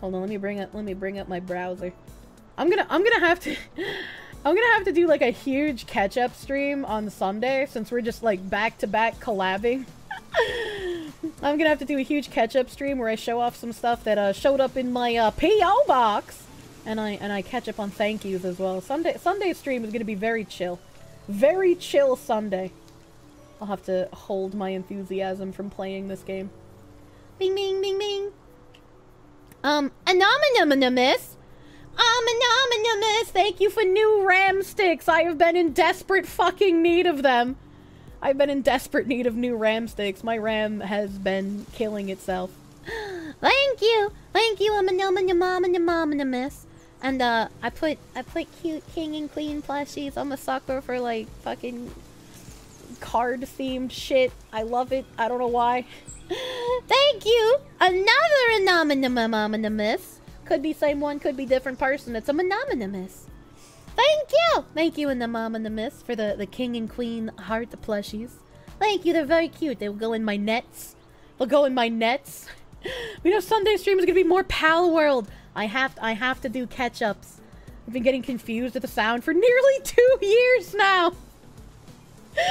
Hold on, let me bring up, let me bring up my browser. I'm gonna, I'm gonna have to, I'm gonna have to do like a huge catch-up stream on Sunday since we're just like back-to-back -back collabing. I'm gonna have to do a huge catch-up stream where I show off some stuff that uh, showed up in my uh, PO box, and I and I catch up on thank yous as well. Sunday Sunday stream is gonna be very chill. Very chill Sunday. I'll have to hold my enthusiasm from playing this game. Bing, bing, bing, bing. Um, anonymous. Um, anonymous. Thank you for new RAM sticks. I have been in desperate fucking need of them. I've been in desperate need of new RAM sticks. My RAM has been killing itself. Thank you. Thank you. I'm a anonymous. And uh, I put I put cute king and queen plushies. I'm a sucker for like fucking card themed shit. I love it. I don't know why. Thank you. Another anonymous. Could be same one, could be different person. It's a anonymous. Thank you. Thank you, and the mom and the Miss for the the king and queen heart plushies. Thank you. They're very cute. They will go in my nets. They'll go in my nets. We know Sunday stream is gonna be more Palworld. I have I have to do catch-ups. I've been getting confused with the sound for nearly two years now.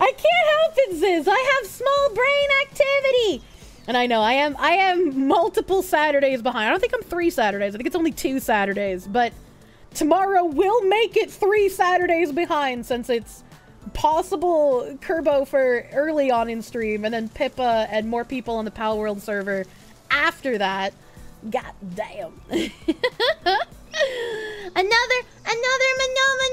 I can't help it, Ziz. I have small brain activity. And I know I am I am multiple Saturdays behind. I don't think I'm three Saturdays. I think it's only two Saturdays, but tomorrow will make it three Saturdays behind since it's possible Kerbo for early on in stream and then Pippa and more people on the Palworld server after that. God damn. another, another manoma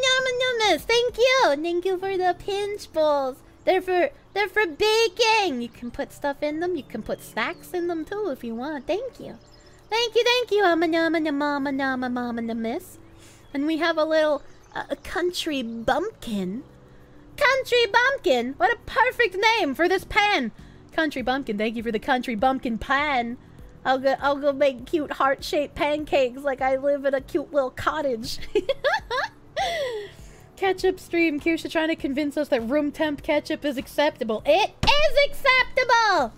Thank you. Thank you for the pinch bowls. They're for, they're for baking. You can put stuff in them. You can put snacks in them too if you want. Thank you. Thank you, thank you. I'm a nom and Amanama mama nama mama miss. And we have a little uh, country bumpkin. Country bumpkin. What a perfect name for this pan. Country bumpkin. Thank you for the country bumpkin pan. I'll go I'll go make cute heart-shaped pancakes like I live in a cute little cottage. ketchup stream. Kirsche trying to convince us that room temp ketchup is acceptable. It is acceptable!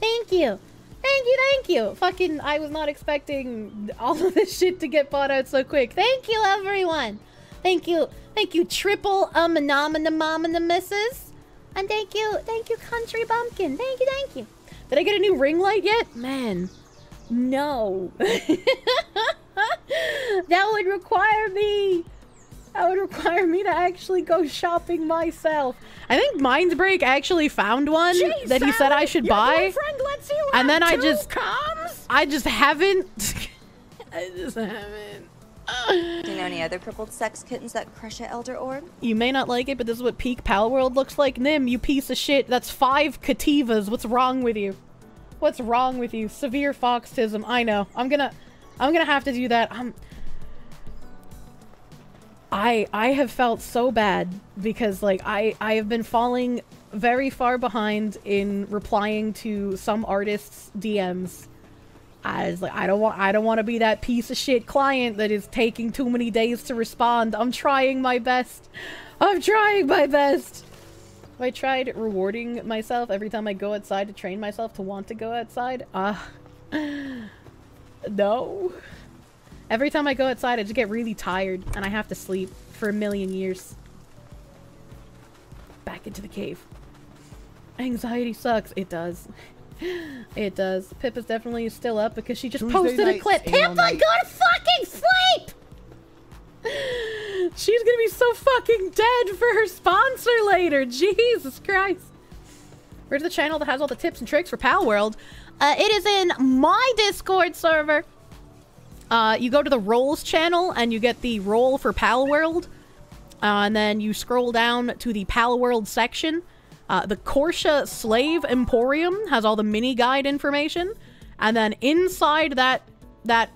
Thank you. Thank you, thank you. Fucking, I was not expecting all of this shit to get bought out so quick. Thank you, everyone. Thank you. Thank you, triple um mom and the misses. And thank you, thank you, country bumpkin. Thank you, thank you. Did I get a new ring light yet? Man, no. that would require me. That would require me to actually go shopping myself. I think Mindsbreak actually found one Jeez, that he said I should your buy. boyfriend lets you and then I just coms? I just haven't I just haven't. Do you know any other crippled sex kittens that crush at Elder Orb? You may not like it, but this is what peak Palworld looks like. Nim, you piece of shit. That's five Cattivas. What's wrong with you? What's wrong with you? Severe foxism. I know. I'm gonna... I'm gonna have to do that. I'm... I I have felt so bad because like I I have been falling very far behind in replying to some artists' DMs. I was like, I don't want I don't want to be that piece of shit client that is taking too many days to respond. I'm trying my best. I'm trying my best. I tried rewarding myself every time I go outside to train myself to want to go outside. Ah. no. Every time I go outside, I just get really tired and I have to sleep for a million years. Back into the cave. Anxiety sucks. It does. It does. Pip is definitely still up because she just Tuesday posted a clip. Pippa, night. go to fucking sleep! She's gonna be so fucking dead for her sponsor later. Jesus Christ. Where's the channel that has all the tips and tricks for Palworld? Uh, it is in my Discord server. Uh, you go to the roles channel and you get the role for Palworld. Uh, and then you scroll down to the Palworld section. Uh, the Kirsche Slave Emporium has all the mini guide information. And then inside that that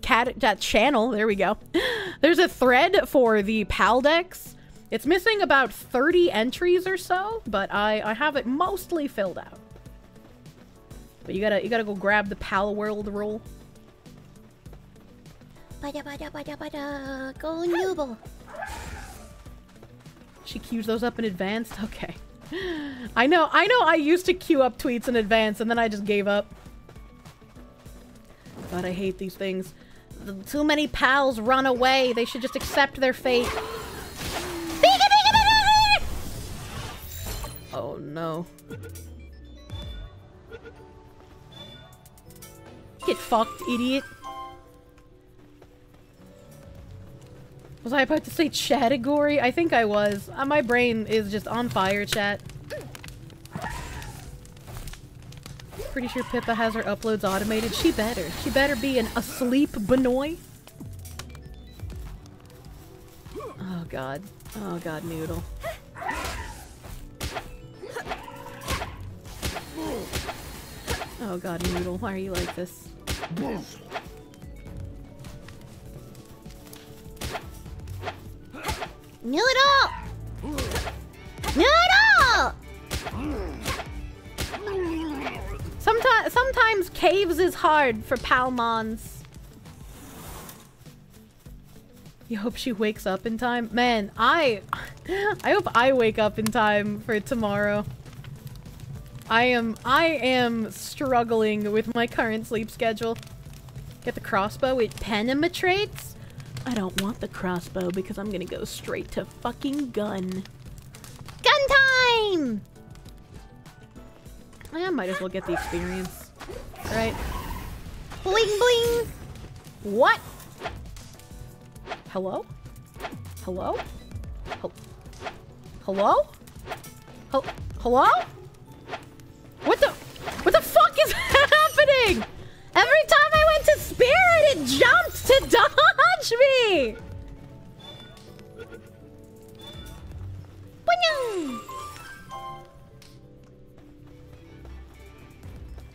cat that channel, there we go. There's a thread for the Paldecks. It's missing about 30 entries or so, but I, I have it mostly filled out. But you gotta you gotta go grab the Palworld role. Go. She queues those up in advance? Okay. I know, I know I used to queue up tweets in advance and then I just gave up. God, I hate these things. The- too many pals run away. They should just accept their fate. Oh no. Get fucked, idiot. Was I about to say category? I think I was. Uh, my brain is just on fire, chat. Pretty sure Pippa has her uploads automated. She better. She better be an asleep Benoy. Oh god. Oh god, Noodle. Oh god, Noodle. Why are you like this? Noodle! Noodle! Sometimes, sometimes caves is hard for Palmons. You hope she wakes up in time? Man, I... I hope I wake up in time for tomorrow. I am... I am struggling with my current sleep schedule. Get the crossbow with penimetrates? I don't want the crossbow because I'm gonna go straight to fucking gun. Gun time! I might as well get the experience. Right? Bling bling! What? Hello? Hello? Hel- Hello? Hello? What the- What the fuck is happening? Every time I went to Spirit, it jumped to dodge me!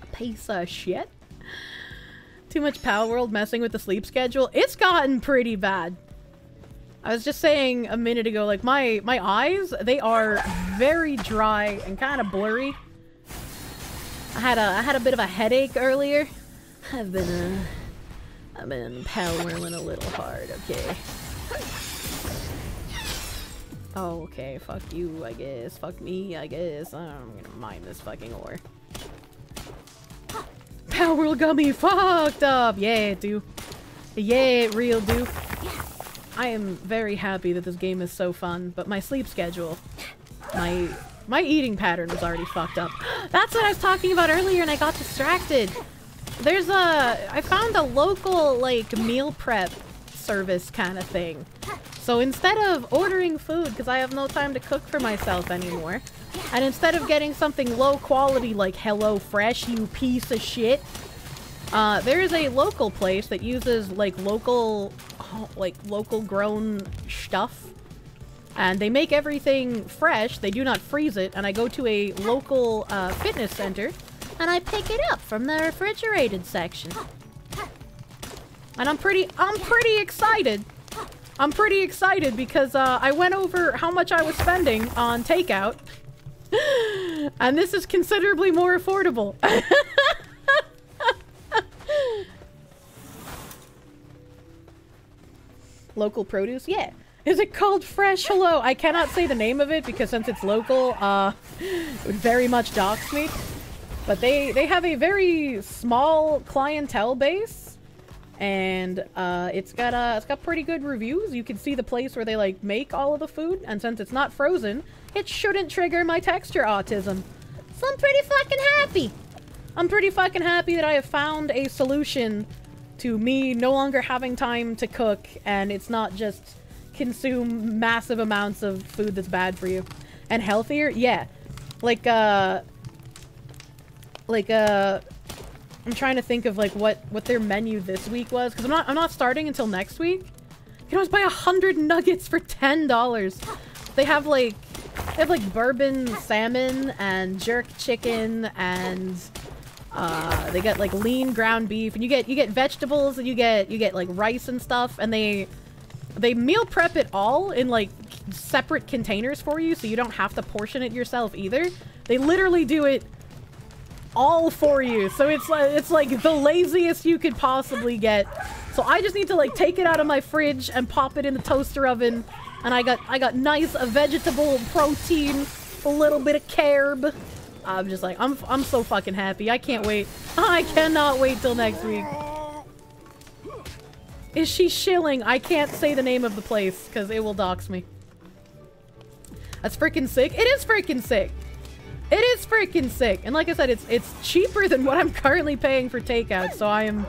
A piece of shit. Too much Palworld messing with the sleep schedule. It's gotten pretty bad. I was just saying a minute ago, like my my eyes, they are very dry and kind of blurry. I had a I had a bit of a headache earlier. I've been uh, I've been power a little hard. Okay. Oh, okay. Fuck you, I guess. Fuck me, I guess. I'm gonna mine this fucking ore. Power Whirl Gummy fucked up! Yeah, do. Yeah, real do. I am very happy that this game is so fun, but my sleep schedule, my my eating pattern was already fucked up. That's what I was talking about earlier and I got distracted. There's a, I found a local, like, meal prep service kind of thing. So instead of ordering food, because I have no time to cook for myself anymore, and instead of getting something low quality like Hello Fresh, you piece of shit, uh, there is a local place that uses like local, like local grown stuff. And they make everything fresh, they do not freeze it, and I go to a local uh, fitness center and I pick it up from the refrigerated section. And I'm pretty, I'm pretty excited. I'm pretty excited because uh, I went over how much I was spending on takeout. and this is considerably more affordable. Local produce? Yeah. Is it called Fresh Hello? I cannot say the name of it because since it's local, uh, it would very much dox me. But they, they have a very small clientele base. And, uh, it's got, uh, it's got pretty good reviews. You can see the place where they, like, make all of the food. And since it's not frozen, it shouldn't trigger my texture autism. So I'm pretty fucking happy. I'm pretty fucking happy that I have found a solution to me no longer having time to cook and it's not just consume massive amounts of food that's bad for you. And healthier? Yeah. Like, uh... Like, uh... I'm trying to think of, like, what, what their menu this week was. Because I'm not, I'm not starting until next week. You can always buy a hundred nuggets for $10. They have, like... They have, like, bourbon salmon and jerk chicken and uh, they get like lean ground beef, and you get you get vegetables, and you get you get like rice and stuff, and they they meal prep it all in like separate containers for you, so you don't have to portion it yourself either. They literally do it all for you, so it's like it's like the laziest you could possibly get. So I just need to like take it out of my fridge and pop it in the toaster oven, and I got I got nice uh, vegetable protein, a little bit of carb. I'm just like, I'm, I'm so fucking happy. I can't wait. I cannot wait till next week. Is she shilling? I can't say the name of the place because it will dox me. That's freaking sick. It is freaking sick. It is freaking sick. And like I said, it's it's cheaper than what I'm currently paying for takeout, so I am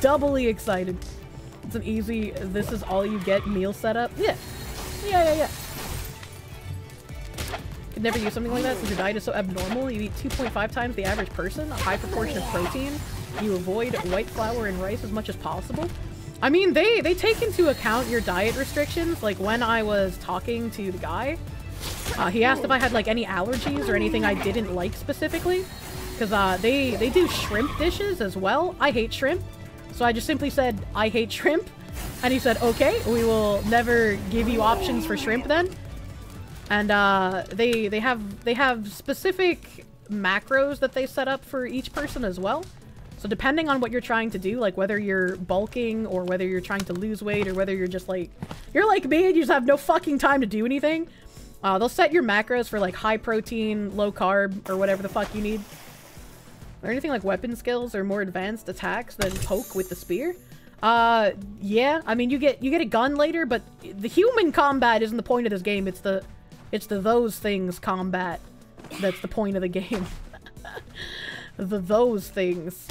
doubly excited. It's an easy, this is all you get meal setup. Yeah. Yeah, yeah, yeah could never use something like that since your diet is so abnormal. You eat 2.5 times the average person, a high proportion of protein. You avoid white flour and rice as much as possible. I mean, they, they take into account your diet restrictions. Like, when I was talking to the guy, uh, he asked if I had, like, any allergies or anything I didn't like specifically. Because uh, they, they do shrimp dishes as well. I hate shrimp. So I just simply said, I hate shrimp. And he said, okay, we will never give you options for shrimp then and uh, they they have they have specific macros that they set up for each person as well. So depending on what you're trying to do, like whether you're bulking or whether you're trying to lose weight or whether you're just like you're like me and you just have no fucking time to do anything, uh, they'll set your macros for like high protein, low carb, or whatever the fuck you need. Or anything like weapon skills or more advanced attacks than poke with the spear? Uh, yeah. I mean, you get you get a gun later, but the human combat isn't the point of this game. It's the it's the those things combat that's the point of the game. the those things.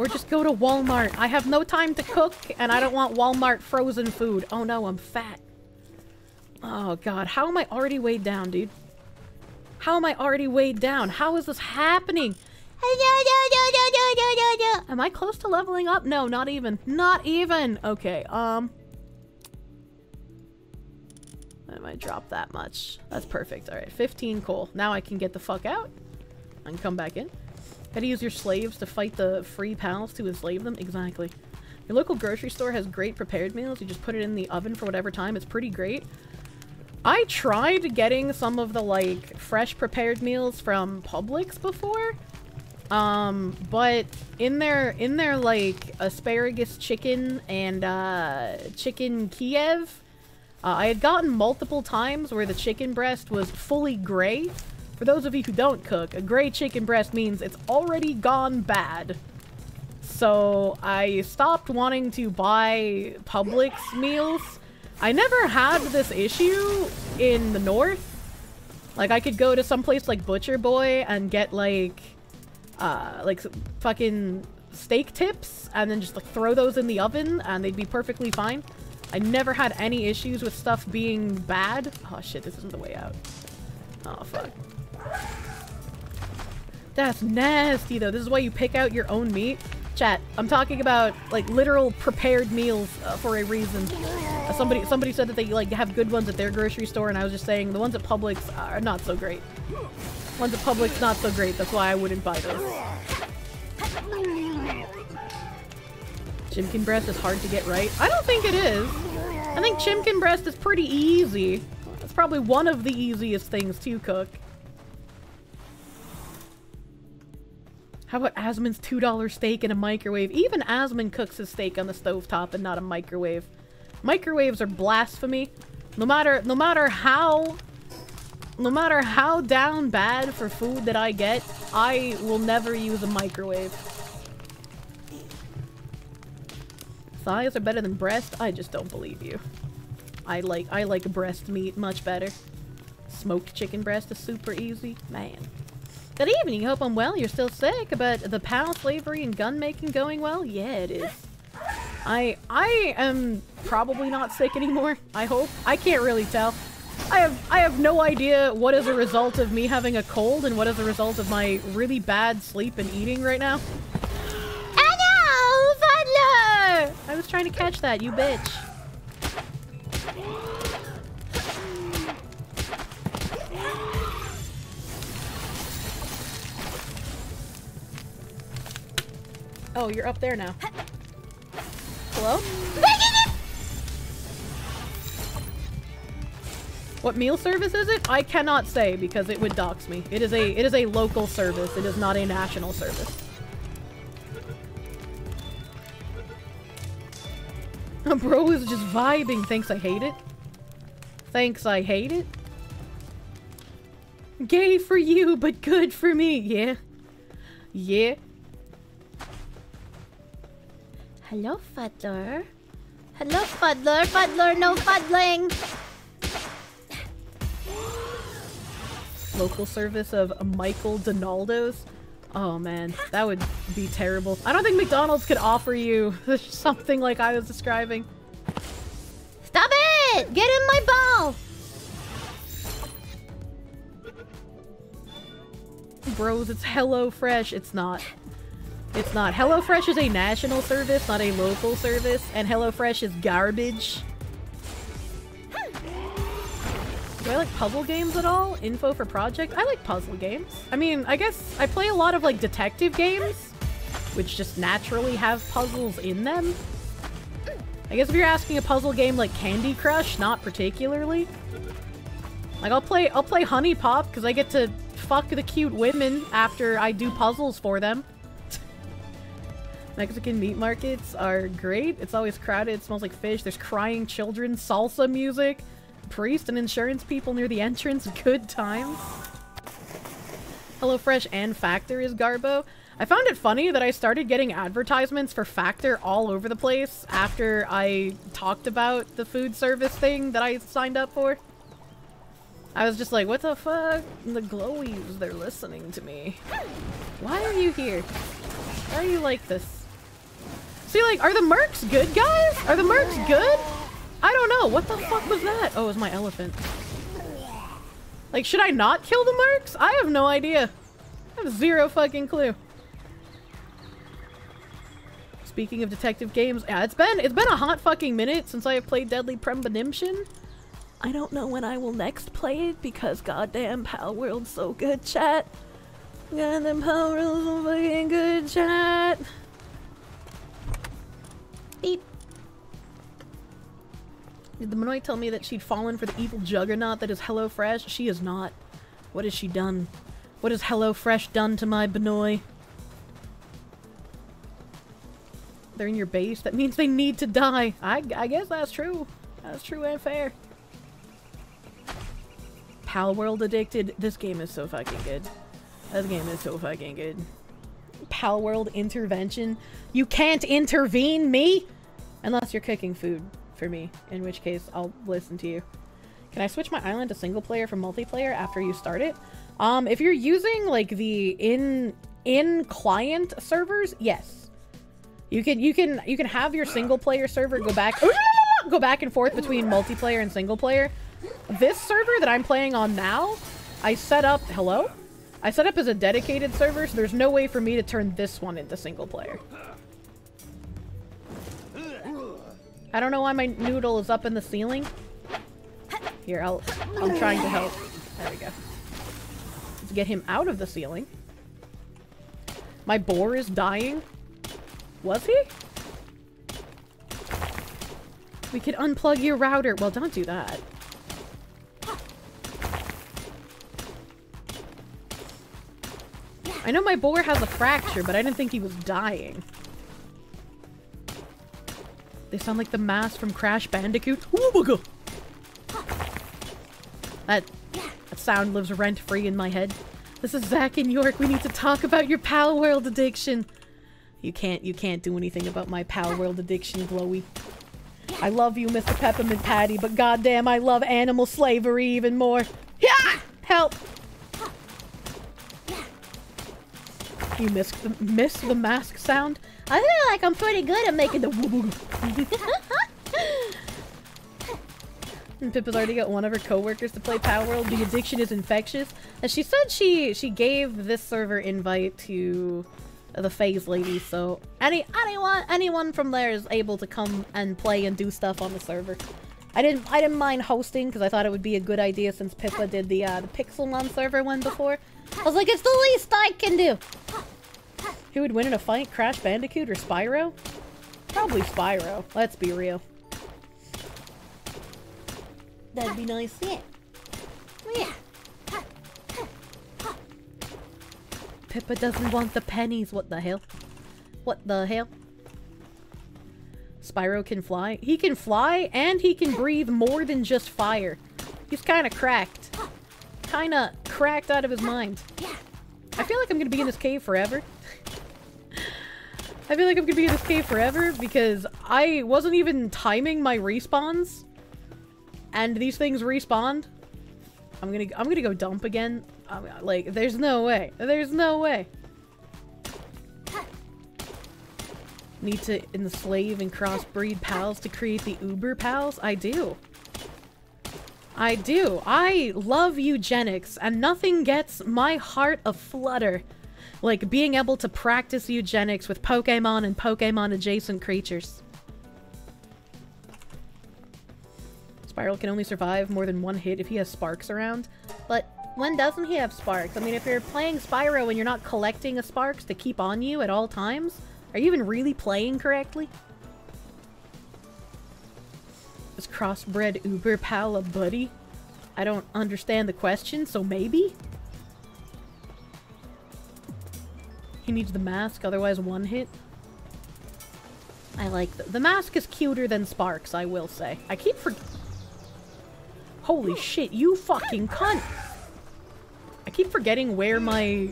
Or just go to Walmart. I have no time to cook, and I don't want Walmart frozen food. Oh no, I'm fat. Oh god, how am I already weighed down, dude? How am I already weighed down? How is this happening? Am I close to leveling up? No, not even. Not even! Okay, um... I might drop that much. That's perfect. Alright, 15 coal. Now I can get the fuck out. Can come back in. Gotta use your slaves to fight the free pals to enslave them? Exactly. Your local grocery store has great prepared meals. You just put it in the oven for whatever time. It's pretty great. I tried getting some of the, like, fresh prepared meals from Publix before. Um, but in their, in their, like, asparagus chicken and, uh, chicken Kiev, uh, I had gotten multiple times where the chicken breast was fully gray. For those of you who don't cook, a gray chicken breast means it's already gone bad. So I stopped wanting to buy Publix meals. I never had this issue in the north. Like, I could go to some place like Butcher Boy and get, like, uh, like fucking steak tips and then just like throw those in the oven and they'd be perfectly fine. I never had any issues with stuff being bad. Oh shit, this isn't the way out. Oh fuck. That's nasty though. This is why you pick out your own meat. Chat, I'm talking about like literal prepared meals uh, for a reason. Uh, somebody somebody said that they like have good ones at their grocery store and I was just saying the ones at Publix are not so great. Ones at Publix not so great, that's why I wouldn't buy those. Chimkin breast is hard to get right. I don't think it is. I think chimkin breast is pretty easy. It's probably one of the easiest things to cook. How about Asmon's $2 steak in a microwave? Even Asmon cooks his steak on the stovetop and not a microwave. Microwaves are blasphemy. No matter no matter how no matter how down bad for food that I get, I will never use a microwave. Thighs are better than breast? I just don't believe you. I like I like breast meat much better. Smoked chicken breast is super easy. Man. Good evening, hope I'm well. You're still sick, but the PAL slavery and gun making going well? Yeah, it is. I I am probably not sick anymore, I hope. I can't really tell. I have I have no idea what is a result of me having a cold and what is a result of my really bad sleep and eating right now. Butler! I was trying to catch that, you bitch. Oh, you're up there now. Hello? What meal service is it? I cannot say because it would dox me. It is a it is a local service. It is not a national service. Bro is just vibing. Thanks, I hate it. Thanks, I hate it. Gay for you, but good for me. Yeah. Yeah. Hello, Fuddler. Hello, Fuddler. Fuddler, no fuddling. Local service of Michael Donaldo's. Oh man, that would be terrible. I don't think McDonald's could offer you something like I was describing. Stop it! Get in my ball! Bros, it's Hello Fresh. It's not. It's not. HelloFresh is a national service, not a local service, and HelloFresh is garbage. Do I like puzzle games at all? Info for project? I like puzzle games. I mean, I guess I play a lot of like detective games, which just naturally have puzzles in them. I guess if you're asking a puzzle game like Candy Crush, not particularly. Like I'll play I'll play HuniePop because I get to fuck the cute women after I do puzzles for them. Mexican meat markets are great. It's always crowded. It smells like fish. There's crying children, salsa music, priest and insurance people near the entrance. Good times. HelloFresh and Factor is Garbo. I found it funny that I started getting advertisements for Factor all over the place after I talked about the food service thing that I signed up for. I was just like, what the fuck? The glowies, they're listening to me. Why are you here? Why are you like this? See, like, are the mercs good, guys? Are the mercs good? I don't know. What the fuck was that? Oh, it was my elephant. Like, should I not kill the mercs? I have no idea. I have zero fucking clue. Speaking of detective games, yeah, it's been it's been a hot fucking minute since I have played Deadly Premonition. I don't know when I will next play it because goddamn Palworld's so good, chat. Goddamn Palworld's so fucking good, chat. Beep. Did the Minoy tell me that she'd fallen for the evil juggernaut that is HelloFresh? She is not. What has she done? What has HelloFresh done to my Benoy? They're in your base? That means they need to die. I, I guess that's true. That's true and fair. Palworld Addicted. This game is so fucking good. This game is so fucking good. Palworld Intervention. You can't intervene me! Unless you're cooking food for me, in which case I'll listen to you. Can I switch my island to single player from multiplayer after you start it? Um, if you're using like the in in client servers, yes. You can you can you can have your single player server go back go back and forth between multiplayer and single player. This server that I'm playing on now, I set up hello? I set up as a dedicated server, so there's no way for me to turn this one into single player. I don't know why my noodle is up in the ceiling. Here, I'll, I'm trying to help. There we go. Let's get him out of the ceiling. My boar is dying. Was he? We could unplug your router. Well, don't do that. I know my boar has a fracture, but I didn't think he was dying. They sound like the mask from Crash Bandicoot. Oh god! That, that sound lives rent-free in my head. This is Zach in York. We need to talk about your Palworld addiction. You can't, you can't do anything about my Palworld addiction, Glowy. I love you, Mr. Peppermint Patty, but goddamn, I love animal slavery even more. Yeah! Help! You missed the, missed the mask sound? I feel like I'm pretty good at making the woo And Pippa's already got one of her coworkers to play Palworld. The addiction is infectious. And she said she she gave this server invite to the phase lady, so any anyone anyone from there is able to come and play and do stuff on the server. I didn't I didn't mind hosting because I thought it would be a good idea since Pippa did the uh, the Pixelmon server one before. I was like, it's the least I can do. Who would win in a fight, Crash Bandicoot or Spyro? Probably Spyro. Let's be real. That'd be nice, yeah. Yeah. Pippa doesn't want the pennies. What the hell? What the hell? Spyro can fly. He can fly and he can breathe more than just fire. He's kind of cracked. Kind of cracked out of his mind. I feel like I'm to be in this cave forever. I feel like I'm to be in this cave forever because I wasn't even timing my respawns. And these things respawned. I'm gonna I'm gonna go dump again. I'm, like, there's no way. There's no way. Need to enslave and crossbreed pals to create the Uber pals? I do. I do. I love eugenics, and nothing gets my heart aflutter like being able to practice eugenics with Pokemon and Pokemon adjacent creatures. Spyro can only survive more than one hit if he has sparks around, but when doesn't he have sparks? I mean, if you're playing Spyro and you're not collecting a sparks to keep on you at all times, are you even really playing correctly? Crossbred Uber pal a buddy? I don't understand the question, so maybe? He needs the mask, otherwise one hit. I like the, the mask is cuter than Sparx, I will say. I keep for- Holy shit, you fucking cunt! I keep forgetting where my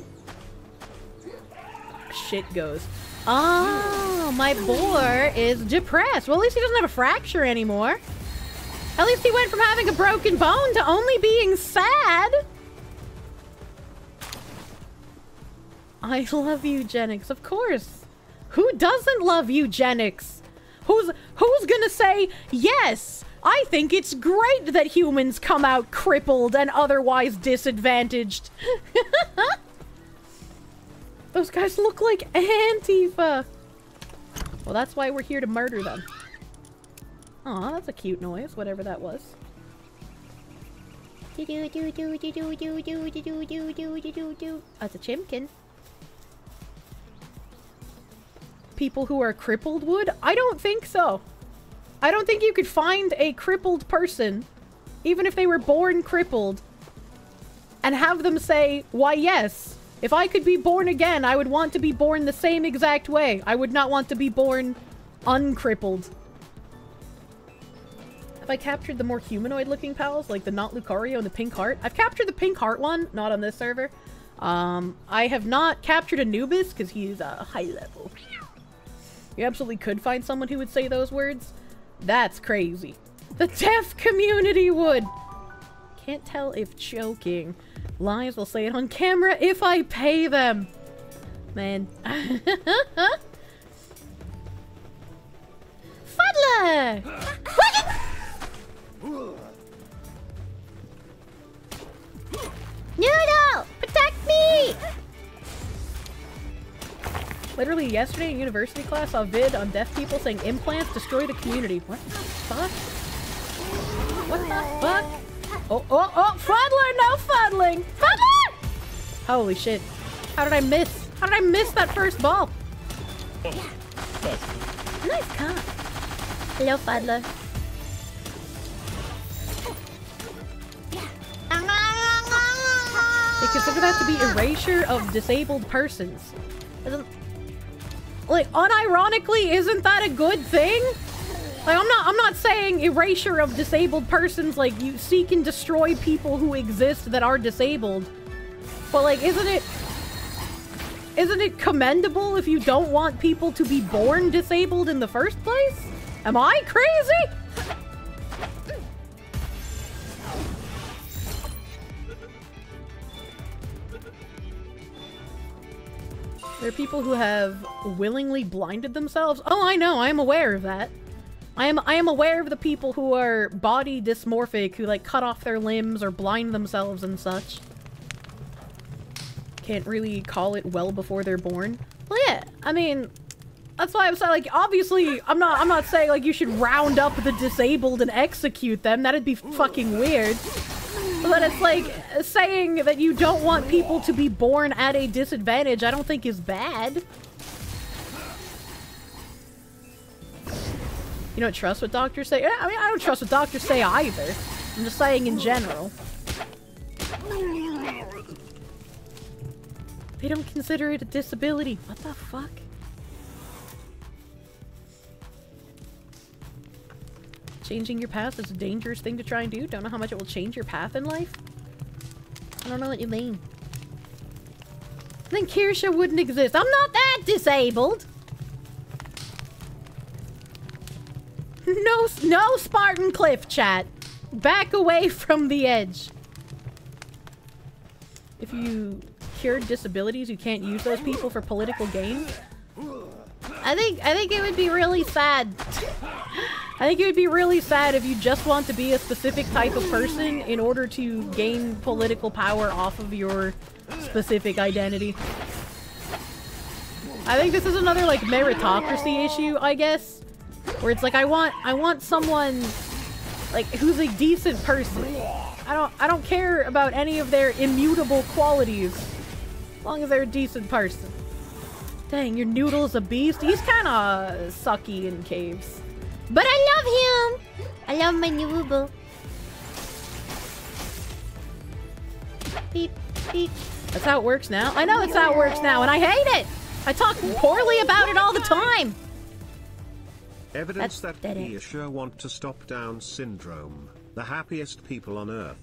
shit goes. Oh, my boar is depressed. Well, at least he doesn't have a fracture anymore. At least he went from having a broken bone to only being sad. I love eugenics, of course. Who doesn't love eugenics? Who's who's gonna say yes? I think it's great that humans come out crippled and otherwise disadvantaged. Those guys look like Antifa. Well, that's why we're here to murder them. Aw, that's a cute noise, whatever that was. That's a chimkin. People who are crippled would? I don't think so. I don't think you could find a crippled person, even if they were born crippled, and have them say, why yes, if I could be born again, I would want to be born the same exact way. I would not want to be born uncrippled. I captured the more humanoid-looking pals, like the Not Lucario and the Pink Heart? I've captured the Pink Heart one, not on this server. Um, I have not captured Anubis, because he's a uh, high level. You absolutely could find someone who would say those words. That's crazy. The deaf community would! Can't tell if joking. Lies will say it on camera if I pay them. Man. Fuddler! Noodle! Protect me! Literally yesterday in university class, saw a vid on deaf people saying implants destroy the community. What the fuck? What the fuck? Oh, oh, oh, Fuddler, no fuddling! Fuddler! Holy shit. How did I miss? How did I miss that first ball? Oh, nice car. Hello, Fuddler. They consider that to be erasure of disabled persons. Doesn't- Like, unironically, isn't that a good thing? Like, I'm not, I'm not saying erasure of disabled persons, like, you seek and destroy people who exist that are disabled. But, like, isn't it... Isn't it commendable if you don't want people to be born disabled in the first place? Am I crazy? There are people who have willingly blinded themselves. Oh, I know. I am aware of that. I am I am aware of the people who are body dysmorphic who like cut off their limbs or blind themselves and such. Can't really call it well before they're born. Well, yeah. I mean, that's why I'm saying like obviously I'm not I'm not saying like you should round up the disabled and execute them. That'd be fucking weird. But it's like saying that you don't want people to be born at a disadvantage. I don't think is bad. You don't trust what doctors say? I mean, I don't trust what doctors say either. I'm just saying in general. They don't consider it a disability. What the fuck? Changing your path is a dangerous thing to try and do. Don't know how much it will change your path in life. I don't know what you mean. Then Kirsche wouldn't exist. I'm not that disabled. No, no Spartan Cliff chat. Back away from the edge. If you cured disabilities, you can't use those people for political gain. I think I think it would be really sad. I think it would be really sad if you just want to be a specific type of person in order to gain political power off of your specific identity. I think this is another like meritocracy issue, I guess. Where it's like I want I want someone like who's a decent person. I don't I don't care about any of their immutable qualities. As long as they're a decent person. Dang, your noodle's a beast. He's kinda sucky in caves. But I love him! I love my noodle. Beep, beep. That's how it works now. I know it's how it works now, and I hate it! I talk poorly about it all the time! Evidence That's that dead we sure want to stop Down syndrome. The happiest people on Earth.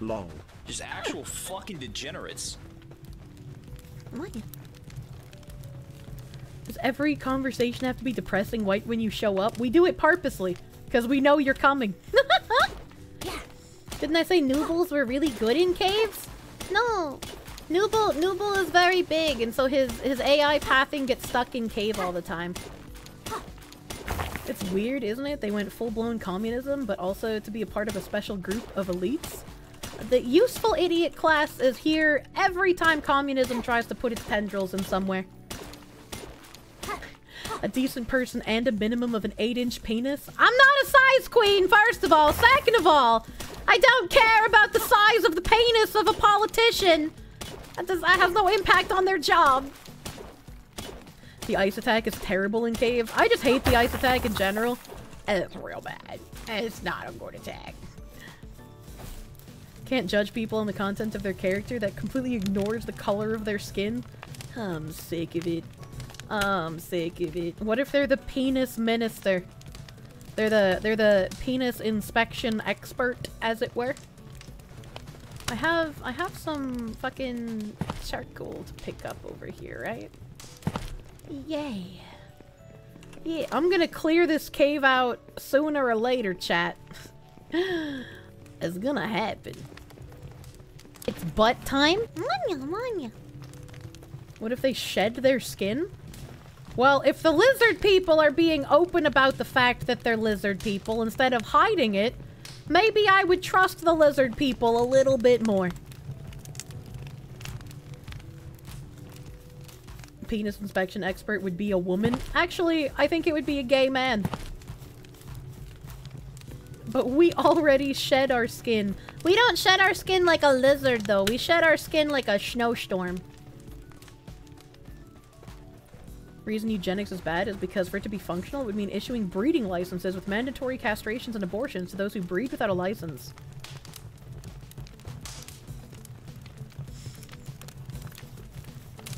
Long. Just actual fucking degenerates. Does every conversation have to be depressing white when you show up? We do it purposely, because we know you're coming. Didn't I say Noobles were really good in caves? No. Nooble, Nooble is very big, and so his, his AI pathing gets stuck in cave all the time. It's weird, isn't it? They went full-blown communism, but also to be a part of a special group of elites. The useful idiot class is here every time communism tries to put its tendrils in somewhere. A decent person and a minimum of an 8-inch penis? I'm not a size queen, first of all. Second of all, I don't care about the size of the penis of a politician. That, does, that has no impact on their job. The ice attack is terrible in caves. I just hate the ice attack in general. It's real bad. It's not a good attack. Can't judge people on the content of their character that completely ignores the color of their skin. I'm sick of it. I'm sick of it. What if they're the penis minister? They're the they're the penis inspection expert, as it were. I have I have some fucking charcoal to pick up over here, right? Yay. Yeah, I'm gonna clear this cave out sooner or later, chat. it's gonna happen. It's butt time? What if they shed their skin? Well, if the lizard people are being open about the fact that they're lizard people instead of hiding it, maybe I would trust the lizard people a little bit more. Penis inspection expert would be a woman. Actually, I think it would be a gay man. But we already shed our skin. We don't shed our skin like a lizard, though. We shed our skin like a snowstorm. Reason eugenics is bad is because for it to be functional, it would mean issuing breeding licenses with mandatory castrations and abortions to those who breed without a license.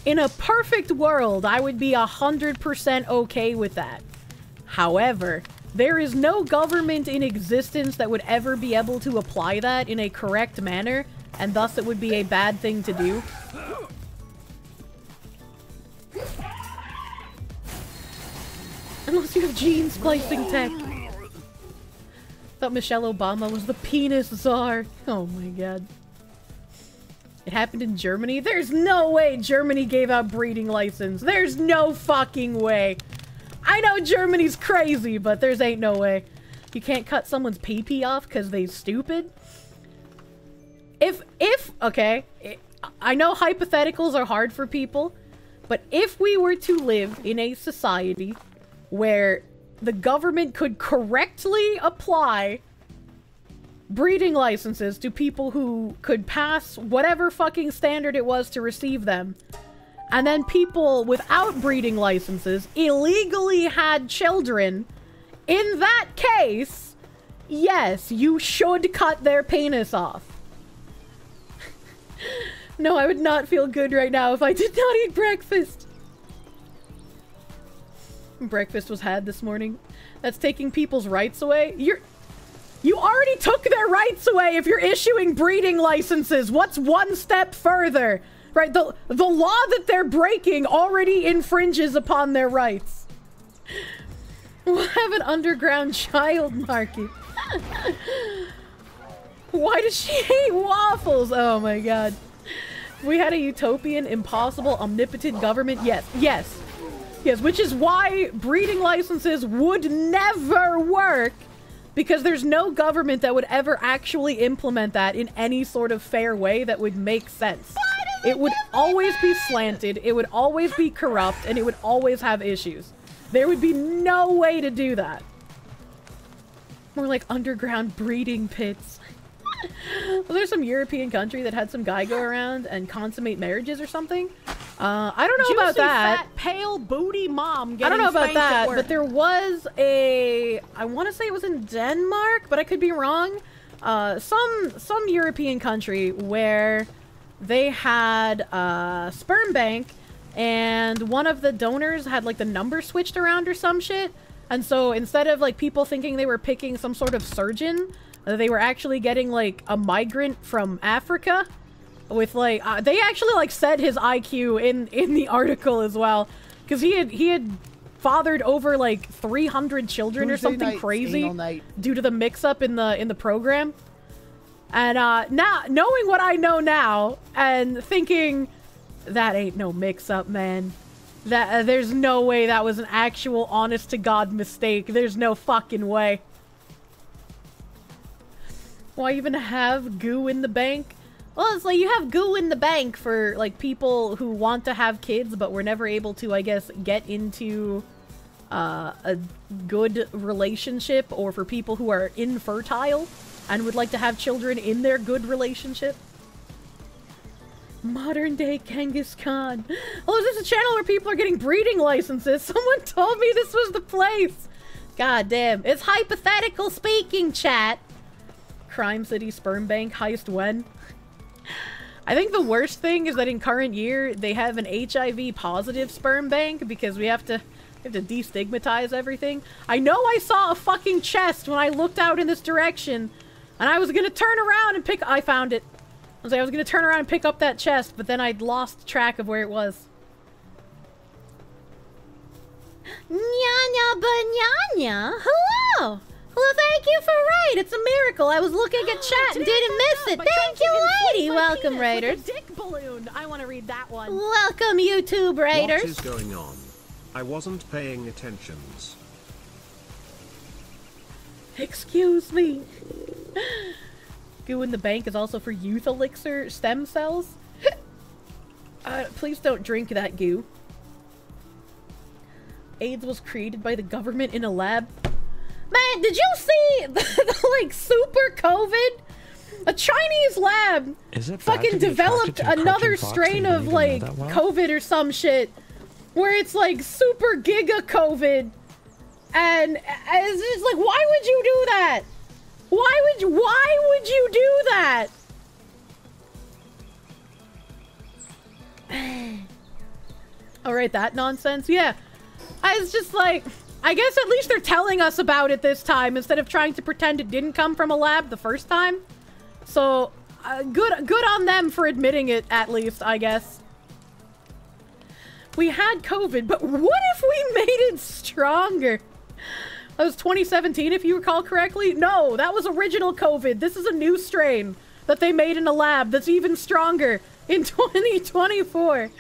In a perfect world, I would be 100% okay with that. However, there is no government in existence that would ever be able to apply that in a correct manner, and thus it would be a bad thing to do. Unless you have gene splicing tech. Thought Michelle Obama was the penis czar. Oh my god. It happened in Germany? There's no way Germany gave out breeding license. There's no fucking way. I know Germany's crazy, but there's ain't no way. You can't cut someone's pee-pee off because they stupid? If, if, okay, I know hypotheticals are hard for people, but if we were to live in a society where the government could correctly apply breeding licenses to people who could pass whatever fucking standard it was to receive them, and then people without breeding licenses illegally had children, in that case, yes, you should cut their penis off. no, I would not feel good right now if I did not eat breakfast. Breakfast was had this morning. That's taking people's rights away. You're... You already took their rights away if you're issuing breeding licenses. What's one step further? Right, the, the law that they're breaking already infringes upon their rights. We'll have an underground child market. Why does she hate waffles? Oh my god. We had a utopian, impossible, omnipotent government. Yes, yes. Yes, which is why breeding licenses would never work because there's no government that would ever actually implement that in any sort of fair way that would make sense. It would always be slanted, it would always be corrupt, and it would always have issues. There would be no way to do that. More like underground breeding pits. Well, there's some European country that had some guy go around and consummate marriages or something. Uh, I don't know Juicy, about that. Fat, pale booty mom. I don't know about getting spanked at that, but there was a. I want to say it was in Denmark, but I could be wrong. Uh, some some European country where they had a sperm bank, and one of the donors had like the number switched around or some shit. And so instead of like people thinking they were picking some sort of surgeon, uh, they were actually getting like a migrant from Africa with like uh, they actually like said his IQ in in the article as well. Because he had he had fathered over like 300 children or something nights, crazy due to the mix up in the in the program. And uh now knowing what I know now and thinking that ain't no mix up man. That uh, there's no way that was an actual honest to god mistake. There's no fucking way why even have goo in the bank? Well, it's like you have goo in the bank for like people who want to have kids but were never able to, I guess, get into uh, a good relationship or for people who are infertile and would like to have children in their good relationship. Modern day Genghis Khan. Oh, is this a channel where people are getting breeding licenses? Someone told me this was the place. God damn. It's hypothetical speaking, chat. Crime City sperm bank heist when? I think the worst thing is that in current year they have an HIV positive sperm bank because we have to we have to destigmatize everything. I know I saw a fucking chest when I looked out in this direction and I was gonna turn around and pick I found it. I was like I was gonna turn around and pick up that chest, but then I'd lost track of where it was. Nyanya banana. Hello. Well, thank you for right. It's a miracle. I was looking at chat and didn't miss it. Thank you, lady. Welcome, Raiders. dick balloon. I want to read that one. Welcome, YouTube What Raiders. is going on? I wasn't paying attentions. Excuse me. Goo in the bank is also for youth elixir stem cells. uh, please don't drink that goo. AIDS was created by the government in a lab. Man, did you see the, the, like super COVID? A Chinese lab Is it fucking developed attracted to a another strain of like even know that well? COVID or some shit, where it's like super giga COVID, and uh, it's just like, why would you do that? Why would you, why would you do that? All right, that nonsense. Yeah. I was just like, I guess at least they're telling us about it this time instead of trying to pretend it didn't come from a lab the first time. So, uh, good good on them for admitting it at least, I guess. We had COVID, but what if we made it stronger? That was 2017, if you recall correctly. No, that was original COVID. This is a new strain that they made in a lab that's even stronger in 2024.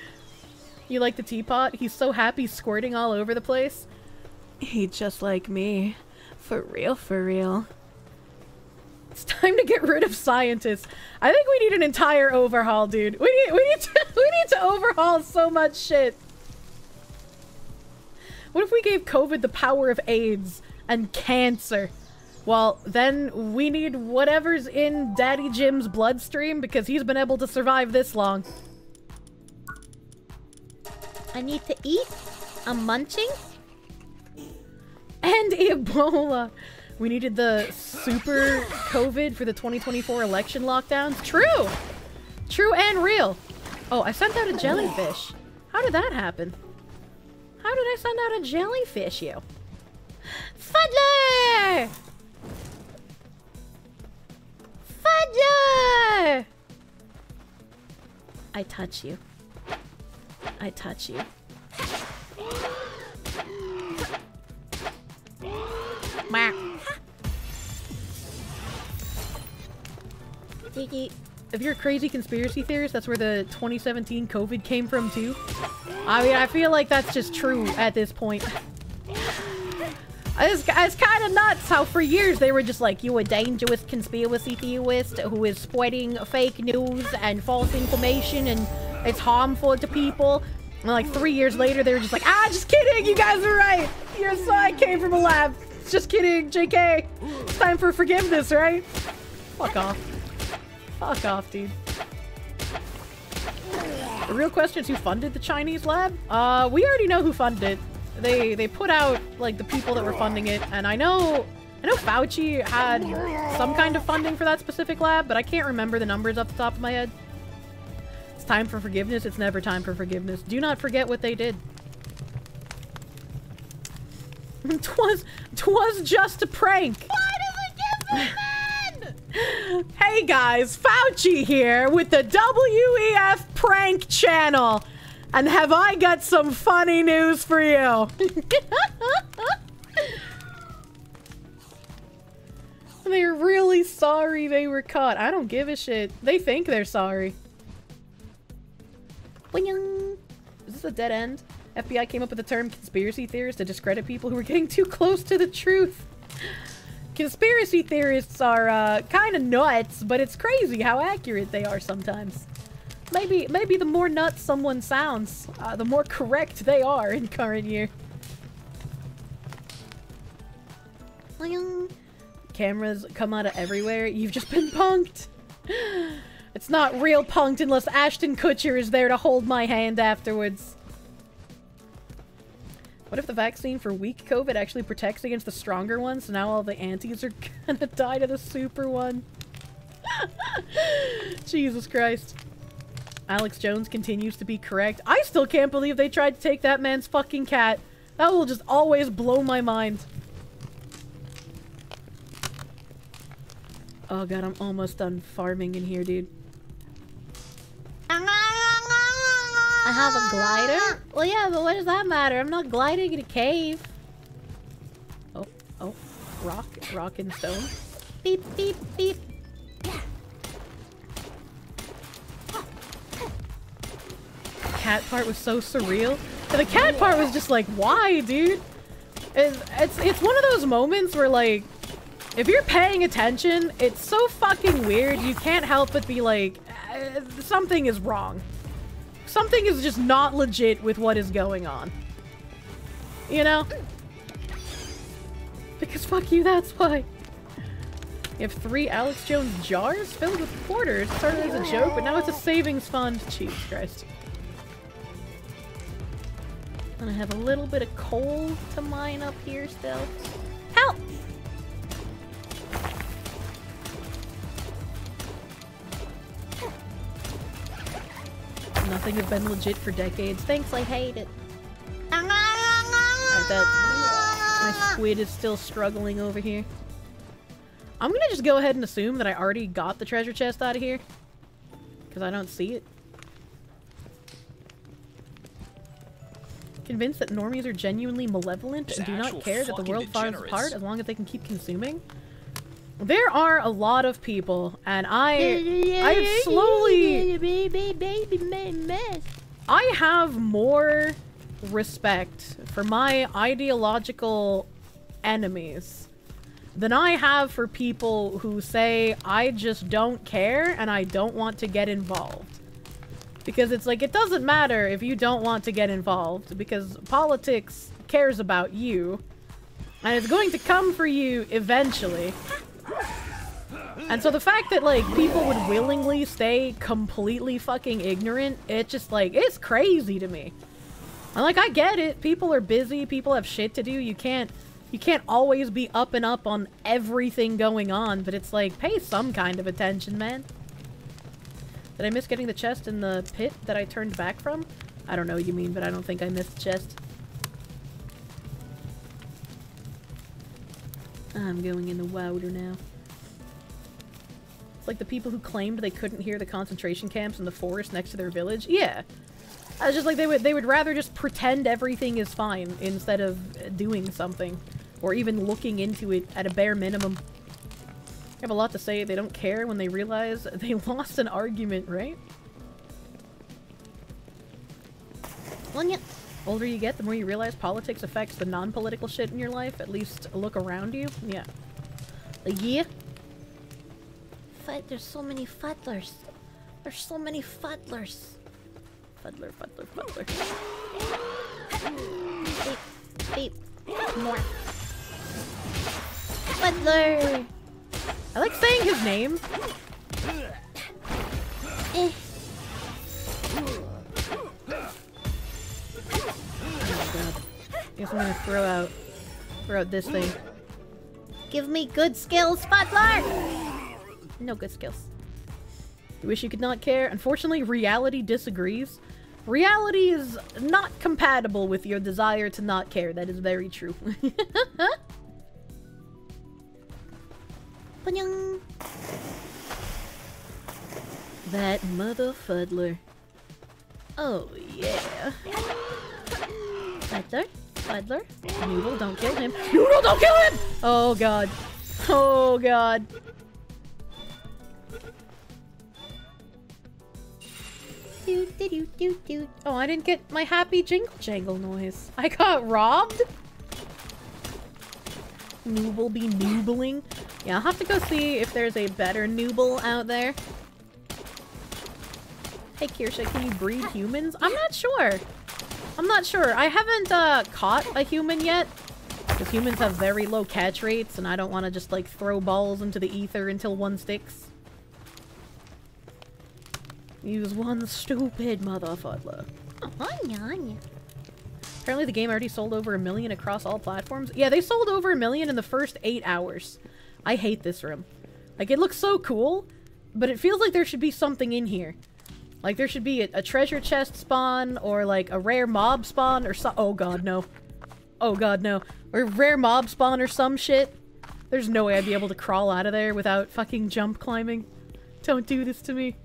You like the teapot? He's so happy squirting all over the place. He just like me. For real, for real. It's time to get rid of scientists. I think we need an entire overhaul, dude. We need we need to we need to overhaul so much shit. What if we gave COVID the power of AIDS and cancer? Well, then we need whatever's in Daddy Jim's bloodstream because he's been able to survive this long. I need to eat. I'm munching. And Ebola. We needed the super COVID for the 2024 election lockdowns. True! True and real. Oh, I sent out a jellyfish. How did that happen? How did I send out a jellyfish, you? Fuddler! Fuddler! I touch you. I touch you. If you're a crazy conspiracy theorist, that's where the 2017 COVID came from too. I mean, I feel like that's just true at this point. It's, it's kind of nuts how for years they were just like, you a dangerous conspiracy theorist who is spreading fake news and false information and it's harmful to people. And like three years later, they were just like, ah, just kidding, you guys are right. Your side came from a lab. Just kidding, JK. It's time for forgiveness, right? Fuck off. Fuck off, dude. The real question is who funded the Chinese lab? Uh, we already know who funded it. They they put out like the people that were funding it, and I know I know Fauci had some kind of funding for that specific lab, but I can't remember the numbers off the top of my head. Time for forgiveness. It's never time for forgiveness. Do not forget what they did. twas twas just a prank. Why did I give them? Hey guys, Fauci here with the WEF prank channel. And have I got some funny news for you? they're really sorry they were caught. I don't give a shit. They think they're sorry. Is this a dead end? FBI came up with the term conspiracy theorist to discredit people who were getting too close to the truth. Conspiracy theorists are uh, kind of nuts, but it's crazy how accurate they are sometimes. Maybe, maybe the more nuts someone sounds, uh, the more correct they are in current year. Cameras come out of everywhere. You've just been punked. It's not real punked unless Ashton Kutcher is there to hold my hand afterwards. What if the vaccine for weak COVID actually protects against the stronger ones, so now all the antis are gonna die to the super one? Jesus Christ. Alex Jones continues to be correct. I still can't believe they tried to take that man's fucking cat. That will just always blow my mind. Oh god, I'm almost done farming in here, dude. I have a glider? Well, yeah, but what does that matter? I'm not gliding in a cave. Oh, oh. Rock, rock and stone. Beep, beep, beep. Yeah. Cat part was so surreal. The cat part was just like, why, dude? It's, it's, it's one of those moments where, like, if you're paying attention, it's so fucking weird, you can't help but be like, uh, something is wrong. Something is just not legit with what is going on. You know? Because fuck you, that's why. You have three Alex Jones jars filled with quarters. Started as a joke, but now it's a savings fund. Jesus Christ. And I have a little bit of coal to mine up here still. Help! Thing have been legit for decades. Thanks, I hate it. That my squid is still struggling over here. I'm gonna just go ahead and assume that I already got the treasure chest out of here. Because I don't see it. Convinced that normies are genuinely malevolent and do not care that the world falls apart as long as they can keep consuming. There are a lot of people, and I, I slowly, I have more respect for my ideological enemies than I have for people who say, I just don't care and I don't want to get involved. Because it's like, it doesn't matter if you don't want to get involved, because politics cares about you, and it's going to come for you eventually. And so the fact that, like, people would willingly stay completely fucking ignorant, it's just, like, it's crazy to me. And, like, I get it. People are busy. People have shit to do. You can't, you can't always be up and up on everything going on, but it's like, pay some kind of attention, man. Did I miss getting the chest in the pit that I turned back from? I don't know what you mean, but I don't think I missed the chest. I'm going in the wilder now. It's like the people who claimed they couldn't hear the concentration camps in the forest next to their village. Yeah. I was just like they would they would rather just pretend everything is fine instead of doing something or even looking into it at a bare minimum. They have a lot to say. They don't care when they realize they lost an argument, right? Well, yeah. Older you get, the more you realize politics affects the non-political shit in your life. At least look around you. Yeah. Yeah. Fight, there's so many fuddlers. There's so many fuddlers. Fuddler, fuddler, fuddler. Beep, beep. More. Fuddler! I like saying his name. Eh. Oh my god. Guess I'm gonna throw out throw out this thing. Give me good skills, Fuddler! No good skills. You wish you could not care? Unfortunately, reality disagrees. Reality is not compatible with your desire to not care. That is very true. That mother fuddler. Oh, yeah. Fuddler? Fuddler? Noodle, don't kill him. Noodle, don't kill him! Oh, God. Oh, God. Oh, I didn't get my happy jingle jangle noise. I got robbed? Nooble be noobling? Yeah, I'll have to go see if there's a better nooble out there. Hey, Kirsche, can you breed humans? I'm not sure. I'm not sure. I haven't uh, caught a human yet. Because humans have very low catch rates, and I don't want to just, like, throw balls into the ether until one sticks. Use one stupid motherfucker. Oh, yeah, yeah. Apparently the game already sold over a million across all platforms. Yeah, they sold over a million in the first eight hours. I hate this room. Like, it looks so cool, but it feels like there should be something in here. Like, there should be a, a treasure chest spawn, or like a rare mob spawn, or so- Oh god, no. Oh god, no. Or rare mob spawn or some shit. There's no way I'd be able to crawl out of there without fucking jump climbing. Don't do this to me.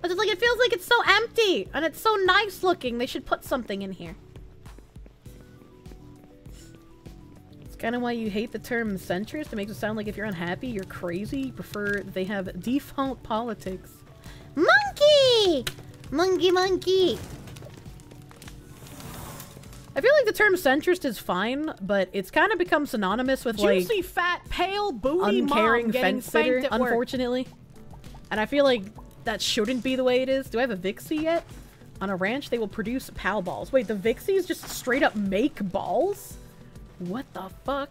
But just like, it feels like it's so empty, and it's so nice looking. They should put something in here. It's kind of why you hate the term centrist. It makes it sound like if you're unhappy, you're crazy. You prefer they have default politics. Monkey! Monkey, monkey! I feel like the term centrist is fine, but it's kind of become synonymous with like Juicy, fat, pale, booty uncaring mom getting fence sitter, spanked at work. unfortunately. And I feel like that shouldn't be the way it is. Do I have a Vixy yet? On a ranch, they will produce PAL balls. Wait, the Vixys just straight up make balls? What the fuck?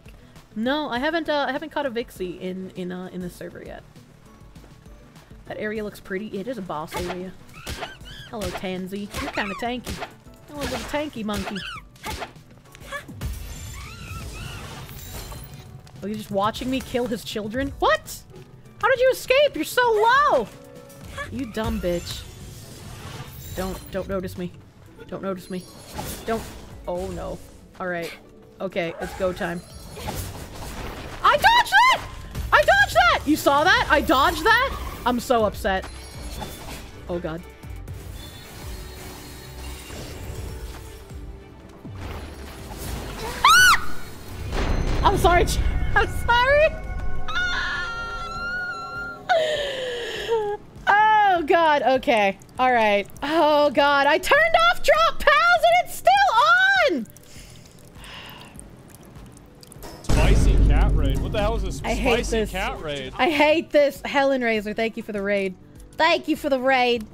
No, I haven't. Uh, I haven't caught a Vixy in in uh, in the server yet. That area looks pretty. It is a boss area. Hello, Tanzee. You're kind of tanky. Hello, little tanky monkey. Oh, you're just watching me kill his children? What? How did you escape? You're so low! You dumb bitch. Don't, don't notice me. Don't notice me. Don't. Oh no. Alright. Okay, it's go time. I dodged that! I dodged that! You saw that? I dodged that? I'm so upset. Oh god. I'm sorry. I'm sorry. Oh god, okay. Alright. Oh god, I turned off drop pals and it's still on! Spicy cat raid. What the hell is this I hate spicy this. cat raid? I hate this. Helen Razor, thank you for the raid. Thank you for the raid.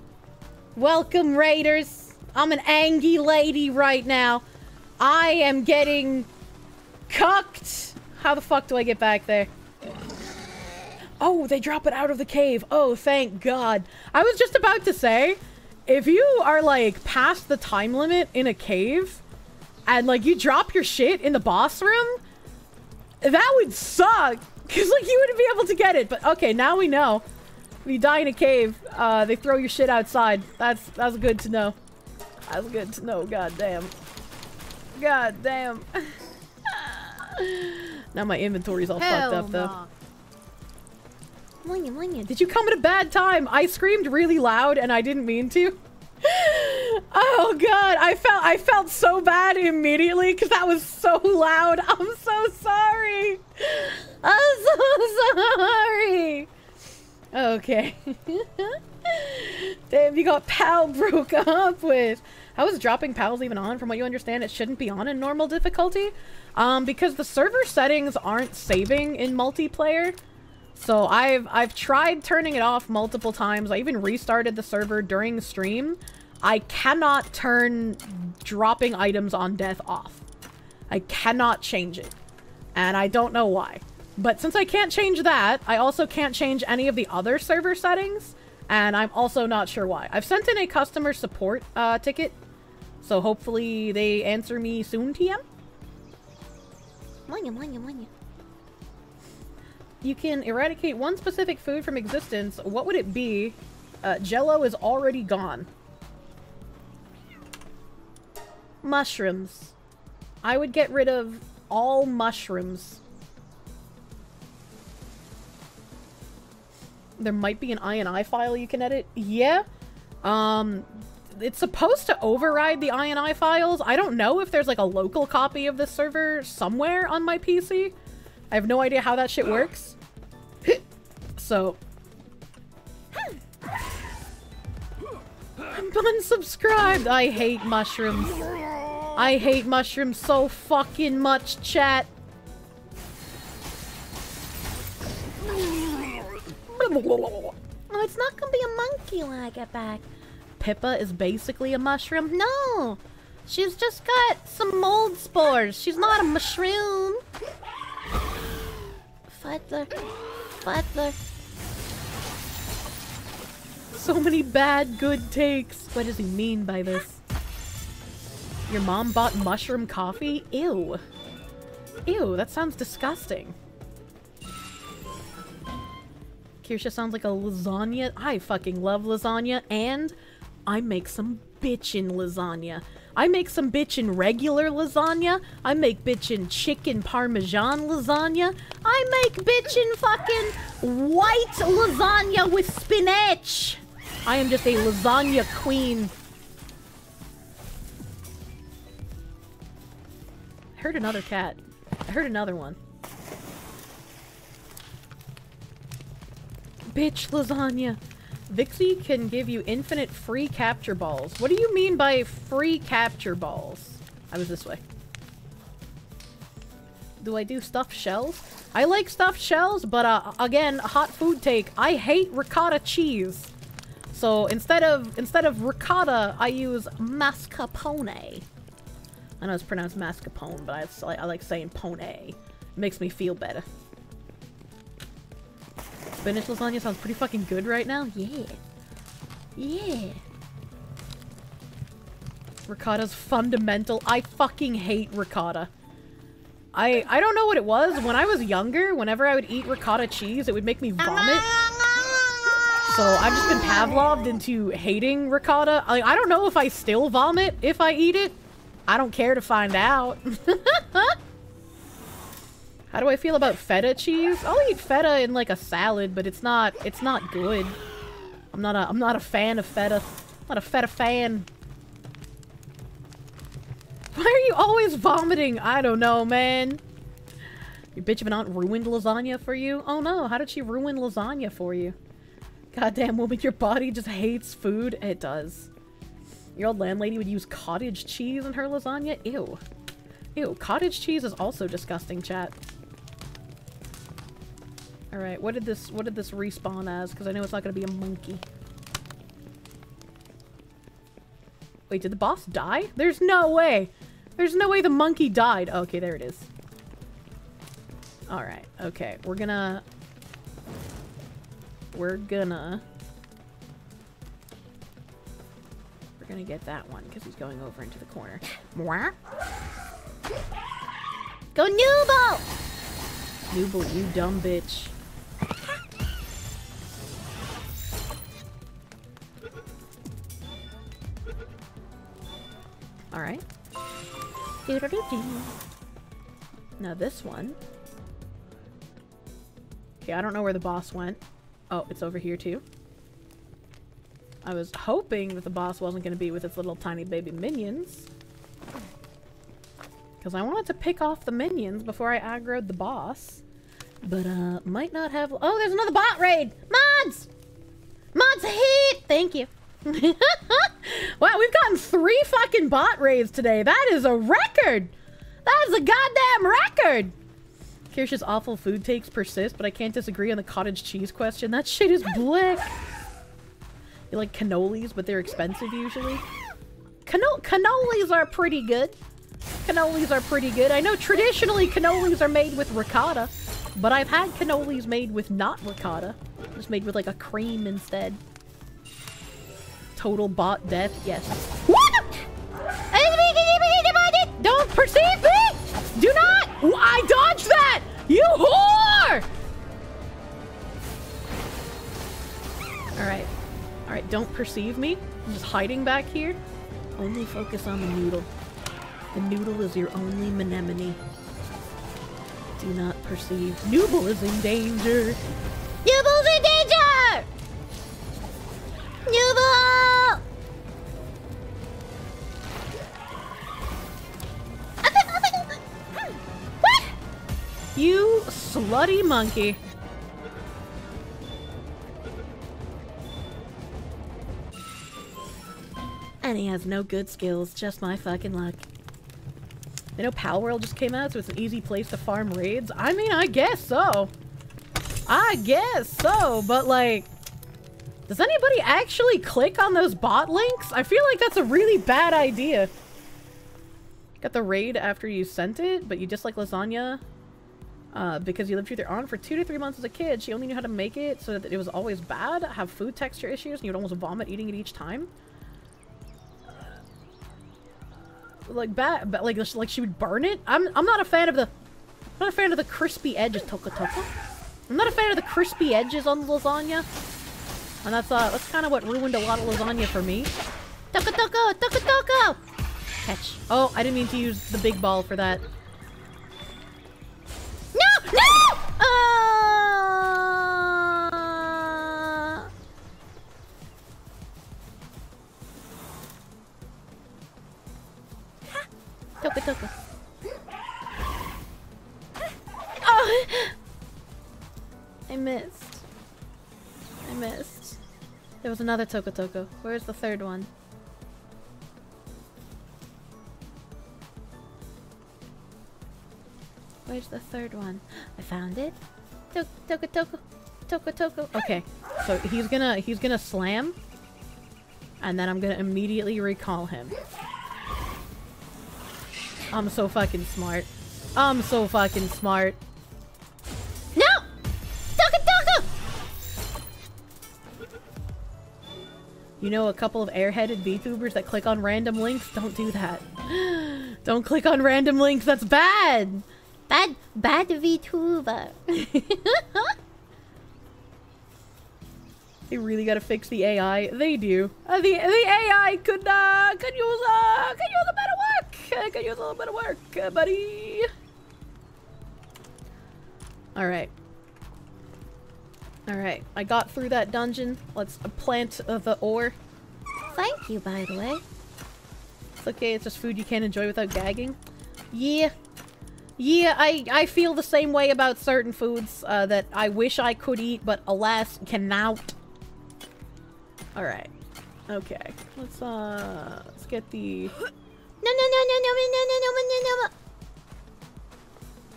Welcome, raiders. I'm an angry lady right now. I am getting cucked. How the fuck do I get back there? Oh, they drop it out of the cave. Oh, thank God. I was just about to say, if you are like past the time limit in a cave and like you drop your shit in the boss room, that would suck. Cause like you wouldn't be able to get it. But okay, now we know. If you die in a cave, uh, they throw your shit outside. That's that's good to know. That's good to know. God damn. God damn. now my inventory's all fucked up though. Did you come at a bad time? I screamed really loud and I didn't mean to. oh god, I felt I felt so bad immediately because that was so loud. I'm so sorry. I'm so sorry. Okay. Damn, you got pal broke up with. How is dropping pals even on? From what you understand, it shouldn't be on in normal difficulty. Um, because the server settings aren't saving in multiplayer. So I've I've tried turning it off multiple times. I even restarted the server during stream. I cannot turn dropping items on death off. I cannot change it. And I don't know why. But since I can't change that, I also can't change any of the other server settings. And I'm also not sure why. I've sent in a customer support uh, ticket. So hopefully they answer me soon, TM. Monya, monya, monya. You can eradicate one specific food from existence. What would it be? Uh, Jello is already gone. Mushrooms. I would get rid of all mushrooms. There might be an INI file you can edit. Yeah. Um, it's supposed to override the INI files. I don't know if there's like a local copy of this server somewhere on my PC. I have no idea how that shit works. so. I'm unsubscribed. I hate mushrooms. I hate mushrooms so fucking much, chat. Oh, it's not gonna be a monkey when I get back. Pippa is basically a mushroom? No! She's just got some mold spores. She's not a mushroom. Fuddler. Fuddler. So many bad, good takes. What does he mean by this? Your mom bought mushroom coffee? Ew. Ew, that sounds disgusting. Kirsche sounds like a lasagna. I fucking love lasagna, and I make some bitchin' lasagna. I make some bitchin' regular lasagna. I make bitchin' chicken parmesan lasagna. I make bitchin' fucking white lasagna with spinach. I am just a lasagna queen. I heard another cat. I heard another one. Bitch lasagna. Vixy can give you infinite free capture balls. What do you mean by free capture balls? I was this way. Do I do stuffed shells? I like stuffed shells, but uh, again, hot food take. I hate ricotta cheese. So instead of instead of ricotta, I use mascarpone. I know it's pronounced mascarpone, but I, I like saying pone. It makes me feel better. Spinach lasagna sounds pretty fucking good right now. Yeah. Yeah. Ricotta's fundamental. I fucking hate ricotta. I I don't know what it was. When I was younger, whenever I would eat ricotta cheese, it would make me vomit. So I've just been Pavloved into hating ricotta. Like, I don't know if I still vomit if I eat it. I don't care to find out. How do I feel about feta cheese? I'll eat feta in like a salad, but it's not it's not good. I'm not a I'm not a fan of feta. I'm not a feta fan. Why are you always vomiting? I don't know, man. Your bitch of an aunt ruined lasagna for you? Oh no, how did she ruin lasagna for you? Goddamn woman, your body just hates food. It does. Your old landlady would use cottage cheese in her lasagna? Ew. Ew, cottage cheese is also disgusting, chat. Alright, what did this what did this respawn as? Because I know it's not gonna be a monkey. Wait, did the boss die? There's no way! There's no way the monkey died. Oh, okay, there it is. Alright, okay. We're gonna... We're gonna... We're gonna get that one, because he's going over into the corner. Mwah. Go Nooble! Nooble, you dumb bitch. Alright. Now this one. Okay, I don't know where the boss went. Oh, it's over here too. I was hoping that the boss wasn't going to be with its little tiny baby minions. Because I wanted to pick off the minions before I aggroed the boss. But, uh, might not have... Oh, there's another bot raid! Mods! Mods hit! Thank you. wow, we've gotten three fucking bot raids today. That is a record! That is a goddamn record! Kirsche's awful food takes persist, but I can't disagree on the cottage cheese question. That shit is blick! You like cannolis, but they're expensive usually. Cano cannolis are pretty good. Cannolis are pretty good. I know traditionally cannolis are made with ricotta, but I've had cannolis made with not ricotta. Just made with like a cream instead. Total bot death, yes. What? Don't perceive me! Do not! I dodged that! You whore! Alright. Alright, don't perceive me. I'm just hiding back here. Only focus on the noodle. The noodle is your only anemone. Do not perceive. Nooble is in danger! Nooble's in danger! Nooble! Hmm, what? You slutty monkey. And he has no good skills, just my fucking luck. You know Palworld just came out, so it's an easy place to farm raids? I mean, I guess so. I guess so, but like... Does anybody actually click on those bot links? I feel like that's a really bad idea. Got the raid after you sent it, but you dislike lasagna uh, because you lived with your aunt for two to three months as a kid. She only knew how to make it so that it was always bad, have food texture issues, and you'd almost vomit eating it each time. Like bad, but like like she would burn it. I'm I'm not a fan of the, I'm not a fan of the crispy edges. Toka toka. I'm not a fan of the crispy edges on lasagna, and that's uh that's kind of what ruined a lot of lasagna for me. Toka toka. Catch. Oh, I didn't mean to use the big ball for that. No! No! Uh... Toka toka. Oh! I missed. I missed. There was another Toka Toka. Where's the third one? Where's the third one? I found it. Toka Toka Toka. Toka Toka. Okay. So he's gonna he's gonna slam. And then I'm gonna immediately recall him. I'm so fucking smart. I'm so fucking smart. No! Toka Toka! You know a couple of airheaded VTubers that click on random links? Don't do that. Don't click on random links, that's bad! Bad, bad VTuber. They really gotta fix the AI. They do. Uh, the the AI could uh could use uh could use a bit of work. Uh, could use a little bit of work, uh, buddy. All right. All right. I got through that dungeon. Let's uh, plant uh, the ore. Thank you, by the way. It's okay. It's just food you can't enjoy without gagging. Yeah. Yeah, I, I feel the same way about certain foods uh, that I wish I could eat, but alas, cannot. Alright. Okay. Let's, uh, let's get the... No, no, no, no, no, no, no, no, no, no, no.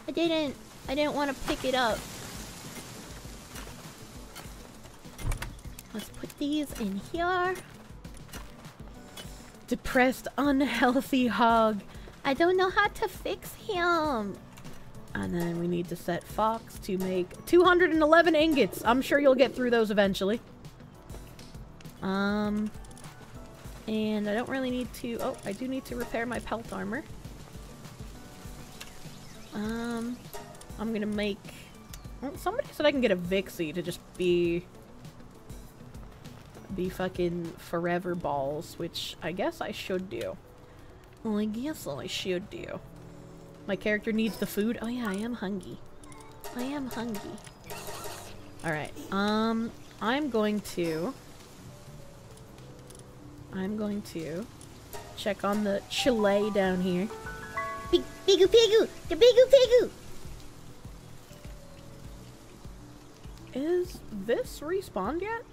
I didn't. I didn't want to pick it up. Let's put these in here. Depressed, unhealthy hog. I don't know how to fix him. And then we need to set Fox to make 211 ingots. I'm sure you'll get through those eventually. Um, and I don't really need to... Oh, I do need to repair my pelt armor. Um, I'm gonna make... Well, somebody said I can get a Vixy to just be... Be fucking forever balls, which I guess I should do. Well, I guess I should do. My character needs the food. Oh yeah, I am hungry. I am hungry. Alright, um, I'm going to... I'm going to check on the Chillet down here. Pig, pigu, pigu, the pigu, pigu. Is this respawned yet?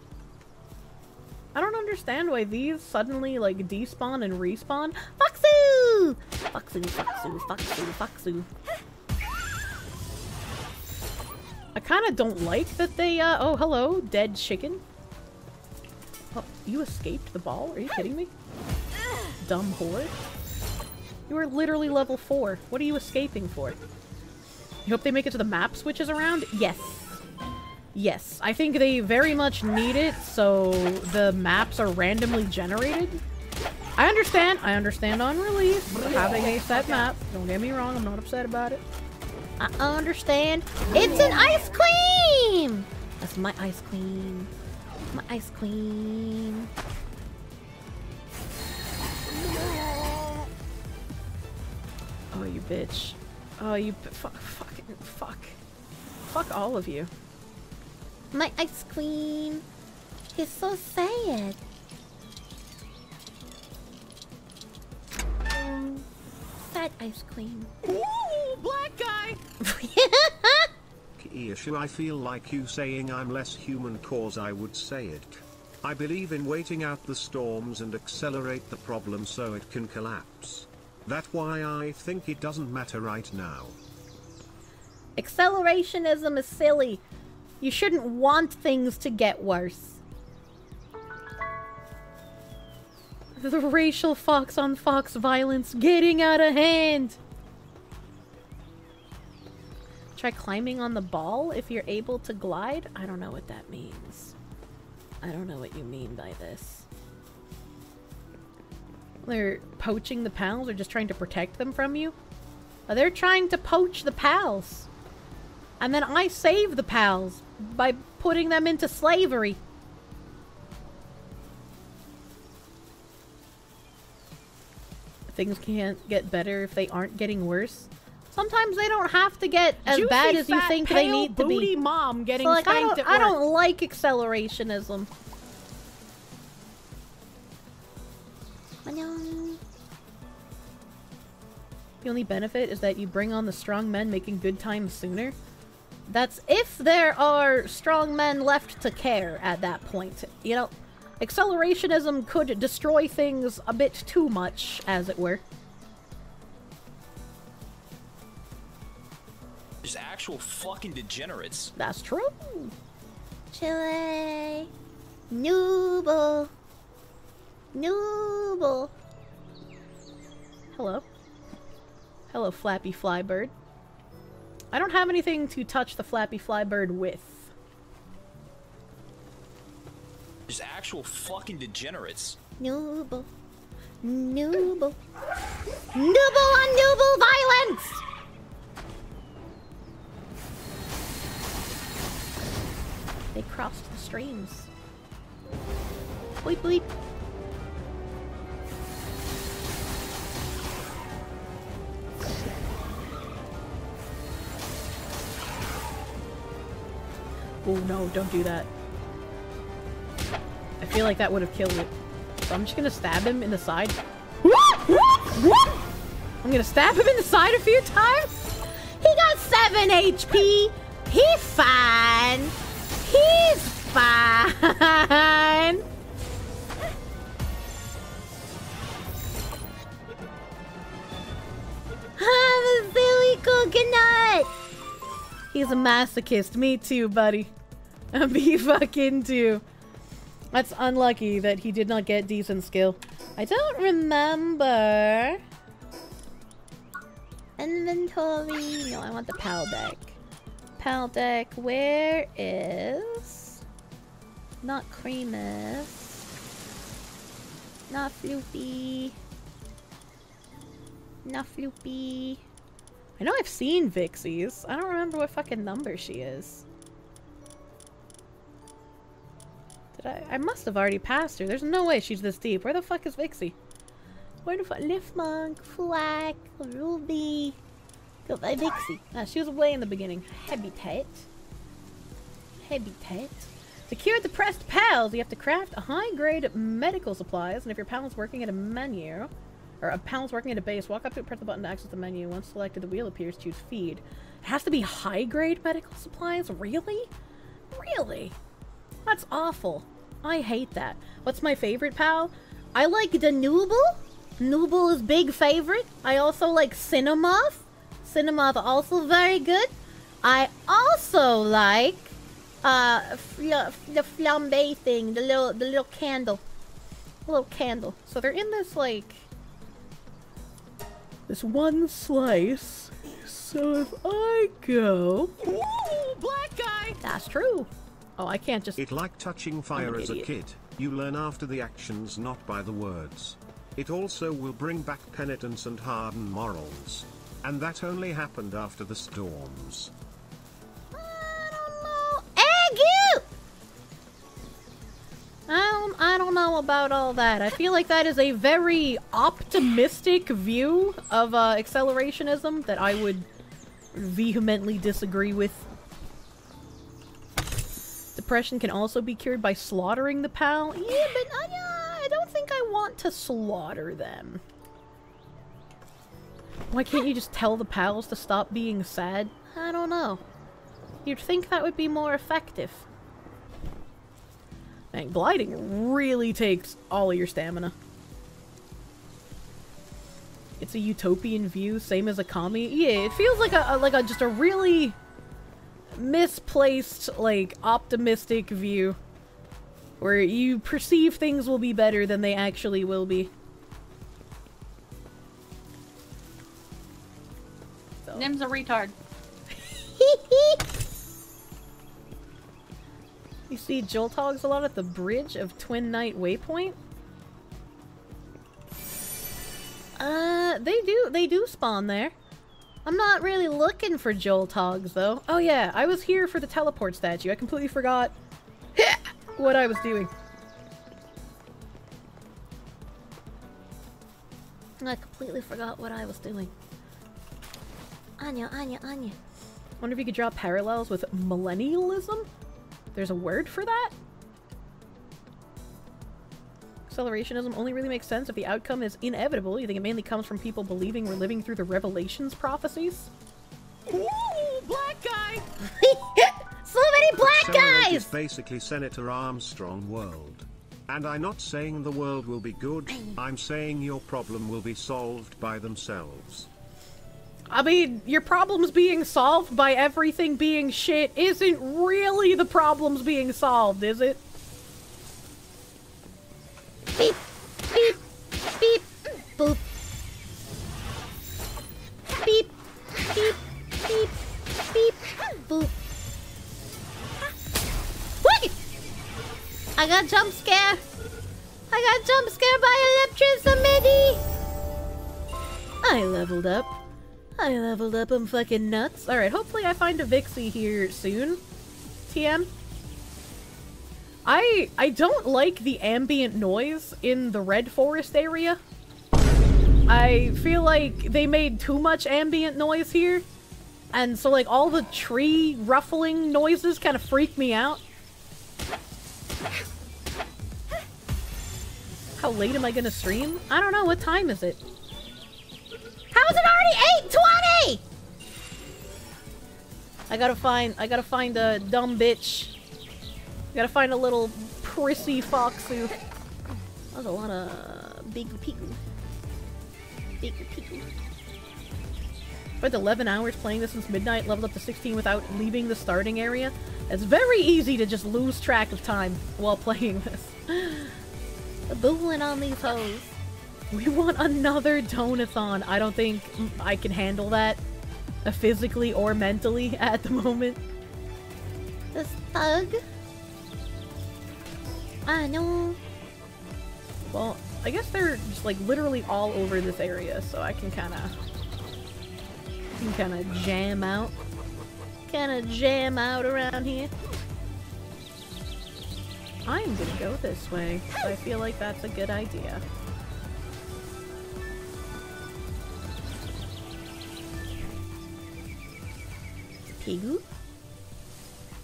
I don't understand why these suddenly, like, despawn and respawn. Foxu! Foxu, foxu, foxu, foxu. I kind of don't like that they, uh, oh, hello, dead chicken. Oh, you escaped the ball? Are you kidding me? Dumb whore. You are literally level 4. What are you escaping for? You hope they make it to the map switches around? Yes. Yes. I think they very much need it, so the maps are randomly generated. I understand. I understand on release having a set map. Don't get me wrong. I'm not upset about it. I understand. It's an ice cream! That's my ice cream. My ice cream. Oh, you bitch. Oh, you fuck, fucking, fuck. Fuck all of you. My ice cream. He's so sad. Sad ice cream. Ooh, black guy! Kieshu, I feel like you saying I'm less human cause I would say it. I believe in waiting out the storms and accelerate the problem so it can collapse. That's why I think it doesn't matter right now. Accelerationism is silly. You shouldn't want things to get worse. The racial fox on fox violence getting out of hand. Try climbing on the ball if you're able to glide? I don't know what that means. I don't know what you mean by this. They're poaching the pals or just trying to protect them from you? Oh, they're trying to poach the pals. And then I save the pals by putting them into slavery. Things can't get better if they aren't getting worse. Sometimes they don't have to get as Juicy, bad as you fat, think they need to be. mom getting so, like, I don't, at I don't like accelerationism. The only benefit is that you bring on the strong men making good times sooner. That's if there are strong men left to care at that point. You know, accelerationism could destroy things a bit too much, as it were. There's actual fucking degenerates. That's true. Chillet. Nooble. Nooble. Hello. Hello, Flappy Flybird. I don't have anything to touch the Flappy Flybird with. There's actual fucking degenerates. Nooble. Nooble. Nooble on nooble violence! They crossed the streams. Bleep bleep. Oh no, don't do that. I feel like that would have killed it. So I'm just gonna stab him in the side. I'm gonna stab him in the side a few times. He got 7 HP. He's fine. He's fine. I'm a silly coconut. He's a masochist. Me too, buddy. Me fucking too. That's unlucky that he did not get decent skill. I don't remember. Inventory. No, I want the Paldeck. Paldeck. Where is... Not Creamus. Not Flopie. Not Flopie. I know I've seen Vixy's. I don't remember what fucking number she is. Did I? I must have already passed her. There's no way she's this deep. Where the fuck is Vixy? Where the fuck? Lifmunk, Flack, Ruby. Go by Vixy. Ah, she was way in the beginning. Habitat. Habitat. To cure depressed pals, you have to craft high-grade medical supplies, and if your pal is working at a menu, or a pal's working at a base, walk up to it, press the button to access the menu. Once selected, the wheel appears, choose feed. It has to be high-grade medical supplies? Really? Really? That's awful. I hate that. What's my favorite pal? I like the Nooble. Nooble is big favorite. I also like Cinnamoth. Cinnamoth also very good. I also like uh fl the flambe thing, the little the little candle. little candle. So they're in this like this one slice. So if I go Ooh, black guy! That's true. Oh, I can't just It like touching fire as a kid. You learn after the actions, not by the words. It also will bring back penitence and harden morals. And that only happened after the storms. Egg you! I don't, I don't know about all that. I feel like that is a very optimistic view of uh, accelerationism that I would vehemently disagree with. Depression can also be cured by slaughtering the pal. Yeah, but uh, I don't think I want to slaughter them. Why can't you just tell the pals to stop being sad? I don't know. You'd think that would be more effective. Man, gliding really takes all of your stamina. It's a utopian view, same as a kami. Yeah, it feels like a, a like a just a really misplaced, like optimistic view, where you perceive things will be better than they actually will be. Nim's a retard. You see Jolthogs a lot at the bridge of Twin Knight Waypoint? Uh, they do, they do spawn there. I'm not really looking for Jolthogs, though. Oh yeah, I was here for the teleport statue. I completely forgot what I was doing. I completely forgot what I was doing. Anya, Anya, Anya. Wonder if you could draw parallels with millennialism? There's a word for that? Accelerationism only really makes sense if the outcome is inevitable. You think it mainly comes from people believing we're living through the Revelations prophecies? Ooh, black guy! so many black Accelerate guys! is basically Senator Armstrong world. And I'm not saying the world will be good, I'm saying your problem will be solved by themselves. I mean, your problems being solved by everything being shit isn't really the problems being solved, is it? Beep, beep, beep, boop. Beep, beep, beep, beep, boop. Wait! I got jump scare. I got jump scare by electricity. I leveled up. I leveled up, I'm fucking nuts. Alright, hopefully I find a Vixy here soon. TM. I I don't like the ambient noise in the Red Forest area. I feel like they made too much ambient noise here. And so like all the tree ruffling noises kind of freak me out. How late am I gonna stream? I don't know, what time is it? How is it already 820? I gotta find I gotta find a dumb bitch. I Gotta find a little prissy foxu. That was a lot of big people. Big people. Spent 11 hours playing this since midnight, leveled up to 16 without leaving the starting area. It's very easy to just lose track of time while playing this. Booling on these hoes. We want another donathon. I don't think I can handle that uh, physically or mentally at the moment. This thug. I know. Well, I guess they're just like literally all over this area, so I can kind of can kind of jam out, kind of jam out around here. I'm gonna go this way. I feel like that's a good idea.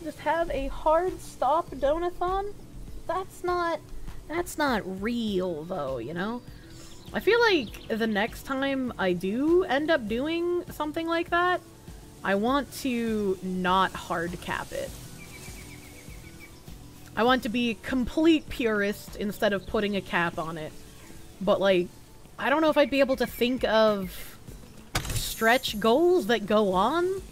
Just have a hard stop donathon? That's not... That's not real, though, you know? I feel like the next time I do end up doing something like that, I want to not hard cap it. I want to be complete purist instead of putting a cap on it. But like, I don't know if I'd be able to think of stretch goals that go on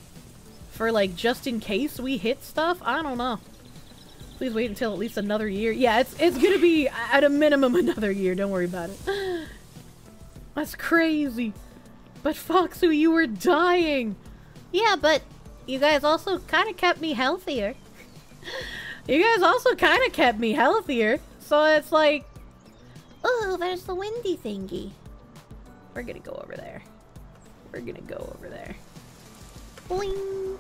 for like just in case we hit stuff. I don't know. Please wait until at least another year. Yeah, it's it's gonna be at a minimum another year. Don't worry about it. That's crazy. But Foxu, you were dying. Yeah, but you guys also kind of kept me healthier. You guys also kind of kept me healthier. So it's like... Oh, there's the windy thingy. We're gonna go over there. We're gonna go over there. Boing.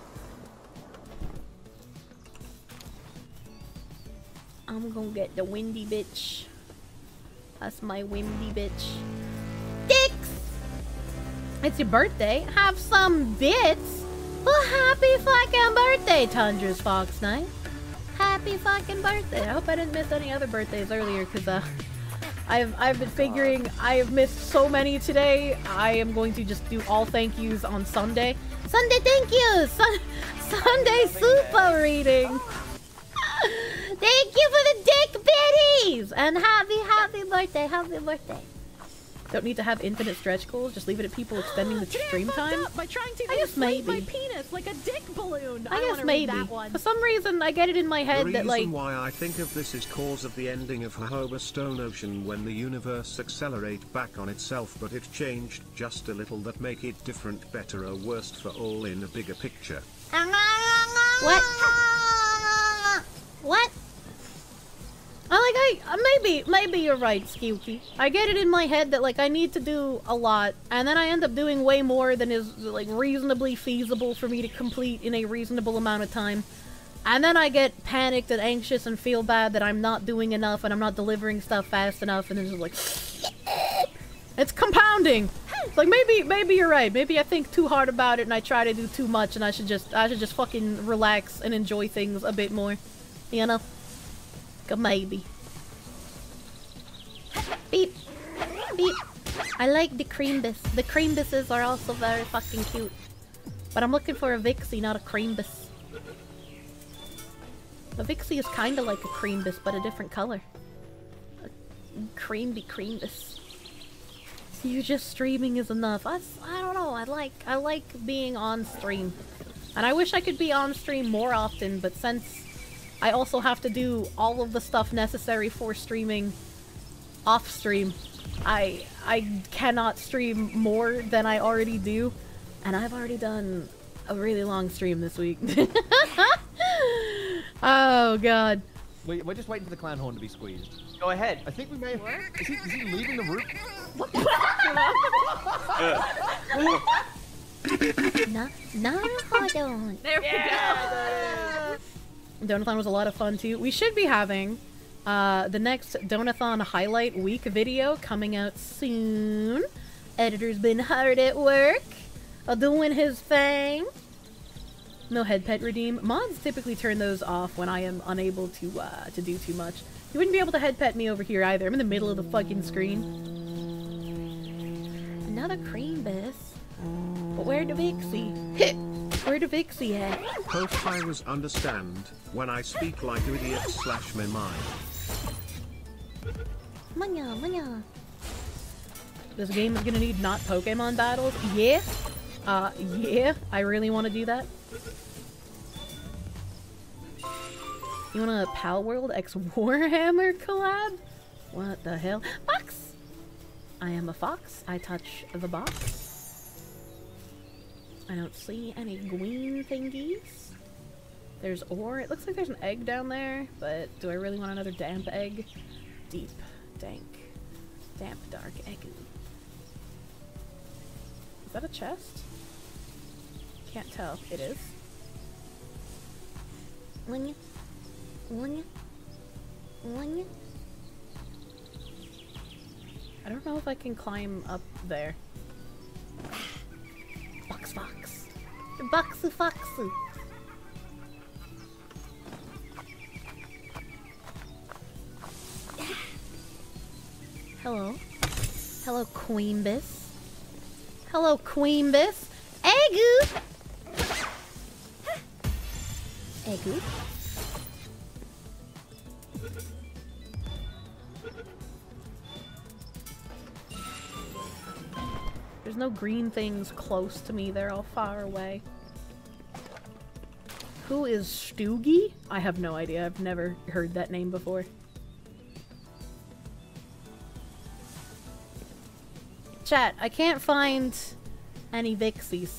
I'm gonna get the windy bitch. That's my windy bitch. Dicks! It's your birthday. Have some bits. Well, happy fucking birthday, Tundra's Fox Knight. Happy fucking birthday. I hope I didn't miss any other birthdays earlier, because, uh, I've, I've been figuring I have missed so many today. I am going to just do all thank yous on Sunday. Sunday thank yous! Sun Sunday super reading! Thank you for the dick bitties! And happy, happy birthday, happy birthday. Don't need to have infinite stretch goals. Just leave it at people extending the stream time. by trying to I guess inflate maybe. my penis like a dick balloon. I, guess wanna read maybe. that one. For some reason, I get it in my head reason that like The reason why I think of this is cause of the ending of Hohoba Stone Ocean when the universe accelerate back on itself but it changed just a little that make it different better or worst for all in a bigger picture. What? What? I like I uh, maybe maybe you're right, Skewky. I get it in my head that like I need to do a lot, and then I end up doing way more than is like reasonably feasible for me to complete in a reasonable amount of time. And then I get panicked and anxious and feel bad that I'm not doing enough and I'm not delivering stuff fast enough, and it's just like it's compounding. It's like maybe maybe you're right. Maybe I think too hard about it and I try to do too much, and I should just I should just fucking relax and enjoy things a bit more. You know. A maybe. Beep. Beep. I like the creambus. The creambuses are also very fucking cute. But I'm looking for a Vixy, not a creambus. A Vixy is kind of like a creambus, but a different color. A creamy creambus. You just streaming is enough. I, I don't know. I like I like being on stream, and I wish I could be on stream more often. But since I also have to do all of the stuff necessary for streaming off stream. I I cannot stream more than I already do, and I've already done a really long stream this week. oh god. Wait, we're just waiting for the clown horn to be squeezed. Go ahead. I think we may have... Is he, is he leaving the room? Na, na, hold on. There we Yeah. Donathon was a lot of fun too. We should be having uh, the next Donathon highlight week video coming out soon. Editor's been hard at work, uh, doing his thing. No head pet redeem. Mods typically turn those off when I am unable to uh, to do too much. You wouldn't be able to head pet me over here either. I'm in the middle of the fucking screen. Another cream bis. But where the Vixy? where the Vixy at? Hope I understand when I speak like an idiot slash my mind. Manya, manya. This game is gonna need not Pokemon battles. Yeah. Uh, yeah. I really want to do that. You want a Palworld X Warhammer collab? What the hell? Fox! I am a fox. I touch the box. I don't see any green thingies. There's ore. It looks like there's an egg down there, but do I really want another damp egg? Deep, dank, damp, dark egg. Is that a chest? Can't tell. It is. Manya. Manya. Manya. I don't know if I can climb up there. Fox fox. Boxu foxu. Hello. Hello, Queenbis. Hello, Queenbis. Egu! Egu? There's no green things close to me. They're all far away. Who is Stoogie? I have no idea. I've never heard that name before. Chat, I can't find any Vixys.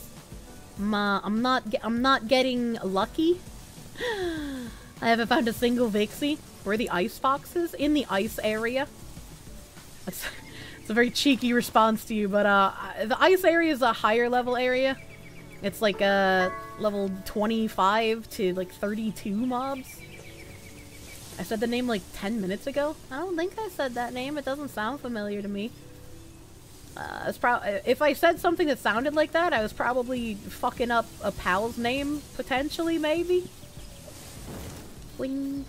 Ma, I'm not I'm not getting lucky. I haven't found a single Vixy. Where the ice foxes? In the ice area. It's, a very cheeky response to you, but uh, the ice area is a higher level area. It's like uh, level 25 to like 32 mobs. I said the name like 10 minutes ago. I don't think I said that name. It doesn't sound familiar to me. Uh, it's if I said something that sounded like that, I was probably fucking up a pal's name, potentially, maybe. Wing.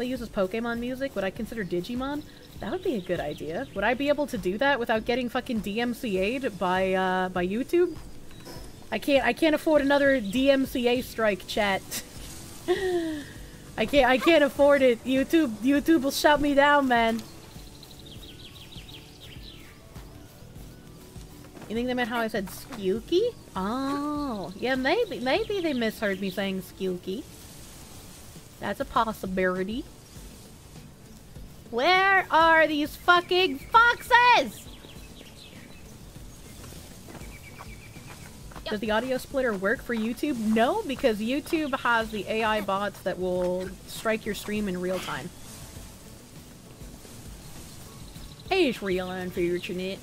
I uses Pokemon music, would I consider Digimon? That would be a good idea. Would I be able to do that without getting fucking DMCA'd by, uh, by YouTube? I can't- I can't afford another DMCA strike, chat. I can't- I can't afford it. YouTube- YouTube will shut me down, man. You think they meant how I said Skewky? Oh, yeah, maybe, maybe they misheard me saying Skewky. That's a possibility. Where are these fucking foxes? Does the audio splitter work for YouTube? No, because YouTube has the AI bots that will strike your stream in real time. Hey, It's real unfortunate.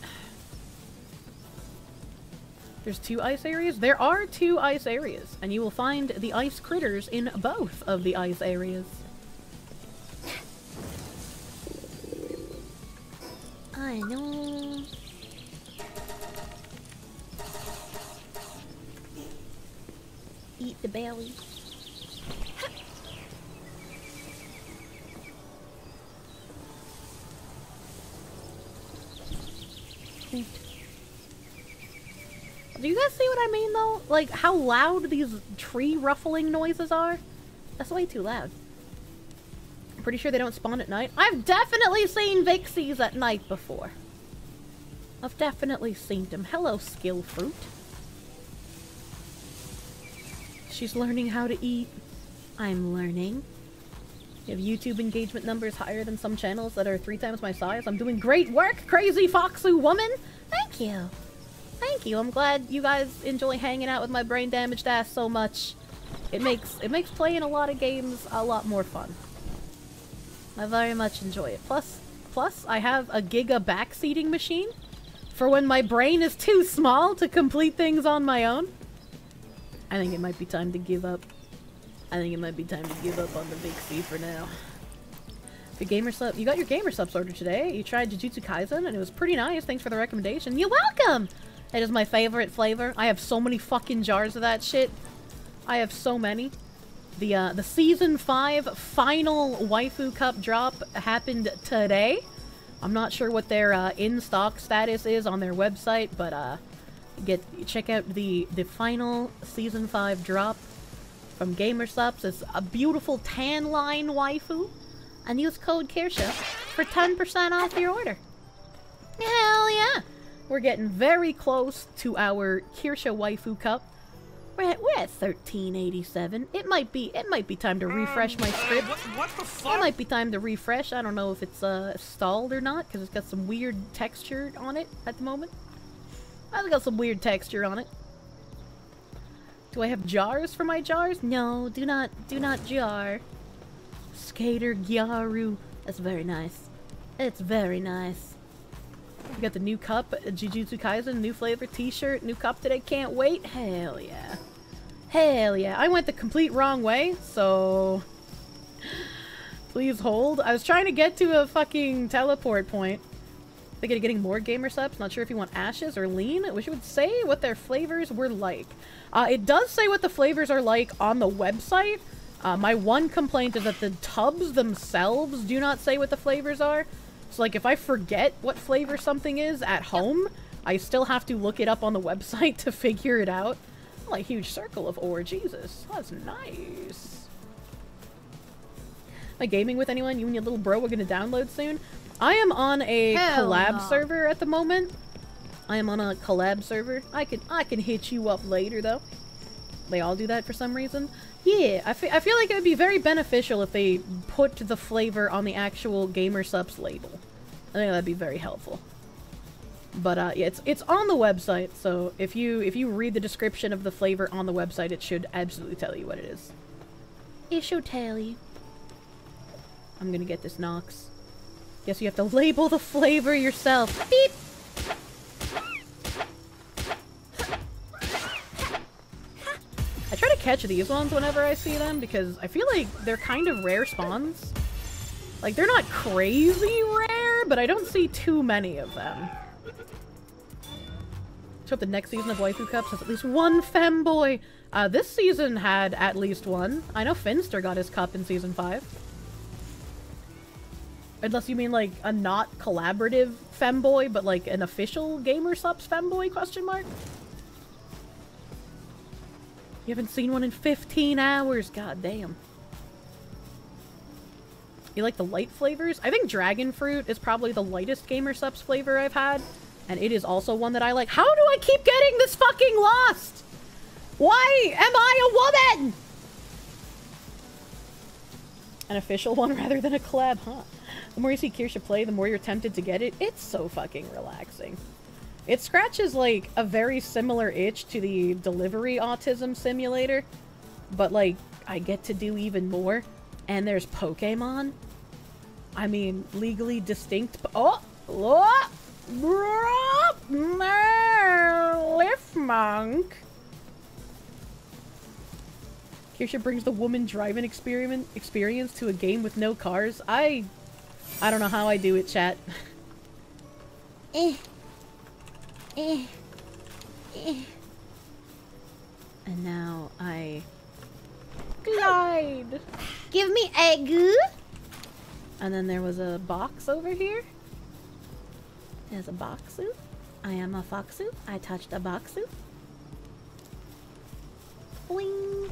There's two ice areas? There are two ice areas, and you will find the ice critters in both of the ice areas. I know. Eat the belly. Do you guys see what I mean, though? Like, how loud these tree ruffling noises are? That's way too loud. I'm pretty sure they don't spawn at night. I've definitely seen Vixys at night before. I've definitely seen them. Hello, Skill Fruit. She's learning how to eat. I'm learning. You have YouTube engagement numbers higher than some channels that are three times my size. I'm doing great work, crazy Foxu woman! Thank you! Thank you. I'm glad you guys enjoy hanging out with my brain damaged ass so much. It makes it makes playing a lot of games a lot more fun. I very much enjoy it. Plus, plus I have a Giga backseating machine for when my brain is too small to complete things on my own. I think it might be time to give up. I think it might be time to give up on the big C for now. The gamer sub, you got your Gamersupps order today. You tried Jujutsu Kaisen and it was pretty nice. Thanks for the recommendation. You're welcome. It is my favorite flavor. I have so many fucking jars of that shit. I have so many. The uh, the season five final waifu cup drop happened today. I'm not sure what their uh, in stock status is on their website, but uh, get check out the the final season five drop from Gamersupps. It's a beautiful tan line waifu, and use code KIRSCHE for 10% off your order. Hell yeah! We're getting very close to our Kirsche waifu cup. We're at, we're at 1387. It might be it might be time to refresh my script. what, what the fuck? It might be time to refresh. I don't know if it's uh, stalled or not because it's got some weird texture on it at the moment. I've got some weird texture on it. Do I have jars for my jars? No, do not, do not jar. Skater Gyaru. That's very nice. It's very nice. We got the new cup, uh, Jujutsu Kaisen, new flavor t-shirt, new cup today. Can't wait. Hell yeah. Hell yeah. I went the complete wrong way, so... Please hold. I was trying to get to a fucking teleport point. Thinking of getting more Gamersupps. Not sure if you want ashes or lean. I wish it would say what their flavors were like. Uh, it does say what the flavors are like on the website. Uh, my one complaint is that the tubs themselves do not say what the flavors are. So, like, if I forget what flavor something is at home, I still have to look it up on the website to figure it out. Like, huge circle of ore. Jesus. That's nice. Am I gaming with anyone? You and your little bro are going to download soon? I am on a Hell collab no. server at the moment. I am on a collab server. I can I can hit you up later though. They all do that for some reason. Yeah, I, fe I feel like it would be very beneficial if they put the flavor on the actual Gamersupps label. I think that'd be very helpful. But uh, yeah, it's it's on the website, so if you if you read the description of the flavor on the website, it should absolutely tell you what it is. It should tell you. I'm gonna get this Nox. Guess you have to label the flavor yourself. Beep! I try to catch these ones whenever I see them because I feel like they're kind of rare spawns. Like, they're not crazy rare, but I don't see too many of them. So the next season of Waifu Cups has at least one femboy. Uh, this season had at least one. I know Finster got his cup in season 5. Unless you mean like a not collaborative femboy, but like an official Gamersupps femboy question mark? You haven't seen one in 15 hours, god damn. You like the light flavors? I think dragon fruit is probably the lightest Gamersupps flavor I've had. And it is also one that I like. How do I keep getting this fucking lost? Why am I a woman? An official one rather than a collab, huh? The more you see Kirsche play, the more you're tempted to get it. It's so fucking relaxing. It scratches like a very similar itch to the delivery autism simulator, but like I get to do even more. And there's Pokemon. I mean, legally distinct. Oh, look, oh, Lift monk. Kirsche brings the woman driving experiment experience to a game with no cars. I, I don't know how I do it, chat. Eh. Eh. Eh. And now I glide. Give me egg. And then there was a box over here. There's a boxu. I am a foxu. I touched a boxu. Boing.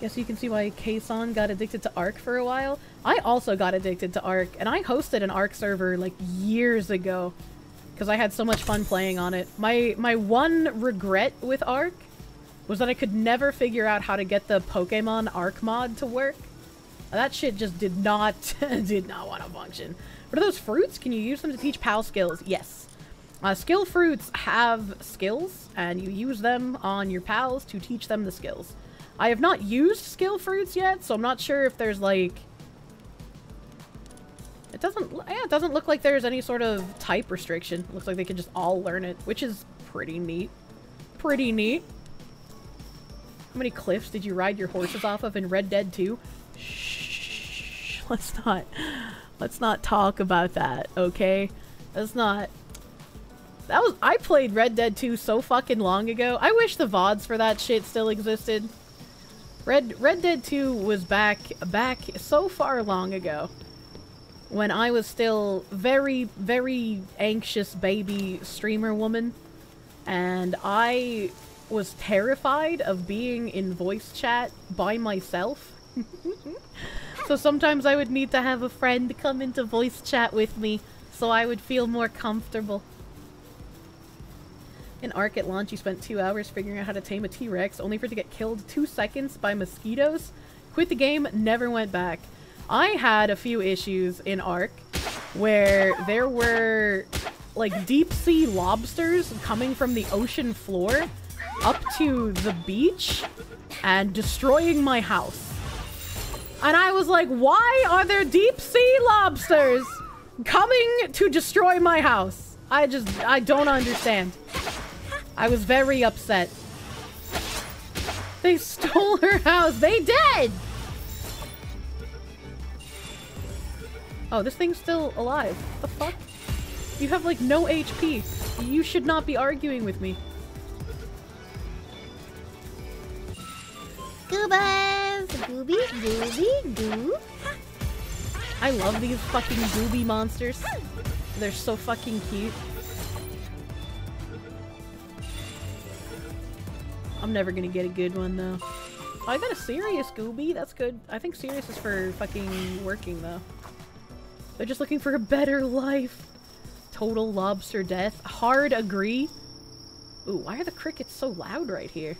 Guess you can see why Kason got addicted to Ark for a while. I also got addicted to Ark, and I hosted an Ark server like years ago because I had so much fun playing on it. My my one regret with Ark was that I could never figure out how to get the Pokemon Ark mod to work. That shit just did not did not want to function. What are those fruits? Can you use them to teach PAL skills? Yes. Uh, skill fruits have skills, and you use them on your pals to teach them the skills. I have not used skill fruits yet, so I'm not sure if there's like... It doesn't, yeah, it doesn't look like there's any sort of type restriction. It looks like they can just all learn it, which is pretty neat. Pretty neat. How many cliffs did you ride your horses off of in Red Dead 2? Shh. Let's not. Let's not talk about that, okay? Let's not. That was. I played Red Dead 2 so fucking long ago. I wish the VODs for that shit still existed. Red Red Dead 2 was back back so far long ago when I was still very very anxious baby streamer woman and I was terrified of being in voice chat by myself. so sometimes I would need to have a friend come into voice chat with me so I would feel more comfortable. In Ark at launch, you spent two hours figuring out how to tame a T-Rex, only for it to get killed two seconds by mosquitoes. Quit the game, never went back. I had a few issues in Ark where there were like deep sea lobsters coming from the ocean floor up to the beach and destroying my house. And I was like, why are there deep sea lobsters coming to destroy my house? I just, I don't understand. I was very upset. They stole her house. They did! Oh, this thing's still alive. The fuck? You have like no HP. You should not be arguing with me. Goobas! Gooby, gooby, goo. I love these fucking gooby monsters. They're so fucking cute. I'm never gonna get a good one though. Oh, I got a serious gooby. That's good. I think serious is for fucking working though. They're just looking for a better life. Total lobster death. Hard agree. Ooh, why are the crickets so loud right here?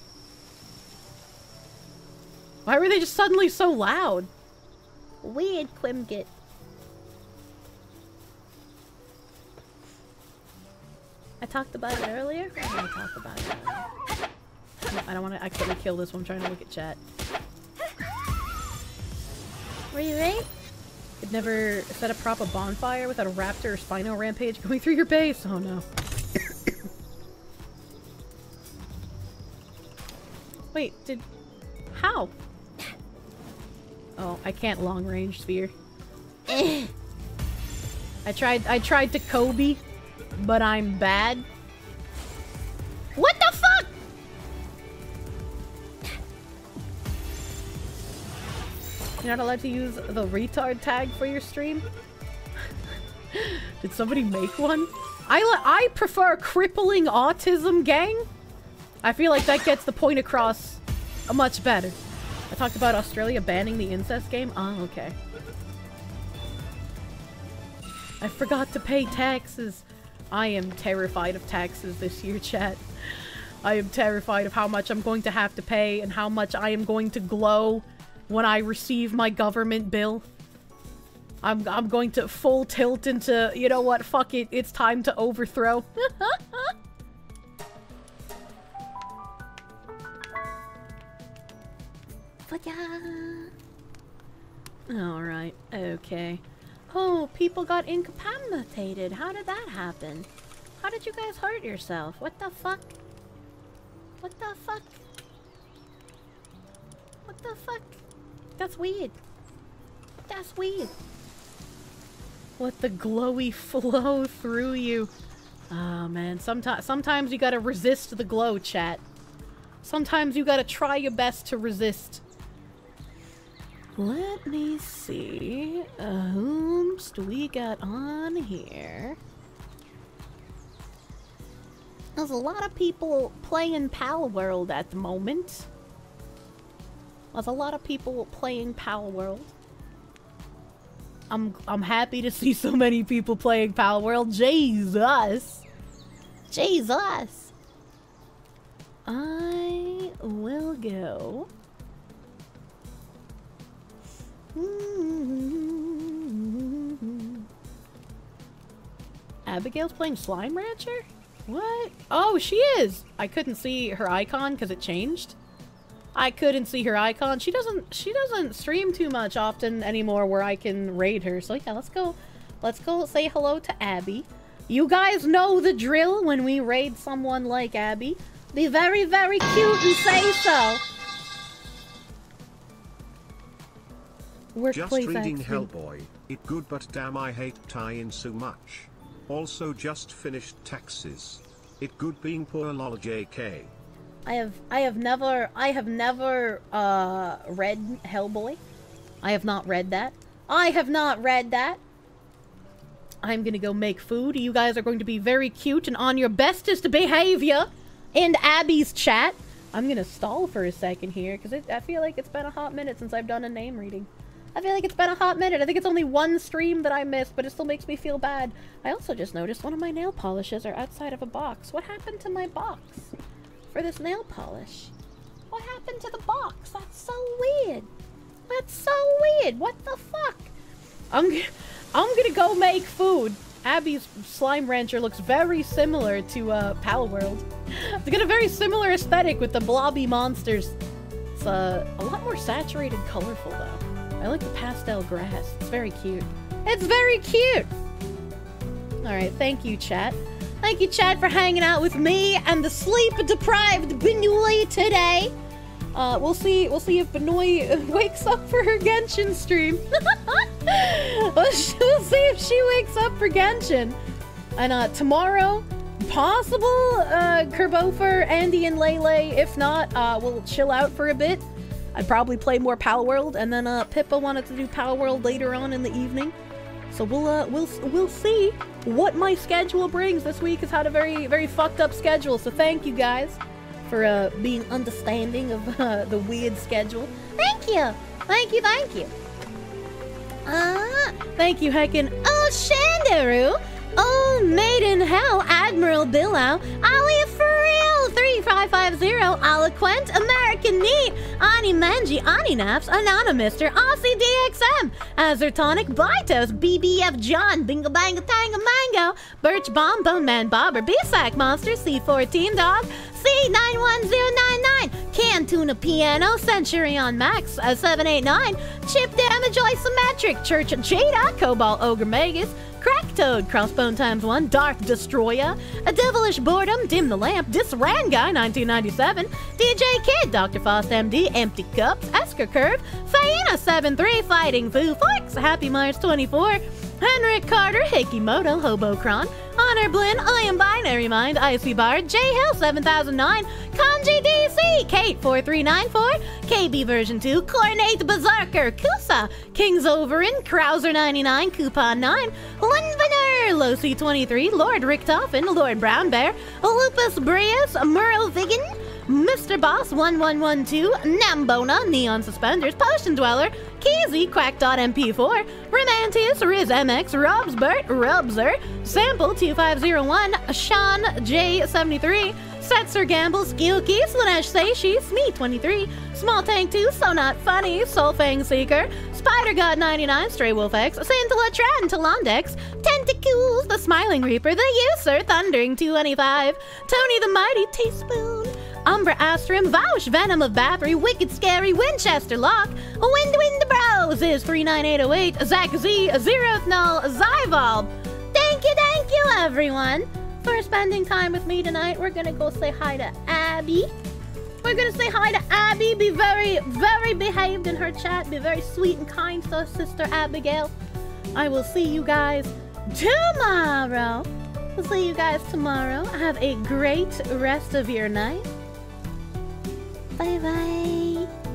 Why were they just suddenly so loud? Weird, Quimgit. I talked about it earlier. I'm gonna talk about it. Now. I don't want to accidentally kill this one. I'm trying to look at chat. Were you right? Could never set a prop a bonfire without a raptor or spino rampage going through your base. Oh no. Wait, did... How? Oh, I can't long range spear. Eh. I tried I tried to Kobe, but I'm bad. What the fuck? You're not allowed to use the retard tag for your stream? Did somebody make one? I, I prefer crippling autism gang. I feel like that gets the point across much better. I talked about Australia banning the incest game. Oh, okay. I forgot to pay taxes. I am terrified of taxes this year, chat. I am terrified of how much I'm going to have to pay and how much I am going to glow when I receive my government bill. I'm, I'm going to full tilt into, you know what, fuck it, it's time to overthrow. Alright, okay. Oh, people got incapacitated. How did that happen? How did you guys hurt yourself? What the fuck? What the fuck? What the fuck? That's weird. That's weird. Let the glowy flow through you. Oh man, sometimes sometimes you gotta resist the glow, chat. Sometimes you gotta try your best to resist. Let me see. Uh, whomst do we got on here? There's a lot of people playing Palworld at the moment. There's a lot of people playing Palworld. I'm I'm happy to see so many people playing Palworld. Jesus. Jesus. I will go. Abigail's playing Slime Rancher? What? Oh, she is! I couldn't see her icon because it changed. I couldn't see her icon. She doesn't she doesn't stream too much often anymore where I can raid her. So yeah, let's go let's go say hello to Abby. You guys know the drill when we raid someone like Abby. Be very, very cute and say so. Just reading. Hellboy. It good but damn I hate tie-in so much. Also just finished taxes. It good being poor lol JK. I have I have never I have never uh read Hellboy. I have not read that. I have not read that. I'm gonna go make food. You guys are going to be very cute and on your bestest behavior in Abby's chat. I'm gonna stall for a second here because I feel like it's been a hot minute since I've done a name reading. I feel like it's been a hot minute. I think it's only one stream that I missed, but it still makes me feel bad. I also just noticed one of my nail polishes are outside of a box. What happened to my box for this nail polish? What happened to the box? That's so weird. That's so weird. What the fuck? I'm, g- I'm gonna go make food. Abby's slime rancher looks very similar to uh, Palworld. It's got a very similar aesthetic with the blobby monsters. It's uh, a lot more saturated, colorful though. I like the pastel grass. It's very cute. It's very cute. All right, thank you, chat. Thank you, chat, for hanging out with me and the sleep-deprived Benoy today. Uh, we'll see. We'll see if Benoy wakes up for her Genshin stream. we'll we'll see if she wakes up for Genshin. And uh, tomorrow, possible uh, Kerbofer, Andy, and Leyley. If not, uh, we'll chill out for a bit. I'd probably play more Palworld, and then uh, Pippa wanted to do Palworld later on in the evening. So we'll uh, we'll we'll see what my schedule brings. This week has had a very very fucked up schedule. So thank you guys for uh, being understanding of uh, the weird schedule. Thank you, thank you, thank you. Ah, thank you, Heckin. Oh, Shandaru. Oh, Maiden Hell, Admiral Billow, Ali for real, 3550, Eloquent, American Neat, Ani Manji, Ani Naps, Anonymister, Aussie DXM, Azertonic, Bitos, BBF John, Bingo Banga Tanga Mango, Birch Bomb, Bone Man Bobber, B-Sack Monster, C14 Dog, C91099, Can Tuna Piano, Century on Max, uh, 789, Chip Damage Isometric, Church of Jada, Cobalt Ogre Magus, Crack Toad, Crossbone times one, Darth Destroyer, A Devilish Boredom, Dim the Lamp, Disran Guy 1997, DJ Kid, Dr. Faust MD, Empty Cups, Esker Curve, Faina 73, Fighting Foo Forks, Happy Myers 24, Henrik Carter, Hikimoto, Hobocron, Honor Blinn, I Am Binary Mind, Icy Bard, J Hill 7009, Kanji DC, Kate 4394, KB version 2, Cornate Berserker, Kusa, Kings Overin, Krauser 99, Coupon 9, Linvener, Losi 23, Lord Richtofen, Lord Brown Bear, Lupus Breus, Merle Vigan, Mr. Boss 1112, Nambona, Neon Suspenders, Potion Dweller, Keezy, Quack.mp4, Romantius, Riz MX, Robsbert, Rubser, Sample 2501, Sean J73, Setzer Gamble, Skilky, Slanesh Seishi, Smee 23, Small Tank 2, So Not Funny, Soulfang Seeker, Spider God 99, Stray Wolf X, Santala Tran, Talondex, Tentacles, The Smiling Reaper, The User, Thundering 225, Tony the Mighty, Teaspoon, Umbra Astrum, Vouch, Venom of Bathory, Wicked Scary, Winchester Lock, Wind Wind Bros is 39808, Zach Z, Zeroth Null, Zyvolb. Thank you, thank you, everyone, for spending time with me tonight. We're gonna go say hi to Abby. We're gonna say hi to Abby. Be very, very behaved in her chat. Be very sweet and kind to sister Abigail. I will see you guys tomorrow. We'll see you guys tomorrow. Have a great rest of your night. 拜拜。